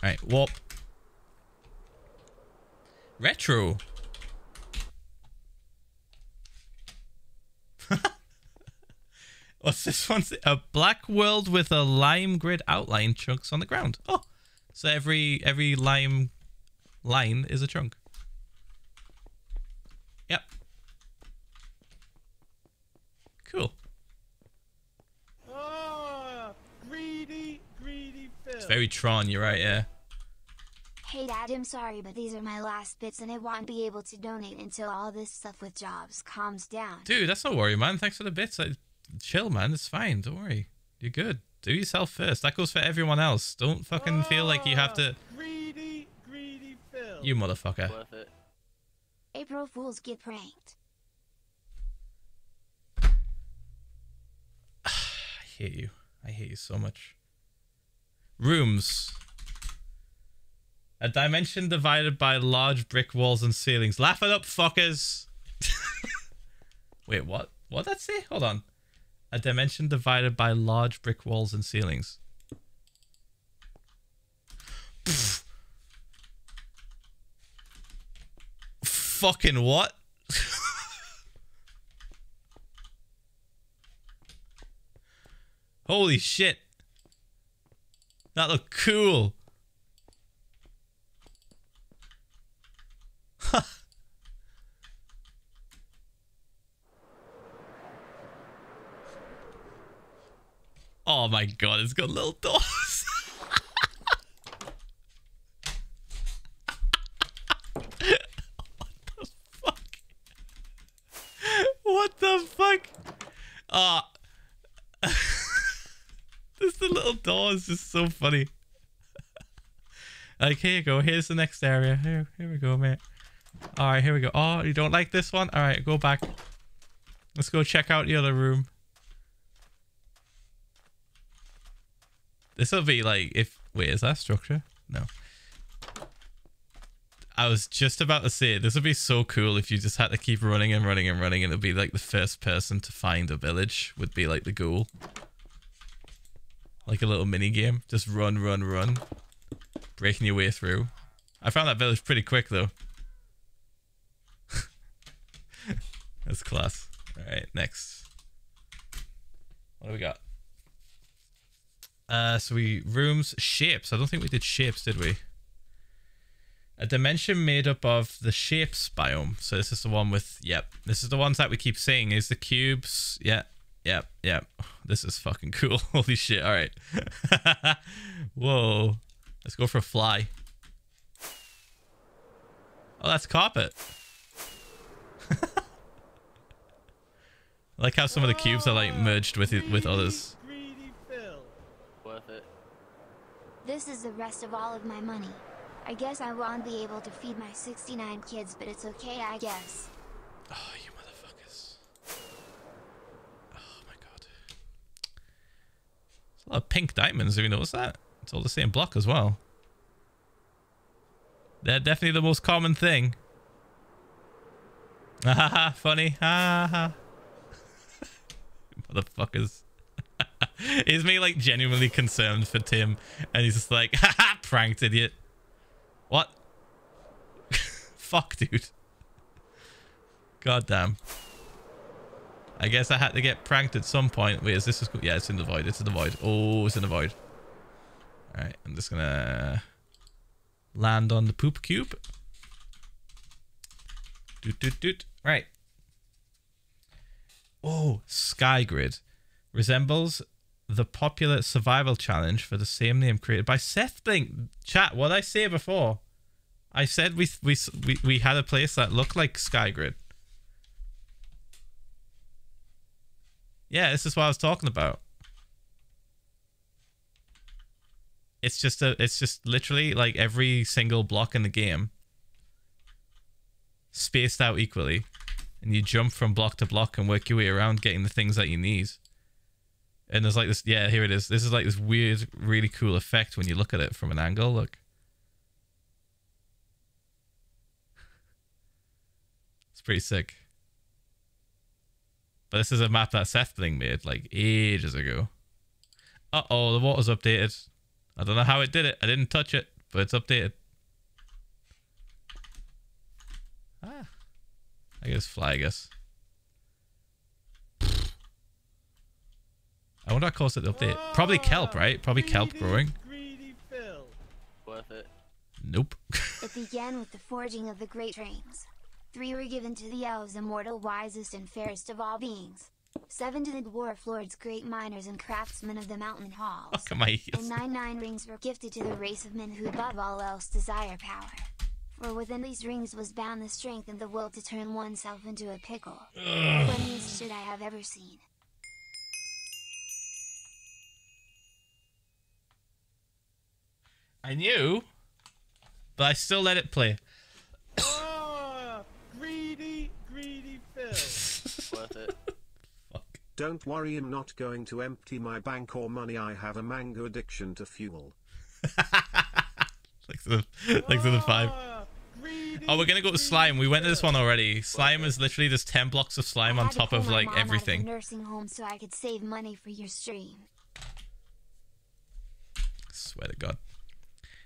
Speaker 4: Alright, warp. Retro. *laughs* What's this one? A black world with a lime grid outline chunks on the ground. Oh, so every every lime line is a chunk. Yep. Cool.
Speaker 6: Oh, greedy, greedy Phil.
Speaker 4: It's very Tron. You're right. Yeah.
Speaker 9: Hey Dad, I'm sorry, but these are my last bits and I won't be able to donate until all this stuff with jobs calms down.
Speaker 4: Dude, that's no worry, man. Thanks for the bits. I, chill, man. It's fine. Don't worry. You're good. Do yourself first. That goes for everyone else. Don't fucking feel like you have to.
Speaker 6: Ah, greedy, greedy Phil.
Speaker 4: You motherfucker.
Speaker 7: Worth it.
Speaker 9: April Fools get pranked. *sighs*
Speaker 4: I hate you. I hate you so much. Rooms. A dimension divided by large brick walls and ceilings. Laugh it up, fuckers. *laughs* Wait, what? What did that say? Hold on. A dimension divided by large brick walls and ceilings. Pfft. *sighs* *laughs* Fucking what? Holy shit. That looked cool. *laughs* oh my god, it's got little doors. what the fuck? *laughs* Ah. Just the little door is just so funny. like, here you go. Here's the next area. Here, here we go, mate. All right, here we go. Oh, you don't like this one? All right, go back. Let's go check out the other room. This will be like if wait, is that structure? No. I was just about to say this would be so cool if you just had to keep running and running and running and it'd be like the first person to find a village would be like the goal. Like a little mini game. Just run, run, run. Breaking your way through. I found that village pretty quick though. *laughs* That's class. Alright, next. What do we got? Uh, so we rooms shapes. I don't think we did shapes, did we? A dimension made up of the shapes biome. So this is the one with yep. This is the ones that we keep seeing is the cubes. Yeah, yep, yep. *sighs* This is fucking cool. *laughs* Holy shit! All right. *laughs* Whoa. Let's go for a fly. Oh, that's carpet. I *laughs* like how some of the cubes are like oh, merged with it with others.
Speaker 6: Greedy Phil.
Speaker 7: Worth it.
Speaker 9: This is the rest of all of my money. I guess I won't be able to feed my 69 kids, but it's okay, I guess.
Speaker 4: Oh, you motherfuckers. Oh my god. There's a lot of pink diamonds, have you noticed that? It's all the same block as well. They're definitely the most common thing. Ha ha ha, funny. Ha ha ha. Motherfuckers. *laughs* he's me like genuinely concerned for Tim and he's just like, *laughs* haha, pranked idiot. What? *laughs* Fuck, dude. God damn. I guess I had to get pranked at some point. Wait, is this? Is, yeah, it's in the void. It's in the void. Oh, it's in the void. All right, I'm just gonna land on the poop cube. Doot doot doot. Right. Oh, Sky Grid. resembles the popular survival challenge for the same name created by SethBling. Chat, what I say before? I said we we we, we had a place that looked like Skygrid. Yeah, this is what I was talking about. It's just a it's just literally like every single block in the game spaced out equally and you jump from block to block and work your way around getting the things that you need. And there's like this yeah, here it is. This is like this weird, really cool effect when you look at it from an angle. Look. It's pretty sick. But this is a map that SethBling made like ages ago. Uh oh, the water's updated. I don't know how it did it. I didn't touch it, but it's updated. Ah. I guess fly, I guess. I wonder what caused it to update. Probably kelp, right? Probably kelp growing.
Speaker 6: Greedy Phil.
Speaker 7: Worth it.
Speaker 4: Nope. *laughs*
Speaker 9: It began with the forging of the great rings. Three were given to the elves, immortal, wisest, and fairest of all beings. Seven to the dwarf lords, great miners and craftsmen of the mountain halls.
Speaker 4: Fuck am I
Speaker 9: And nine nine rings were gifted to the race of men who above all else desire power. For within these rings was bound the strength and the will to turn oneself into a pickle. Funniest shit I have ever seen.
Speaker 4: I knew, but I still let it play.
Speaker 6: Ah, greedy, greedy Phil. *laughs*
Speaker 7: Worth it.
Speaker 5: Don't worry, I'm not going to empty my bank or money. I have a mango addiction to fuel. *laughs*
Speaker 4: Like the, like the five.
Speaker 6: Ah,
Speaker 4: Oh, we're gonna go to slime. We went to this one already. Slime is literally just ten blocks of slime on
Speaker 9: had to
Speaker 4: top of like
Speaker 9: mom out of
Speaker 4: everything.
Speaker 9: nursing home so I could save money for your stream.
Speaker 4: Swear to God.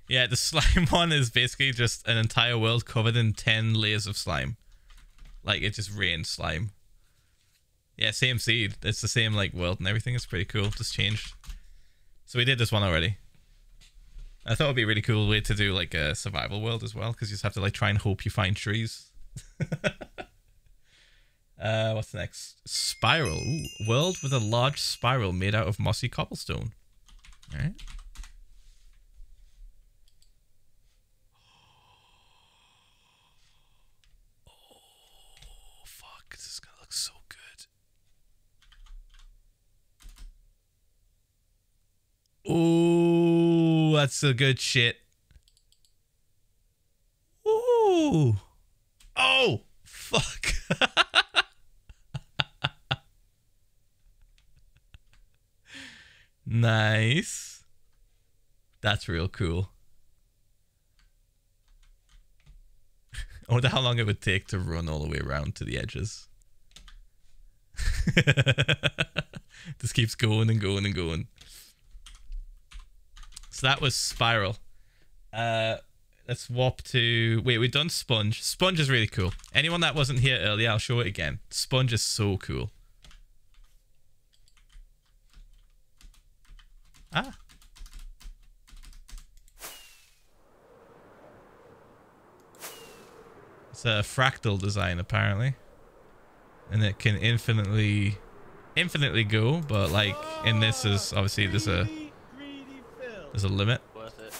Speaker 4: Yeah, the *laughs* slime one is basically just an entire world covered in 10 layers of slime. Like, it just rains slime. Yeah, same seed. It's the same, like, world and everything. It's pretty cool. Just changed. So we did this one already. I thought it would be a really cool way to do, like, a survival world as well, because you just have to, like, try and hope you find trees. *laughs* uh, what's next? Spiral. Ooh, world with a large spiral made out of mossy cobblestone. Alright. Fuck, this is gonna look so good. Ooh, that's a good shit. Ooh. Oh, fuck. *laughs* nice. That's real cool. *laughs* I wonder how long it would take to run all the way around to the edges. *laughs* Just keeps going and going and going. So that was Spiral. Uh, let's warp to. Wait, we've done Sponge. Sponge is really cool. Anyone that wasn't here earlier, I'll show it again. Sponge is so cool. Ah. It's a fractal design apparently. And it can infinitely infinitely go, but like in this is obviously there's a. there's a limit.
Speaker 7: Worth it.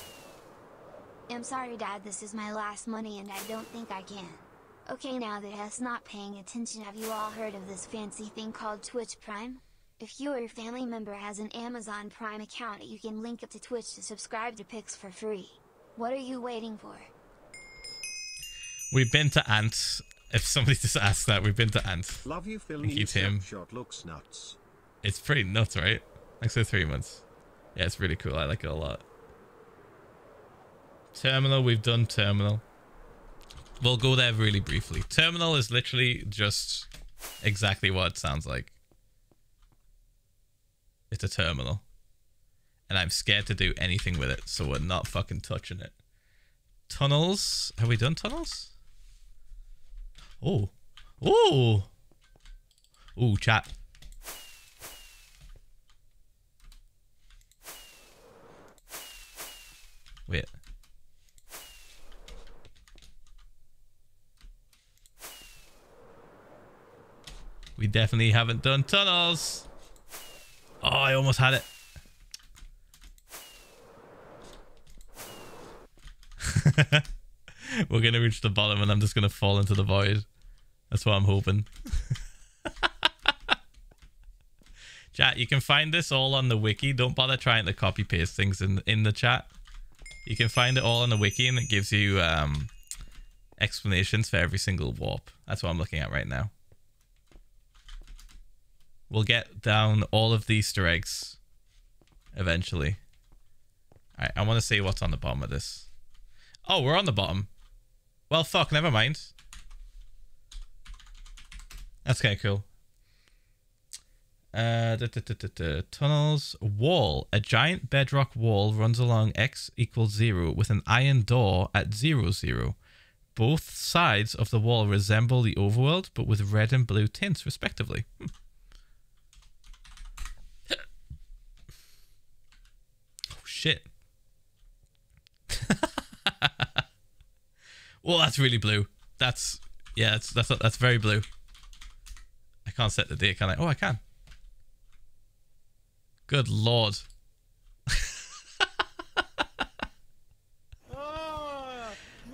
Speaker 9: I'm sorry, Dad, this is my last money and I don't think I can. Okay, now that us not paying attention, have you all heard of this fancy thing called Twitch Prime? If you or your family member has an Amazon Prime account, you can link up to Twitch to subscribe to Pix for free. What are you waiting for?
Speaker 4: We've been to Ant. If somebody *laughs* just asked that, we've been to Ant.
Speaker 5: Love you, Phil.
Speaker 4: Thank
Speaker 5: New
Speaker 4: you, Tim.
Speaker 5: snapshot looks nuts.
Speaker 4: It's pretty nuts, right? Like so three months. Yeah, it's really cool. I like it a lot. Terminal, we've done terminal. We'll go there really briefly. Terminal is literally just exactly what it sounds like. It's a terminal. And I'm scared to do anything with it, so we're not fucking touching it. Tunnels. Have we done tunnels? Oh. Oh. Oh, chat. Wait. We definitely haven't done tunnels. Oh, I almost had it. *laughs* We're gonna reach the bottom and I'm just gonna fall into the void. That's what I'm hoping. *laughs* chat, you can find this all on the wiki. Don't bother trying to copy paste things in in the chat. You can find it all on the wiki and it gives you um, explanations for every single warp. That's what I'm looking at right now. We'll get down all of the Easter eggs eventually. I want to see what's on the bottom of this. Oh, we're on the bottom. Well, fuck, never mind. That's kind of cool. Uh, da, da, da. Tunnels. Wall. A giant bedrock wall runs along x equals 0 with an iron door at 0, 0. Both sides of the wall resemble the overworld, but with red and blue tints, respectively. *laughs* Oh, shit. *laughs* well, that's really blue. That's, yeah, that's, that's, that's very blue. I can't set the date, can I? Oh, I can. Good lord. *laughs*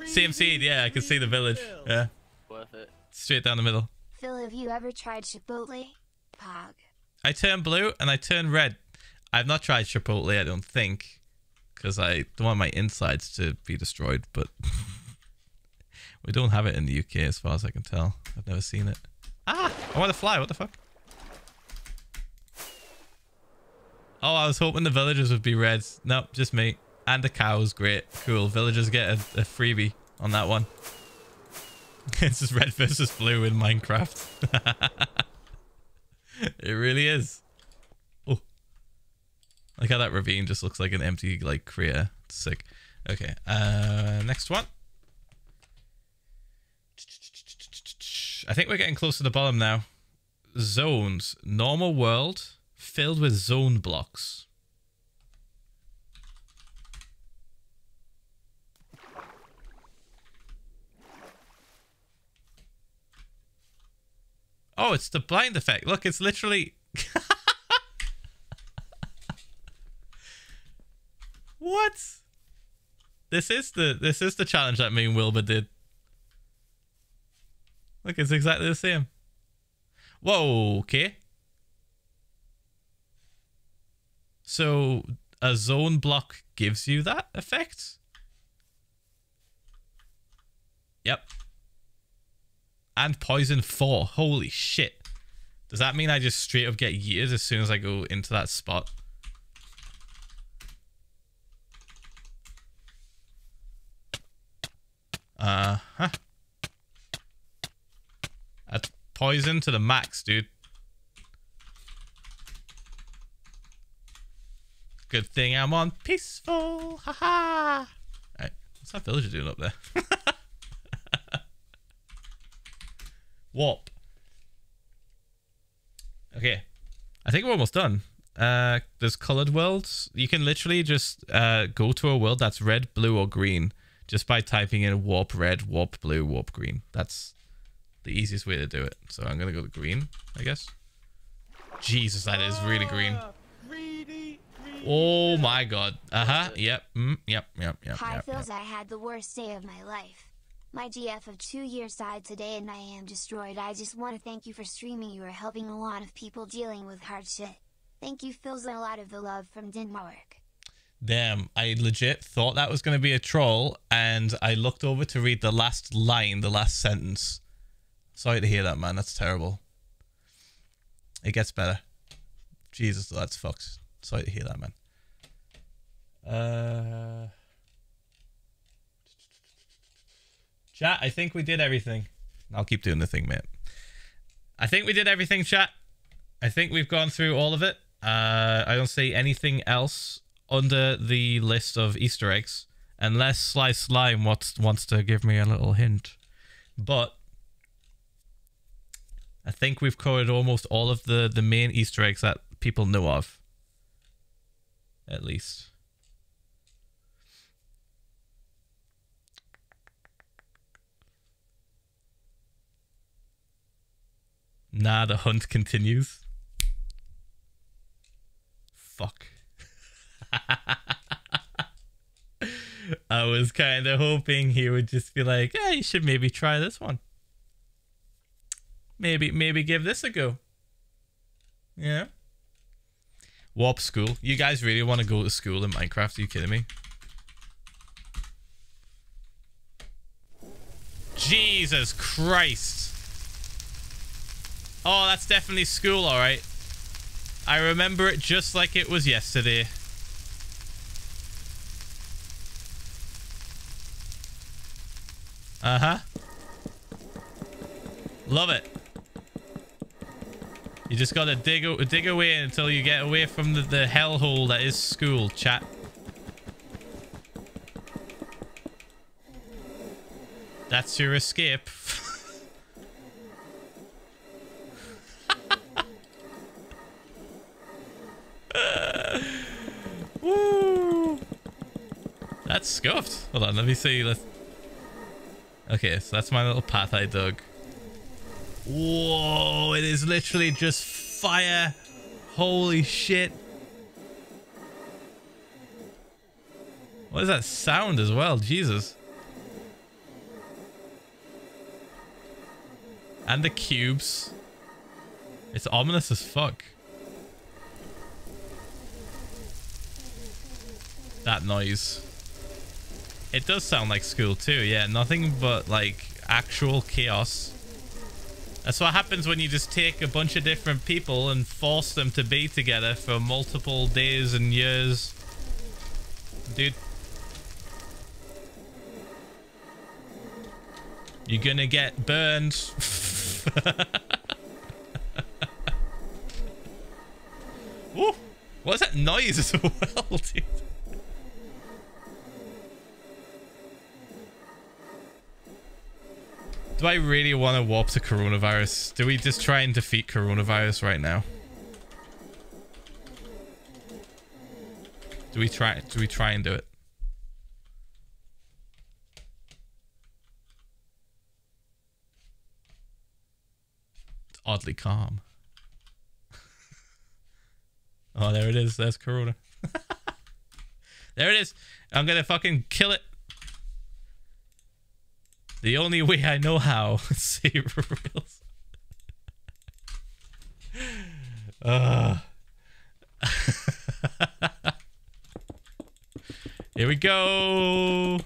Speaker 4: CMC, yeah, I can see the village. Yeah,
Speaker 7: Worth it.
Speaker 4: straight down the middle.
Speaker 9: Phil, have you ever tried Chipotle? Pog.
Speaker 4: I turn blue and I turn red. I've not tried Chipotle, I don't think, because I don't want my insides to be destroyed, but *laughs* we don't have it in the UK as far as I can tell. I've never seen it. Ah! I want to fly, what the fuck? Oh, I was hoping the villagers would be red. Nope, just me. And the cows, great. Cool. Villagers get a, a freebie on that one. *laughs* it's just red versus blue in Minecraft. *laughs* it really is. Oh. Like how that ravine just looks like an empty like crater. It's sick. Okay. Uh next one. I think we're getting close to the bottom now. Zones. Normal world filled with zone blocks. Oh, it's the blind effect. Look, it's literally *laughs* What? This is the this is the challenge that me and Wilbur did. Look, it's exactly the same. Whoa, okay. So a zone block gives you that effect? Yep. And poison 4. Holy shit. Does that mean I just straight up get years as soon as I go into that spot? Uh huh. That's poison to the max, dude. Good thing I'm on peaceful. Haha. Alright, what's that villager doing up there? *laughs* Warp. Okay. I think we're almost done. Uh, there's colored worlds. You can literally just uh, go to a world that's red, blue, or green just by typing in warp red, warp blue, warp green. That's the easiest way to do it. So I'm going to go to green, I guess. Jesus, that is really green. Oh my god. Uh-huh. Yep. Mm, yep. Yep. Yep.
Speaker 9: Hi,
Speaker 4: yep,
Speaker 9: Phils.
Speaker 4: yep.
Speaker 9: I had the worst day of my life. My GF of two years died today and I am destroyed. I just want to thank you for streaming. You are helping a lot of people dealing with hard shit. Thank you, Phils, and a lot of the love from Denmark.
Speaker 4: Damn, I legit thought that was going to be a troll, and I looked over to read the last line, the last sentence. Sorry to hear that, man. That's terrible. It gets better. Jesus, that's fucked. Sorry to hear that, man. Uh, chat, I think we did everything. I'll keep doing the thing, mate. I think we did everything, chat. I think we've gone through all of it. Uh, I don't see anything else under the list of Easter eggs, unless Slicedlime wants wants to give me a little hint. But I think we've covered almost all of the the main Easter eggs that people know of. At least. Nah, the hunt continues. Fuck. *laughs* I was kind of hoping he would just be like, "Yeah, you should maybe try this one. Maybe, maybe give this a go." Yeah. Warp school. You guys really want to go to school in Minecraft? Are you kidding me? Jesus Christ. Oh, that's definitely school, alright. I remember it just like it was yesterday. Uh-huh. Love it. You just gotta dig dig away until you get away from the, the hellhole that is school, chat. That's your escape. *laughs* That's scuffed. Hold on, let me see. Let's. Okay, so that's my little path I dug. Whoa! It is literally just fire. Holy shit! What is that sound as well? Jesus. And the cubes. It's ominous as fuck. That noise. It does sound like school too, yeah. Nothing but like actual chaos. That's what happens when you just take a bunch of different people and force them to be together for multiple days and years. Dude. You're gonna get burned. *laughs* What's that noise as well, *laughs* dude? Do I really want to warp to coronavirus? Do we just try and defeat coronavirus right now? Do we try do we try and do it? It's oddly calm. *laughs* oh, there it is. There's corona. *laughs* there it is. I'm going to fucking kill it. The only way I know how. Save reels. Uh. Here we go.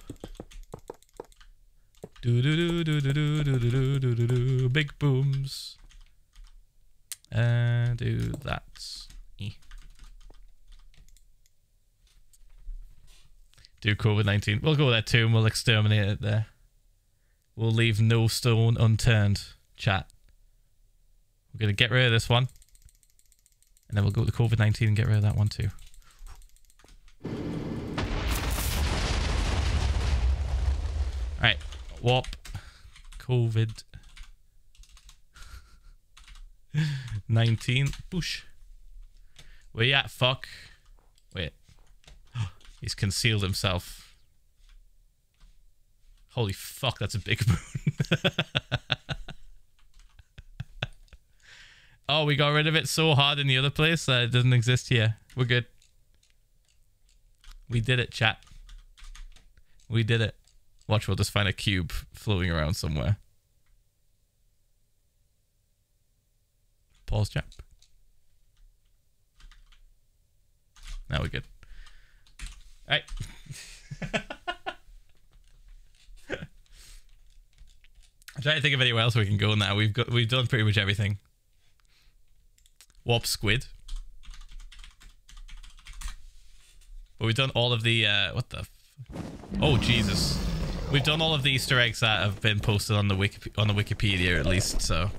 Speaker 4: Do do do do do do do do do do do big booms. And do that. Eh. Do COVID nineteen. We'll go there too, and we'll exterminate it there. We'll leave no stone unturned, chat. We're going to get rid of this one. And then we'll go to COVID-19 and get rid of that one too. Alright. Warp. COVID. *laughs* 19. Boosh. Where you at, fuck? Wait. *gasps* He's concealed himself. Holy fuck, that's a big *laughs* moon. oh, we got rid of it so hard in the other place that it doesn't exist here. We're good. We did it, chat. We did it. Watch, we'll just find a cube floating around somewhere. Pause chat. Now we're good. Alright. *laughs* I'm trying to think of anywhere else we can go now. We've got we've done pretty much everything. Warp squid. But we've done all of the uh what the Oh Jesus. We've done all of the Easter eggs that have been posted on the wiki on the Wikipedia at least, so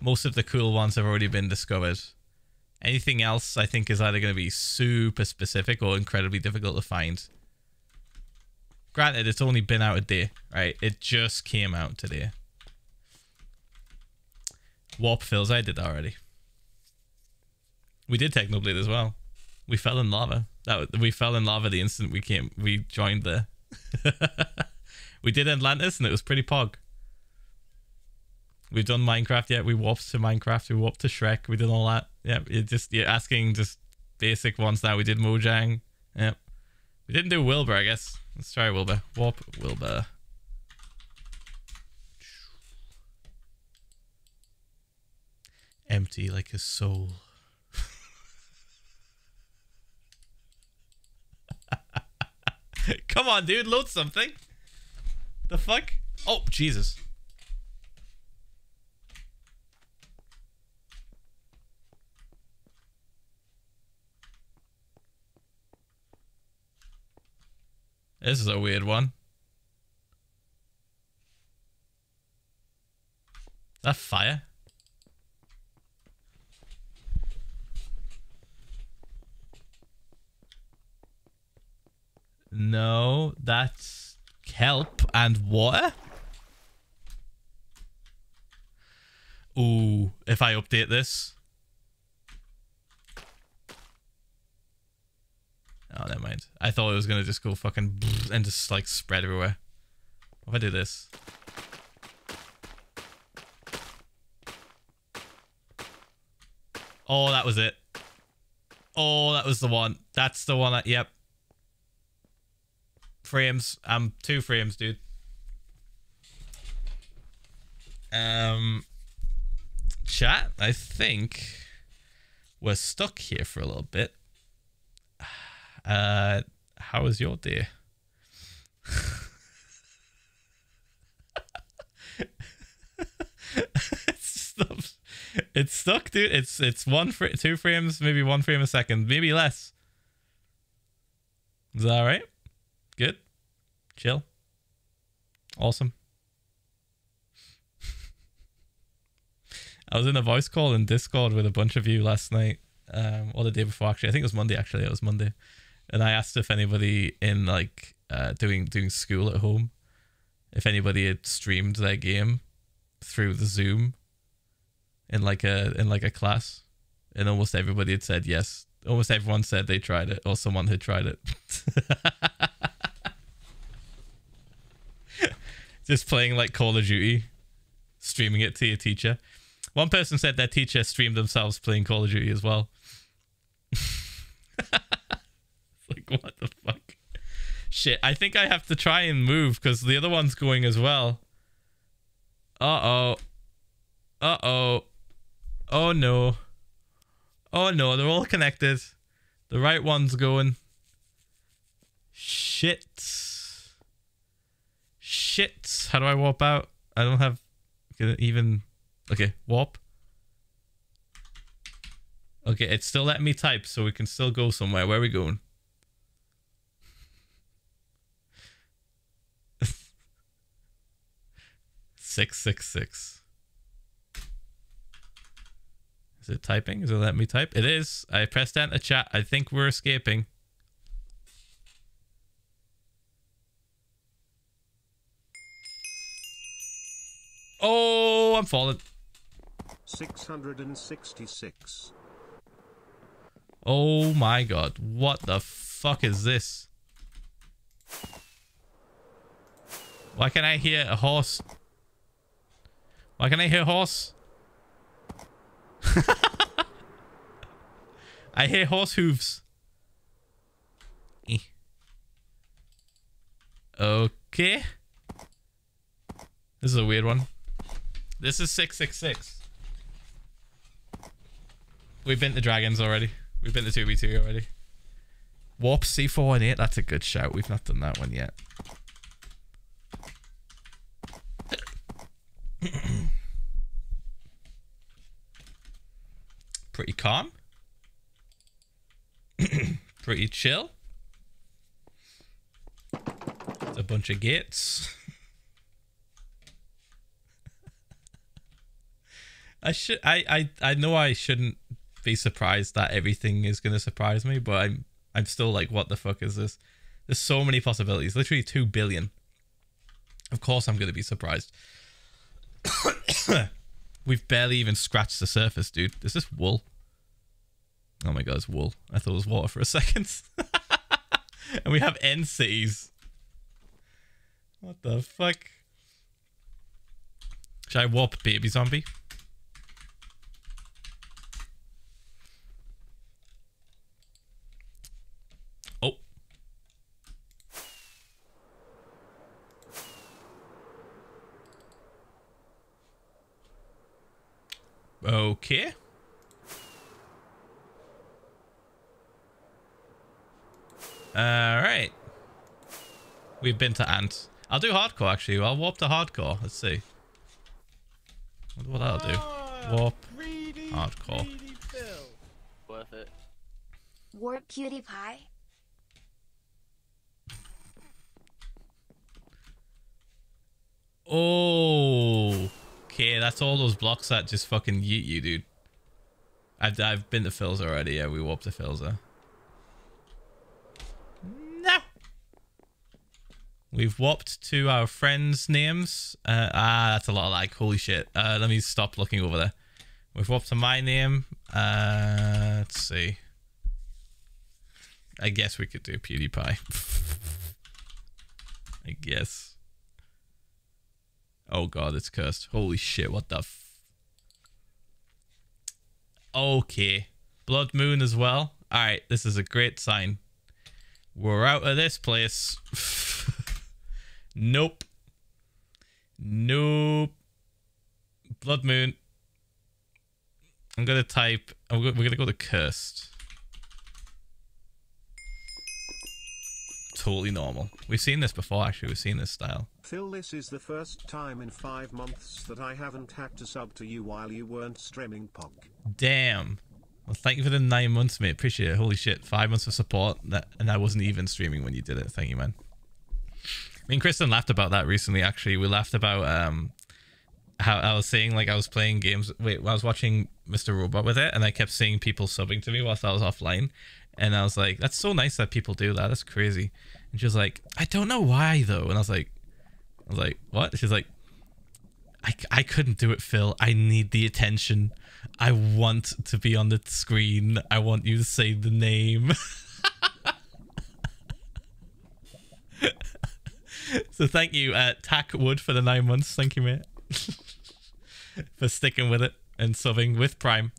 Speaker 4: most of the cool ones have already been discovered. Anything else I think is either going to be super specific or incredibly difficult to find. Granted, it's only been out a day, right? It just came out today. Warp fills. I did that already. We did Technoblade as well. We fell in lava. That we fell in lava the instant we came. We joined there. *laughs* we did Atlantis and it was pretty pog. We've done Minecraft yet. We warped to Minecraft. We warped to Shrek. We did all that. Yeah, you're just you're asking just basic ones now. We did Mojang. Yep. We didn't do Wilbur, I guess. Let's try Wilbur. Warp Wilbur. Empty like his soul. *laughs* Come on, dude, load something. The fuck? Oh, Jesus. This is a weird one. That fire? No, that's kelp and water. Ooh, if I update this. Oh, never mind. I thought it was gonna just go fucking *laughs* and just like spread everywhere. What if I do this? Oh, that was it. Oh, that was the one. That's the one. That, yep. Frames. I'm um, two frames, dude. Um, chat. I think we're stuck here for a little bit. Uh, how was your day? *laughs* it's stuck. It's stuck, dude. It's it's one fr- two frames, maybe one frame a second, maybe less. Is that all right? Good. Chill. Awesome. I was in a voice call in Discord with a bunch of you last night, um, or the day before. Actually, I think it was Monday. Actually, it was Monday, and I asked if anybody in like uh, doing doing school at home, if anybody had streamed their game through the Zoom in like a in like a class, and almost everybody had said yes. Almost everyone said they tried it, or someone had tried it. *laughs* Just playing like Call of Duty, streaming it to your teacher. One person said their teacher streamed themselves playing Call of Duty as well. *laughs* like *laughs* what the fuck? Shit, I think I have to try and move because the other one's going as well. Uh oh. Uh oh. Oh no. Oh no, they're all connected. The right one's going. Shit. Shit. How do I warp out? I don't have even. Okay, warp. Okay, it's still letting me type, so we can still go somewhere. Where are we going? Six six six. Is it typing? Is it letting me type? It is. I pressed enter chat. I think we're escaping. Oh, I'm falling.
Speaker 5: 666.
Speaker 4: Oh my god. What the fuck is this? Why can I hear a horse? Why can I hear horse? *laughs* I hear horse hooves. Eh. Okay. This is a weird one. This is 666. We've been to dragons already. We've been to 2v2 already. Warp C4 and 8. That's a good shout. We've not done that one yet. Pretty calm. Pretty chill. It's a bunch of gates. I should I, I I know I shouldn't be surprised that everything is gonna surprise me, but I'm I'm still like, what the fuck is this? There's so many possibilities. Literally two billion. Of course I'm gonna be surprised. We've barely even scratched the surface, dude. Is this wool? Oh my god, it's wool. I thought it was water for a *laughs* second. and we have end cities. What the fuck? Should I warp baby zombie? Oh. Okay. Alright. We've been to Ant. I'll do hardcore actually. I'll warp to hardcore. Let's see. Wonder what that'll do. Ah, warp
Speaker 6: Greedy,
Speaker 4: hardcore.
Speaker 6: greedy
Speaker 7: Worth it.
Speaker 9: Warp cutie pie?
Speaker 4: Oh. Okay, that's all those blocks that just fucking yeet you, dude. I've I've been to Phil's already. Yeah, we warped to Phil's. Uh. No. We've warped to our friends' names. Uh, ah, that's a lot of lag. Holy shit. Uh, let me stop looking over there. We've warped to my name. Uh, let's see. I guess we could do PewDiePie. *laughs* I guess. Oh god, it's cursed. Holy shit, what the f- Okay. Blood Moon as well. Alright, this is a great sign. We're out of this place. *laughs* nope. Nope. Blood Moon. I'm gonna type. I'm go- we're gonna go to cursed. Totally normal. We've seen this before, actually. We've seen this style.
Speaker 5: Phil, this is the first time in five months that I haven't had to sub to you while you weren't streaming Pog.
Speaker 4: Damn. Well, thank you for the nine months, mate. Appreciate it. Holy shit, five months of support, that, and I wasn't even streaming when you did it. Thank you, man. Me and Kristen laughed about that recently. Actually, we laughed about um how I was saying like I was playing games. Wait, I was watching Mr. Robot with it, and I kept seeing people subbing to me whilst I was offline, and I was like, "That's so nice that people do that. That's crazy." And she was like, "I don't know why though," and I was like, "I was like, what?" She's like, I, I couldn't do it, Phil. I need the attention. I want to be on the screen. I want you to say the name. *laughs* so thank you, uh, Tack Wood, for the nine months. Thank you, mate, *laughs* for sticking with it and subbing with Prime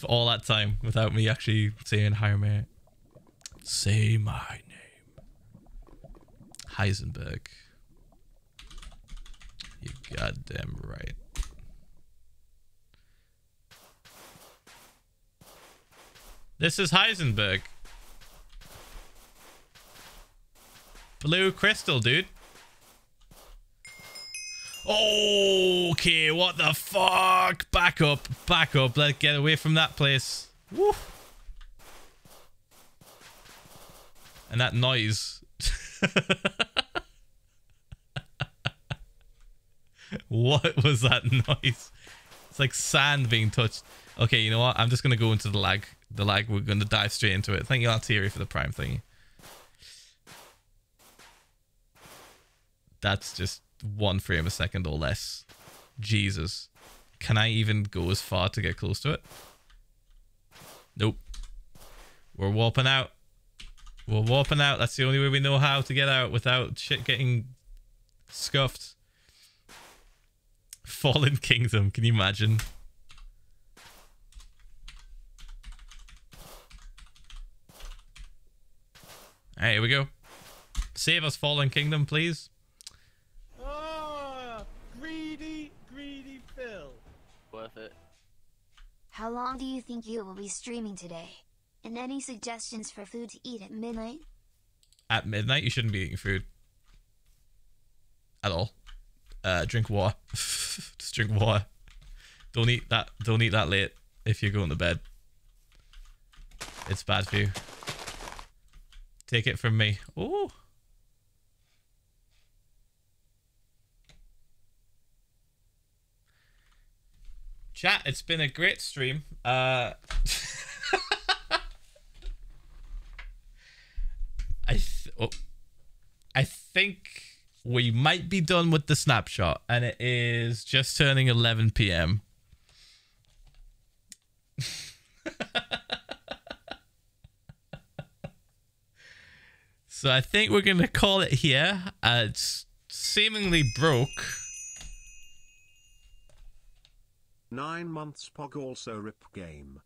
Speaker 4: for all that time without me actually saying hi, mate. Say my name, Heisenberg. You goddamn right. This is Heisenberg. Blue crystal, dude. Okay, what the fuck? Back up, back up. Let's get away from that place. Woo. And that noise. *laughs* what was that noise? It's like sand being touched. Okay, you know what? I'm just gonna go into the lag. The lag. We're gonna dive straight into it. Thank you, Altieri, for the prime thingy. That's just one frame a second or less. Jesus. Can I even go as far to get close to it? Nope. We're warping out. We're warping out. That's the only way we know how to get out without shit getting scuffed. *laughs* Fallen Kingdom. Can you imagine? Alright, here we go. Save us, Fallen Kingdom, please.
Speaker 9: How long do you think you will be streaming today? And any suggestions for food to eat at midnight?
Speaker 4: At midnight, you shouldn't be eating food. At all. Uh, drink water. *laughs* Just drink water. Don't eat that. Don't eat that late if you're going to bed. It's bad for you. Take it from me. Oh. Chat, it's been a great stream. Uh *laughs* I th- oh, I think we might be done with the snapshot, and it is just turning 11 p.m. *laughs* so I think we're gonna call it here. Uh, it's seemingly broke.
Speaker 5: Nine months Pog also rip game.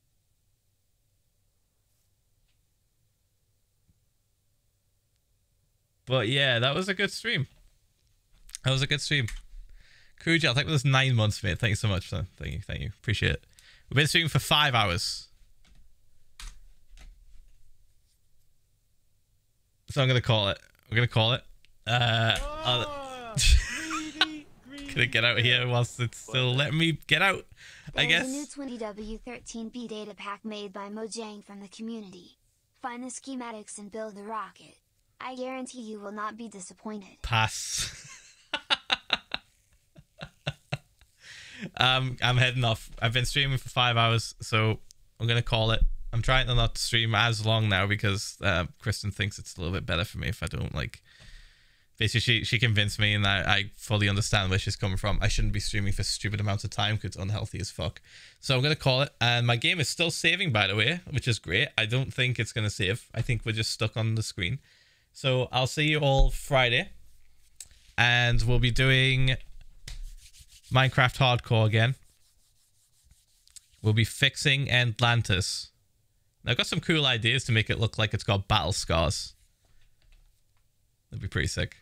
Speaker 4: But yeah, that was a good stream. That was a good stream. Kuja, I think it was nine months, mate. Thank you so much. Man. Thank you, thank you. Appreciate it. We've been streaming for five hours. So I'm gonna call it. We're gonna call it. Uh, I'll- *laughs* gonna get out here whilst it's still letting me get out. I guess.
Speaker 9: There's a new 20W13B data pack made by Mojang from the community. Find the schematics and build the rocket. I guarantee you will not be disappointed.
Speaker 4: Pass. um, I'm heading off. I've been streaming for five hours, so I'm gonna call it. I'm trying to not stream as long now because uh, Kristen thinks it's a little bit better for me if I don't like. Basically, she she convinced me, and I, I fully understand where she's coming from. I shouldn't be streaming for stupid amounts of time because it's unhealthy as fuck. So I'm gonna call it, and my game is still saving, by the way, which is great. I don't think it's gonna save. I think we're just stuck on the screen. So I'll see you all Friday and we'll be doing Minecraft Hardcore again. We'll be fixing Atlantis. Now, I've got some cool ideas to make it look like it's got battle scars. That'd be pretty sick.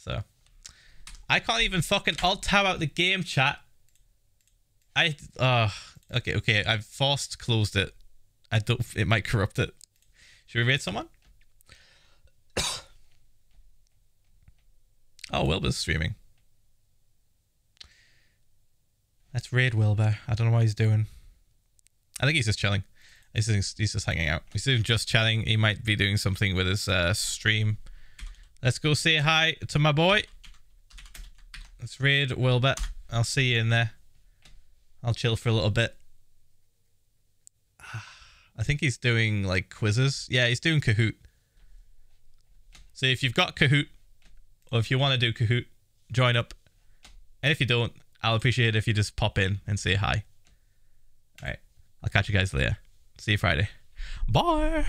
Speaker 4: So, I can't even fucking alt tab out the game chat. I uh okay okay I've forced closed it. I don't. It might corrupt it. Should we raid someone? *coughs* Oh, Wilbur's streaming. That's Raid Wilbur. I don't know what he's doing. I think he's just chilling. He's just, he's just hanging out. He's just chatting. He might be doing something with his uh, stream. Let's go say hi to my boy. Let's raid Wilbur. I'll see you in there. I'll chill for a little bit. *sighs* I think he's doing like quizzes. Yeah, he's doing Kahoot. So if you've got Kahoot, or if you want to do Kahoot, join up. And if you don't, I'll appreciate it if you just pop in and say hi. All right. I'll catch you guys later. See you Friday. Bye.